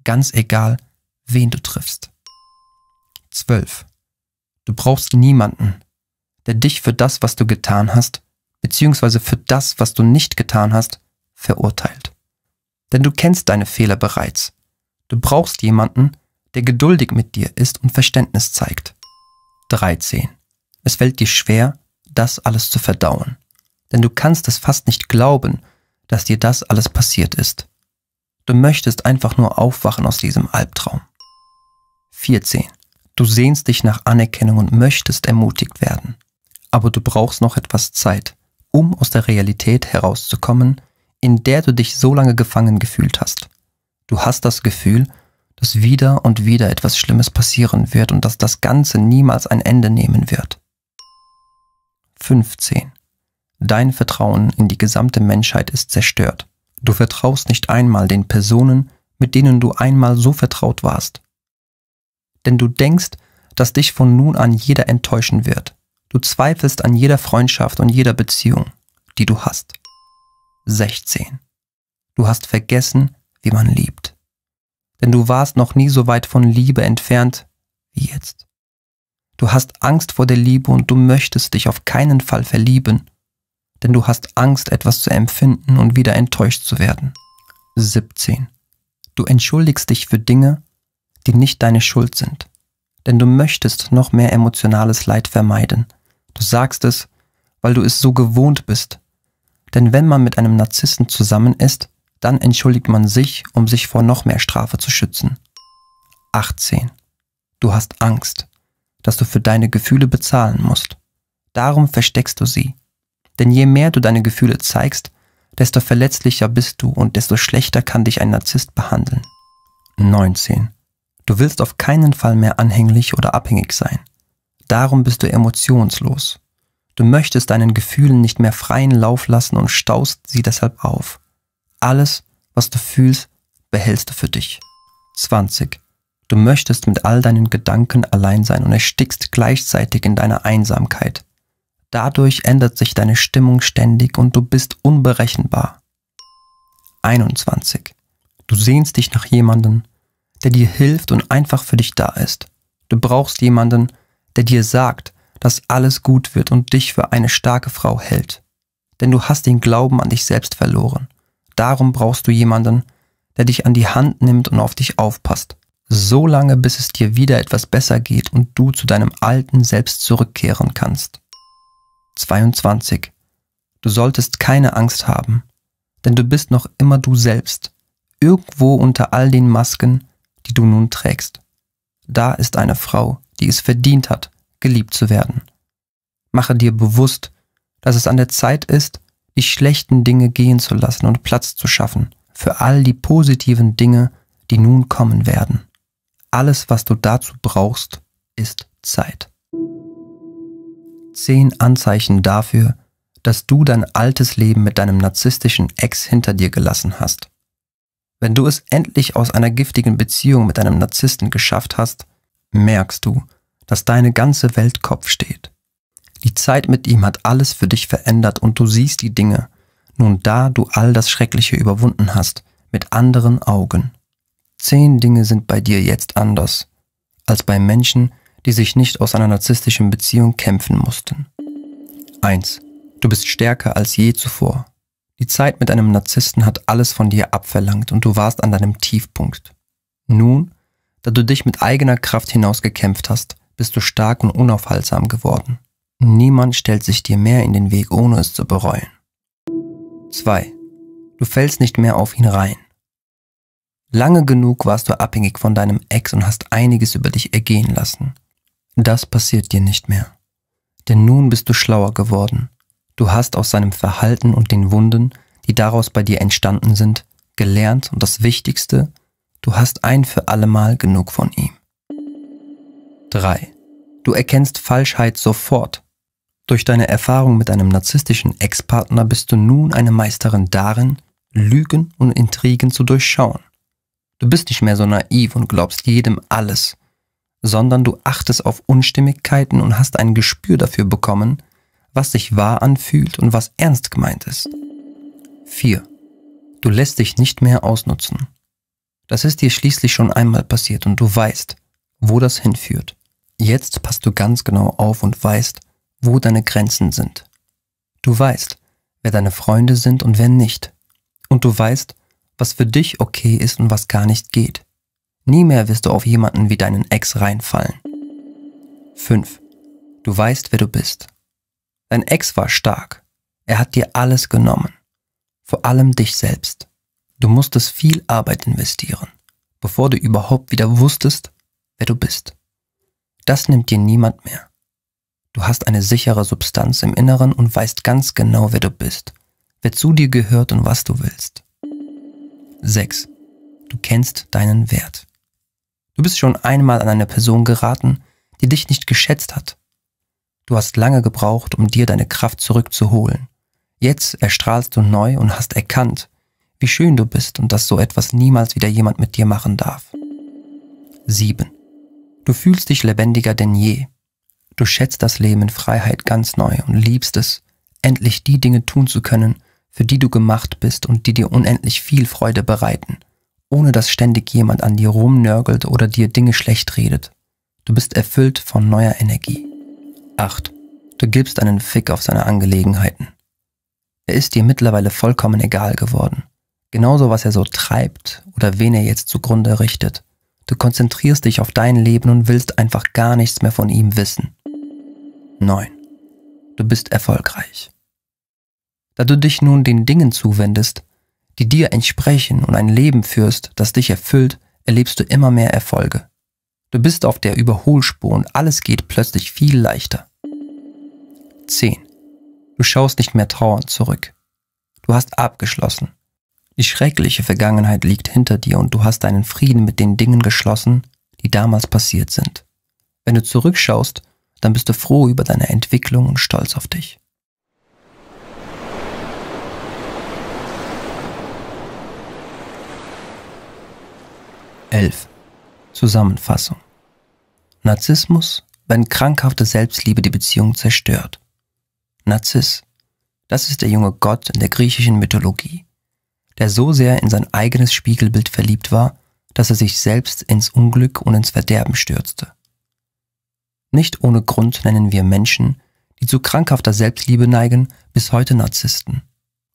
ganz egal, wen du triffst. 12. Du brauchst niemanden, der dich für das, was du getan hast, beziehungsweise für das, was du nicht getan hast, verurteilt. Denn du kennst deine Fehler bereits. Du brauchst jemanden, der geduldig mit dir ist und Verständnis zeigt. 13. Es fällt dir schwer, das alles zu verdauen. Denn du kannst es fast nicht glauben, dass dir das alles passiert ist. Du möchtest einfach nur aufwachen aus diesem Albtraum. 14. Du sehnst dich nach Anerkennung und möchtest ermutigt werden. Aber du brauchst noch etwas Zeit, um aus der Realität herauszukommen, in der du dich so lange gefangen gefühlt hast. Du hast das Gefühl, dass wieder und wieder etwas Schlimmes passieren wird und dass das Ganze niemals ein Ende nehmen wird. 15. Dein Vertrauen in die gesamte Menschheit ist zerstört. Du vertraust nicht einmal den Personen, mit denen du einmal so vertraut warst. Denn du denkst, dass dich von nun an jeder enttäuschen wird. Du zweifelst an jeder Freundschaft und jeder Beziehung, die du hast. 16. Du hast vergessen, wie man liebt. Denn du warst noch nie so weit von Liebe entfernt wie jetzt. Du hast Angst vor der Liebe und du möchtest dich auf keinen Fall verlieben denn du hast Angst, etwas zu empfinden und wieder enttäuscht zu werden. 17. Du entschuldigst dich für Dinge, die nicht deine Schuld sind, denn du möchtest noch mehr emotionales Leid vermeiden. Du sagst es, weil du es so gewohnt bist. Denn wenn man mit einem Narzissten zusammen ist, dann entschuldigt man sich, um sich vor noch mehr Strafe zu schützen. 18. Du hast Angst, dass du für deine Gefühle bezahlen musst. Darum versteckst du sie. Denn je mehr du deine Gefühle zeigst, desto verletzlicher bist du und desto schlechter kann dich ein Narzisst behandeln. 19. Du willst auf keinen Fall mehr anhänglich oder abhängig sein. Darum bist du emotionslos. Du möchtest deinen Gefühlen nicht mehr freien Lauf lassen und staust sie deshalb auf. Alles, was du fühlst, behältst du für dich. 20. Du möchtest mit all deinen Gedanken allein sein und erstickst gleichzeitig in deiner Einsamkeit. Dadurch ändert sich deine Stimmung ständig und du bist unberechenbar. 21. Du sehnst dich nach jemandem, der dir hilft und einfach für dich da ist. Du brauchst jemanden, der dir sagt, dass alles gut wird und dich für eine starke Frau hält. Denn du hast den Glauben an dich selbst verloren. Darum brauchst du jemanden, der dich an die Hand nimmt und auf dich aufpasst. So lange, bis es dir wieder etwas besser geht und du zu deinem alten Selbst zurückkehren kannst. 22. Du solltest keine Angst haben, denn du bist noch immer du selbst, irgendwo unter all den Masken, die du nun trägst. Da ist eine Frau, die es verdient hat, geliebt zu werden. Mache dir bewusst, dass es an der Zeit ist, die schlechten Dinge gehen zu lassen und Platz zu schaffen für all die positiven Dinge, die nun kommen werden. Alles, was du dazu brauchst, ist Zeit zehn Anzeichen dafür, dass du dein altes Leben mit deinem narzisstischen Ex hinter dir gelassen hast. Wenn du es endlich aus einer giftigen Beziehung mit einem Narzissten geschafft hast, merkst du, dass deine ganze Welt Kopf steht. Die Zeit mit ihm hat alles für dich verändert und du siehst die Dinge, nun da du all das Schreckliche überwunden hast, mit anderen Augen. Zehn Dinge sind bei dir jetzt anders, als bei Menschen, die sich nicht aus einer narzisstischen Beziehung kämpfen mussten. 1. Du bist stärker als je zuvor. Die Zeit mit einem Narzissten hat alles von dir abverlangt und du warst an deinem Tiefpunkt. Nun, da du dich mit eigener Kraft hinausgekämpft hast, bist du stark und unaufhaltsam geworden. Niemand stellt sich dir mehr in den Weg, ohne es zu bereuen. 2. Du fällst nicht mehr auf ihn rein. Lange genug warst du abhängig von deinem Ex und hast einiges über dich ergehen lassen. Das passiert dir nicht mehr. Denn nun bist du schlauer geworden. Du hast aus seinem Verhalten und den Wunden, die daraus bei dir entstanden sind, gelernt und das Wichtigste, du hast ein für allemal genug von ihm. 3. Du erkennst Falschheit sofort. Durch deine Erfahrung mit einem narzisstischen Ex-Partner bist du nun eine Meisterin darin, Lügen und Intrigen zu durchschauen. Du bist nicht mehr so naiv und glaubst jedem alles, sondern du achtest auf Unstimmigkeiten und hast ein Gespür dafür bekommen, was sich wahr anfühlt und was ernst gemeint ist. 4. Du lässt dich nicht mehr ausnutzen. Das ist dir schließlich schon einmal passiert und du weißt, wo das hinführt. Jetzt passt du ganz genau auf und weißt, wo deine Grenzen sind. Du weißt, wer deine Freunde sind und wer nicht. Und du weißt, was für dich okay ist und was gar nicht geht. Nie mehr wirst du auf jemanden wie deinen Ex reinfallen. 5. Du weißt, wer du bist. Dein Ex war stark. Er hat dir alles genommen. Vor allem dich selbst. Du musstest viel Arbeit investieren, bevor du überhaupt wieder wusstest, wer du bist. Das nimmt dir niemand mehr. Du hast eine sichere Substanz im Inneren und weißt ganz genau, wer du bist, wer zu dir gehört und was du willst. 6. Du kennst deinen Wert. Du bist schon einmal an eine Person geraten, die dich nicht geschätzt hat, Du hast lange gebraucht, um dir deine Kraft zurückzuholen. Jetzt erstrahlst du neu und hast erkannt, wie schön du bist und dass so etwas niemals wieder jemand mit dir machen darf. 7. Du fühlst dich lebendiger denn je. Du schätzt das Leben in Freiheit ganz neu und liebst es, endlich die Dinge tun zu können, für die du gemacht bist und die dir unendlich viel Freude bereiten, ohne dass ständig jemand an dir rumnörgelt oder dir Dinge schlecht redet. Du bist erfüllt von neuer Energie. 8. Du gibst einen Fick auf seine Angelegenheiten. Er ist dir mittlerweile vollkommen egal geworden. Genauso was er so treibt oder wen er jetzt zugrunde richtet. Du konzentrierst dich auf dein Leben und willst einfach gar nichts mehr von ihm wissen. 9. Du bist erfolgreich. Da du dich nun den Dingen zuwendest, die dir entsprechen und ein Leben führst, das dich erfüllt, erlebst du immer mehr Erfolge. Du bist auf der Überholspur und alles geht plötzlich viel leichter. 10. Du schaust nicht mehr trauernd zurück. Du hast abgeschlossen. Die schreckliche Vergangenheit liegt hinter dir und du hast deinen Frieden mit den Dingen geschlossen, die damals passiert sind. Wenn du zurückschaust, dann bist du froh über deine Entwicklung und stolz auf dich. Elf. Zusammenfassung. Narzissmus, wenn krankhafte Selbstliebe die Beziehung zerstört. Narziss, das ist der junge Gott in der griechischen Mythologie, der so sehr in sein eigenes Spiegelbild verliebt war, dass er sich selbst ins Unglück und ins Verderben stürzte. Nicht ohne Grund nennen wir Menschen, die zu krankhafter Selbstliebe neigen, bis heute Narzissten.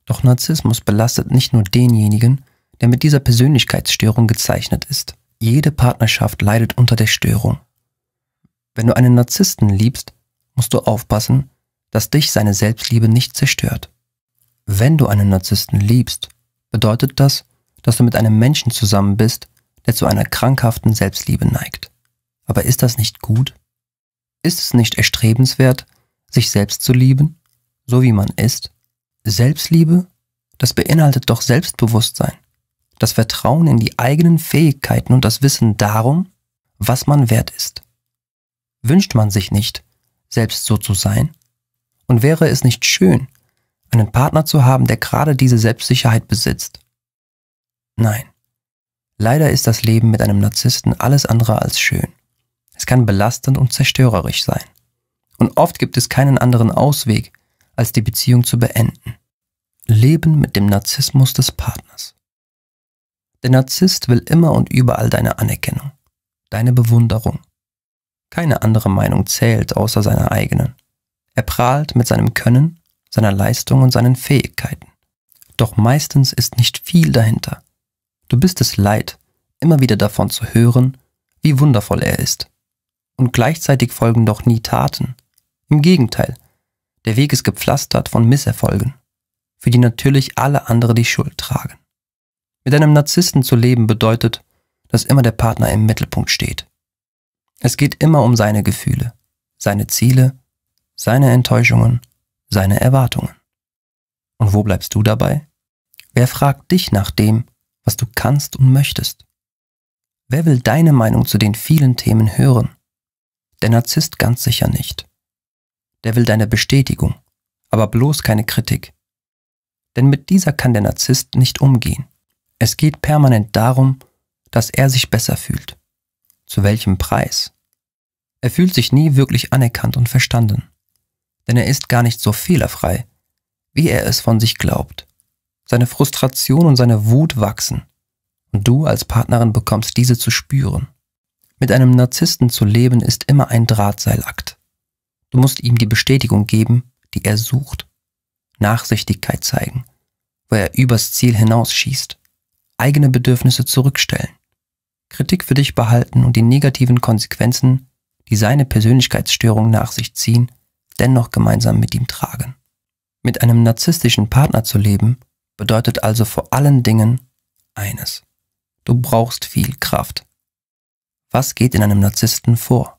Doch Narzissmus belastet nicht nur denjenigen, der mit dieser Persönlichkeitsstörung gezeichnet ist. Jede Partnerschaft leidet unter der Störung. Wenn du einen Narzissten liebst, musst du aufpassen, dass dich seine Selbstliebe nicht zerstört. Wenn du einen Narzissten liebst, bedeutet das, dass du mit einem Menschen zusammen bist, der zu einer krankhaften Selbstliebe neigt. Aber ist das nicht gut? Ist es nicht erstrebenswert, sich selbst zu lieben, so wie man ist? Selbstliebe, das beinhaltet doch Selbstbewusstsein, das Vertrauen in die eigenen Fähigkeiten und das Wissen darum, was man wert ist. Wünscht man sich nicht, selbst so zu sein? Und wäre es nicht schön, einen Partner zu haben, der gerade diese Selbstsicherheit besitzt? Nein. Leider ist das Leben mit einem Narzissten alles andere als schön. Es kann belastend und zerstörerisch sein. Und oft gibt es keinen anderen Ausweg, als die Beziehung zu beenden. Leben mit dem Narzissmus des Partners. Der Narzisst will immer und überall deine Anerkennung, deine Bewunderung. Keine andere Meinung zählt außer seiner eigenen. Er prahlt mit seinem Können, seiner Leistung und seinen Fähigkeiten. Doch meistens ist nicht viel dahinter. Du bist es leid, immer wieder davon zu hören, wie wundervoll er ist. Und gleichzeitig folgen doch nie Taten. Im Gegenteil, der Weg ist gepflastert von Misserfolgen, für die natürlich alle andere die Schuld tragen. Mit einem Narzissten zu leben bedeutet, dass immer der Partner im Mittelpunkt steht. Es geht immer um seine Gefühle, seine Ziele, seine Enttäuschungen, seine Erwartungen. Und wo bleibst du dabei? Wer fragt dich nach dem, was du kannst und möchtest? Wer will deine Meinung zu den vielen Themen hören? Der Narzisst ganz sicher nicht. Der will deine Bestätigung, aber bloß keine Kritik. Denn mit dieser kann der Narzisst nicht umgehen. Es geht permanent darum, dass er sich besser fühlt. Zu welchem Preis? Er fühlt sich nie wirklich anerkannt und verstanden. Denn er ist gar nicht so fehlerfrei, wie er es von sich glaubt. Seine Frustration und seine Wut wachsen. Und du als Partnerin bekommst diese zu spüren. Mit einem Narzissten zu leben ist immer ein Drahtseilakt. Du musst ihm die Bestätigung geben, die er sucht. Nachsichtigkeit zeigen, wo er übers Ziel hinausschießt eigene Bedürfnisse zurückstellen, Kritik für dich behalten und die negativen Konsequenzen, die seine Persönlichkeitsstörung nach sich ziehen, dennoch gemeinsam mit ihm tragen. Mit einem narzisstischen Partner zu leben, bedeutet also vor allen Dingen eines. Du brauchst viel Kraft. Was geht in einem Narzissten vor?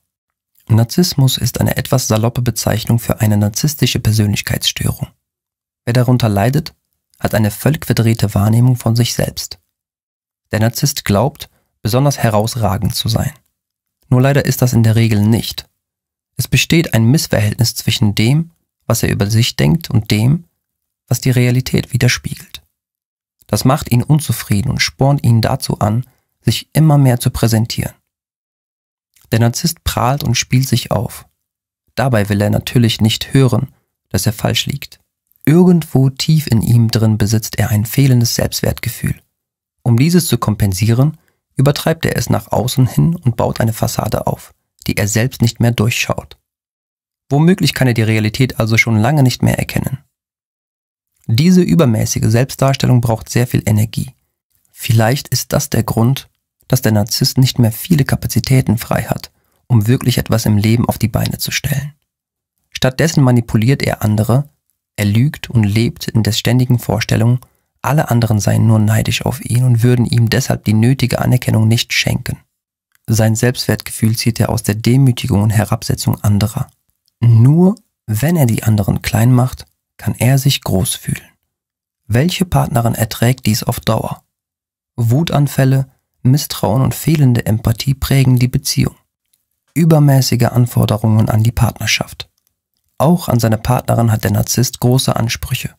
Narzissmus ist eine etwas saloppe Bezeichnung für eine narzisstische Persönlichkeitsstörung. Wer darunter leidet, hat eine völlig verdrehte Wahrnehmung von sich selbst. Der Narzisst glaubt, besonders herausragend zu sein. Nur leider ist das in der Regel nicht. Es besteht ein Missverhältnis zwischen dem, was er über sich denkt und dem, was die Realität widerspiegelt. Das macht ihn unzufrieden und spornt ihn dazu an, sich immer mehr zu präsentieren. Der Narzisst prahlt und spielt sich auf. Dabei will er natürlich nicht hören, dass er falsch liegt. Irgendwo tief in ihm drin besitzt er ein fehlendes Selbstwertgefühl. Um dieses zu kompensieren, übertreibt er es nach außen hin und baut eine Fassade auf, die er selbst nicht mehr durchschaut. Womöglich kann er die Realität also schon lange nicht mehr erkennen. Diese übermäßige Selbstdarstellung braucht sehr viel Energie. Vielleicht ist das der Grund, dass der Narzisst nicht mehr viele Kapazitäten frei hat, um wirklich etwas im Leben auf die Beine zu stellen. Stattdessen manipuliert er andere, er lügt und lebt in der ständigen Vorstellung, alle anderen seien nur neidisch auf ihn und würden ihm deshalb die nötige Anerkennung nicht schenken. Sein Selbstwertgefühl zieht er aus der Demütigung und Herabsetzung anderer. Nur wenn er die anderen klein macht, kann er sich groß fühlen. Welche Partnerin erträgt dies auf Dauer? Wutanfälle, Misstrauen und fehlende Empathie prägen die Beziehung. Übermäßige Anforderungen an die Partnerschaft. Auch an seine Partnerin hat der Narzisst große Ansprüche.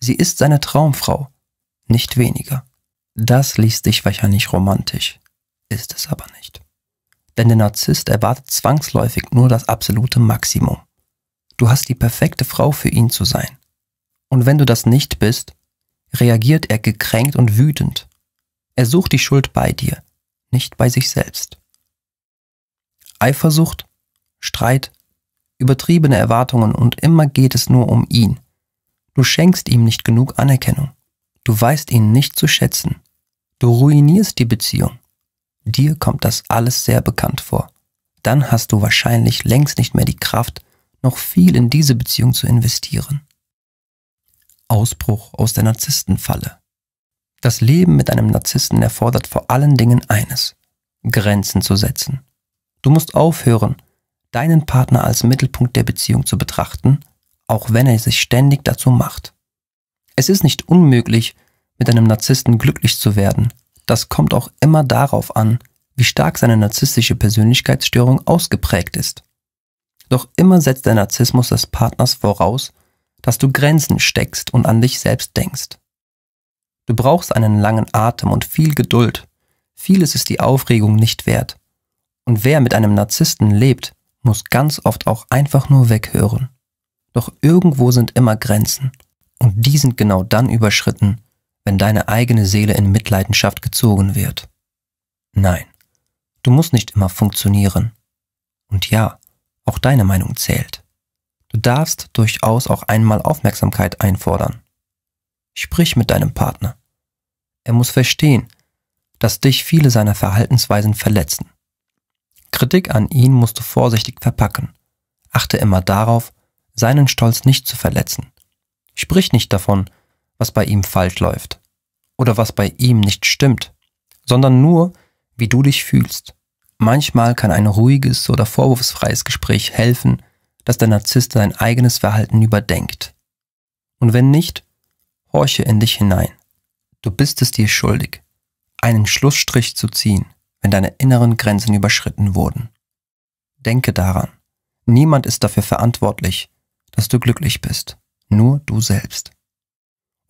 Sie ist seine Traumfrau, nicht weniger. Das liest sich wahrscheinlich romantisch, ist es aber nicht. Denn der Narzisst erwartet zwangsläufig nur das absolute Maximum. Du hast die perfekte Frau für ihn zu sein. Und wenn du das nicht bist, reagiert er gekränkt und wütend. Er sucht die Schuld bei dir, nicht bei sich selbst. Eifersucht, Streit, übertriebene Erwartungen und immer geht es nur um ihn. Du schenkst ihm nicht genug Anerkennung. Du weißt ihn nicht zu schätzen. Du ruinierst die Beziehung. Dir kommt das alles sehr bekannt vor. Dann hast du wahrscheinlich längst nicht mehr die Kraft, noch viel in diese Beziehung zu investieren. Ausbruch aus der Narzisstenfalle. Das Leben mit einem Narzissten erfordert vor allen Dingen eines, Grenzen zu setzen. Du musst aufhören, deinen Partner als Mittelpunkt der Beziehung zu betrachten auch wenn er sich ständig dazu macht. Es ist nicht unmöglich, mit einem Narzissten glücklich zu werden. Das kommt auch immer darauf an, wie stark seine narzisstische Persönlichkeitsstörung ausgeprägt ist. Doch immer setzt der Narzissmus des Partners voraus, dass du Grenzen steckst und an dich selbst denkst. Du brauchst einen langen Atem und viel Geduld. Vieles ist die Aufregung nicht wert. Und wer mit einem Narzissten lebt, muss ganz oft auch einfach nur weghören. Doch irgendwo sind immer Grenzen. Und die sind genau dann überschritten, wenn deine eigene Seele in Mitleidenschaft gezogen wird. Nein, du musst nicht immer funktionieren. Und ja, auch deine Meinung zählt. Du darfst durchaus auch einmal Aufmerksamkeit einfordern. Sprich mit deinem Partner. Er muss verstehen, dass dich viele seiner Verhaltensweisen verletzen. Kritik an ihn musst du vorsichtig verpacken. Achte immer darauf, seinen Stolz nicht zu verletzen. Sprich nicht davon, was bei ihm falsch läuft oder was bei ihm nicht stimmt, sondern nur, wie du dich fühlst. Manchmal kann ein ruhiges oder vorwurfsfreies Gespräch helfen, dass der Narzisst sein eigenes Verhalten überdenkt. Und wenn nicht, horche in dich hinein. Du bist es dir schuldig, einen Schlussstrich zu ziehen, wenn deine inneren Grenzen überschritten wurden. Denke daran, niemand ist dafür verantwortlich, dass du glücklich bist, nur du selbst.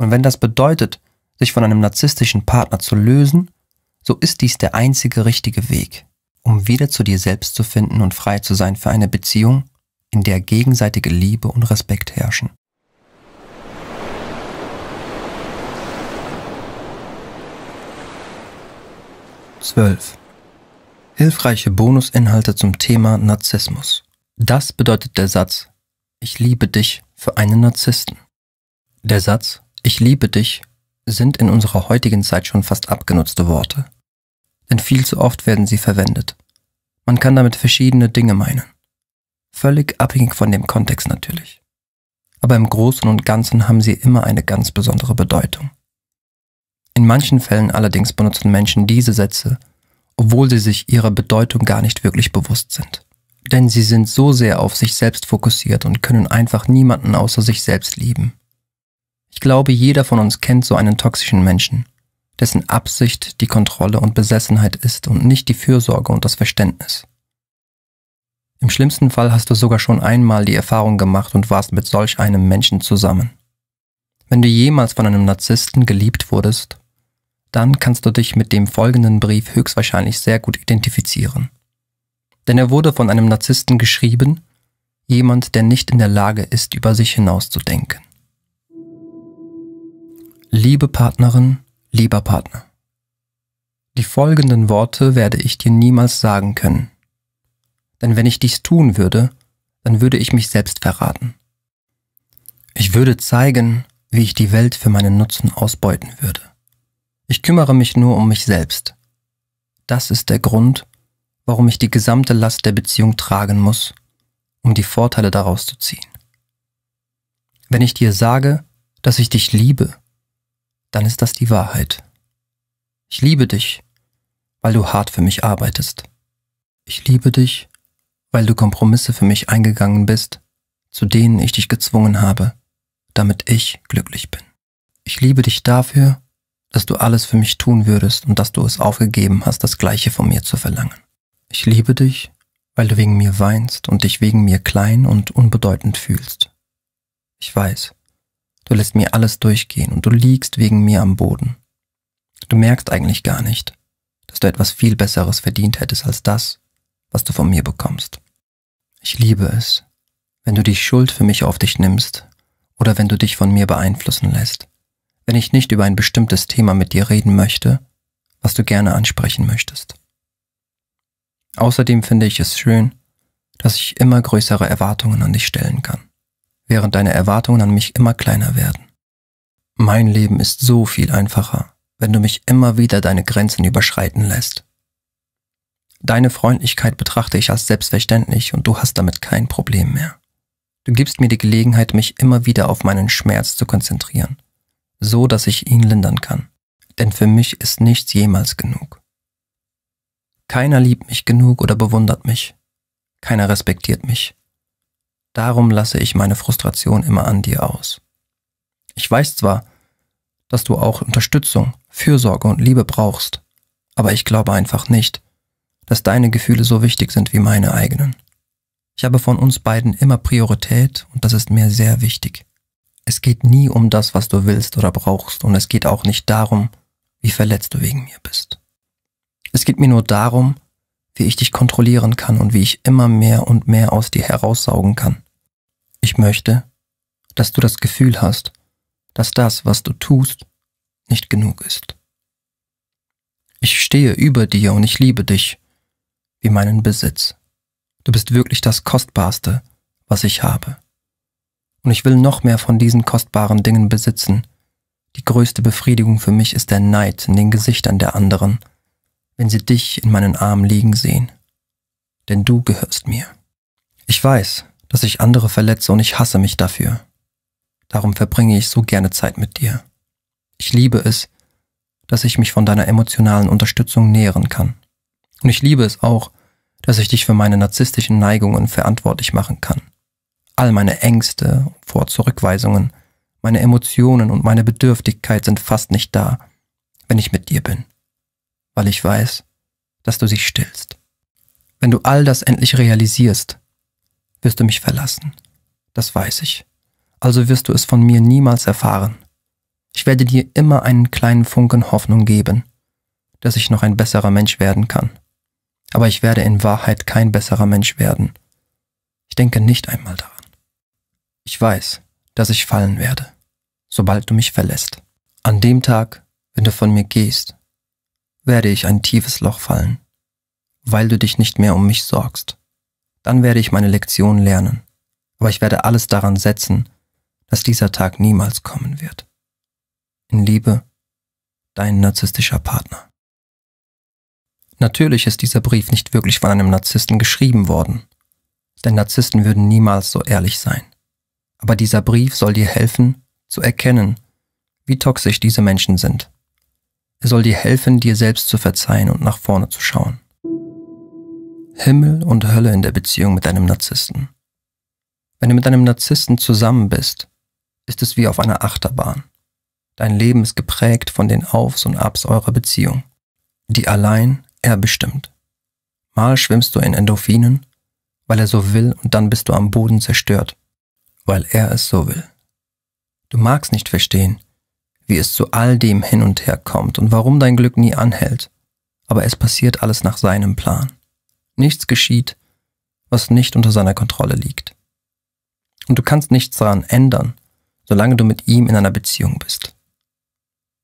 Und wenn das bedeutet, sich von einem narzisstischen Partner zu lösen, so ist dies der einzige richtige Weg, um wieder zu dir selbst zu finden und frei zu sein für eine Beziehung, in der gegenseitige Liebe und Respekt herrschen. Zwölf. Hilfreiche Bonusinhalte zum Thema Narzissmus. Das bedeutet der Satz, ich liebe dich für einen Narzissten. Der Satz, ich liebe dich, sind in unserer heutigen Zeit schon fast abgenutzte Worte. Denn viel zu oft werden sie verwendet. Man kann damit verschiedene Dinge meinen. Völlig abhängig von dem Kontext natürlich. Aber im Großen und Ganzen haben sie immer eine ganz besondere Bedeutung. In manchen Fällen allerdings benutzen Menschen diese Sätze, obwohl sie sich ihrer Bedeutung gar nicht wirklich bewusst sind denn sie sind so sehr auf sich selbst fokussiert und können einfach niemanden außer sich selbst lieben. Ich glaube, jeder von uns kennt so einen toxischen Menschen, dessen Absicht die Kontrolle und Besessenheit ist und nicht die Fürsorge und das Verständnis. Im schlimmsten Fall hast du sogar schon einmal die Erfahrung gemacht und warst mit solch einem Menschen zusammen. Wenn du jemals von einem Narzissten geliebt wurdest, dann kannst du dich mit dem folgenden Brief höchstwahrscheinlich sehr gut identifizieren denn er wurde von einem Narzissten geschrieben, jemand, der nicht in der Lage ist, über sich hinauszudenken. Liebe Partnerin, lieber Partner. Die folgenden Worte werde ich dir niemals sagen können. Denn wenn ich dies tun würde, dann würde ich mich selbst verraten. Ich würde zeigen, wie ich die Welt für meinen Nutzen ausbeuten würde. Ich kümmere mich nur um mich selbst. Das ist der Grund, warum ich die gesamte Last der Beziehung tragen muss, um die Vorteile daraus zu ziehen. Wenn ich dir sage, dass ich dich liebe, dann ist das die Wahrheit. Ich liebe dich, weil du hart für mich arbeitest. Ich liebe dich, weil du Kompromisse für mich eingegangen bist, zu denen ich dich gezwungen habe, damit ich glücklich bin. Ich liebe dich dafür, dass du alles für mich tun würdest und dass du es aufgegeben hast, das Gleiche von mir zu verlangen. Ich liebe dich, weil du wegen mir weinst und dich wegen mir klein und unbedeutend fühlst. Ich weiß, du lässt mir alles durchgehen und du liegst wegen mir am Boden. Du merkst eigentlich gar nicht, dass du etwas viel Besseres verdient hättest als das, was du von mir bekommst. Ich liebe es, wenn du die Schuld für mich auf dich nimmst oder wenn du dich von mir beeinflussen lässt, wenn ich nicht über ein bestimmtes Thema mit dir reden möchte, was du gerne ansprechen möchtest. Außerdem finde ich es schön, dass ich immer größere Erwartungen an dich stellen kann, während deine Erwartungen an mich immer kleiner werden. Mein Leben ist so viel einfacher, wenn du mich immer wieder deine Grenzen überschreiten lässt. Deine Freundlichkeit betrachte ich als selbstverständlich und du hast damit kein Problem mehr. Du gibst mir die Gelegenheit, mich immer wieder auf meinen Schmerz zu konzentrieren, so dass ich ihn lindern kann. Denn für mich ist nichts jemals genug. Keiner liebt mich genug oder bewundert mich. Keiner respektiert mich. Darum lasse ich meine Frustration immer an dir aus. Ich weiß zwar, dass du auch Unterstützung, Fürsorge und Liebe brauchst, aber ich glaube einfach nicht, dass deine Gefühle so wichtig sind wie meine eigenen. Ich habe von uns beiden immer Priorität und das ist mir sehr wichtig. Es geht nie um das, was du willst oder brauchst und es geht auch nicht darum, wie verletzt du wegen mir bist. Es geht mir nur darum, wie ich dich kontrollieren kann und wie ich immer mehr und mehr aus dir heraussaugen kann. Ich möchte, dass du das Gefühl hast, dass das, was du tust, nicht genug ist. Ich stehe über dir und ich liebe dich wie meinen Besitz. Du bist wirklich das Kostbarste, was ich habe. Und ich will noch mehr von diesen kostbaren Dingen besitzen. Die größte Befriedigung für mich ist der Neid in den Gesichtern der anderen, wenn sie dich in meinen Armen liegen sehen. Denn du gehörst mir. Ich weiß, dass ich andere verletze und ich hasse mich dafür. Darum verbringe ich so gerne Zeit mit dir. Ich liebe es, dass ich mich von deiner emotionalen Unterstützung nähren kann. Und ich liebe es auch, dass ich dich für meine narzisstischen Neigungen verantwortlich machen kann. All meine Ängste vor Zurückweisungen, meine Emotionen und meine Bedürftigkeit sind fast nicht da, wenn ich mit dir bin, weil ich weiß, dass du sie stillst. Wenn du all das endlich realisierst, wirst du mich verlassen. Das weiß ich. Also wirst du es von mir niemals erfahren. Ich werde dir immer einen kleinen Funken Hoffnung geben, dass ich noch ein besserer Mensch werden kann. Aber ich werde in Wahrheit kein besserer Mensch werden. Ich denke nicht einmal daran. Ich weiß, dass ich fallen werde, sobald du mich verlässt. An dem Tag, wenn du von mir gehst, werde ich ein tiefes Loch fallen, weil du dich nicht mehr um mich sorgst. Dann werde ich meine Lektion lernen, aber ich werde alles daran setzen, dass dieser Tag niemals kommen wird. In Liebe, dein narzisstischer Partner. Natürlich ist dieser Brief nicht wirklich von einem Narzissten geschrieben worden, denn Narzissten würden niemals so ehrlich sein. Aber dieser Brief soll dir helfen, zu erkennen, wie toxisch diese Menschen sind. Er soll dir helfen, dir selbst zu verzeihen und nach vorne zu schauen. Himmel und Hölle in der Beziehung mit einem Narzissten. Wenn du mit einem Narzissten zusammen bist, ist es wie auf einer Achterbahn. Dein Leben ist geprägt von den Aufs und Abs eurer Beziehung, die allein er bestimmt. Mal schwimmst du in Endorphinen, weil er so will, und dann bist du am Boden zerstört, weil er es so will. Du magst nicht verstehen, wie es zu all dem hin und her kommt und warum dein Glück nie anhält, aber es passiert alles nach seinem Plan. Nichts geschieht, was nicht unter seiner Kontrolle liegt. Und du kannst nichts daran ändern, solange du mit ihm in einer Beziehung bist.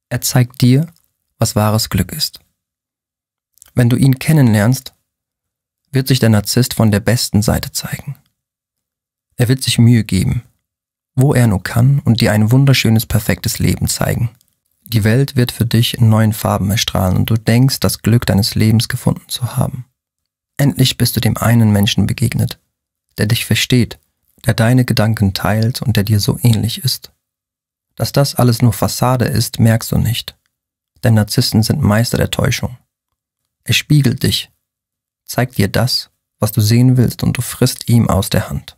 Er zeigt dir, was wahres Glück ist. Wenn du ihn kennenlernst, wird sich der Narzisst von der besten Seite zeigen. Er wird sich Mühe geben, wo er nur kann und dir ein wunderschönes, perfektes Leben zeigen. Die Welt wird für dich in neuen Farben erstrahlen und du denkst, das Glück deines Lebens gefunden zu haben. Endlich bist du dem einen Menschen begegnet, der dich versteht, der deine Gedanken teilt und der dir so ähnlich ist. Dass das alles nur Fassade ist, merkst du nicht, denn Narzissten sind Meister der Täuschung. Er spiegelt dich, zeigt dir das, was du sehen willst und du frisst ihm aus der Hand.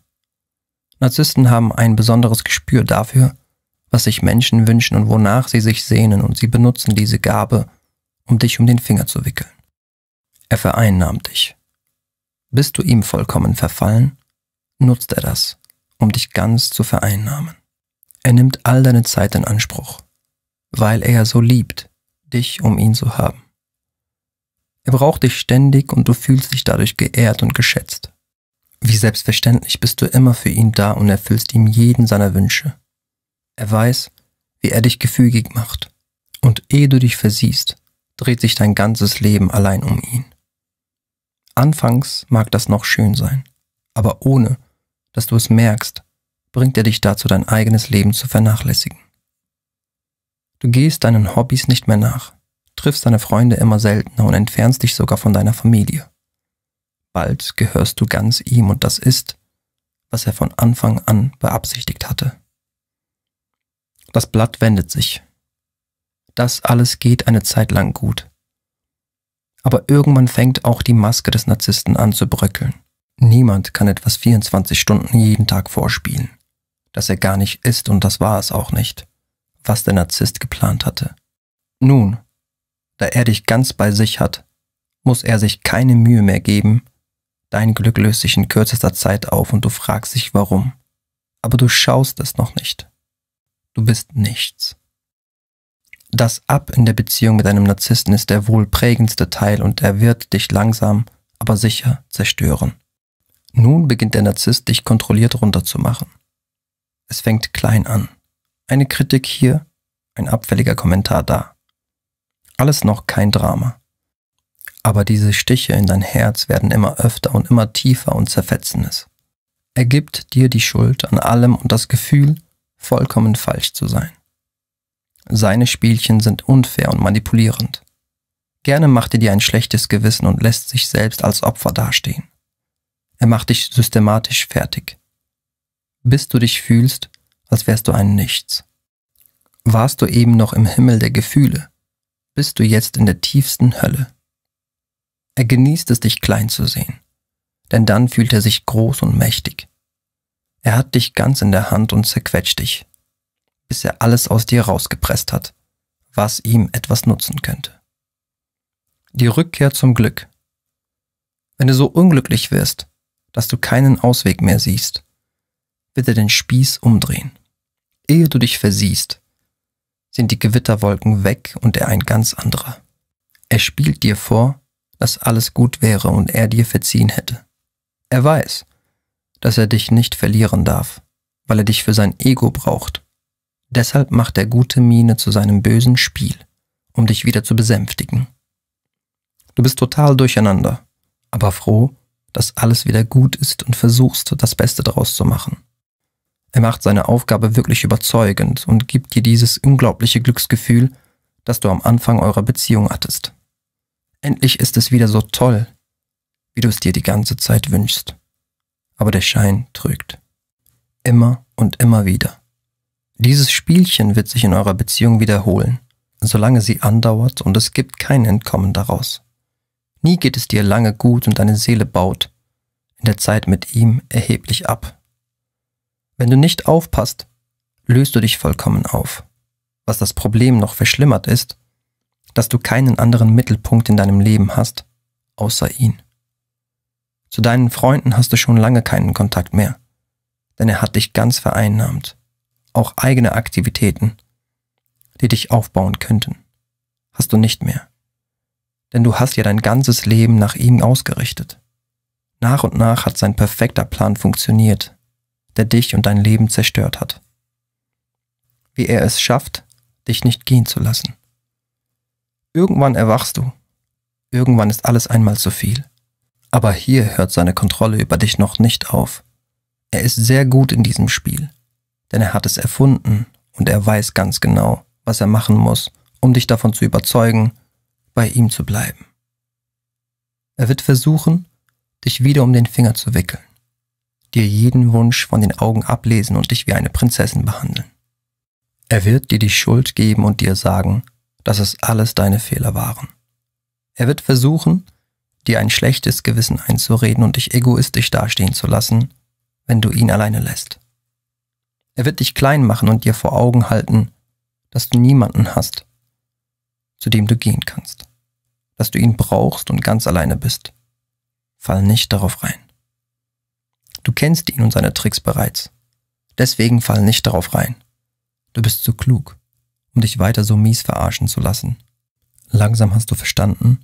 Narzissten haben ein besonderes Gespür dafür, was sich Menschen wünschen und wonach sie sich sehnen und sie benutzen diese Gabe, um dich um den Finger zu wickeln. Er vereinnahmt dich. Bist du ihm vollkommen verfallen, nutzt er das, um dich ganz zu vereinnahmen. Er nimmt all deine Zeit in Anspruch, weil er so liebt, dich um ihn zu haben. Er braucht dich ständig und du fühlst dich dadurch geehrt und geschätzt. Wie selbstverständlich bist du immer für ihn da und erfüllst ihm jeden seiner Wünsche. Er weiß, wie er dich gefügig macht. Und ehe du dich versiehst, dreht sich dein ganzes Leben allein um ihn. Anfangs mag das noch schön sein, aber ohne, dass du es merkst, bringt er dich dazu, dein eigenes Leben zu vernachlässigen. Du gehst deinen Hobbys nicht mehr nach, triffst deine Freunde immer seltener und entfernst dich sogar von deiner Familie. Bald gehörst du ganz ihm und das ist, was er von Anfang an beabsichtigt hatte. Das Blatt wendet sich. Das alles geht eine Zeit lang gut. Aber irgendwann fängt auch die Maske des Narzissten an zu bröckeln. Niemand kann etwas 24 Stunden jeden Tag vorspielen, dass er gar nicht ist und das war es auch nicht, was der Narzisst geplant hatte. Nun, da er dich ganz bei sich hat, muss er sich keine Mühe mehr geben. Dein Glück löst sich in kürzester Zeit auf und du fragst dich warum. Aber du schaust es noch nicht. Du bist nichts. Das Ab in der Beziehung mit einem Narzissten ist der wohl prägendste Teil und er wird dich langsam, aber sicher zerstören. Nun beginnt der Narzisst dich kontrolliert runterzumachen. Es fängt klein an. Eine Kritik hier, ein abfälliger Kommentar da. Alles noch kein Drama. Aber diese Stiche in dein Herz werden immer öfter und immer tiefer und zerfetzen es. Er gibt dir die Schuld an allem und das Gefühl, vollkommen falsch zu sein. Seine Spielchen sind unfair und manipulierend. Gerne macht er dir ein schlechtes Gewissen und lässt sich selbst als Opfer dastehen. Er macht dich systematisch fertig. Bis du dich fühlst, als wärst du ein Nichts. Warst du eben noch im Himmel der Gefühle, bist du jetzt in der tiefsten Hölle. Er genießt es, dich klein zu sehen, denn dann fühlt er sich groß und mächtig. Er hat dich ganz in der Hand und zerquetscht dich, bis er alles aus dir rausgepresst hat, was ihm etwas nutzen könnte. Die Rückkehr zum Glück. Wenn du so unglücklich wirst, dass du keinen Ausweg mehr siehst, bitte den Spieß umdrehen. Ehe du dich versiehst, sind die Gewitterwolken weg und er ein ganz anderer. Er spielt dir vor, dass alles gut wäre und er dir verziehen hätte. Er weiß, dass er dich nicht verlieren darf, weil er dich für sein Ego braucht. Deshalb macht er gute Miene zu seinem bösen Spiel, um dich wieder zu besänftigen. Du bist total durcheinander, aber froh, dass alles wieder gut ist und versuchst, das Beste daraus zu machen. Er macht seine Aufgabe wirklich überzeugend und gibt dir dieses unglaubliche Glücksgefühl, das du am Anfang eurer Beziehung hattest. Endlich ist es wieder so toll, wie du es dir die ganze Zeit wünschst. Aber der Schein trügt. Immer und immer wieder. Dieses Spielchen wird sich in eurer Beziehung wiederholen, solange sie andauert und es gibt kein Entkommen daraus. Nie geht es dir lange gut und deine Seele baut in der Zeit mit ihm erheblich ab. Wenn du nicht aufpasst, löst du dich vollkommen auf. Was das Problem noch verschlimmert ist, dass du keinen anderen Mittelpunkt in deinem Leben hast, außer ihn. Zu deinen Freunden hast du schon lange keinen Kontakt mehr, denn er hat dich ganz vereinnahmt. Auch eigene Aktivitäten, die dich aufbauen könnten, hast du nicht mehr. Denn du hast ja dein ganzes Leben nach ihm ausgerichtet. Nach und nach hat sein perfekter Plan funktioniert, der dich und dein Leben zerstört hat. Wie er es schafft, dich nicht gehen zu lassen. Irgendwann erwachst du. Irgendwann ist alles einmal zu viel. Aber hier hört seine Kontrolle über dich noch nicht auf. Er ist sehr gut in diesem Spiel, denn er hat es erfunden und er weiß ganz genau, was er machen muss, um dich davon zu überzeugen, bei ihm zu bleiben. Er wird versuchen, dich wieder um den Finger zu wickeln dir jeden Wunsch von den Augen ablesen und dich wie eine Prinzessin behandeln. Er wird dir die Schuld geben und dir sagen, dass es alles deine Fehler waren. Er wird versuchen, dir ein schlechtes Gewissen einzureden und dich egoistisch dastehen zu lassen, wenn du ihn alleine lässt. Er wird dich klein machen und dir vor Augen halten, dass du niemanden hast, zu dem du gehen kannst, dass du ihn brauchst und ganz alleine bist. Fall nicht darauf rein. Du kennst ihn und seine Tricks bereits. Deswegen fall nicht darauf rein. Du bist zu klug, um dich weiter so mies verarschen zu lassen. Langsam hast du verstanden,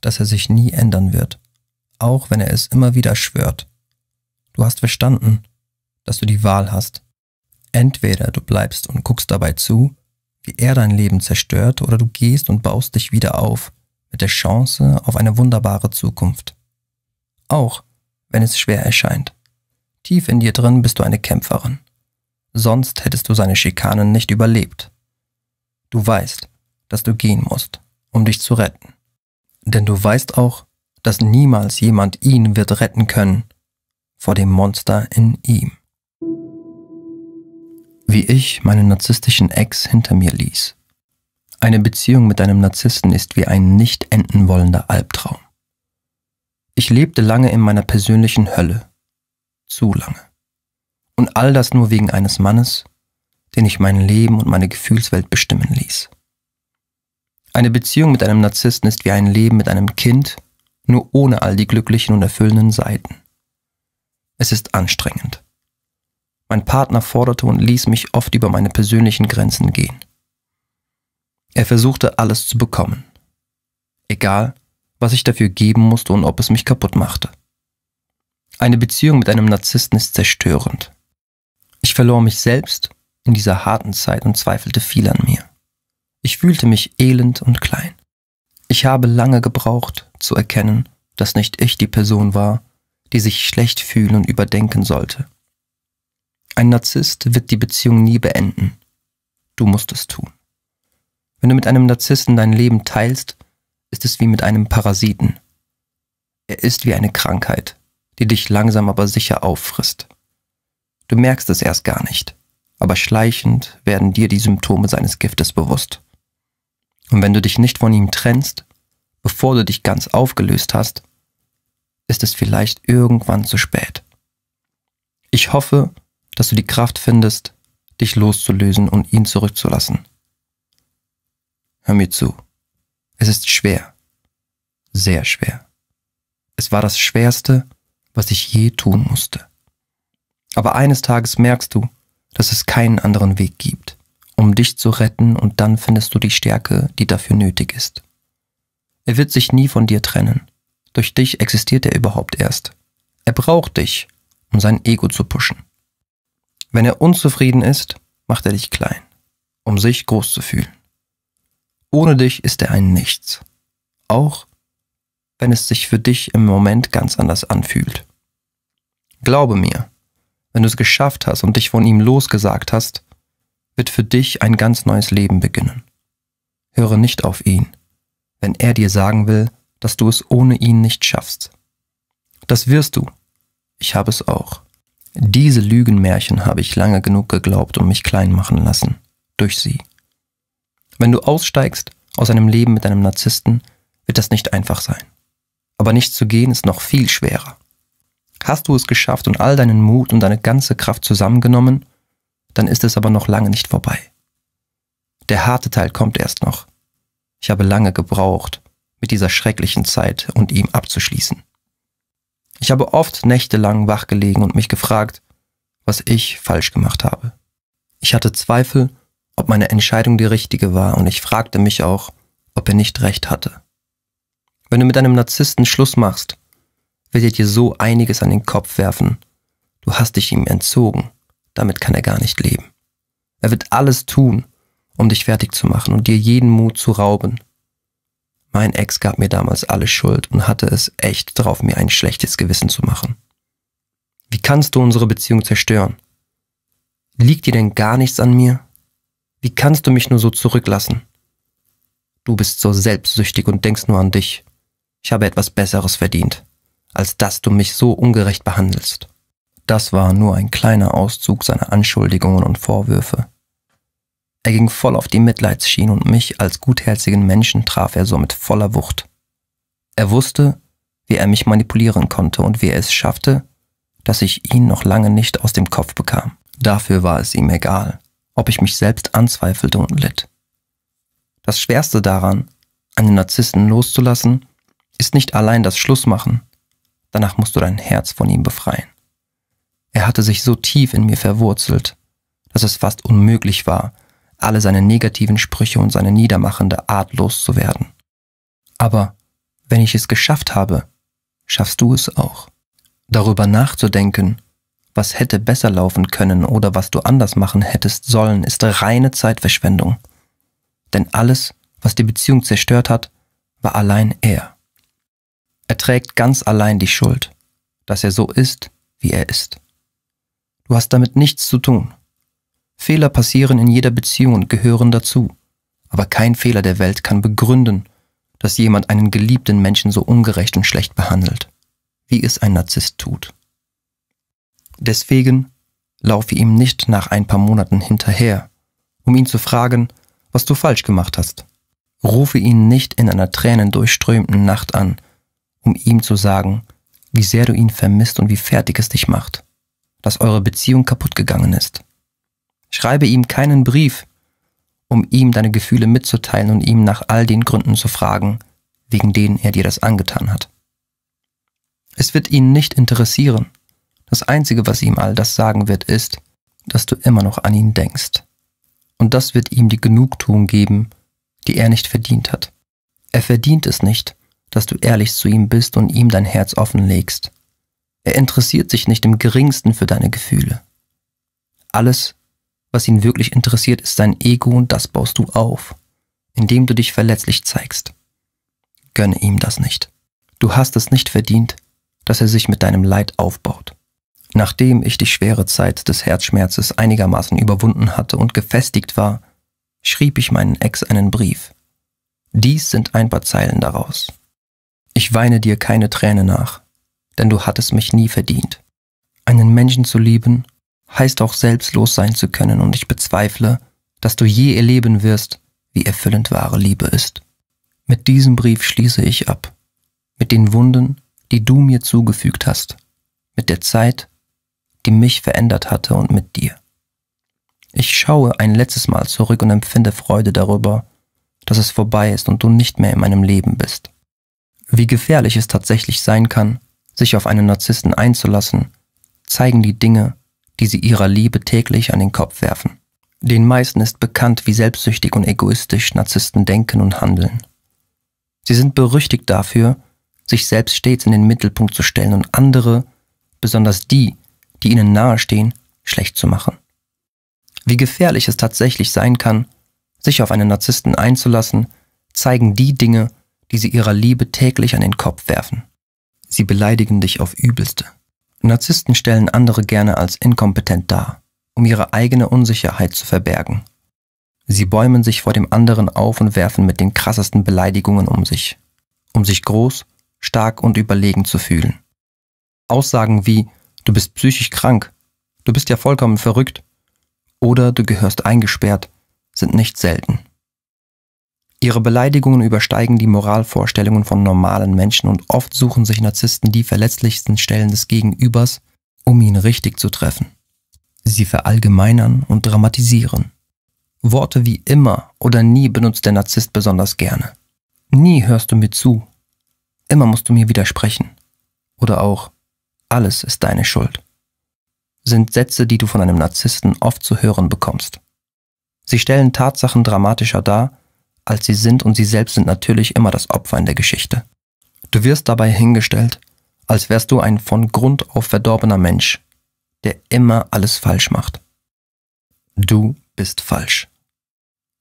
dass er sich nie ändern wird, auch wenn er es immer wieder schwört. Du hast verstanden, dass du die Wahl hast. Entweder du bleibst und guckst dabei zu, wie er dein Leben zerstört, oder du gehst und baust dich wieder auf, mit der Chance auf eine wunderbare Zukunft. Auch wenn es schwer erscheint. Tief in dir drin bist du eine Kämpferin. Sonst hättest du seine Schikanen nicht überlebt. Du weißt, dass du gehen musst, um dich zu retten. Denn du weißt auch, dass niemals jemand ihn wird retten können vor dem Monster in ihm. Wie ich meinen narzisstischen Ex hinter mir ließ. Eine Beziehung mit einem Narzissten ist wie ein nicht enden wollender Albtraum. Ich lebte lange in meiner persönlichen Hölle zu lange. Und all das nur wegen eines Mannes, den ich mein Leben und meine Gefühlswelt bestimmen ließ. Eine Beziehung mit einem Narzissten ist wie ein Leben mit einem Kind, nur ohne all die glücklichen und erfüllenden Seiten. Es ist anstrengend. Mein Partner forderte und ließ mich oft über meine persönlichen Grenzen gehen. Er versuchte alles zu bekommen. Egal, was ich dafür geben musste und ob es mich kaputt machte. Eine Beziehung mit einem Narzissten ist zerstörend. Ich verlor mich selbst in dieser harten Zeit und zweifelte viel an mir. Ich fühlte mich elend und klein. Ich habe lange gebraucht zu erkennen, dass nicht ich die Person war, die sich schlecht fühlen und überdenken sollte. Ein Narzisst wird die Beziehung nie beenden. Du musst es tun. Wenn du mit einem Narzissten dein Leben teilst, ist es wie mit einem Parasiten. Er ist wie eine Krankheit, die dich langsam aber sicher auffrisst. Du merkst es erst gar nicht, aber schleichend werden dir die Symptome seines Giftes bewusst. Und wenn du dich nicht von ihm trennst, bevor du dich ganz aufgelöst hast, ist es vielleicht irgendwann zu spät. Ich hoffe, dass du die Kraft findest, dich loszulösen und ihn zurückzulassen. Hör mir zu. Es ist schwer. Sehr schwer. Es war das Schwerste, was ich je tun musste. Aber eines Tages merkst du, dass es keinen anderen Weg gibt, um dich zu retten und dann findest du die Stärke, die dafür nötig ist. Er wird sich nie von dir trennen. Durch dich existiert er überhaupt erst. Er braucht dich, um sein Ego zu pushen. Wenn er unzufrieden ist, macht er dich klein, um sich groß zu fühlen. Ohne dich ist er ein Nichts. Auch wenn es sich für dich im Moment ganz anders anfühlt. Glaube mir, wenn du es geschafft hast und dich von ihm losgesagt hast, wird für dich ein ganz neues Leben beginnen. Höre nicht auf ihn, wenn er dir sagen will, dass du es ohne ihn nicht schaffst. Das wirst du. Ich habe es auch. Diese Lügenmärchen habe ich lange genug geglaubt und mich klein machen lassen. Durch sie. Wenn du aussteigst aus einem Leben mit einem Narzissten, wird das nicht einfach sein. Aber nicht zu gehen ist noch viel schwerer. Hast du es geschafft und all deinen Mut und deine ganze Kraft zusammengenommen, dann ist es aber noch lange nicht vorbei. Der harte Teil kommt erst noch. Ich habe lange gebraucht, mit dieser schrecklichen Zeit und ihm abzuschließen. Ich habe oft nächtelang wachgelegen und mich gefragt, was ich falsch gemacht habe. Ich hatte Zweifel, ob meine Entscheidung die richtige war und ich fragte mich auch, ob er nicht recht hatte. Wenn du mit einem Narzissten Schluss machst, wird er dir so einiges an den Kopf werfen. Du hast dich ihm entzogen, damit kann er gar nicht leben. Er wird alles tun, um dich fertig zu machen und dir jeden Mut zu rauben, mein Ex gab mir damals alle Schuld und hatte es echt drauf, mir ein schlechtes Gewissen zu machen. Wie kannst du unsere Beziehung zerstören? Liegt dir denn gar nichts an mir? Wie kannst du mich nur so zurücklassen? Du bist so selbstsüchtig und denkst nur an dich. Ich habe etwas Besseres verdient, als dass du mich so ungerecht behandelst. Das war nur ein kleiner Auszug seiner Anschuldigungen und Vorwürfe. Er ging voll auf die Mitleidsschiene und mich als gutherzigen Menschen traf er so mit voller Wucht. Er wusste, wie er mich manipulieren konnte und wie er es schaffte, dass ich ihn noch lange nicht aus dem Kopf bekam. Dafür war es ihm egal, ob ich mich selbst anzweifelte und litt. Das Schwerste daran, einen Narzissten loszulassen, ist nicht allein das Schlussmachen, danach musst du dein Herz von ihm befreien. Er hatte sich so tief in mir verwurzelt, dass es fast unmöglich war, alle seine negativen Sprüche und seine niedermachende Art loszuwerden. Aber wenn ich es geschafft habe, schaffst du es auch. Darüber nachzudenken, was hätte besser laufen können oder was du anders machen hättest sollen, ist reine Zeitverschwendung. Denn alles, was die Beziehung zerstört hat, war allein er. Er trägt ganz allein die Schuld, dass er so ist, wie er ist. Du hast damit nichts zu tun. Fehler passieren in jeder Beziehung und gehören dazu. Aber kein Fehler der Welt kann begründen, dass jemand einen geliebten Menschen so ungerecht und schlecht behandelt, wie es ein Narzisst tut. Deswegen laufe ihm nicht nach ein paar Monaten hinterher, um ihn zu fragen, was du falsch gemacht hast. Rufe ihn nicht in einer tränendurchströmten Nacht an, um ihm zu sagen, wie sehr du ihn vermisst und wie fertig es dich macht, dass eure Beziehung kaputt gegangen ist. Schreibe ihm keinen Brief, um ihm deine Gefühle mitzuteilen und ihm nach all den Gründen zu fragen, wegen denen er dir das angetan hat. Es wird ihn nicht interessieren. Das Einzige, was ihm all das sagen wird, ist, dass du immer noch an ihn denkst. Und das wird ihm die Genugtuung geben, die er nicht verdient hat. Er verdient es nicht, dass du ehrlich zu ihm bist und ihm dein Herz offenlegst. Er interessiert sich nicht im geringsten für deine Gefühle. Alles, was ihn wirklich interessiert, ist sein Ego und das baust du auf, indem du dich verletzlich zeigst. Gönne ihm das nicht. Du hast es nicht verdient, dass er sich mit deinem Leid aufbaut. Nachdem ich die schwere Zeit des Herzschmerzes einigermaßen überwunden hatte und gefestigt war, schrieb ich meinen Ex einen Brief. Dies sind ein paar Zeilen daraus. Ich weine dir keine Träne nach, denn du hattest mich nie verdient. Einen Menschen zu lieben, heißt auch selbstlos sein zu können, und ich bezweifle, dass du je erleben wirst, wie erfüllend wahre Liebe ist. Mit diesem Brief schließe ich ab, mit den Wunden, die du mir zugefügt hast, mit der Zeit, die mich verändert hatte und mit dir. Ich schaue ein letztes Mal zurück und empfinde Freude darüber, dass es vorbei ist und du nicht mehr in meinem Leben bist. Wie gefährlich es tatsächlich sein kann, sich auf einen Narzissten einzulassen, zeigen die Dinge, die sie ihrer Liebe täglich an den Kopf werfen. Den meisten ist bekannt, wie selbstsüchtig und egoistisch Narzissten denken und handeln. Sie sind berüchtigt dafür, sich selbst stets in den Mittelpunkt zu stellen und andere, besonders die, die ihnen nahestehen, schlecht zu machen. Wie gefährlich es tatsächlich sein kann, sich auf einen Narzissten einzulassen, zeigen die Dinge, die sie ihrer Liebe täglich an den Kopf werfen. Sie beleidigen dich auf übelste. Narzissten stellen andere gerne als inkompetent dar, um ihre eigene Unsicherheit zu verbergen. Sie bäumen sich vor dem anderen auf und werfen mit den krassesten Beleidigungen um sich, um sich groß, stark und überlegen zu fühlen. Aussagen wie du bist psychisch krank, du bist ja vollkommen verrückt oder du gehörst eingesperrt sind nicht selten. Ihre Beleidigungen übersteigen die Moralvorstellungen von normalen Menschen und oft suchen sich Narzissten die verletzlichsten Stellen des Gegenübers, um ihn richtig zu treffen. Sie verallgemeinern und dramatisieren. Worte wie immer oder nie benutzt der Narzisst besonders gerne. Nie hörst du mir zu. Immer musst du mir widersprechen. Oder auch, alles ist deine Schuld. Sind Sätze, die du von einem Narzissten oft zu hören bekommst. Sie stellen Tatsachen dramatischer dar, als sie sind und sie selbst sind natürlich immer das Opfer in der Geschichte. Du wirst dabei hingestellt, als wärst du ein von Grund auf verdorbener Mensch, der immer alles falsch macht. Du bist falsch.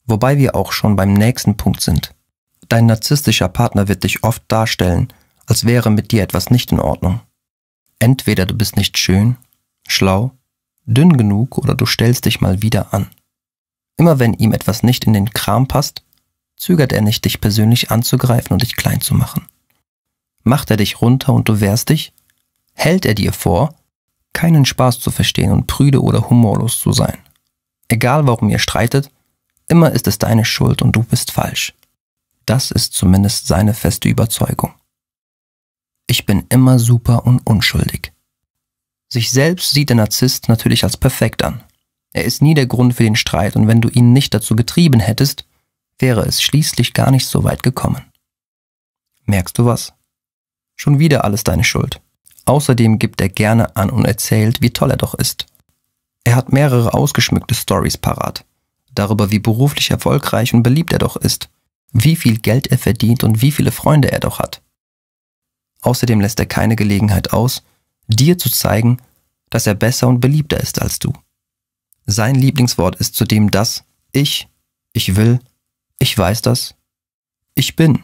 Wobei wir auch schon beim nächsten Punkt sind. Dein narzisstischer Partner wird dich oft darstellen, als wäre mit dir etwas nicht in Ordnung. Entweder du bist nicht schön, schlau, dünn genug oder du stellst dich mal wieder an. Immer wenn ihm etwas nicht in den Kram passt, zögert er nicht, dich persönlich anzugreifen und dich klein zu machen. Macht er dich runter und du wehrst dich, hält er dir vor, keinen Spaß zu verstehen und prüde oder humorlos zu sein. Egal warum ihr streitet, immer ist es deine Schuld und du bist falsch. Das ist zumindest seine feste Überzeugung. Ich bin immer super und unschuldig. Sich selbst sieht der Narzisst natürlich als perfekt an. Er ist nie der Grund für den Streit und wenn du ihn nicht dazu getrieben hättest, wäre es schließlich gar nicht so weit gekommen. Merkst du was? Schon wieder alles deine Schuld. Außerdem gibt er gerne an und erzählt, wie toll er doch ist. Er hat mehrere ausgeschmückte Stories parat, darüber, wie beruflich erfolgreich und beliebt er doch ist, wie viel Geld er verdient und wie viele Freunde er doch hat. Außerdem lässt er keine Gelegenheit aus, dir zu zeigen, dass er besser und beliebter ist als du. Sein Lieblingswort ist zudem das Ich, ich will, ich weiß das, ich bin.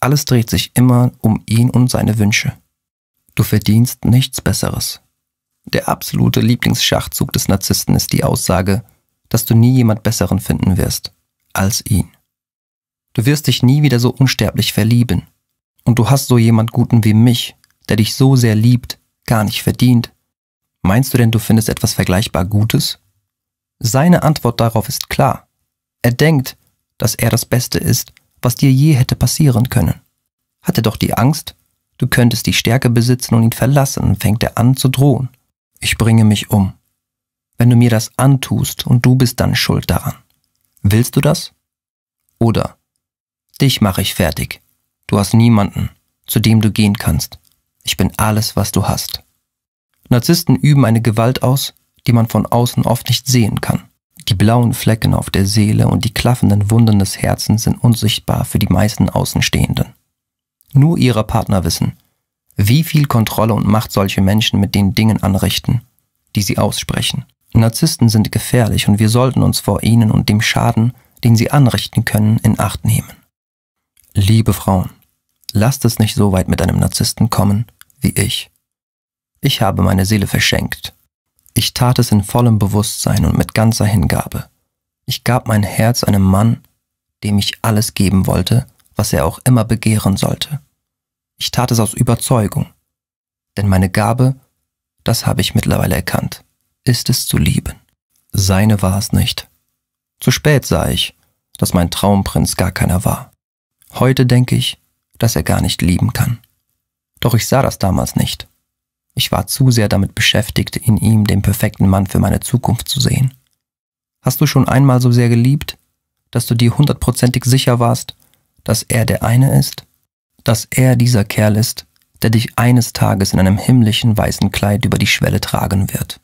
Alles dreht sich immer um ihn und seine Wünsche. Du verdienst nichts Besseres. Der absolute Lieblingsschachzug des Narzissten ist die Aussage, dass du nie jemand Besseren finden wirst als ihn. Du wirst dich nie wieder so unsterblich verlieben. Und du hast so jemand Guten wie mich, der dich so sehr liebt, gar nicht verdient. Meinst du denn, du findest etwas vergleichbar Gutes? Seine Antwort darauf ist klar. Er denkt, dass er das Beste ist, was dir je hätte passieren können. Hat er doch die Angst, du könntest die Stärke besitzen und ihn verlassen, fängt er an zu drohen. Ich bringe mich um. Wenn du mir das antust und du bist dann schuld daran. Willst du das? Oder dich mache ich fertig. Du hast niemanden, zu dem du gehen kannst. Ich bin alles, was du hast. Narzissten üben eine Gewalt aus, die man von außen oft nicht sehen kann. Die blauen Flecken auf der Seele und die klaffenden Wunden des Herzens sind unsichtbar für die meisten Außenstehenden. Nur ihre Partner wissen, wie viel Kontrolle und Macht solche Menschen mit den Dingen anrichten, die sie aussprechen. Narzissten sind gefährlich und wir sollten uns vor ihnen und dem Schaden, den sie anrichten können, in Acht nehmen. Liebe Frauen, lasst es nicht so weit mit einem Narzissten kommen wie ich. Ich habe meine Seele verschenkt. Ich tat es in vollem Bewusstsein und mit ganzer Hingabe. Ich gab mein Herz einem Mann, dem ich alles geben wollte, was er auch immer begehren sollte. Ich tat es aus Überzeugung, denn meine Gabe, das habe ich mittlerweile erkannt, ist es zu lieben. Seine war es nicht. Zu spät sah ich, dass mein Traumprinz gar keiner war. Heute denke ich, dass er gar nicht lieben kann. Doch ich sah das damals nicht. Ich war zu sehr damit beschäftigt, in ihm den perfekten Mann für meine Zukunft zu sehen. Hast du schon einmal so sehr geliebt, dass du dir hundertprozentig sicher warst, dass er der eine ist? Dass er dieser Kerl ist, der dich eines Tages in einem himmlischen weißen Kleid über die Schwelle tragen wird?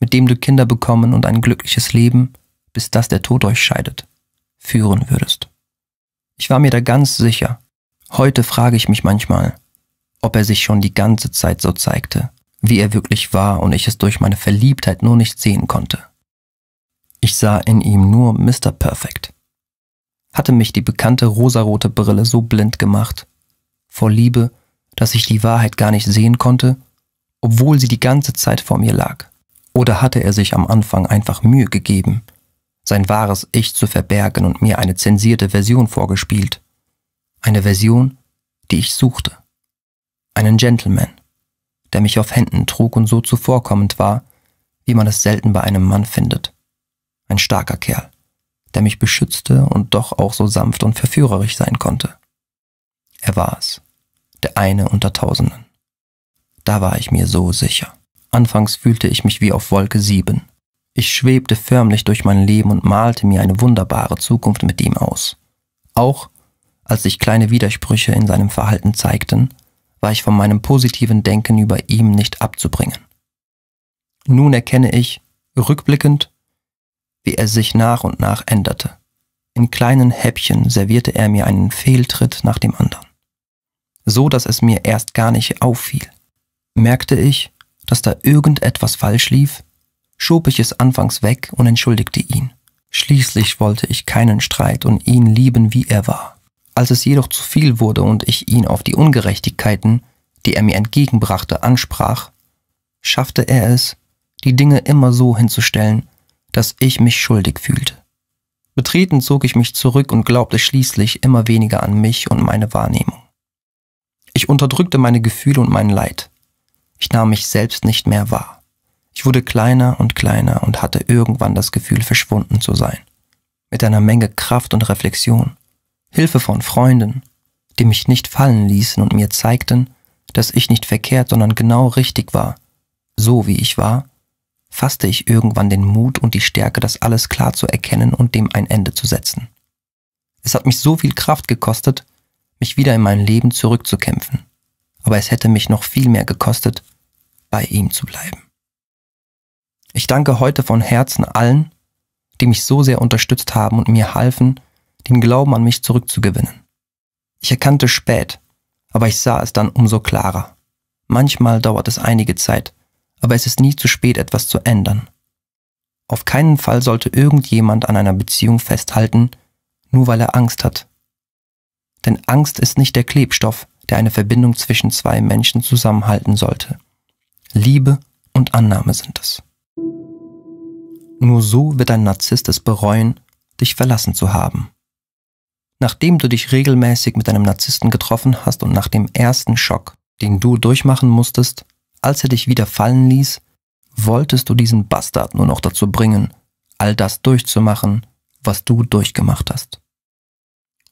Mit dem du Kinder bekommen und ein glückliches Leben, bis das der Tod euch scheidet, führen würdest. Ich war mir da ganz sicher. Heute frage ich mich manchmal, ob er sich schon die ganze Zeit so zeigte, wie er wirklich war und ich es durch meine Verliebtheit nur nicht sehen konnte. Ich sah in ihm nur Mr. Perfect. Hatte mich die bekannte rosarote Brille so blind gemacht, vor Liebe, dass ich die Wahrheit gar nicht sehen konnte, obwohl sie die ganze Zeit vor mir lag. Oder hatte er sich am Anfang einfach Mühe gegeben, sein wahres Ich zu verbergen und mir eine zensierte Version vorgespielt? Eine Version, die ich suchte einen Gentleman, der mich auf Händen trug und so zuvorkommend war, wie man es selten bei einem Mann findet. Ein starker Kerl, der mich beschützte und doch auch so sanft und verführerisch sein konnte. Er war es, der eine unter Tausenden. Da war ich mir so sicher. Anfangs fühlte ich mich wie auf Wolke sieben. Ich schwebte förmlich durch mein Leben und malte mir eine wunderbare Zukunft mit ihm aus. Auch als sich kleine Widersprüche in seinem Verhalten zeigten, war ich von meinem positiven Denken über ihm nicht abzubringen. Nun erkenne ich, rückblickend, wie er sich nach und nach änderte. In kleinen Häppchen servierte er mir einen Fehltritt nach dem anderen. So dass es mir erst gar nicht auffiel. Merkte ich, dass da irgendetwas falsch lief, schob ich es anfangs weg und entschuldigte ihn. Schließlich wollte ich keinen Streit und ihn lieben, wie er war. Als es jedoch zu viel wurde und ich ihn auf die Ungerechtigkeiten, die er mir entgegenbrachte, ansprach, schaffte er es, die Dinge immer so hinzustellen, dass ich mich schuldig fühlte. Betreten zog ich mich zurück und glaubte schließlich immer weniger an mich und meine Wahrnehmung. Ich unterdrückte meine Gefühle und mein Leid. Ich nahm mich selbst nicht mehr wahr. Ich wurde kleiner und kleiner und hatte irgendwann das Gefühl, verschwunden zu sein. Mit einer Menge Kraft und Reflexion Hilfe von Freunden, die mich nicht fallen ließen und mir zeigten, dass ich nicht verkehrt, sondern genau richtig war, so wie ich war, fasste ich irgendwann den Mut und die Stärke, das alles klar zu erkennen und dem ein Ende zu setzen. Es hat mich so viel Kraft gekostet, mich wieder in mein Leben zurückzukämpfen, aber es hätte mich noch viel mehr gekostet, bei ihm zu bleiben. Ich danke heute von Herzen allen, die mich so sehr unterstützt haben und mir halfen, den Glauben an mich zurückzugewinnen. Ich erkannte spät, aber ich sah es dann umso klarer. Manchmal dauert es einige Zeit, aber es ist nie zu spät, etwas zu ändern. Auf keinen Fall sollte irgendjemand an einer Beziehung festhalten, nur weil er Angst hat. Denn Angst ist nicht der Klebstoff, der eine Verbindung zwischen zwei Menschen zusammenhalten sollte. Liebe und Annahme sind es. Nur so wird ein Narzisst es bereuen, dich verlassen zu haben. Nachdem du dich regelmäßig mit einem Narzissten getroffen hast und nach dem ersten Schock, den du durchmachen musstest, als er dich wieder fallen ließ, wolltest du diesen Bastard nur noch dazu bringen, all das durchzumachen, was du durchgemacht hast.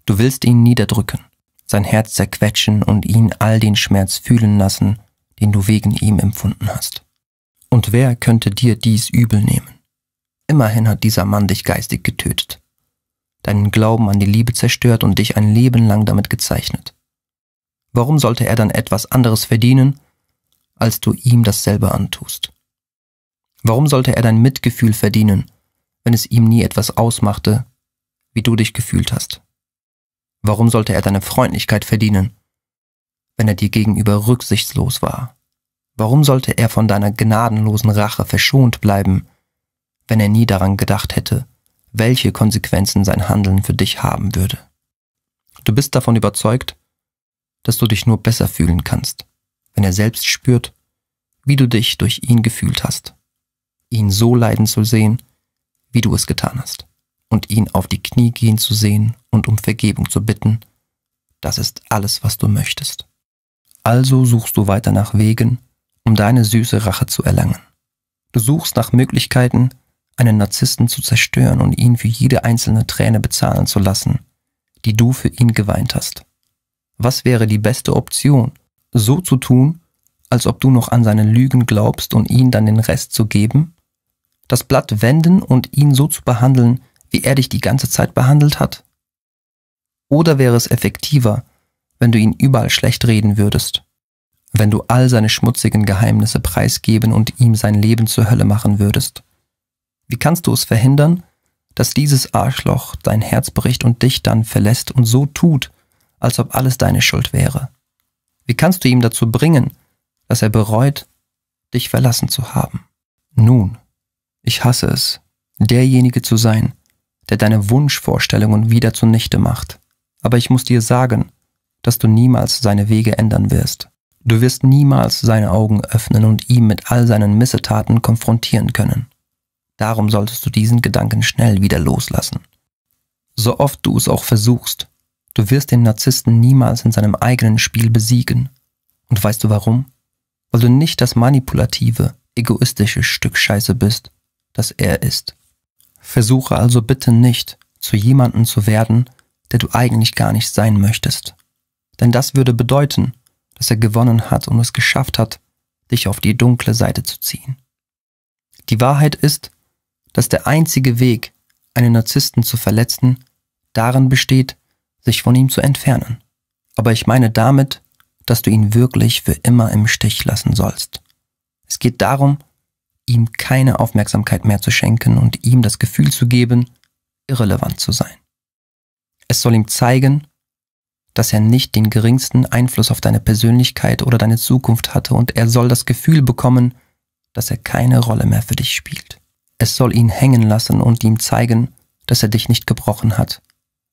Du willst ihn niederdrücken, sein Herz zerquetschen und ihn all den Schmerz fühlen lassen, den du wegen ihm empfunden hast. Und wer könnte dir dies übel nehmen? Immerhin hat dieser Mann dich geistig getötet deinen Glauben an die Liebe zerstört und dich ein Leben lang damit gezeichnet. Warum sollte er dann etwas anderes verdienen, als du ihm dasselbe antust? Warum sollte er dein Mitgefühl verdienen, wenn es ihm nie etwas ausmachte, wie du dich gefühlt hast? Warum sollte er deine Freundlichkeit verdienen, wenn er dir gegenüber rücksichtslos war? Warum sollte er von deiner gnadenlosen Rache verschont bleiben, wenn er nie daran gedacht hätte, welche Konsequenzen sein Handeln für dich haben würde? Du bist davon überzeugt, dass du dich nur besser fühlen kannst, wenn er selbst spürt, wie du dich durch ihn gefühlt hast, ihn so leiden zu sehen, wie du es getan hast, und ihn auf die Knie gehen zu sehen und um Vergebung zu bitten, das ist alles, was du möchtest. Also suchst du weiter nach Wegen, um deine süße Rache zu erlangen. Du suchst nach Möglichkeiten, einen Narzissten zu zerstören und ihn für jede einzelne Träne bezahlen zu lassen, die du für ihn geweint hast. Was wäre die beste Option? So zu tun, als ob du noch an seine Lügen glaubst und ihn dann den Rest zu geben? Das Blatt wenden und ihn so zu behandeln, wie er dich die ganze Zeit behandelt hat? Oder wäre es effektiver, wenn du ihn überall schlecht reden würdest? Wenn du all seine schmutzigen Geheimnisse preisgeben und ihm sein Leben zur Hölle machen würdest? Wie kannst du es verhindern, dass dieses Arschloch dein Herz bricht und dich dann verlässt und so tut, als ob alles deine Schuld wäre? Wie kannst du ihm dazu bringen, dass er bereut, dich verlassen zu haben? Nun, ich hasse es, derjenige zu sein, der deine Wunschvorstellungen wieder zunichte macht aber ich muss dir sagen, dass du niemals seine Wege ändern wirst. Du wirst niemals seine Augen öffnen und ihm mit all seinen Missetaten konfrontieren können. Darum solltest du diesen Gedanken schnell wieder loslassen. So oft du es auch versuchst, du wirst den Narzissten niemals in seinem eigenen Spiel besiegen. Und weißt du warum? Weil du nicht das manipulative, egoistische Stück Scheiße bist, das er ist. Versuche also bitte nicht, zu jemandem zu werden, der du eigentlich gar nicht sein möchtest. Denn das würde bedeuten, dass er gewonnen hat und es geschafft hat, dich auf die dunkle Seite zu ziehen. Die Wahrheit ist, dass der einzige Weg, einen Narzissten zu verletzen, darin besteht, sich von ihm zu entfernen. Aber ich meine damit, dass du ihn wirklich für immer im Stich lassen sollst. Es geht darum, ihm keine Aufmerksamkeit mehr zu schenken und ihm das Gefühl zu geben, irrelevant zu sein. Es soll ihm zeigen, dass er nicht den geringsten Einfluss auf deine Persönlichkeit oder deine Zukunft hatte und er soll das Gefühl bekommen, dass er keine Rolle mehr für dich spielt. Es soll ihn hängen lassen und ihm zeigen, dass er dich nicht gebrochen hat,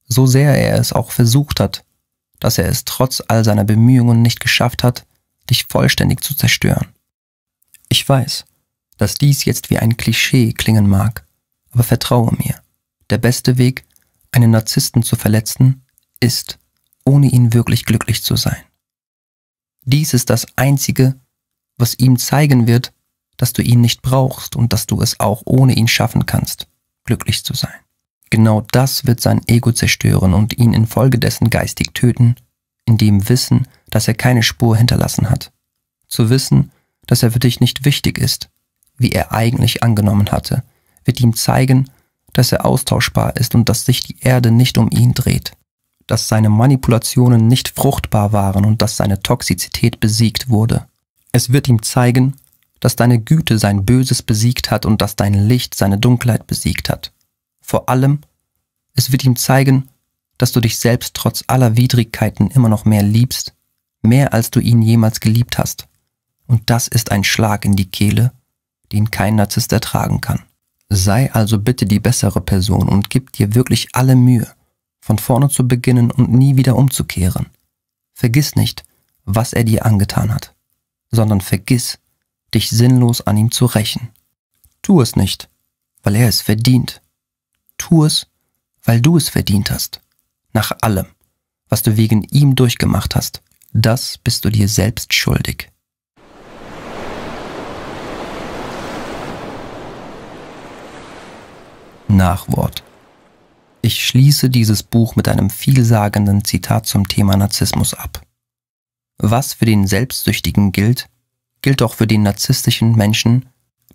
so sehr er es auch versucht hat, dass er es trotz all seiner Bemühungen nicht geschafft hat, dich vollständig zu zerstören. Ich weiß, dass dies jetzt wie ein Klischee klingen mag, aber vertraue mir, der beste Weg einen Narzissten zu verletzen, ist, ohne ihn wirklich glücklich zu sein. Dies ist das Einzige, was ihm zeigen wird, dass du ihn nicht brauchst und dass du es auch ohne ihn schaffen kannst, glücklich zu sein. Genau das wird sein Ego zerstören und ihn infolgedessen geistig töten, in dem Wissen, dass er keine Spur hinterlassen hat. Zu wissen, dass er für dich nicht wichtig ist, wie er eigentlich angenommen hatte, wird ihm zeigen, dass er austauschbar ist und dass sich die Erde nicht um ihn dreht, dass seine Manipulationen nicht fruchtbar waren und dass seine Toxizität besiegt wurde. Es wird ihm zeigen, dass deine Güte sein Böses besiegt hat und dass dein Licht seine Dunkelheit besiegt hat. Vor allem, es wird ihm zeigen, dass du dich selbst trotz aller Widrigkeiten immer noch mehr liebst, mehr als du ihn jemals geliebt hast. Und das ist ein Schlag in die Kehle, den kein Narzisst ertragen kann. Sei also bitte die bessere Person und gib dir wirklich alle Mühe, von vorne zu beginnen und nie wieder umzukehren. Vergiss nicht, was er dir angetan hat, sondern vergiss, dich sinnlos an ihm zu rächen. Tu es nicht, weil er es verdient. Tu es, weil du es verdient hast. Nach allem, was du wegen ihm durchgemacht hast, das bist du dir selbst schuldig. Nachwort. Ich schließe dieses Buch mit einem vielsagenden Zitat zum Thema Narzissmus ab. Was für den Selbstsüchtigen gilt, gilt auch für den narzisstischen Menschen,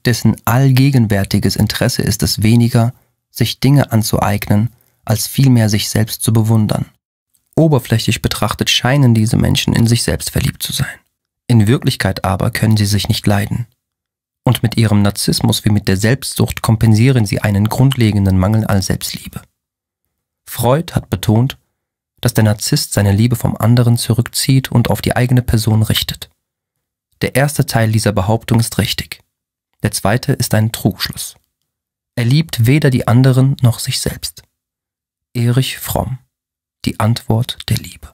dessen allgegenwärtiges Interesse ist es weniger, sich Dinge anzueignen, als vielmehr sich selbst zu bewundern. Oberflächlich betrachtet scheinen diese Menschen in sich selbst verliebt zu sein. In Wirklichkeit aber können sie sich nicht leiden. Und mit ihrem Narzissmus wie mit der Selbstsucht kompensieren sie einen grundlegenden Mangel an Selbstliebe. Freud hat betont, dass der Narzisst seine Liebe vom anderen zurückzieht und auf die eigene Person richtet. Der erste Teil dieser Behauptung ist richtig. Der zweite ist ein Trugschluss. Er liebt weder die anderen noch sich selbst. Erich Fromm Die Antwort der Liebe.